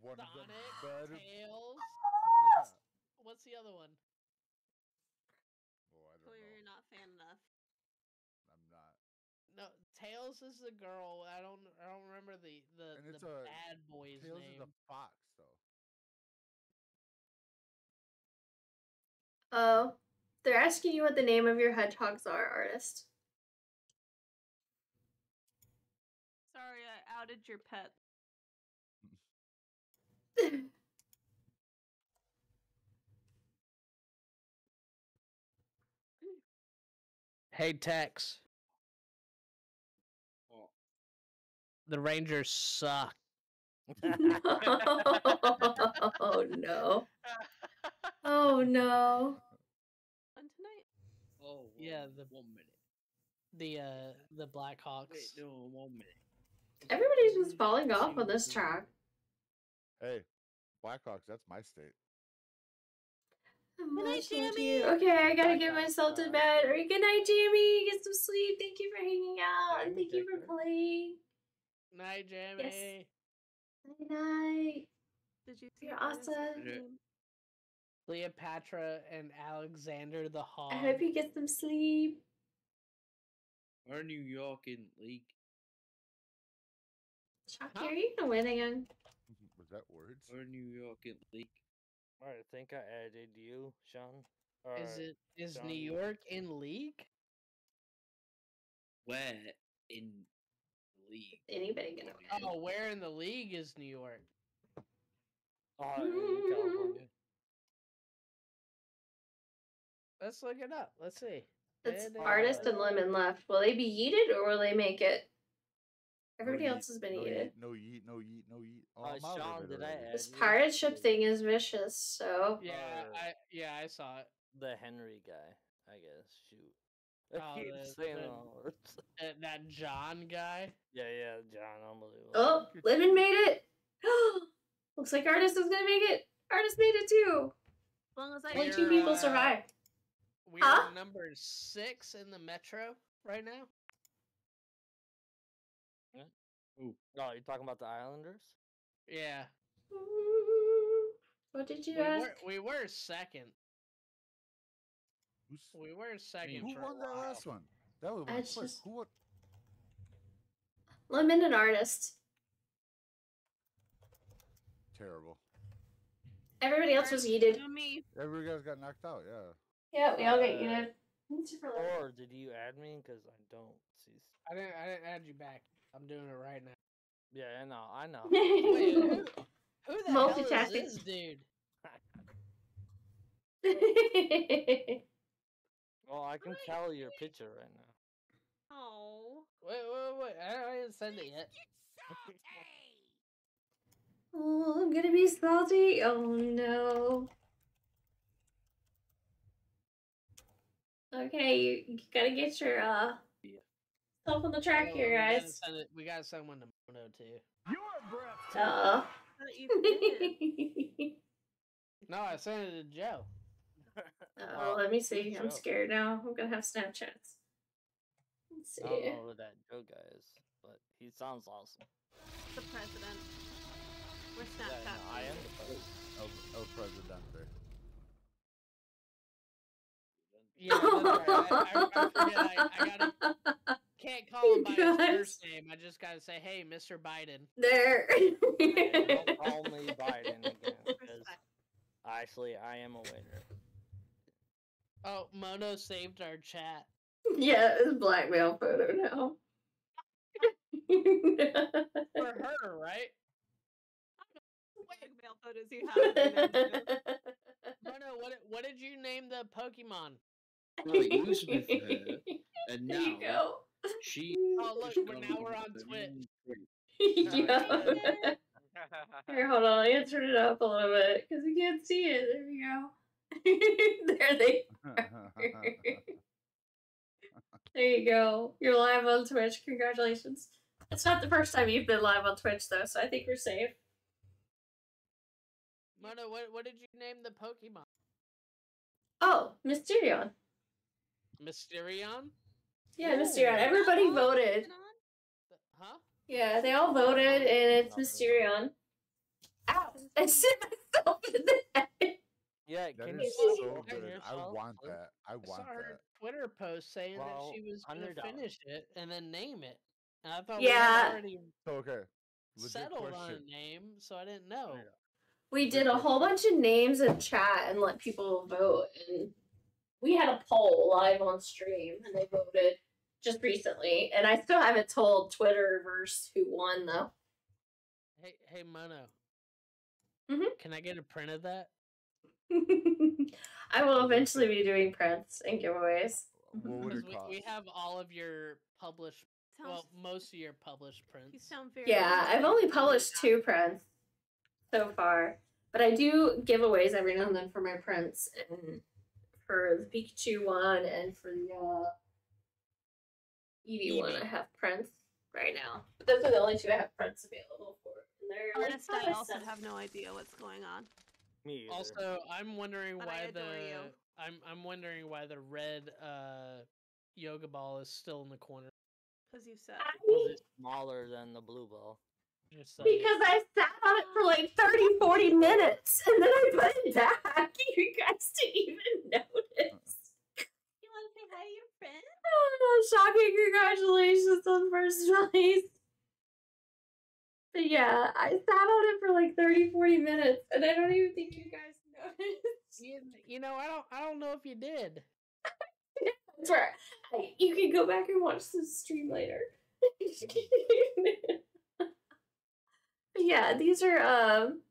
one of them Sonic, better. Tails. Yeah. What's the other one? Oh, I don't Clear know. you're not fan enough. I'm not. No, Tails is the girl. I don't. I don't remember the the, And the a bad boy's Tails name. is a fox, though. Oh, they're asking you what the name of your hedgehogs are, artist. Sorry, I outed your pet. Hey Tex. The Rangers suck. oh no. Oh no. Fun tonight. Oh, Yeah, the one minute. the uh the Blackhawks. Wait, no, one minute. Everybody's just falling off on this track. Hey, Blackhawks, that's my state. I'm Good night, Jamie. you. Okay, I gotta get myself to bed. All right, good night, Jamie. Get some sleep. Thank you for hanging out. and Thank you for care. playing. Night, Jamie. Yes. Night night. Did you see You're awesome. name? Cleopatra and Alexander the Hog. I hope you get some sleep. Or New York in league. Shocky, are you gonna win again? Was that words? Or New York in league. Alright, I think I added you, Sean. Is it is Sean, New York in league? Where in league? Anybody gonna? Oh, where in the league is New York? Oh, in California. Let's look it up. Let's see. It's Where they artist and lemon left. Will they be yeeted or will they make it? Everybody No else yeet, has been no yeeted. Yeet, no yeet, no yeet, no yeet. Oh, Uh, I'm out of Sean, did I add This pirate ship thing is vicious, so Yeah, Or- I yeah I saw it. The Henry guy, I guess. Shoot. Oh, I keep the- the- the wrong words. That, that John guy. Yeah, yeah, John, unbelievable. Oh, Lemon made it! Looks like Artist is gonna make it! Artist made it too! As long as I Only two people uh, survived. We're Huh? number six in the metro right now. Oh, you're talking about the Islanders? Yeah, What did you we ask? were we were second. Who's, We were second. who for won a that last one? That was I one quick. just- Who won? Lemon and Artist. Terrible. Everybody else was yeeted. To me. Every guys got knocked out. Yeah. Yeah, we all got Uh, yeeted. It's super late. Or did you add me? Because I don't see. s- I didn't I didn't add you back. I'm doing it right now. Yeah, I know, I know. Wait, who, who the hell is this dude? Well, I can tell your picture right now. Oh. Wait, wait, wait! I, I didn't send it yet. Oh, I'm gonna be salty. Oh no. Okay, you, you gotta get your uh self on the track Oh, here, we gotta guys. it- We gotta send one to Mono too. Uh. No, I sent it to Joe. Oh, let me see. I'm Joe. scared now. I'm gonna have Snapchats. Let's see. I don't see. know who that Joe guy is, but he sounds awesome. The president. We're Yeah, Snapchat. no, I am the president. El, El Presidente. Yeah, right. I, I, I forget. I, I gotta can't call him by his first name. I just gotta say, "Hey, Mr. Biden." There. Don't call me Biden again, because actually I am a winner. Oh, Mono saved our chat. yeah, it's blackmail photo now. For her, right? Blackmail photos you have. Mono, what what did you name the Pokemon? Well, it was with her, and There you go. She. Oh look, has we're, now we're on the Twitch. main yeah. Here, hold on. I gotta turn it up a little bit because you can't see it. There we go. there they. are. There you go. You're live on Twitch. Congratulations. It's not the first time you've been live on Twitch though, so I think we're safe. Mono, what what did you name the Pokemon? Oh, Mysterion. Mysterion? Yeah, Mysterion. Everybody voted. Huh? Yeah, they all voted, and it's Mysterion. Ow! I hit myself in the head. Yeah, That can is you so see good. I want that. I I want saw her that. Twitter post saying Well, that she was gonna finish it and then name it. And I thought Yeah. we already So, okay. Legit settled on a name, so I didn't know. We did a whole bunch of names in chat and let people vote, and we had a poll live on stream, and they voted just recently. And I still haven't told Twitterverse who won though. Hey, hey, Mono. Mhm. Can I get a print of that? I will eventually be doing prints and giveaways. What would it we, cost? we have all of your published, well, most of your published prints. You sound very. Yeah, I've only published two prints so far, but I do giveaways every now and then for my prints and for the Pikachu one and for the uh, Eevee, one. I have prints right now. But those are the only two I have prints available for. And they're like I also cents. have no idea what's going on. Me either. Also, I'm wondering But why the you. I'm I'm wondering why the red uh yoga ball is still in the corner. Because you said. Because it's smaller than the blue ball. Just. Because I sat on it for like 30, 40 minutes and then I put it back. You guys didn't even notice. You want to say hi to your friend? Oh, shocking congratulations on first place. But yeah, I sat on it for like 30, 40 minutes and I don't even think you guys noticed. You, you know, I don't I don't know if you did. Right. You can go back and watch the stream later. but yeah, these are um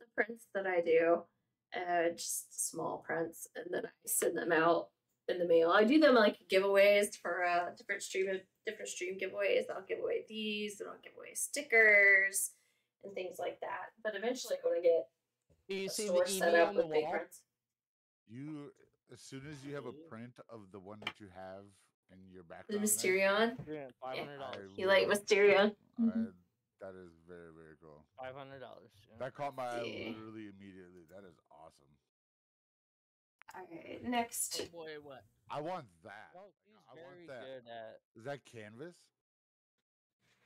the prints that I do. Uh just small prints and then I send them out in the mail. I do them like giveaways for uh different stream different stream giveaways. I'll give away these and I'll give away stickers and things like that. But eventually I'm gonna get Do you a see store the set up the with big prints. You, as soon as you have a print of the one that you have in your The background, there, Mysterion. Yeah, $500. You like will- Mysterion? I, that is very very cool. Five hundred dollars. That caught my eye Yeah. literally immediately. That is awesome. Alright, next. Oh boy, what? I want that. Well, she's I very want that. good at. Is that canvas?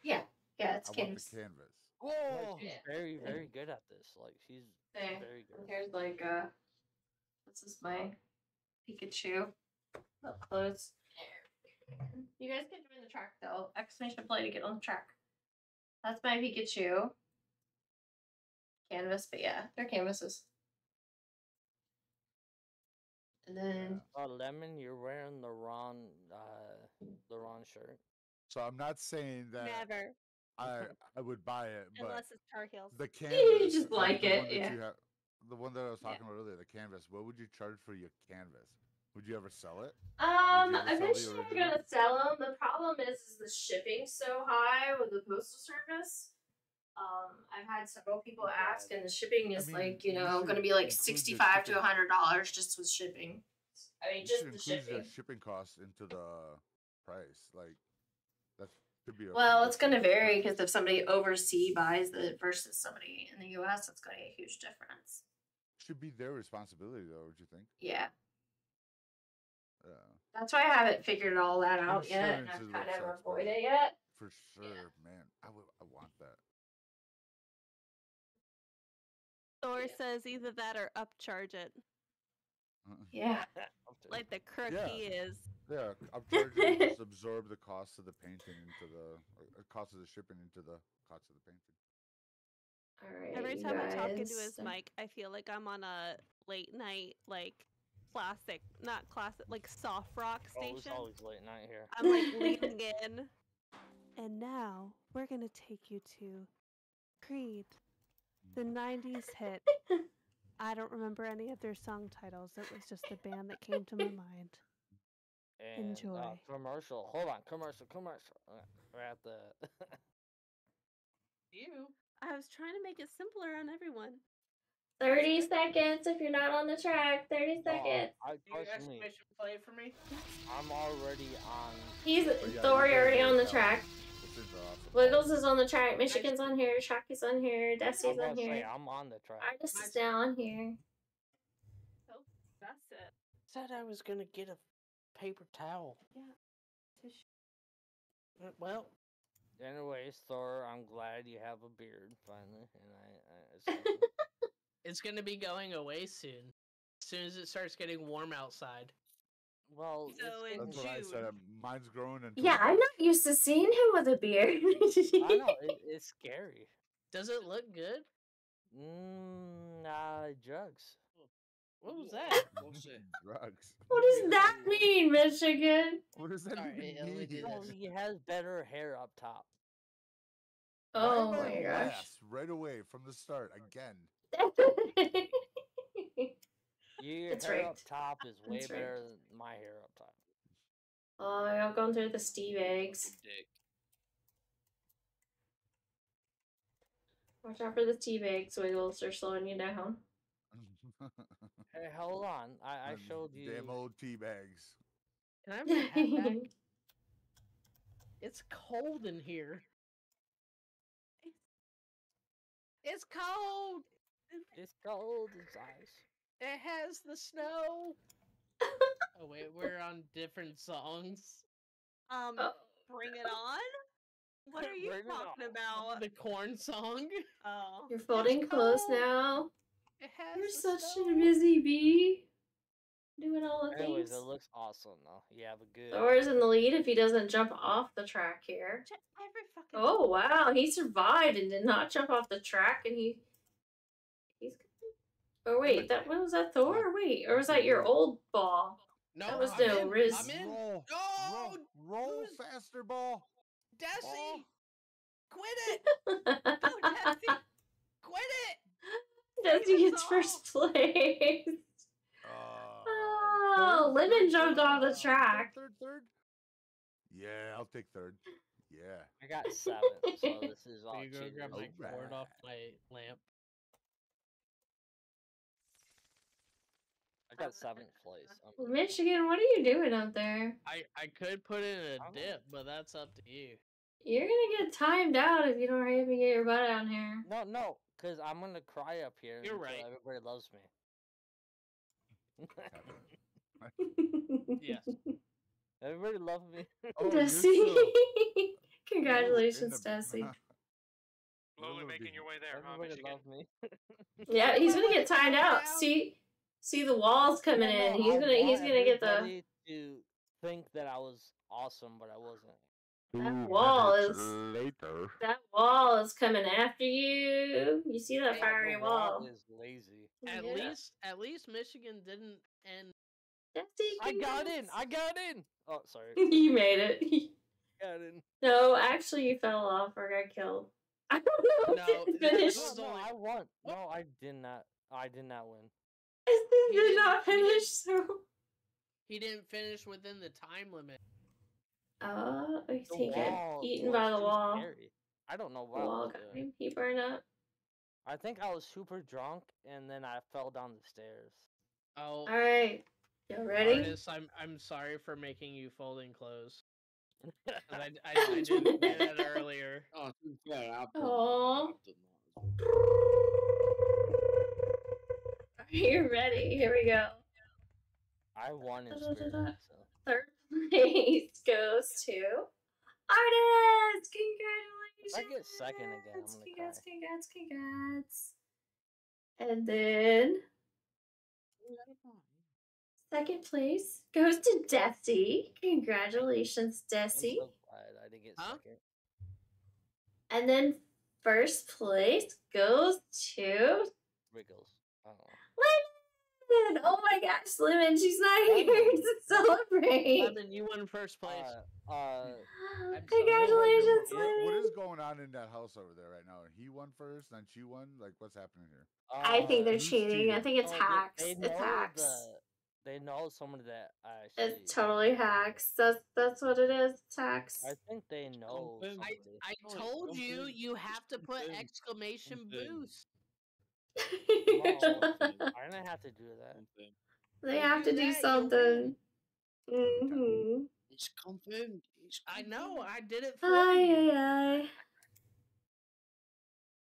Yeah, yeah, it's I canvas. want the canvas. Like, Oh, she's very, very good at this. Like she's Okay. very good. here's like uh this is my Pikachu. Up close. You guys can join the track though. Exclamation play to get on the track. That's my Pikachu. Canvas, but yeah, they're canvases. And then Uh, lemon, you're wearing the wrong, uh, the wrong shirt. So I'm not saying that Never. I I would buy it, but Unless it's Tar Heels. the canvas, you just the- like it, one yeah. have- the one that I was Yeah. talking about earlier, the canvas. What would you charge for your canvas? Would you ever sell it? Um, Would you ever eventually we're gonna sell them. The problem is, is the shipping so high with the postal service. Um, I've had several people ask, and the shipping is mean, like you know going to be like sixty-five to hundred dollars just with shipping. I mean, just the shipping. the shipping cost into the price. Like that should be. A Well, it's going to vary because if somebody overseas buys it versus somebody in the U.S., it's going to be a huge difference. should be their responsibility, though. Would you think? Yeah, Yeah, that's why I haven't figured all that out yet, and I've kind of avoided it yet. for sure, man. I would. I want that. Thor says either that or upcharge it. Yeah. Like the crook he is. Yeah, I'm charging to just absorb the cost of the painting into the uh, cost of the shipping into the cost of the painting. All right. Every you time I talk into his mic, I feel like I'm on a late night, like classic, not classic, like soft rock Oh, it's station. always late night here. I'm like leaning in. And now we're gonna take you to Creed, the '90s hit. I don't remember any of their song titles. It was just the band that came to my mind. And, Enjoy. Uh, commercial. Hold on. Commercial. Commercial. Uh, We're at the. You. I was trying to make it simpler on everyone. 30 seconds if you're not on the track. 30 seconds. I You personally, exclamation play for me? I'm already on. He's But Thor already on the are track. Which is awesome. Wiggles is on the track. Michigan's on here. Shocky's on here. I'm Desi's about on to say, here. I'm on the track. Artist is down here. Oh, that's it. Said I was gonna get a paper towel. Yeah. Tissue. Uh, Well, Anyways, Thor, I'm glad you have a beard finally, and I. I it's gonna be going away soon. As soon as it starts getting warm outside. Well, So it's in That's what I said. Mine's growing into. Yeah, I'm not used to seeing him with a beard. I know it, it's scary. Does it look good? Mm, nah, drugs. What was that? What's drugs. What does that mean, Michigan? What does that Sorry, even mean? do Well, he has better hair up top. Oh Why am I my gosh. last right away from the start again. Your It's hair up top is way It's rigged. better than my hair up top. oh, I'm going through the Steve eggs. Dick. Watch out for the Steve eggs. Wiggles are slowing you down. Hey, hold on. I, I showed you. Damn old tea bags. Can I have my back? It's cold in here. It's cold. It's cold. It's ice. It has the snow. oh wait, we're on different songs. Um, Oh. bring it on. What are you Bring talking about? The corn song. Oh, You're folding clothes now. It has You're such snow. a busy bee. Doing all the Anyways, things. it looks awesome though. You have a good. Thor's in the lead if he doesn't jump off the track here. Every fucking. Oh wow, he survived and did not jump off the track, and he he's. Oh wait, that was that Thor? Or wait, or was that your old ball? No, That was I'm no in. Riz. I'm in. Roll, No, roll, roll faster, ball. Desi, Ball. quit it! Oh, Desi. Quit it! Desi gets first place. Uh, Oh, third, Lemon jumped third, off the uh, third, track. Third, third. Yeah, I'll take third. Yeah. I got seven, so this is all Are you gonna grab my cord Alright. off my lamp? I got seventh place. I'm- Michigan, what are you doing out there? I I could put in a I'm- dip, but that's up to you. You're gonna get timed out if you don't hurry up and get your butt down here. No, no, because I'm gonna cry up here. You're until right. Everybody loves me. Yes. Everybody loves me. Oh, Desi. Congratulations, in Desi. Slowly making your way there, huh, Everybody Michigan? loves me. Yeah, he's gonna get timed out. See, see the walls coming No, no, in. He's gonna, he's gonna get the. everybody to think that I was awesome, but I wasn't. That wall minutes is- later. That wall is coming after you. You see that Hey, fiery The wall? is lazy. Mm, at Yeah. least at least Michigan didn't end. Desi, I got in. I got in. Oh, sorry. you made it. got in. No, actually, you fell off or got killed. I don't know. No, if it that finished. was No, no, I won. No, I did not. I did not win. It He did didn't- not finish. So he didn't finish within the time limit. Oh, we The can't get wall eaten by the wall. scary. I don't know The what I wall was got him. He burned up. I think I was super drunk and then I fell down the stairs. Oh, All right, you ready? Artis, I'm I'm sorry for making you folding clothes. 'Cause I, I, I didn't do that earlier. Oh, to be fair, I've done, Aw. I've done that. Are you ready? Here we go. I won in spirit. So. Third place goes to Artist. Congratulations. If I get second again, I'm Congrats, cry. congrats, congrats. And then second place goes to Desi. Congratulations, I'm Desi. so glad I didn't get Huh? second. And then first place goes to Wriggles. I. Lemon. Oh my gosh, Lemon, she's not here to celebrate. Lemon, you won first place. Uh, uh, Congratulations, What- what Lemon. is going on in that house over there right now? He won first, then she won. Like, what's happening here? I think they're Who's cheating. I think it's oh, hacks. They, they It's know hacks. the. They know someone that actually. It's totally hacks. That's that's what it is. It's hacks. I think they know. I. I told you you have to put exclamation Confirmed. Boost. Well, I'm gonna have to do that. They You have to do do that, something. Mm-hmm. It's confirmed. It's I know. I did it for Ay, you. ay,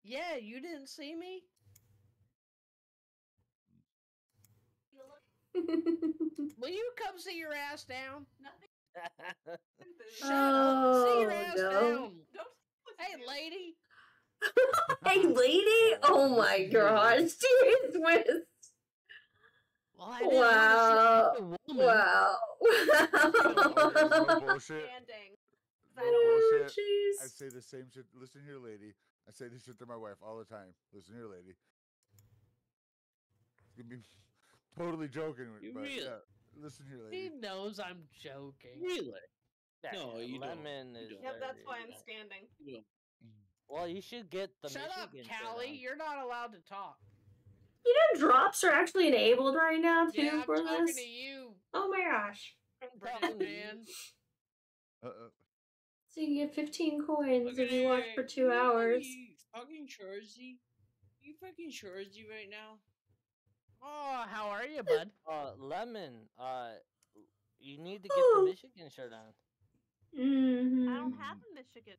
Yeah, you didn't see me? Will you come sit your ass down? Shut Oh, up. Sit your ass no. down. Hey, lady. hey, lady! Oh my gosh, serious Wiz. Well, I wow. Wow. Wow. Bullshit. Standing. No Oh, bullshit. I say the same shit. Listen here, lady. I say this shit to my wife all the time. Listen here, lady. You be totally joking, You but really- yeah. Listen here, lady. He knows I'm joking. Really? Yeah, No, you don't. lemon You is. Yep, that's why I'm standing. You know, Well, you should get the Shut up, Michigan shirt Callie. on. You're not allowed to talk. You know, drops are actually enabled right now too Yeah, I'm for talking this. to you, Oh my gosh! British man. Uh-uh. So you can get 15 coins if you watch for two You hours. Fucking Jersey. You fucking Jersey right now? Oh, how are you, bud? Uh, lemon. Uh, you need to get the Michigan shirt on. Mm-hmm. I don't have a Michigan.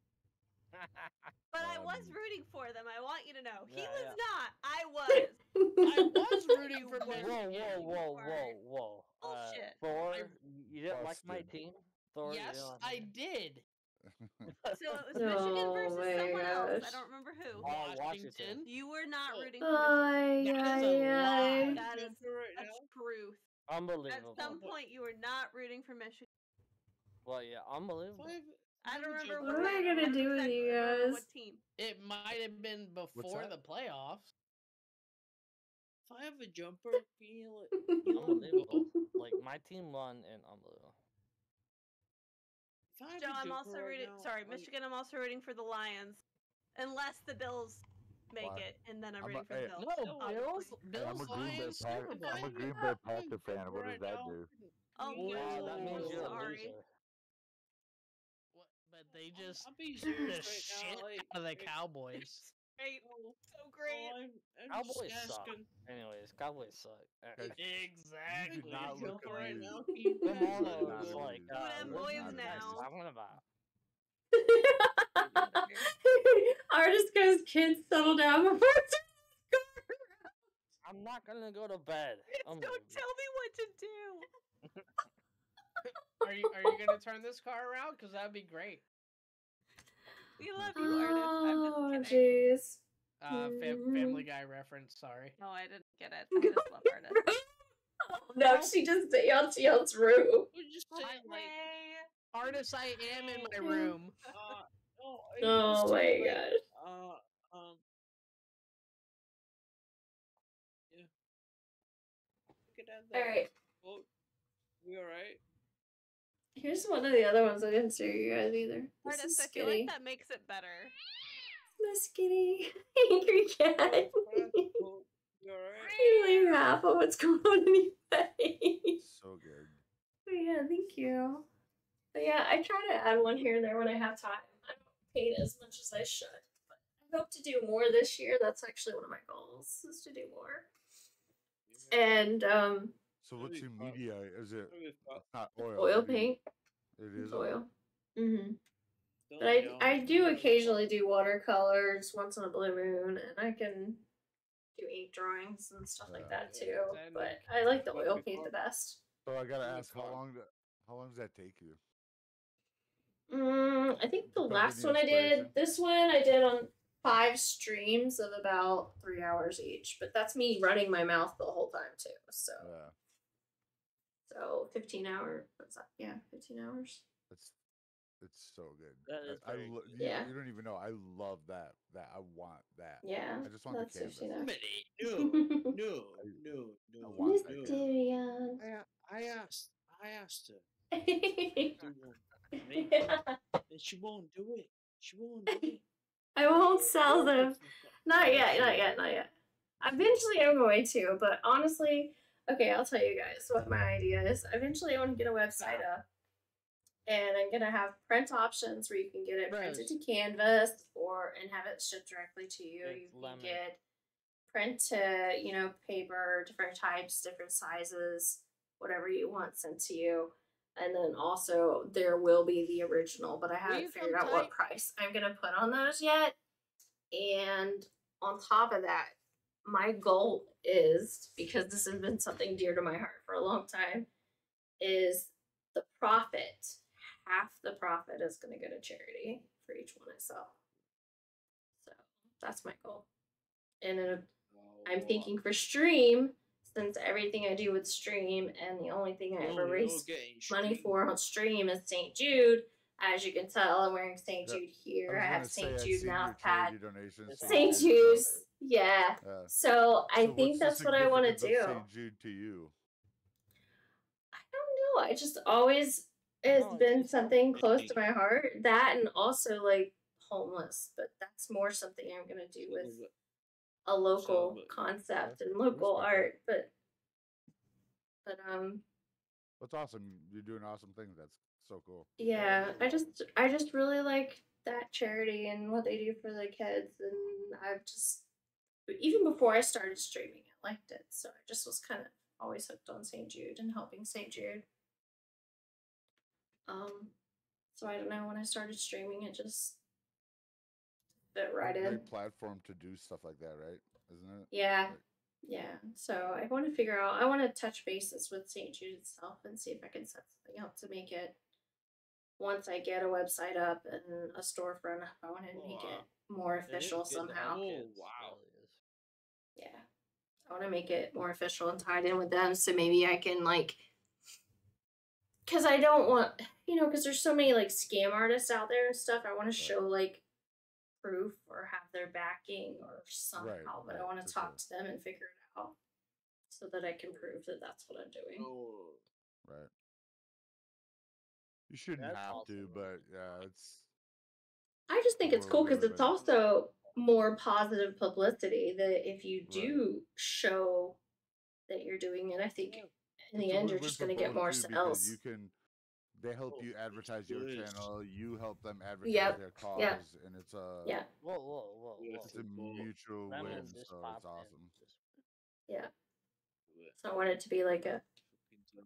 But I was Um, rooting for them. I want you to know. He was yeah. not. I was. I was rooting for You were. Whoa, whoa, whoa, whoa, whoa. Uh, Bullshit. Thor, I- you didn't like my team? Thor, you Yes, didn't like my I did. So it was Michigan Oh versus my someone else. I don't remember who. Oh, Washington. Washington. You were not Oh. rooting for Michigan. Ay, That is ay, a ay. lie. That is Remember right a now? truth. At some point, you were not rooting for Michigan. Well, yeah, unbelievable. Five. I don't remember What what. am I I gonna don't do with you guys? What team? It might have been before the playoffs. If I have a jumper, can you let, Unbelievable. like, my team won and unbelievable. if I have Joe, a I'm also right rooting. now, Sorry, I'm- Michigan. I'm also rooting for the Lions, unless the Bills make Why? it, and then I'm I'm a- rooting for the Bills. No, No, Bills, Bills, I'm a Green Bay Lions, Pack- I'm a If Green Bay Packer fan. What does that do? Oh, you Wow, that means you're a sorry. loser. What- But they just I'll be the serious right shit now. Like, out of the Cowboys. Great, so great. no, I'm, I'm Cowboys suck. Anyways, Cowboys suck. Uh, Exactly. I not have a look jumper right now, can you Come please on, let Not it it's go? really. like, Two uh, M what boys are you guys now. talking about? Artist goes, kids, settle down before I'm not gonna go to bed. Don't Unbelievable. tell me what to do. Are you are you gonna turn this car around? Because that'd be great. We love you, artist. Oh, I'm just kidding. jeez. Uh, fam- Family Guy reference. Sorry. No, I didn't get it. I just love artist. Oh, no, she just yelled, she yelled through. We just say like, Artist, I am in my room. uh, no, it Oh my like, gosh. Uh, um, yeah. We could add that. Alright, quote. We alright? here's one of the other ones I didn't show you guys either. This Artist, is I feel like that makes it better. Miss Skitty. Angry cat. Quote. You alright? you leave half of what's going on in your face. So good. But yeah, thank you. But yeah, I try to add one here and there when I have time. I don't paint as much as I should, but I hope to do more this year. That's actually one of my goals is to do more. And um, So what's your media? Is it not oil? oil paint. It's is oil. Mm-hmm. But I I do occasionally do watercolors once in a blue moon, and I can do ink drawings and stuff like that too. But I like the oil paint the best. So I gotta ask, how long? do- How long does that take you? Mm, I think the Depends last one I did, this one I did on five streams of about three hours each. But that's me running my mouth the whole time too. So Yeah, so fifteen hours. What's that? Yeah, fifteen hours. That's it's so good. That is I, I lo- good. you, Yeah. you don't even know. I love that. That I want that. Yeah, I just want that's the canvas. 15 hours. No, no, no, no, want that. Mysterion. I, I asked, I asked her. to one, right? And she won't do it. She won't do it. I won't sell them. Not yet, not yet, not yet. Eventually I'm going to, but honestly, okay, I'll tell you guys what my idea is. Eventually I want to get a website up. And I'm gonna have print options where you can get it printed to canvas or and have it shipped directly to you. It's you can lemon. get print to, you know, paper, different types, different sizes, whatever you want sent to you. And then also there will be the original, but I haven't figured out what price I'm gonna put on those yet. And on top of that, my goal is because this has been something dear to my heart for a long time, is the profit. Half the profit is going to go to charity for each one I sell. So that's my goal. And then I'm thinking for stream, since everything I do with stream and the only thing I Oh, ever raise money for on stream is St. Jude. As you can tell, I'm wearing St. Jude here. I I, have St. Jude mouth pad. charity donations. to St. Jude, Jude's, yeah. Yeah. So I So think that's what I want to do. of St. Jude to you. No, I just always it's been something close to my heart. That and also like homeless, but that's more something I'm gonna do with a local concept and local art. But but um That's awesome. You're doing awesome things. That's so cool. yeah, I just I just really like that charity and what they do for the kids and I've just even before I started streaming I liked it. So I just was kind of always hooked on St. Jude and helping St. Jude. Um so I don't know when I started streaming it just fit right in. Great platform to do stuff like that, right? Isn't it? Yeah. Yeah. So I want to figure out I want to touch bases with St. Jude itself and see if I can set something up to make it once I get a website up and a storefront up, I want to make it more official somehow. Oh wow! Yeah. I want to make it more official and tied in with them so maybe I can like cuz I don't want, you know, cuz there's so many like scam artists out there and stuff. I want to show like proof or have their backing or somehow, but I want to talk to them and figure it out so that I can prove that that's what I'm doing. Right. You shouldn't That's have awesome, to, but yeah, it's I just think it's cool because it is. also more positive publicity that if you do show that you're doing it, I think in the it's end you're just going to get more sales. You can. They help you advertise your good. channel. You help them advertise Yep, their cause, yep. and it's a Yeah. Whoa, whoa, whoa, whoa. it's a mutual Lemon win. So popped it's in. awesome. Yeah. So I want it to be like a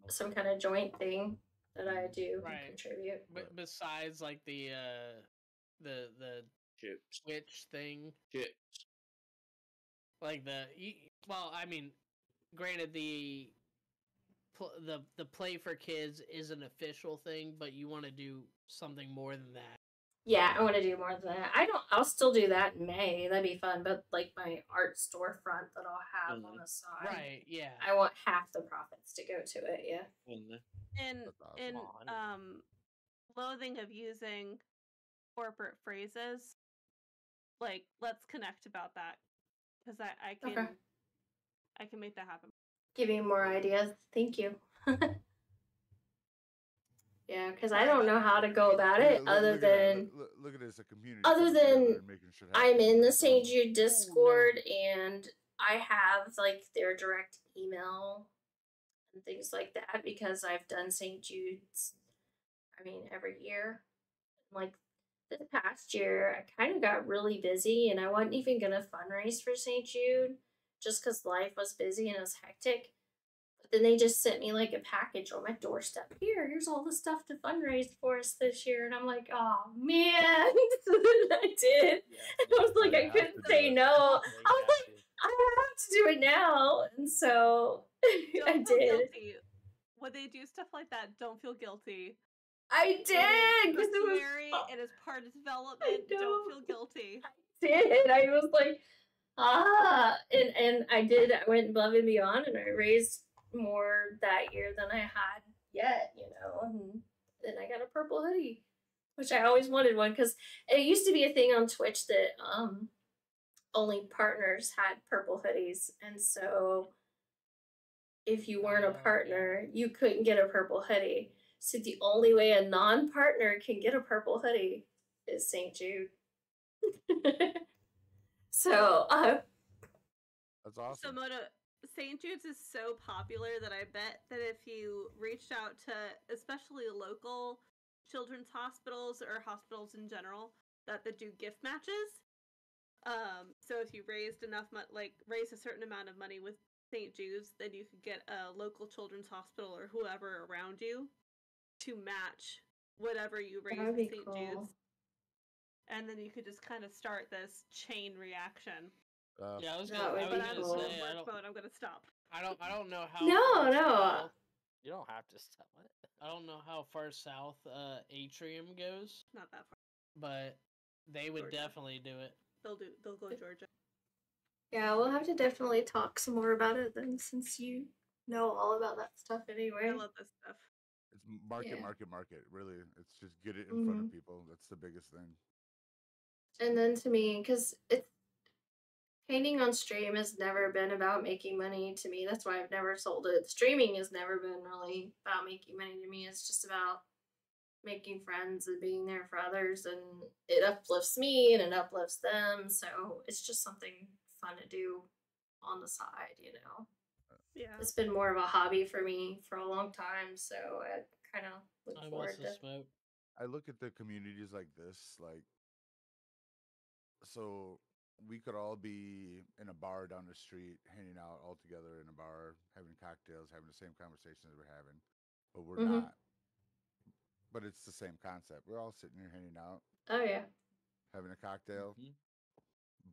some kind of joint thing that I do Right. and contribute. But besides like the uh the the Chips. Twitch thing, Chips. like the well, I mean, granted the the the play for kids is an official thing, but you want to do something more than that. Yeah, I want to do more than that. I don't. I'll still do that in May. That'd be fun. But like my art storefront that I'll have on the side. Right, yeah. I want half the profits to go to it. Yeah. in in um loathing of using corporate phrases like let's connect about that because I, I can Okay. i can make that happen Give me more ideas. Thank you. yeah, because I don't know how to go about it Look- other look at it, than look, look at it as a community. other than and making shit I'm in the St. Jude Discord and I have like their direct email and things like that because I've done St. Jude's. I mean, every year. Like this past year, I kind of got really busy, and I wasn't even gonna fundraise for St. Jude just because life was busy and it was hectic. But then they just sent me like a package on my doorstep. Here, here's all the stuff to fundraise for us this year, and I'm like, oh man, I did. I was like, I couldn't say no. I was like, I have to do it now, and so I did. guilty. When they do stuff like that, don't feel guilty. I did because it was It is part of development. Don't feel guilty. I did. I was like, ah, and and I did. I went above and beyond, and I raised more that year than I had yet. You know, and then I got a purple hoodie, which I always wanted one because it used to be a thing on Twitch that um only partners had purple hoodies, and so if you weren't a partner, you couldn't get a purple hoodie. So the only way a non-partner can get a purple hoodie is St. Jude. so uh, That's awesome. So Moto St. Jude's is so popular that I bet that if you reached out to especially local children's hospitals or hospitals in general that that do gift matches. Um, so if you raised enough money, like raise a certain amount of money with St. Jude's, then you could get a local children's hospital or whoever around you to match whatever you raise That'd with St. cool. Jude's. And then you could just kind of start this chain reaction. Uh, Yeah, I was That gonna, would I be was But I'm gonna cool. say I don't. I'm gonna stop. I don't, I don't know how. No, far no. south- You don't have to stop it. I don't know how far south uh, Atrium goes, Not that far. but they would Georgia. definitely do it. They'll do. They'll go Georgia. yeah, we'll have to definitely talk some more about it then, since you know all about that stuff anyway. I love this stuff. It's market, Yeah. market, market. Really, it's just get it in front Mhm. of people. That's the biggest thing. And then to me, because it's painting on stream has never been about making money to me. That's why I've never sold it. Streaming has never been really about making money to me. It's just about making friends and being there for others, and it uplifts me and it uplifts them. So it's just something fun to do on the side, you know. Yeah. It's been more of a hobby for me for a long time, so I kind of look I forward to. smoke. I look at the communities like this, like so we could all be in a bar down the street, hanging out all together in a bar, having cocktails, having the same conversations we're having, but we're Mhm. not. But it's the same concept. We're all sitting here hanging out, Oh yeah. having a cocktail, Mhm.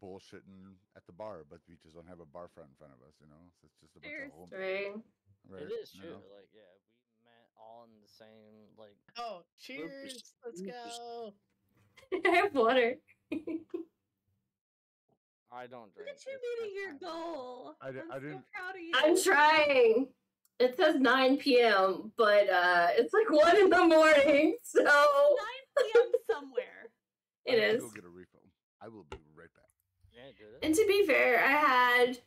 Bullshitting at the bar, but we just don't have a bar front in front of us, you know. So it's just a bunch Cheers. of home. Right. Right, it is you true. know? Like, yeah, we met all in the same like. Oh, cheers! Let's go. I have water. I don't Look at you meeting your goal. I di- I'm I so didn't- proud of you. I'm trying. It says 9 p.m., but uh, it's like 1 in the morning, so 9 p.m. somewhere. it I have to is. Go get a refill. I will be right back. Yeah, do it. And to be fair, I had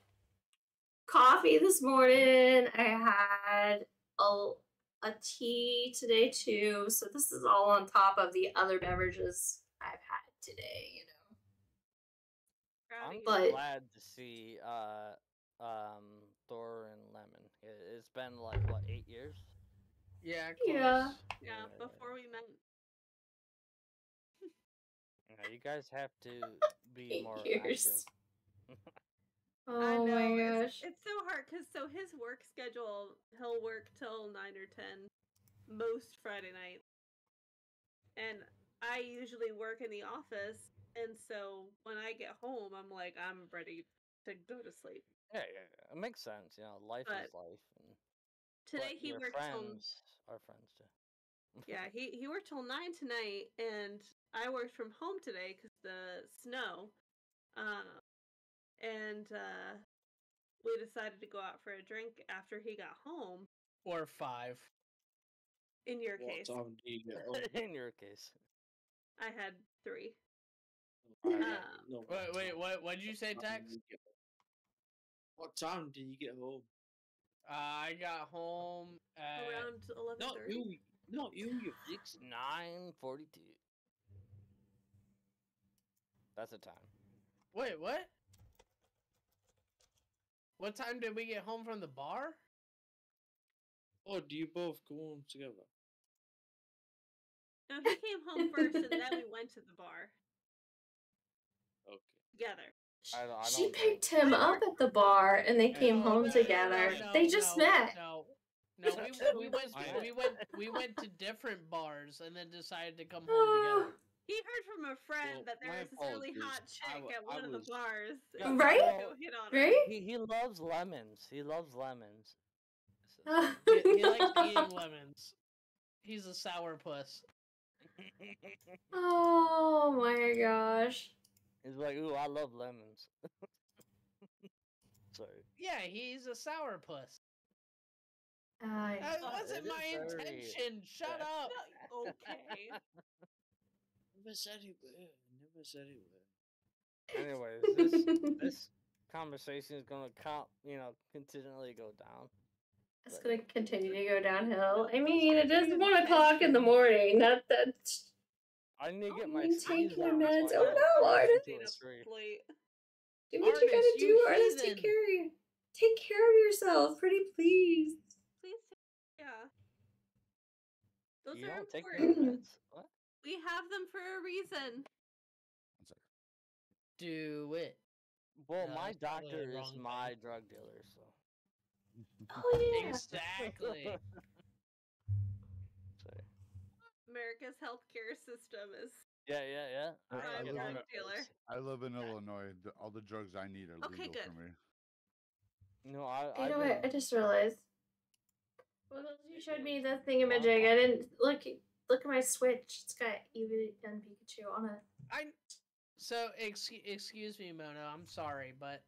coffee this morning. I had a, a tea today too. So this is all on top of the other beverages I've had today, you know. Proud I'm. But- glad to see uh um Thor and Lemon. It, it's been like what eight years. Yeah. Yeah. close. yeah, before we met. Yeah, you guys have to be Eight more years. active. I Oh know. my gosh. it's so hard because so his work schedule, he'll work till 9 or 10 most Friday nights. And I usually work in the office. And so when I get home, I'm like, I'm ready to go to sleep. Yeah, yeah, yeah, it makes sense. You know, life is life. And, Today but he works worked till friends are friends too. Yeah he he worked till nine tonight, and I worked from home today because the snow. Um, and uh, we decided to go out for a drink after he got home. Or five. In your What case, time do you get home? In your case. I had three. Um, no, Wait, what wait, what? What did you say, Tex? do you get home? What time did you get home? Uh, I got home at. around eleven Not thirty. you, not you, you fix. Nine forty-two. That's the time. Wait, what? What time did we get home from the bar? Oh, do you both go home together? No, he came home first, and then we went to the bar Okay. together. I, I She picked him up at the bar and they came home no, no, together. no, they just no, met. No, no, we, we went I- we went we went to different bars and then decided to come home together. He heard from a friend Well, that there my was this really apologies. hot I chick wa- at I one of was- the bars. Yeah, and Right? Go hit on her. Right? He, he loves lemons. He loves lemons. He, he likes eating lemons. He's a sourpuss. oh my gosh. He's like, ooh, I love lemons. Sorry. Yeah, he's a sourpuss. I That Uh, wasn't it my is very- intention. Shut up. Okay. Never said he would. Never said he would. Anyways, this this conversation is gonna count, you know, continually go down. It's gonna continue to go downhill. I mean, it is one o'clock in the morning. Not that I need to get my you skis take your meds. Oh don't no, fall Artist. into a tree. Late. Do what you gotta do, you artist. Take care of you. Take care of yourself, pretty please. Please, yeah. Those You are don't take your important. meds? What? We have them for a reason. Do it. Well, No, my that's probably doctor the is wrong my drug dealer, so. Oh yeah. Exactly. Sorry. America's healthcare system is Yeah, yeah, yeah. I- prime I live drug in- dealer. I live in Illinois. The, all the drugs I need are Okay, legal good. for me. No, I. You I've know been- what? I just realized. Well, you showed me the thingamajig. I didn't look. Look at my Switch. It's got Eevee and Pikachu on it. I so ex- excuse me, Mona. I'm sorry, but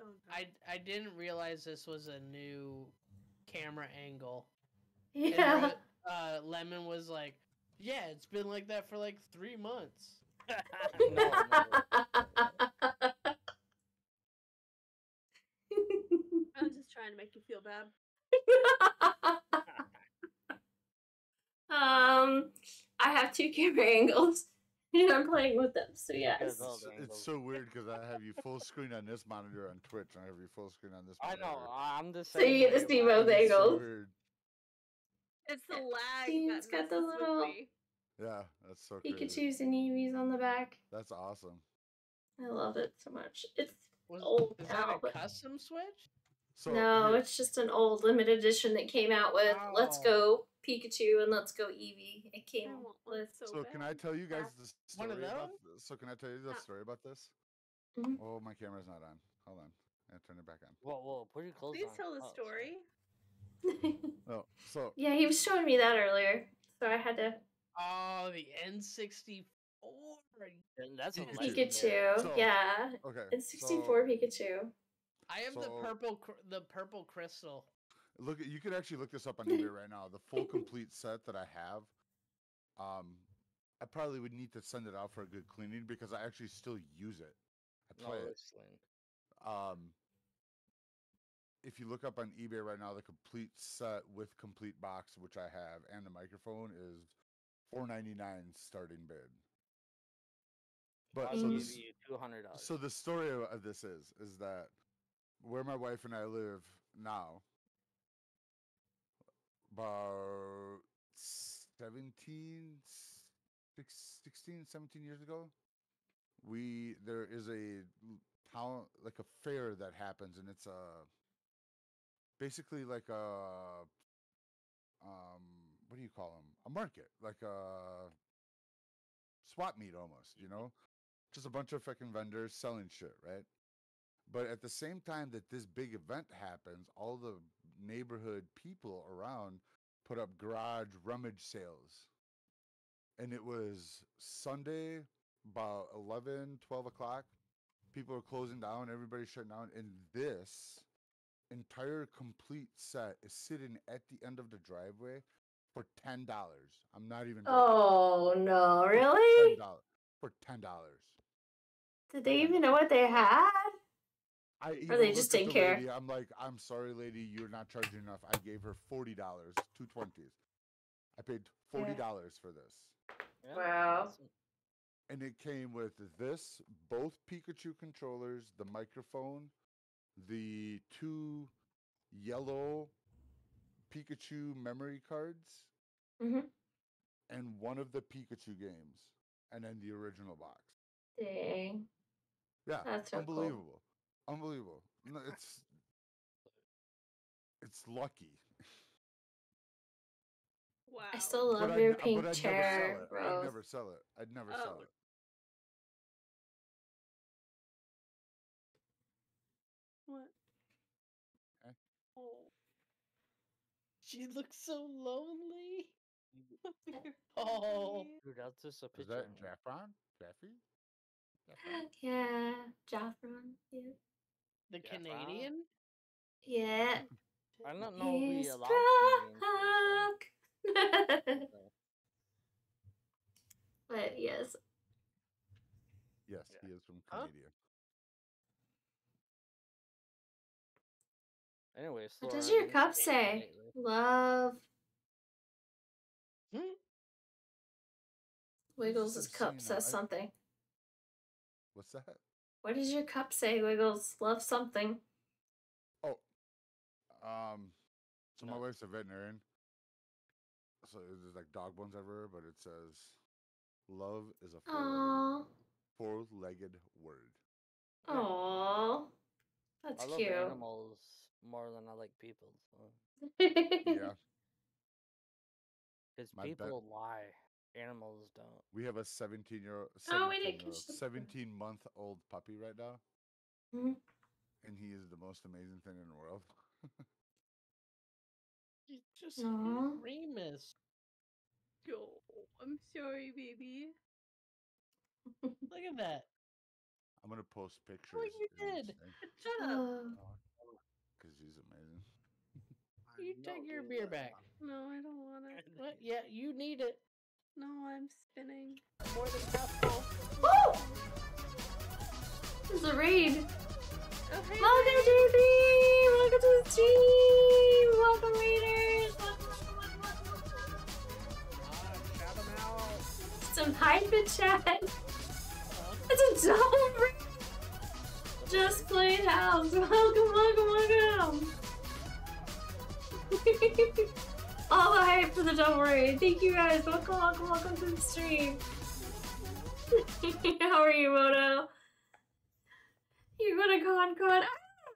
Oh, no. I I didn't realize this was a new camera angle. Yeah. Ro- uh, Lemon was like, "Yeah, it's been like that for like three months." no, no. I'm just trying to make you feel bad. um, I have two camera angles, and I'm playing with them. So yes. It's, it's so weird because I have you full screen on this monitor on Twitch, and I have you full screen on this. I know. I'm the same. So you get to way, see both just- It's so angles. weird. It's the lag See, that it's got the messes with little- me. Yeah, that's so crazy. Pikachu's and Eevees on the back. That's awesome. I love it so much. It's Was, old is now, that a but- custom Switch? So no, here- it's just an old limited edition that came out with Let's Oh. Go Pikachu and Let's Go Eevee. It came want with so, So can I tell you guys the One story of about? those? So can I tell you the Huh. story about this? Mhm. Oh, my camera's not on. Hold on. I turn it back on. Whoa, whoa, put your clothes Please on. tell the Oh, story. Oh, so yeah, he was showing me that earlier, so I had to. Oh, the N64. That's a Pikachu. So- yeah, okay. and so 64 Pikachu. I have the purple cr- the purple crystal. look, at you could actually look this up on eBay right now. The full complete set that I have. Um, I probably would need to send it out for a good cleaning because I actually still use it. I No, it. listen. Um, if you look up on eBay right now, the complete set with complete box, which I have, and the microphone is four ninety nine starting bid. But I'll so this, you two hundred dollars. so the story of, of this is is that where my wife and I live now, about 17, 16, 17 years ago, we there is a town like a fair that happens, and it's a basically like a um what do you call them? A market, like a swap meet almost, you know? Just a bunch of fucking vendors selling shit, right? But at the same time that this big event happens, all the neighborhood people around put up garage rummage sales. And it was Sunday, about 11, 12 o'clock. People are closing down, everybody's shutting down. And this entire complete set is sitting at the end of the driveway for $10. I'm not even joking. Oh no, For really? $10. For $10. Did they even know what they had? I Or even they just looked at didn't the care? lady, I'm like, I'm sorry, lady, you're not charging enough. I gave her forty dollars, two twenties. I paid forty dollars for this, Yeah, Wow. and it came with this, both Pikachu controllers, the microphone, the two yellow Pikachu memory cards hmm and one of the Pikachu games, and then the original box. Dang. Yeah, That's so cool. Unbelievable, unbelievable. No, it's it's lucky. Wow. I still love I'd your n- but pink I'd never chair, sell it. I'd never sell it. I'd never Oh. sell it. What? Eh? Oh. She looks so lonely. oh. Dude, that's just a Is picture. that Jaffron? Jaffy? Jaffron? Yeah, Joffron. Yeah. The Yeah, Canadian? Yeah. I don't know if we He's allow drunk. but yes. Yes, he is from Huh? Canada. Anyways, What does your cup say? Love. Hmm? Wiggles' cup says something. What's that? What does your cup say, Wiggles? Love something. Oh, um, so my wife's a veterinarian. So there's like dog bones everywhere, but it says, "Love is a four Aww. four-legged word." Aww. That's cute. I love cute. animals more than I like people. So. Yeah, Because My bet- people lie, animals don't. we have a 17 year old, Oh, 17, didn't year old- catch the- 17 month old puppy right now, Mhm. and he is the most amazing thing in the world. You just Aw. hit Remus. Yo, I'm sorry, baby. Look at that. I'm gonna post pictures. Oh, you did. Shut up. Oh. because he's amazing. You take your beer back. No, I don't want it. What? Yeah, you need it. No, I'm spinning. More than half full. Woo! It's a raid. Oh, hey, Welcome, JP! Welcome to the stream! Welcome, readers! Welcome, welcome, welcome, welcome. Shout 'em out. Some hype in chat. It's a double raid! Just played house. Welcome, welcome, welcome! All the hype for the double raid. Thank you guys. Welcome, welcome, welcome to the stream. How are you, Moto? You're gonna con con? I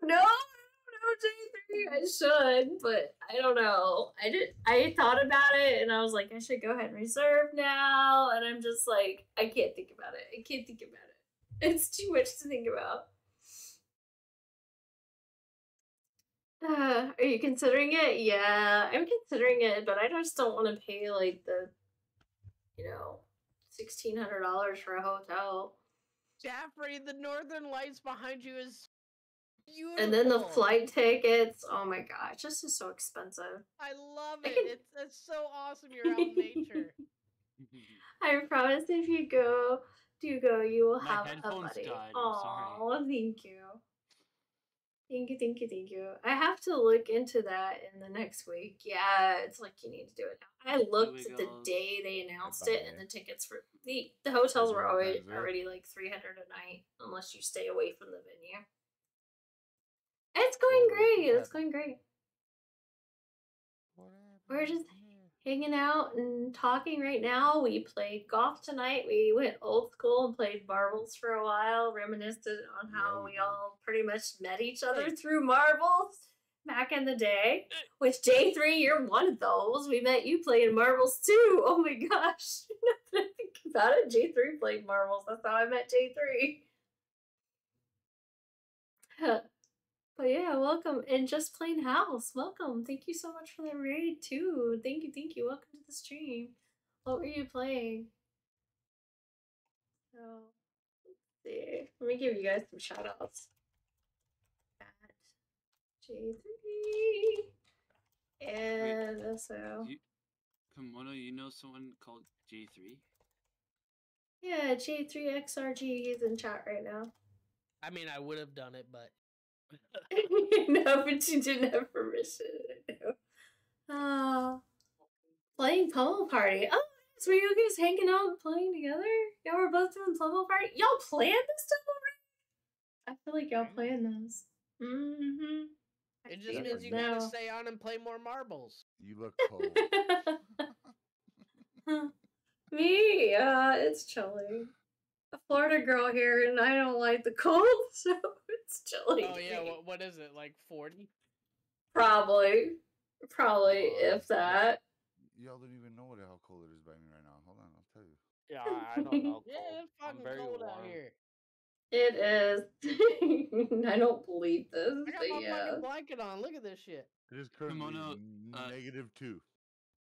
don't know. I don't know, J3. I should, but I don't know. I did. I thought about it, and I was like, I should go ahead and reserve now. And I'm just like, I can't think about it. I can't think about it. It's too much to think about. Uh, are you considering it? Yeah, I'm considering it, but I just don't want to pay like the, you know, sixteen hundred dollars for a hotel, Jaffrey, the northern lights behind you is beautiful. and then the flight tickets. Oh my gosh, this is so expensive. I love it. It's, it's so awesome. You're out in nature. I promise if you go, do go, you will My have a buddy. died, I'm sorry. Oh, thank you. Thank you, thank you, thank you. I have to look into that in the next week. Yeah, it's like you need to do it now. I oh looked at the day they announced it, and the tickets for the the hotels were already already like three hundred a night, unless you stay away from the venue. It's going great. It's going great. We're just hanging out and talking right now. We played golf tonight. We went old school and played marbles for a while, reminisced on how we all pretty much met each other through marbles back in the day. Which J3, you're one of those. We met you playing marbles too. Oh my gosh. Now that I think about it, J3 played marbles. That's how I met J3. But yeah, welcome. And just plain house. Welcome. Thank you so much for the raid too. Thank you, thank you. Welcome to the stream. What were you playing? So let's see. Let me give you guys some shout outs. At J3. And also You, Komodo, you know someone called J3? Yeah, J3XRG is in chat right now. I mean, I would have done it, but no, but you didn't have permission. Uh, playing Pummel Party. Oh, so were you guys hanging out and playing together? Y'all were both doing Pummel Party? Y'all planned this double raid? I feel like y'all planned this. Mm-hmm. It just see means it you gotta stay on and play more marbles. You look cold. Me, uh, it's chilly. A Florida girl here, and I don't like the cold, so it's chilly. Oh yeah, what, what is it like forty? Probably, probably if that. Y'all don't even know what how cold it is by me right now. Hold on, I'll tell you. Yeah, I, I don't know. Yeah, it's I'm fucking very cold out here. It is. I don't believe this, I got my yeah. fucking blanket on. Look at this shit. It is currently Kimono, n- uh, negative two.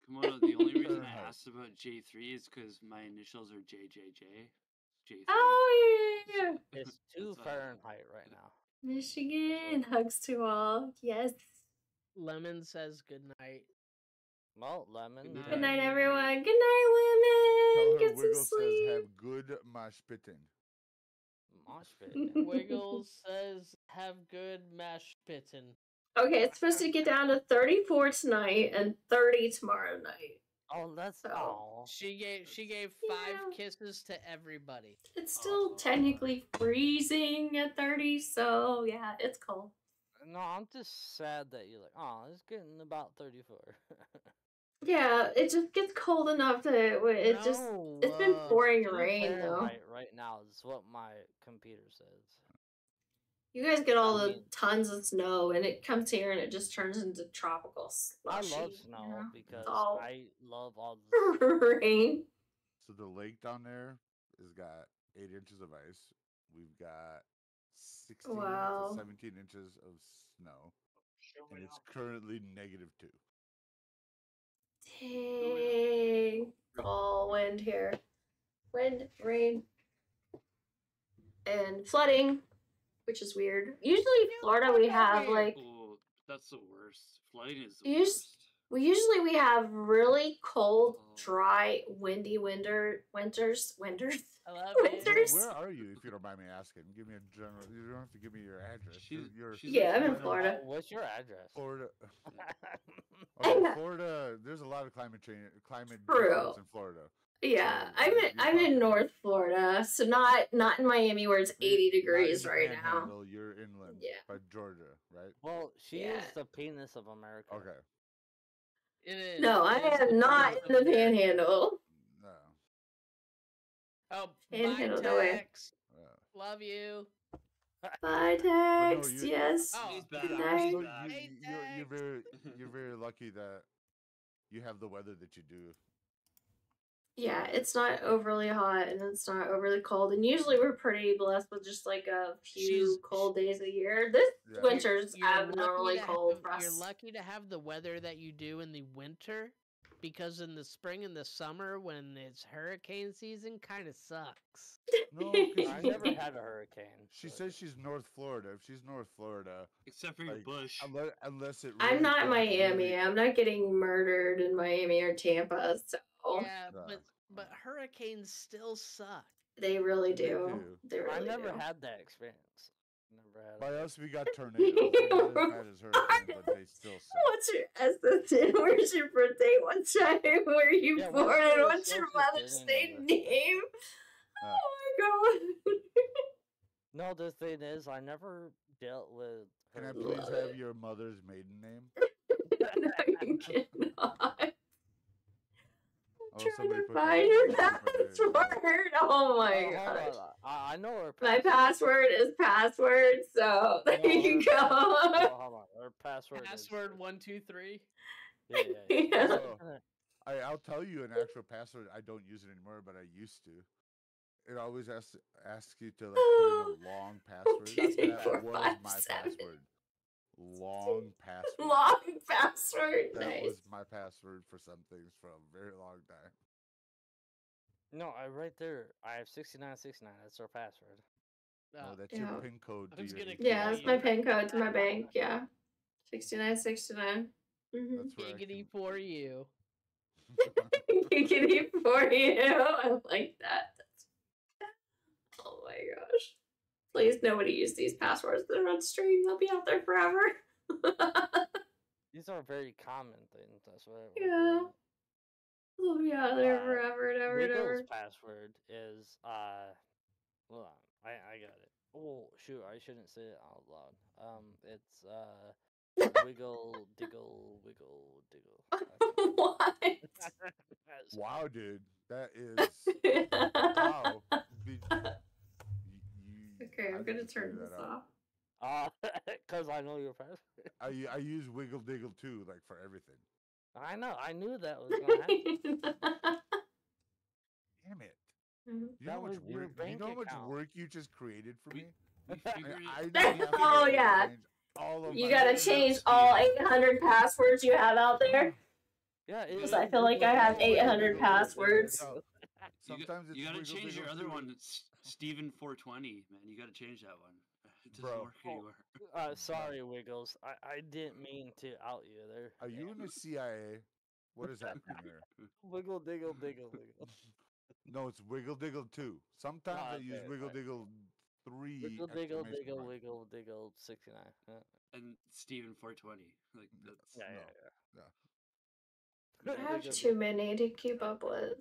Kimono, the only reason I asked about J3 is because my initials are JJJ. J3. Oh yeah, yeah, yeah. It's two That's why. Fahrenheit right now. Michigan hugs to all. Yes. Lemon says good night. Well, lemon. Good Good night. night, everyone. Good night, Tell women. her Get some Wiggle says have good mosh pitting. Mosh pit. Wiggles says have good mash pitting. Okay, it's supposed to get down to 34 tonight and 30 tomorrow night. Oh, that's So- oh. She gave she gave five kisses to everybody. It's still technically freezing at 30, so yeah, it's cold. No, I'm just sad that you're like, oh, it's getting about 34. Yeah, it just gets cold enough to it just No, it's been uh, pouring two rain though. Fahrenheit right now is what my computer says. You guys get all I the tons of snow and it comes here and it just turns into tropical slushy. I slushy. love you snow know? because all- I love all the rain. So the lake down there has got eight inches of ice. We've got sixteen Wow. to seventeen inches of snow, oh, and it's currently negative two. Dang. All wind here. Wind, rain, and flooding, which is weird. Usually, Florida, we have like Oh, that's the worst. Flooding is the Us- worst. we usually we have really cold, oh. dry, windy winter winters. Winters. I love Where, Winters. where are you, if you don't mind me asking? Give me a general. You don't have to give me your address. She's- You're, she's Yeah, I'm in Florida. Florida. Oh, what's your address? Florida. Oh, I Okay. Florida. There's a lot of climate change. Climate True. in Florida. Yeah, I'm in I'm in North Florida, so not not in Miami where it's 80 degrees right now. You're inland. Yeah. By Georgia, right? well, she Yeah. is the penis of America. Okay. It is. No, I am not in the Panhandle. No. Oh, Panhandle, bye, no way. Tex. Uh, Love you. Bye, no, text. you- yes. Oh, He's Good night. so back. you, you're, you're very you're very lucky that you have the weather that you do. Yeah, it's not overly hot and it's not overly cold, and usually we're pretty blessed with just like a few She's- cold days a year. This Yeah. winter's You're lucky abnormally cold have- for us. You're lucky to have the weather that you do in the winter, because in the spring and the summer, when it's hurricane season, kind of sucks. No, 'cause I she- never had a hurricane. She so- says she's North Florida. If she's North Florida, Except for your like, bush. unless, unless it. I'm not Miami. really- I'm not getting murdered in Miami or Tampa, so Yeah, No. but but hurricanes still suck. they really do. They do. do. They I really never do. had that experience. Never had. By it. us, we got tornadoes. They're not as bad as hurricanes, but they still suck. What's your SSN? Where's your birthday? What time were you Yeah, born? And what's your Mother's security Day name? Uh, Oh my god. No, the thing is, I never dealt with. Can I hurricanes. please have your mother's maiden name? no, you cannot. Oh, trying to find in your password. Oh my Oh, hold gosh. I, I know her. My password is password, so oh, there No, you her go. oh, hold on, her password. is- Password one two three. Yeah, yeah, yeah. Yeah. Oh. So, I, I'll tell you an actual password. I don't use it anymore, but I used to. It always asks asks you to like put in a long password. two, three, that four, was five, my seven. password. Long password. Long password. That nice. was my password for some things for a very long time. No, I right there. I have sixty nine sixty nine. That's our password. Oh, that's Yeah. your pin code. I to was your. Yeah, that's my pin code to my bank. Yeah. 6969. Mm-hmm. That's where I Giggity can- for you. Giggity for you. I like that. That's... Oh my gosh. Please, nobody use these passwords that are on stream. They'll be out there forever. These are very common things. That's what. Yeah. They'll be out there Uh, forever and ever and Wiggles' ever. password is uh, hold on, I I got it. Oh shoot, I shouldn't say it out loud. Um, it's uh, Wiggle, diggle, wiggle, diggle. what? Wow, dude, that is wow. Did- Okay, I'm gonna turn this off. Ah, cause I know your password. I I use Wiggle Diggle too, like for everything. I know. I knew that was gonna happen. Damn it! Mhm. You know how much work? You know how much account. work you just created for me? I, I it- now have to Oh, yeah. all of You gotta passwords. change all 800 passwords you have out there. Yeah, Because I feel like I have 800 passwords. Sometimes it's you gotta change your other too. one. It's Steven 420, man. You gotta change that one. It Bro. work anywhere. Uh, sorry, Wiggles. I, I didn't mean to out you there. Are you in the CIA? What is happening here? Wiggle, diggle, diggle, diggle. No, it's Wiggle Diggle two. Sometimes Ah, I use okay, Wiggle okay. Diggle three. Wiggle, diggle, diggle, mark. wiggle, diggle, 69. Yeah, And Steven 420. Like that's yeah, No. yeah. Yeah. I have too many to keep up with.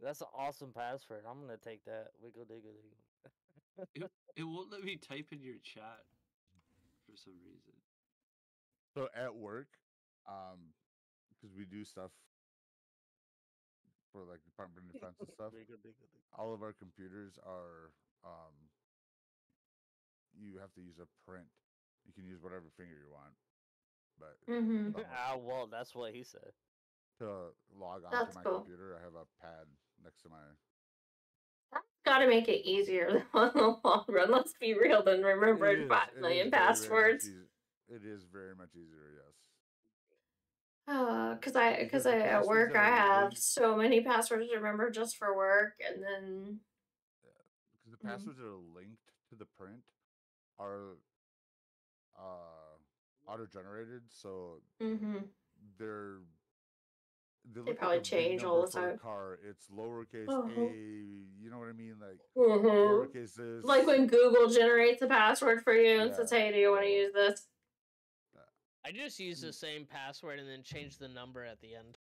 That's an awesome password. I'm gonna take that. Wiggle, diggle, diggle. it, it won't let me type in your chat for some reason. So at work, um, because we do stuff for like Department of Defense and stuff. Wiggle, diggle, diggle. all of our computers are um you have to use a print. You can use whatever finger you want. But Mhm. um, Ah, well, that's what he said. to log onto That's my cool. computer, I have a pad next to my Gotta make it easier in the long run. Let's be real than remembering five million is very, very passwords. It is very much easier, yes. Uh, cause I, cause I at work I have so many passwords to remember just for work, and then Because the Mhm. passwords that are linked to the print are uh auto generated, so mm-hmm. they're they, They look probably like a change all the time. Car, it's lowercase Uh-huh. a. You know what I mean? Like Mhm. lowercase this. like when Google generates a password for you and Yeah, says, "Hey, do you want to use this?" I just use the same password and then change the number at the end.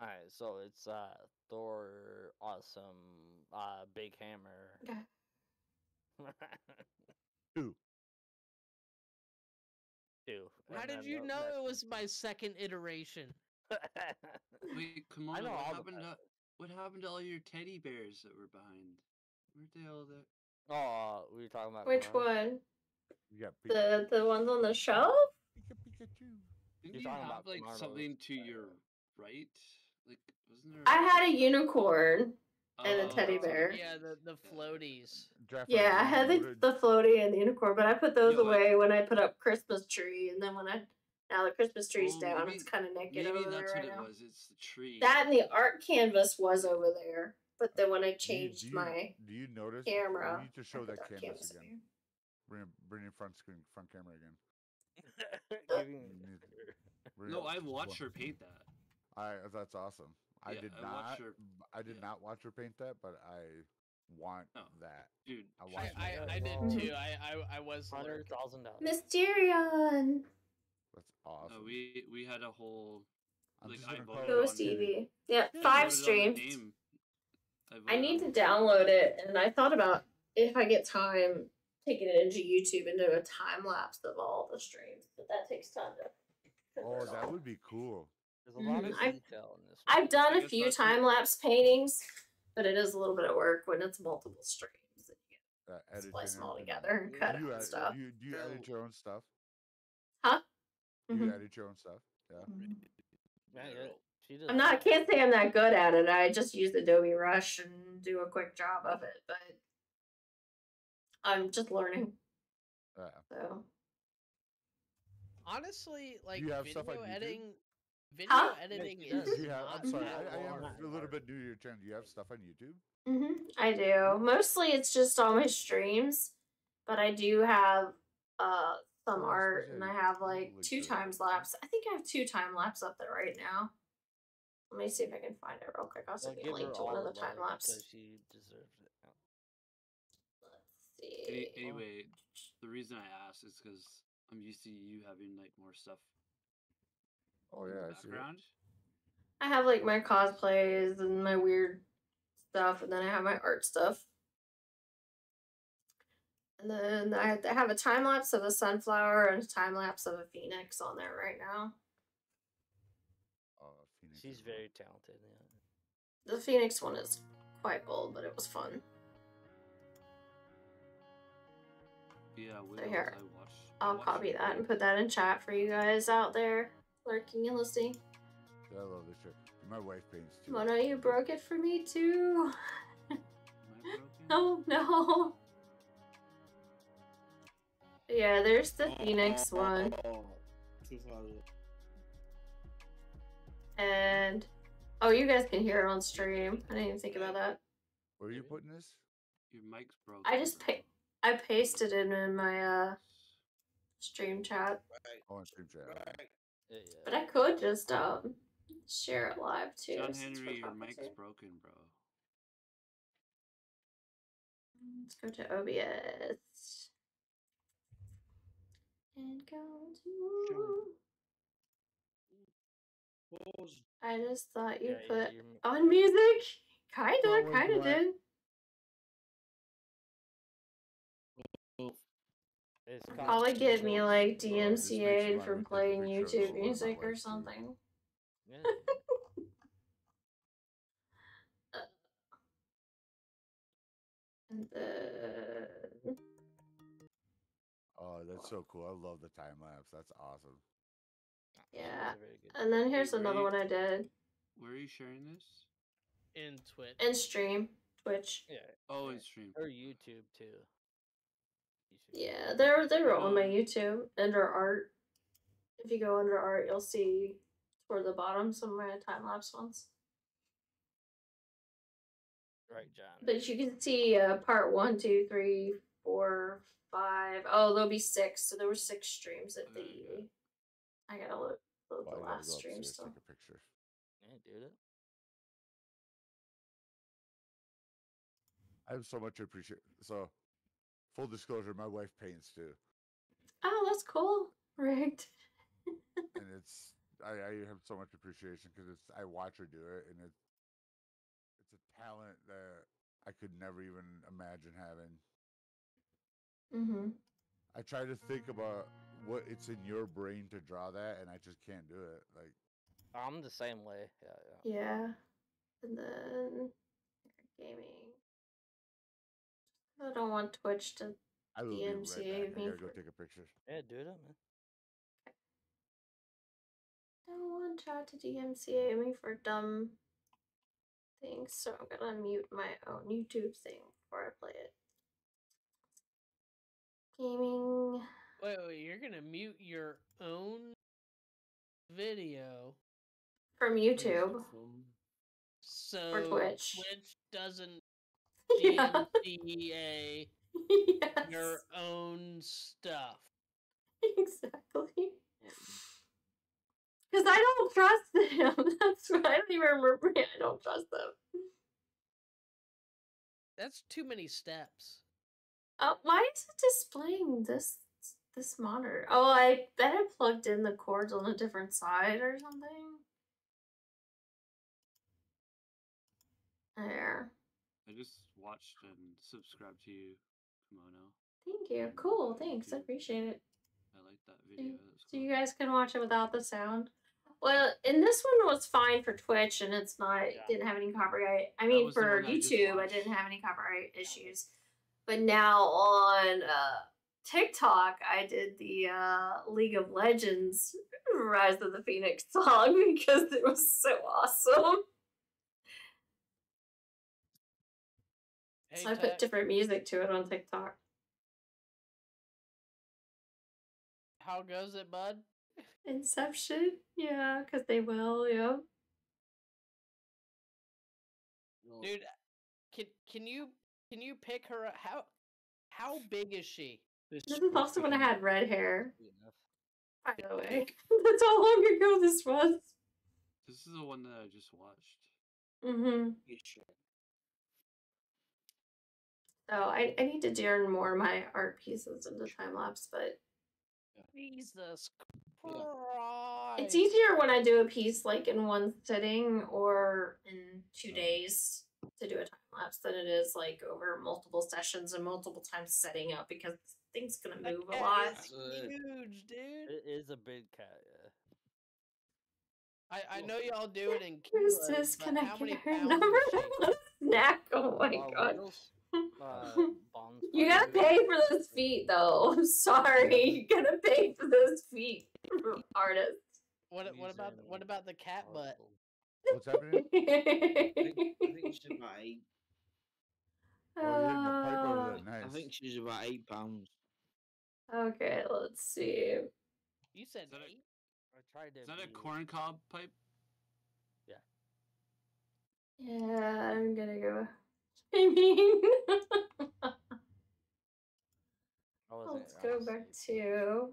Alright, so it's uh Thor awesome uh big hammer. Okay. Two. Two. How did you know it was my second iteration? Wait, come on. I know what all the happened to what happened to all your teddy bears that were behind? Where'd they all that? Oh, we were talking about Which Corona? one? Yeah, The the ones on the shelf? Didn't You're you talking have about like Camardos. something to your right? Like wasn't there? I had a unicorn and a Oh, teddy bear. Yeah, the the floaties. Draft Yeah, I had the, the floaty and the unicorn, but I put those Yeah, but- away when I put up Christmas tree, and then when I now the Christmas tree's Oh, down, maybe- it's kind of naked Maybe over there that's right what it now. was. It's the tree. That and the art canvas was over there, but then when I Do you- changed do you, my Do you notice? camera, You need to show that the canvas canvas again. Bring it, bring your front screen, front camera again. Uh, Giving- You need- bring No, I watched her paint that. I that's awesome. I Yeah, did I not. watched her- I did yeah. not watch her paint that, but I want Oh. that. Dude, I I, I. I did too. I, I, I was Hundred lurking. thousand dollars. Mysterion, That's awesome. No, we we had a whole I'm like just I gonna voted Go Stevie. Yep, I five voted on the streams. name. I need to download it, and I thought about if I get time taking it into YouTube and do a time lapse of all the streams, but that takes time to. Oh, that all. would be cool. There's a lot of Mhm. I've- in this. I've done I a guess few time lapse paintings, but it is a little bit of work when it's multiple streams. and you Uh, editing Splice them all together and cut you out edit- stuff. You, do you edit your own stuff? Huh? Do you edit your own stuff? Yeah. Yeah, yeah, I'm not. I can't say I'm that good at it. I just use Adobe Rush and do a quick job of it, but I'm just learning. Yeah. So Honestly, like you have stuff video on YouTube? editing, video Huh? editing she is does. Do you have, I'm sorry, I, I am a little bit new to your channel. Do you have stuff on YouTube? hmm I do. Mostly it's just all my streams, but I do have uh some Oh, art and I I have like two could. times lapse. I think I have two time lapse up there right now. Let me see if I can find it real quick. I'll Well, send you a link to one of the time love lapse. she deserves it. Let's see. anyway, the reason I asked is because I'm used to you having like more stuff Oh yeah, the I see. it. I have like my cosplays and my weird stuff, and then I have my art stuff. And then I I have a time lapse of a sunflower and a time lapse of a phoenix on there right now. Oh, Phoenix. She's very talented. Yeah. The phoenix one is quite bold, but it was fun. Yeah, So here, I watched. I I'll watched copy that and put that in chat for you guys out there lurking and listening. I love this shit. My wife paints too. Mona, you broke it for me too. Am I broken? Oh no. Yeah, there's the Phoenix one. Oh, 2000. And oh, you guys can hear it on stream. I didn't even think about that. Where are you putting this? Your mic's broken. I just pa- I pasted it in my uh stream chat, Oh, stream chat. okay. Yeah, yeah. but I could just um share it live too. John Henry, your mic's to- broken, bro. Let's go to OBS. And go to. Pause. I just thought you Yeah, yeah, put you're on music. Kinda, kinda did. It's Probably get me like this makes DMCA'd wanna from take a playing YouTube music or something. Yeah. And then Oh, that's so cool. I love the time lapse. That's awesome. yeah, It's very good. and then here's another one I did Where are you sharing this? In Twitch. in stream, Twitch. Yeah. Oh, yeah. in stream. Or YouTube too. You should- Yeah, they're they're on my YouTube under art. If you go under art, you'll see toward the bottom some of my time lapse ones. Right, John. But you can see uh, part one, two, three, four, five. Oh, there'll be six. So there were six streams at There the. go. I gotta look, look Well, the last go stream upstairs, still. take a picture. Yeah, dude. I have so much to appreciate. So, full disclosure, my wife paints too, Oh, that's cool. Rigged. and it's I, I have so much appreciation because it's I watch her do it, and it's it's a talent that I could never even imagine having. Mm-hmm. I try to think about what it's in your brain to draw that, and I just can't do it. Like, I'm the same way. Yeah, yeah. Yeah. And then gaming. I don't want Twitch to I will be right DMCA back. I me gotta go for- take a picture. Yeah, do it, man. I don't want chat to DMCA me for dumb things, so I'm gonna mute my own YouTube thing before I play it. Gaming. Wait, wait, you're gonna mute your own video From YouTube. so Twitch. Twitch doesn't Yeah. DMCA yes. your own stuff. Exactly. Because I don't trust them. That's why I don't even remember. I don't trust them. That's too many steps. Uh, why is it displaying this this monitor? Oh, I bet I plugged in the cords on a different side or something. There. I just watched and subscribed to you, Kimono. Thank you. Cool. Thanks. I appreciate it. I like that video. Was So you guys can watch it without the sound. Well, and this one was fine for Twitch, and it's not didn't have any copyright. I mean, for one I YouTube, I didn't have any copyright issues. But now on uh, TikTok, I did the uh, League of Legends Rise of the Phoenix song because it was so awesome. Hey, so I put different music to it on TikTok. how goes it, bud? Inception, yeah, because they will, yeah. Dude, can can you can you pick her up? How how big is she? This is also when I had red hair. By the way, that's how long ago this was. This is the one that I just watched. Mm-hmm. So I, I need to turn more of my art pieces into time lapse, but Jesus Christ! it's easier when I do a piece like in one sitting or in two days to do a time lapse than it is like over multiple sessions and multiple times setting up because thing's gonna move a lot. is huge, dude. It is a big cat. Yeah. I, I know y'all do it in Who's kilos, this? Can I get her pounds number? is she? Snack. Oh my Uh, god. Wiggles, uh, Bonds You gotta pay for this feat though. I'm sorry. You gotta pay for this feat, artist. What what about what about the cat butt? What's happening? I think, I think she's about eight. Oh, the pipe over Uh, there. Nice. I think she's about eight pounds. Okay, let's see. You said Is a, eight? I tried to. is that a be- corn cob pipe? Yeah, I'm gonna go. I mean, let's go back to.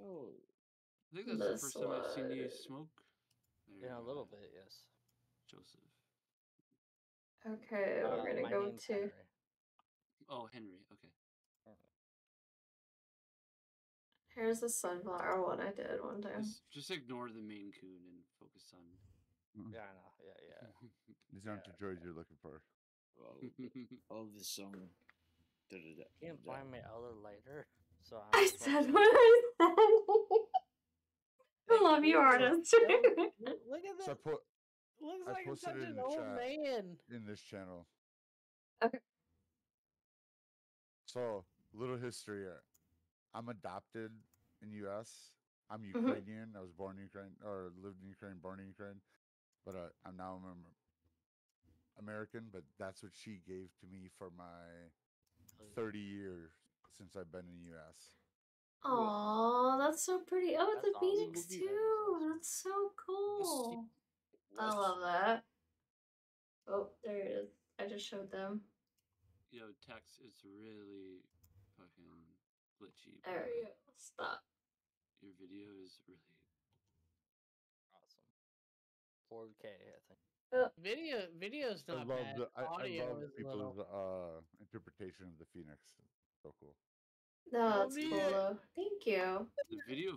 Oh, I think that's the This first time I've seen you smoke. There Yeah, a little bit, yes. Joseph. Okay, Uh, we're gonna go to. Henry. Oh, Henry. Okay. Here's the sunflower one I did one time. Just, just ignore the Maine Coon and focus on. Yeah, I know. Yeah, yeah. These aren't the droids you're looking for. Well, the song. Da-da-da, Can't da-da. find my other lighter, so I'm I said what I said. I love you, artist. Look at So I put Looks I like I'm such an old man. in this channel. Okay. So, little history. uh, I'm adopted in U.S. I'm Mm-hmm. Ukrainian. I was born in Ukraine or lived in Ukraine, born in Ukraine. But uh, I'm now I'm Amer- American. But that's what she gave to me for my 30 years since I've been in the U.S. Aw, that's so pretty. Oh, it's That's a awesome. phoenix too. That's so cool. I love that. Oh, there it is. I just showed them. Yo, Tex, it's really fucking glitchy. by There the we go. Stop. Your video is really. Awesome. 4K, I think. Video video's I not love bad. the I, I Audio love is people's little. uh interpretation of the Phoenix. So cool. No, Oh, that's cool though. Thank you. The video,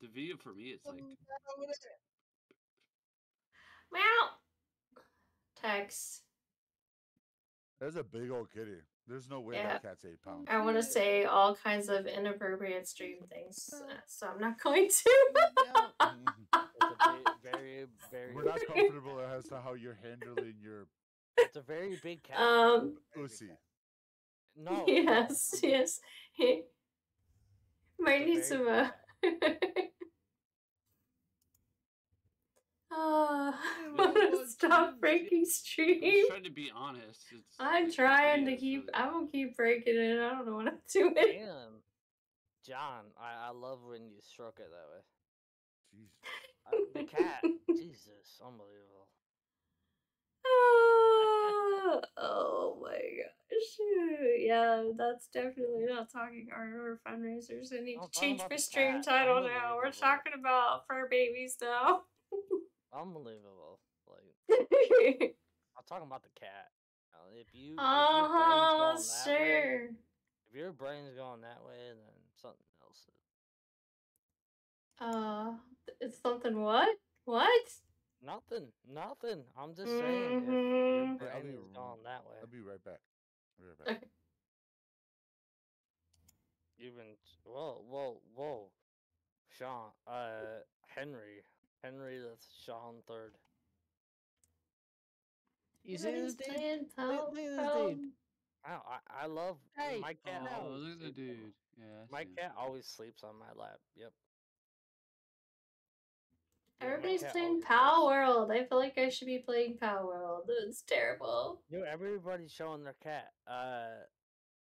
the video for me, it's like Meow. Tex. There's a big old kitty. There's no way Yeah. that cat's eight pounds. I want to say all kinds of inappropriate stream things, uh, so I'm not going to. It's a big, very, very. We're not comfortable as to how you're handling your It's a very big cat. um. pussy. no. Yes. Yes. He might need some. very Uh... Oh, I'm gonna stop dude, breaking I'm trying to be honest. It's, I'm it's trying to keep. so- I won't keep breaking it. I don't know what I'm doing. Damn. John, I, I love when you stroke it that way. Jeez. Uh, the cat. Jesus, unbelievable. Ah, oh my gosh. Yeah, that's definitely not talking art or fundraisers. I need I'm to change my stream cat. title now. We're talking about fur babies now. Unbelievable. Like, I'm talking about the cat. Uh, If you, if Uh huh, brain's way, sure. if your brain's going that way, then something else is. Uh, it's something what? What? Nothing, nothing. I'm just saying, if your Hey, I'll brain be is r- going that way, I'll be right back. I'll be right back. Okay. you've been. Whoa, whoa, whoa. Sean, uh, Henry. Henry, that's Sean third. You see this dude? Look, look at this dude. Wow, I, I love Hey, my cat. Oh, always look at the sleeps on- dude. Yeah, I My see him. cat always sleeps on my lap. Yep. Yeah, my Everybody's cat playing always Pow sleeps. World. I feel like I should be playing Palworld. It's terrible. Yo, everybody's showing their cat. Uh,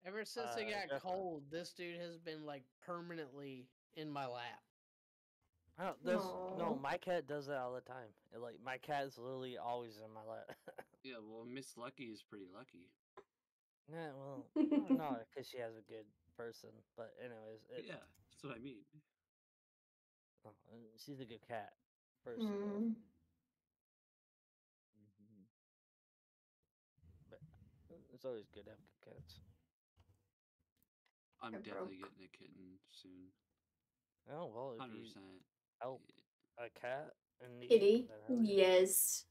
Ever since it Uh, got Jeffrey. cold, this dude has been like permanently in my lap. I don't. There's no. My cat does that all the time. It, like my cat is literally always in my lap. Yeah, well, Miss Lucky is pretty lucky. yeah, well, no, because she has a good person. But anyways, it, Yeah, that's what I mean. oh, uh, she's a good cat. First of all. Mm. Mhm. But uh, it's always good to have good cats. I'm I definitely broke. getting a kitten soon. Oh well, if Hundred you percent. help a cat in need, Kitty. then. Yes.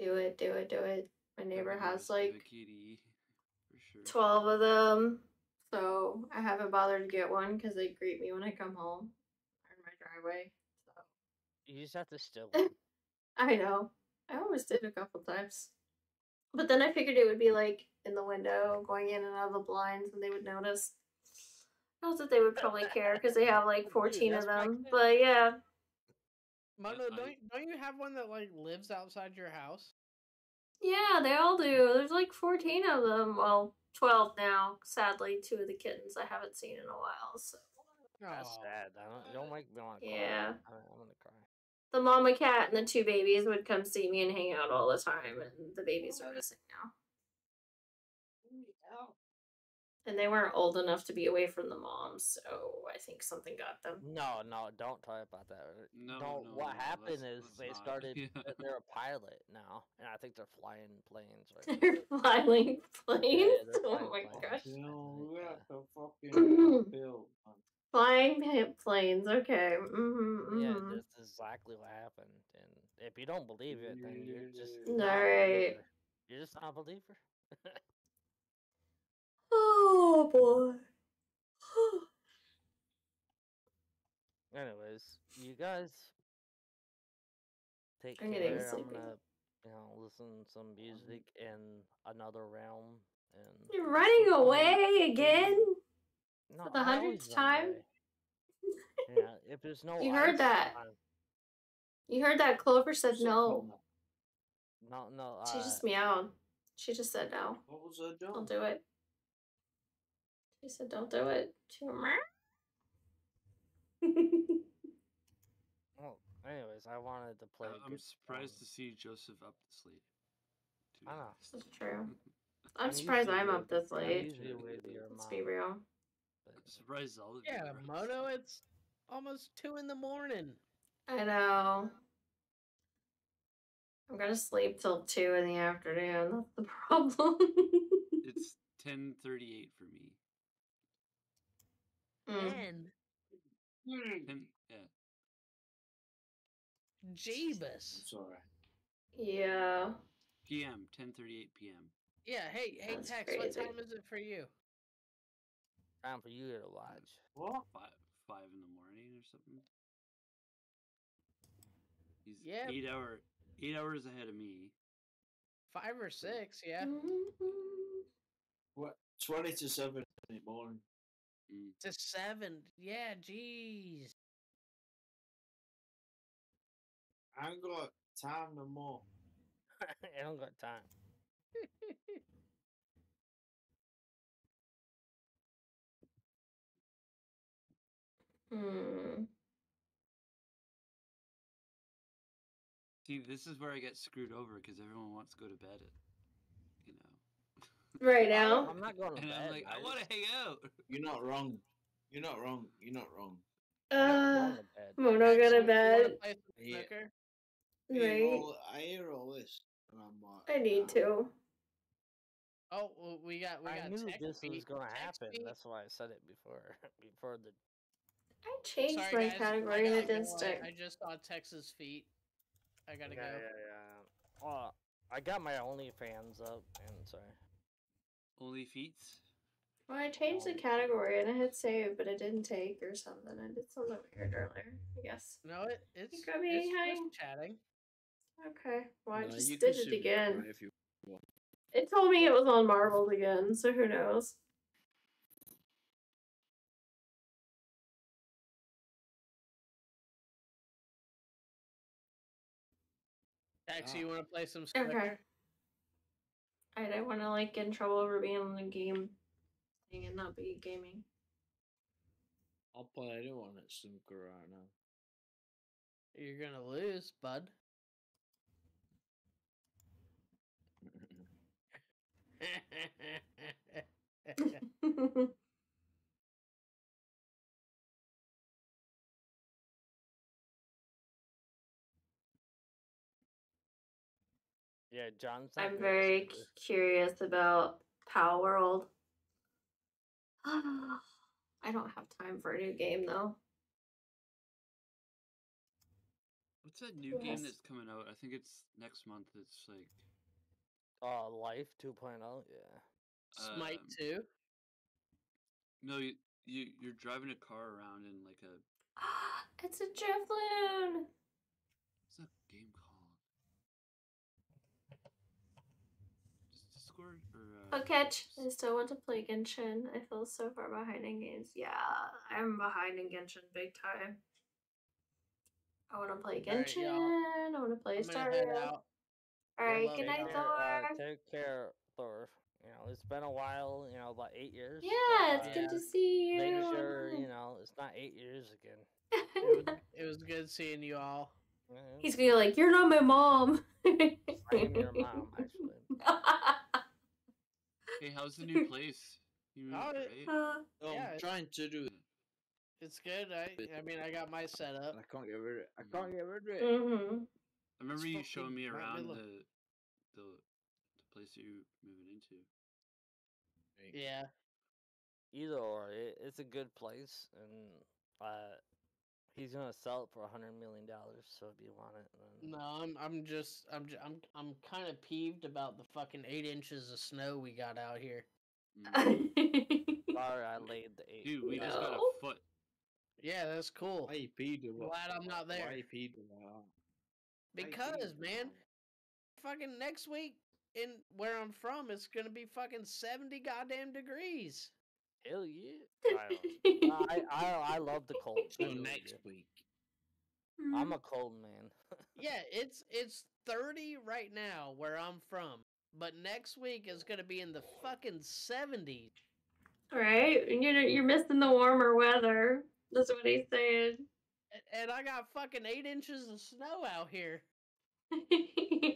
Do it, do it, do it. My neighbor has like kitty, for sure. 12 of them. So I haven't bothered to get one because they greet me when I come home or in my driveway. So You just have to still. I know. I almost did a couple times. But then I figured it would be like in the window, going in and out of the blinds, and they would notice. Not that they would probably care because they have like 14 of them. But yeah. Mono, don't don't you have one that like lives outside your house? Yeah, they all do. There's like 14 of them. Well, 12 now. Sadly, two of the kittens I haven't seen in a while. So That's oh. sad. I don't, don't make me want to cry. Yeah. I, I'm gonna cry. the mama cat and the two babies would come see me and hang out all the time, and the babies are missing now. And they weren't old enough to be away from the mom, so I think something got them. No, no, don't talk about that. No, no, no, what no, happened let's- is let's they not. started. Yeah. They're a pilot now, and I think they're flying planes right They're flying planes. they're oh flying my planes. gosh. No, we have to fucking build. Man. Flying pa- planes. Okay. Mm-hmm, Yeah, mm-hmm. that's exactly what happened. And if you don't believe it, then you're just All not right. believer. You're just not a believer. Oh boy. Anyways, you guys take I'm getting care. I'm sleepy. gonna, you know, listen to some music in another realm. And You're running away again No, for the hundredth time. yeah, if there's no. You heard that. I'm- You heard that? Clover said no. No, no. She uh, just meowed. She just said no. What was I doing? Don't do it. She said don't do it. She went, Well, anyways, I wanted to play. Uh, a I'm good surprised to see Joseph up this late. to be I know. honest. That's true. I'm I'm surprised I'm up this late. usually with your Let's be real. But- I'm surprised all of. Yeah, are up Mono, it's almost two in the morning. I know. I'm gonna sleep till two in the afternoon. That's the problem. It's 10:38 for me. Mm. And Ten, yeah. Jeebus. Sorry. Yeah. PM. 10:38 p.m. Yeah, hey, hey, That's Tex, what time is it for you? Time for you to watch. What? Five, five in the morning or something. He's Yeah. eight hour, eight hours ahead of me. Five or six, yeah. What? 20 to 7 in the morning. Mm. To seven. Yeah, jeez. I ain't got time no more. I don't got time. Hmm. See, this is where I get screwed over because everyone wants to go to bed at, you know. Right now. I'm not going to And bed. I'm like, I want to hang out. You're not wrong. You're not wrong. You're not wrong. Uh, to bed. Mono go to bed. play some Yeah. snooker? I Right. I hear all this. I'm like, I need to. Oh, well, we got we I got knew text this was going to happen. feed. That's why I said it before. Before the. I changed Sorry, my guys, category and it gotta didn't. I- stick. I, just saw Texas feet. I gotta yeah, go. yeah, yeah. Uh, I got my OnlyFans up, and sorry. Only feet. Well, I changed the category and I hit save, but it didn't take or something. I did something weird earlier, I guess. No, it it's me it's hang. just chatting. Okay, well, I Nah, just did it again. If you want. It told me it was on Marbles again, so who knows? Tex, Ah. you want to play some Okay. I don't want to like get in trouble over being on the game thing and not be gaming. I'll play anyone at snooker right now. You're gonna lose, bud. Yeah, John's. I'm very snooker. c- curious about Palworld. I don't have time for a new game though. What's that new game that's coming out? I think it's next month. It's like Uh, Life 2.0, yeah. Smite um, 2. No, you, you you're driving a car around in like a It's a Drifloon! what's that game called? Just Discord or uh, But catch, I still want to play Genshin. I feel so far behind in games. Yeah, I'm behind in Genshin big time. I want to play Genshin. y'all. I want to play I'm gonna head Stario. out. Alright, love good it, night, y'all. Take care, uh, Thor. take care, Thor. You know, it's been a while, you know, about eight years. Yeah, it's but, good uh, to see you. Make sure, you know, it's not eight years again. It was, it was good seeing you all. He's gonna be like, You're not my mom. I am your mom, actually. Hey, how's the new place? You moved, Oh, it- Uh, Oh, Yeah, I'm trying to do. It's good. I I mean I got my setup. and I can't get rid of it. I can't get rid of it. mm-hmm. I remember you showing me around the the the place that you're moving into. Yeah. Either or, it, it's a good place, and uh, he's gonna sell it for a hundred million dollars. So if you want it, then No, I'm I'm just I'm j- I'm I'm kind of peeved about the fucking eight inches of snow we got out here. Mm. sorry, I laid the eight. Dude, we just got a foot. Yeah, that's cool. Why you peed or? Glad I'm not there. Why you peed or what? Because man, fucking next week in where I'm from, it's gonna be fucking seventy goddamn degrees. Hell yeah! I, I, I I love the cold. So next do. week. Mm-hmm. I'm a cold man. Yeah, it's it's thirty right now where I'm from, but next week is gonna be in the fucking seventies. Right? You're you're missing the warmer weather. That's what he's saying. And I got fucking eight inches of snow out here.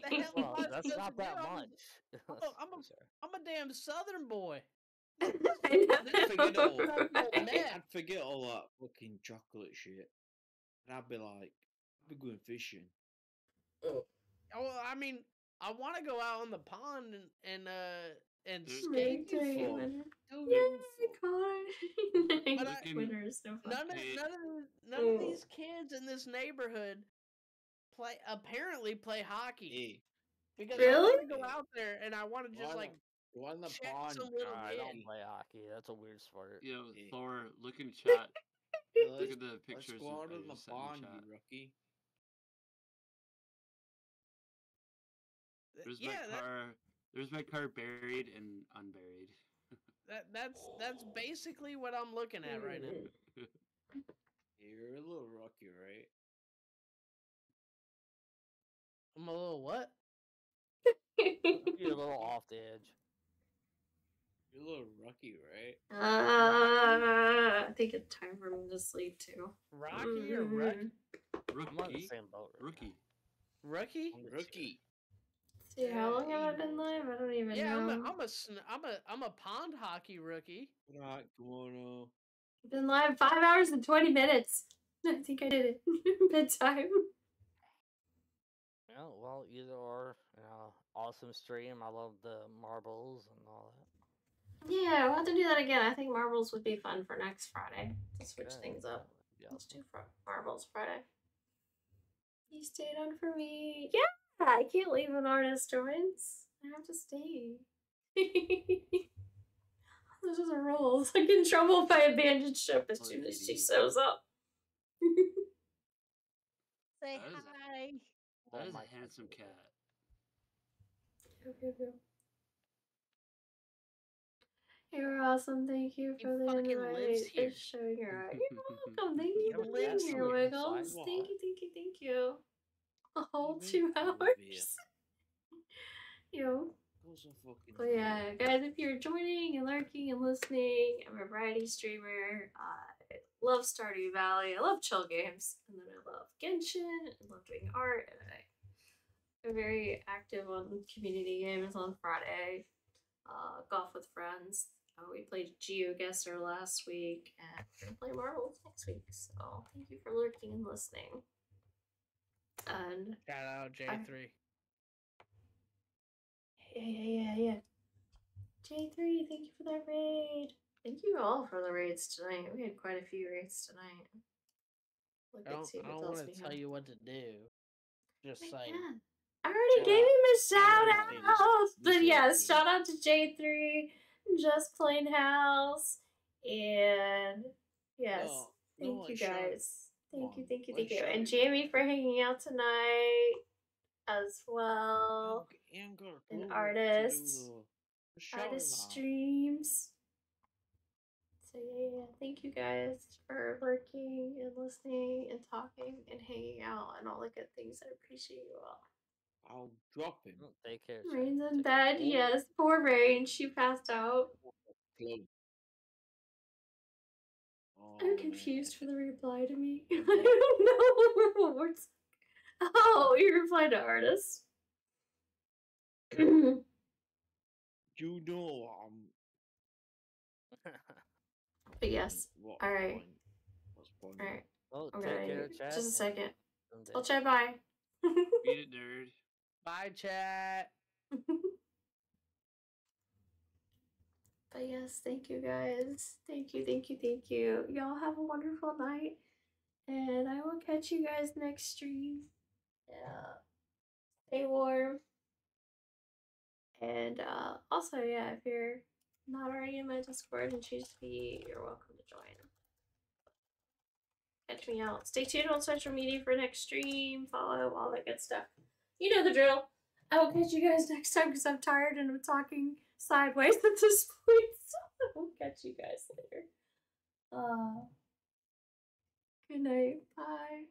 The hell am Well, that's not that much. I'm a, I'm, a, I'm a damn southern boy. Forget all. I'd forget all that fucking chocolate shit. And I'd be like, I'd be going fishing. Oh, I mean, I want to go out on the pond and and uh and skate. For- Yay, Connor. But I- Looking- winter is so fun. None of none of none of these kids in this neighborhood play apparently play hockey Hey, because I Really? want to go out there and I want to just why like the, why in the check pond? some little I don't play hockey. That's a weird sport. Yo, Yeah. Thor, look in chat. Yeah, look let's- at the Let's pictures. go out I in the just sent in pond, chat. you rookie. There's yeah, my that, car. There's my car buried and unburied. that that's that's basically what I'm looking at right now. You're a little rocky, right? I'm a little what? You're a little off the edge. You're a little rocky, right? Uh, I think it's time for me to sleep too. Rocky or Ruck? Mhm. I'm on the Rookie. same boat. Right Rookie. Rookie? now. I'm Rookie. See, how long have I been live? I don't even Yeah, know. I'm a I'm a sn- I'm a I'm a pond hockey rookie. Right, going I've been live five hours and 20 minutes. I think I did it. Bedtime. Yeah, well, either or. You know, awesome stream. I love the marbles and all that. Yeah, we'll have to do that again. I think marbles would be fun for next Friday to switch Okay, things up. yeah, Let's do marbles Friday. You stayed on for me. Yeah, I can't leave when artist joins. I have to stay. Those are the rules. I get in trouble if I abandon ship as soon as she shows up. Say That is a- hi. That Oh is my a handsome cat. Go, go, go. You're awesome. Thank you He for the fucking invite. It's showing your eye. You're welcome. Thank you for being here, the Wiggles. Thank you, thank you, thank you. A whole two need to live hours. Yo. Go some fucking. But yeah, guys, if you're joining and lurking and listening, I'm a variety streamer. I love Stardew Valley. I love chill games, and then I love Genshin. I love doing art, and I, I'm very active on community games on Friday. Uh, golf with friends. Uh, we played GeoGuessr last week, and we're gonna play Marbles next week. So thank you for lurking and listening. And Shout out J3. yeah, yeah, yeah, yeah. J3, thank you for that raid. Thank you all for the raids tonight. We had quite a few raids tonight. Look I don't I don't want to tell you what to do. Just saying. God. I already gave him a shout out. But yes, shout out to J3, Just Plain House, and yes, No, thank you guys. Thank you, thank you, thank you. And. Jamie for hanging out tonight as well. You ain't got a And clue what to do artists. though. Just Artist streams. So yeah, yeah, thank you guys for working and listening and talking and hanging out and all the good things. I appreciate you all. I'll drop him. Take care. Rain's in bed. Yes, poor Rain. She passed out. Close. I'm confused for the reply to me. I don't know. What's... Oh, you replied to artists. You know um But yes. what All right. point was point. All right. Well, I'm take gonna care, just a second. someday- I'll chat. Bye. Beat it, nerd. Bye, chat. But yes, thank you guys. Thank you, thank you, thank you. Y'all have a wonderful night. And I will catch you guys next stream. Yeah. Stay warm. And uh also yeah, if you're not already in my Discord and choose to be, you're welcome to join. Catch me out. Stay tuned on social media for next stream, follow, all that good stuff. You know the drill. I will catch you guys next time because I'm tired and I'm talking sideways at this point. So I will catch you guys later. Uh, good night. Bye.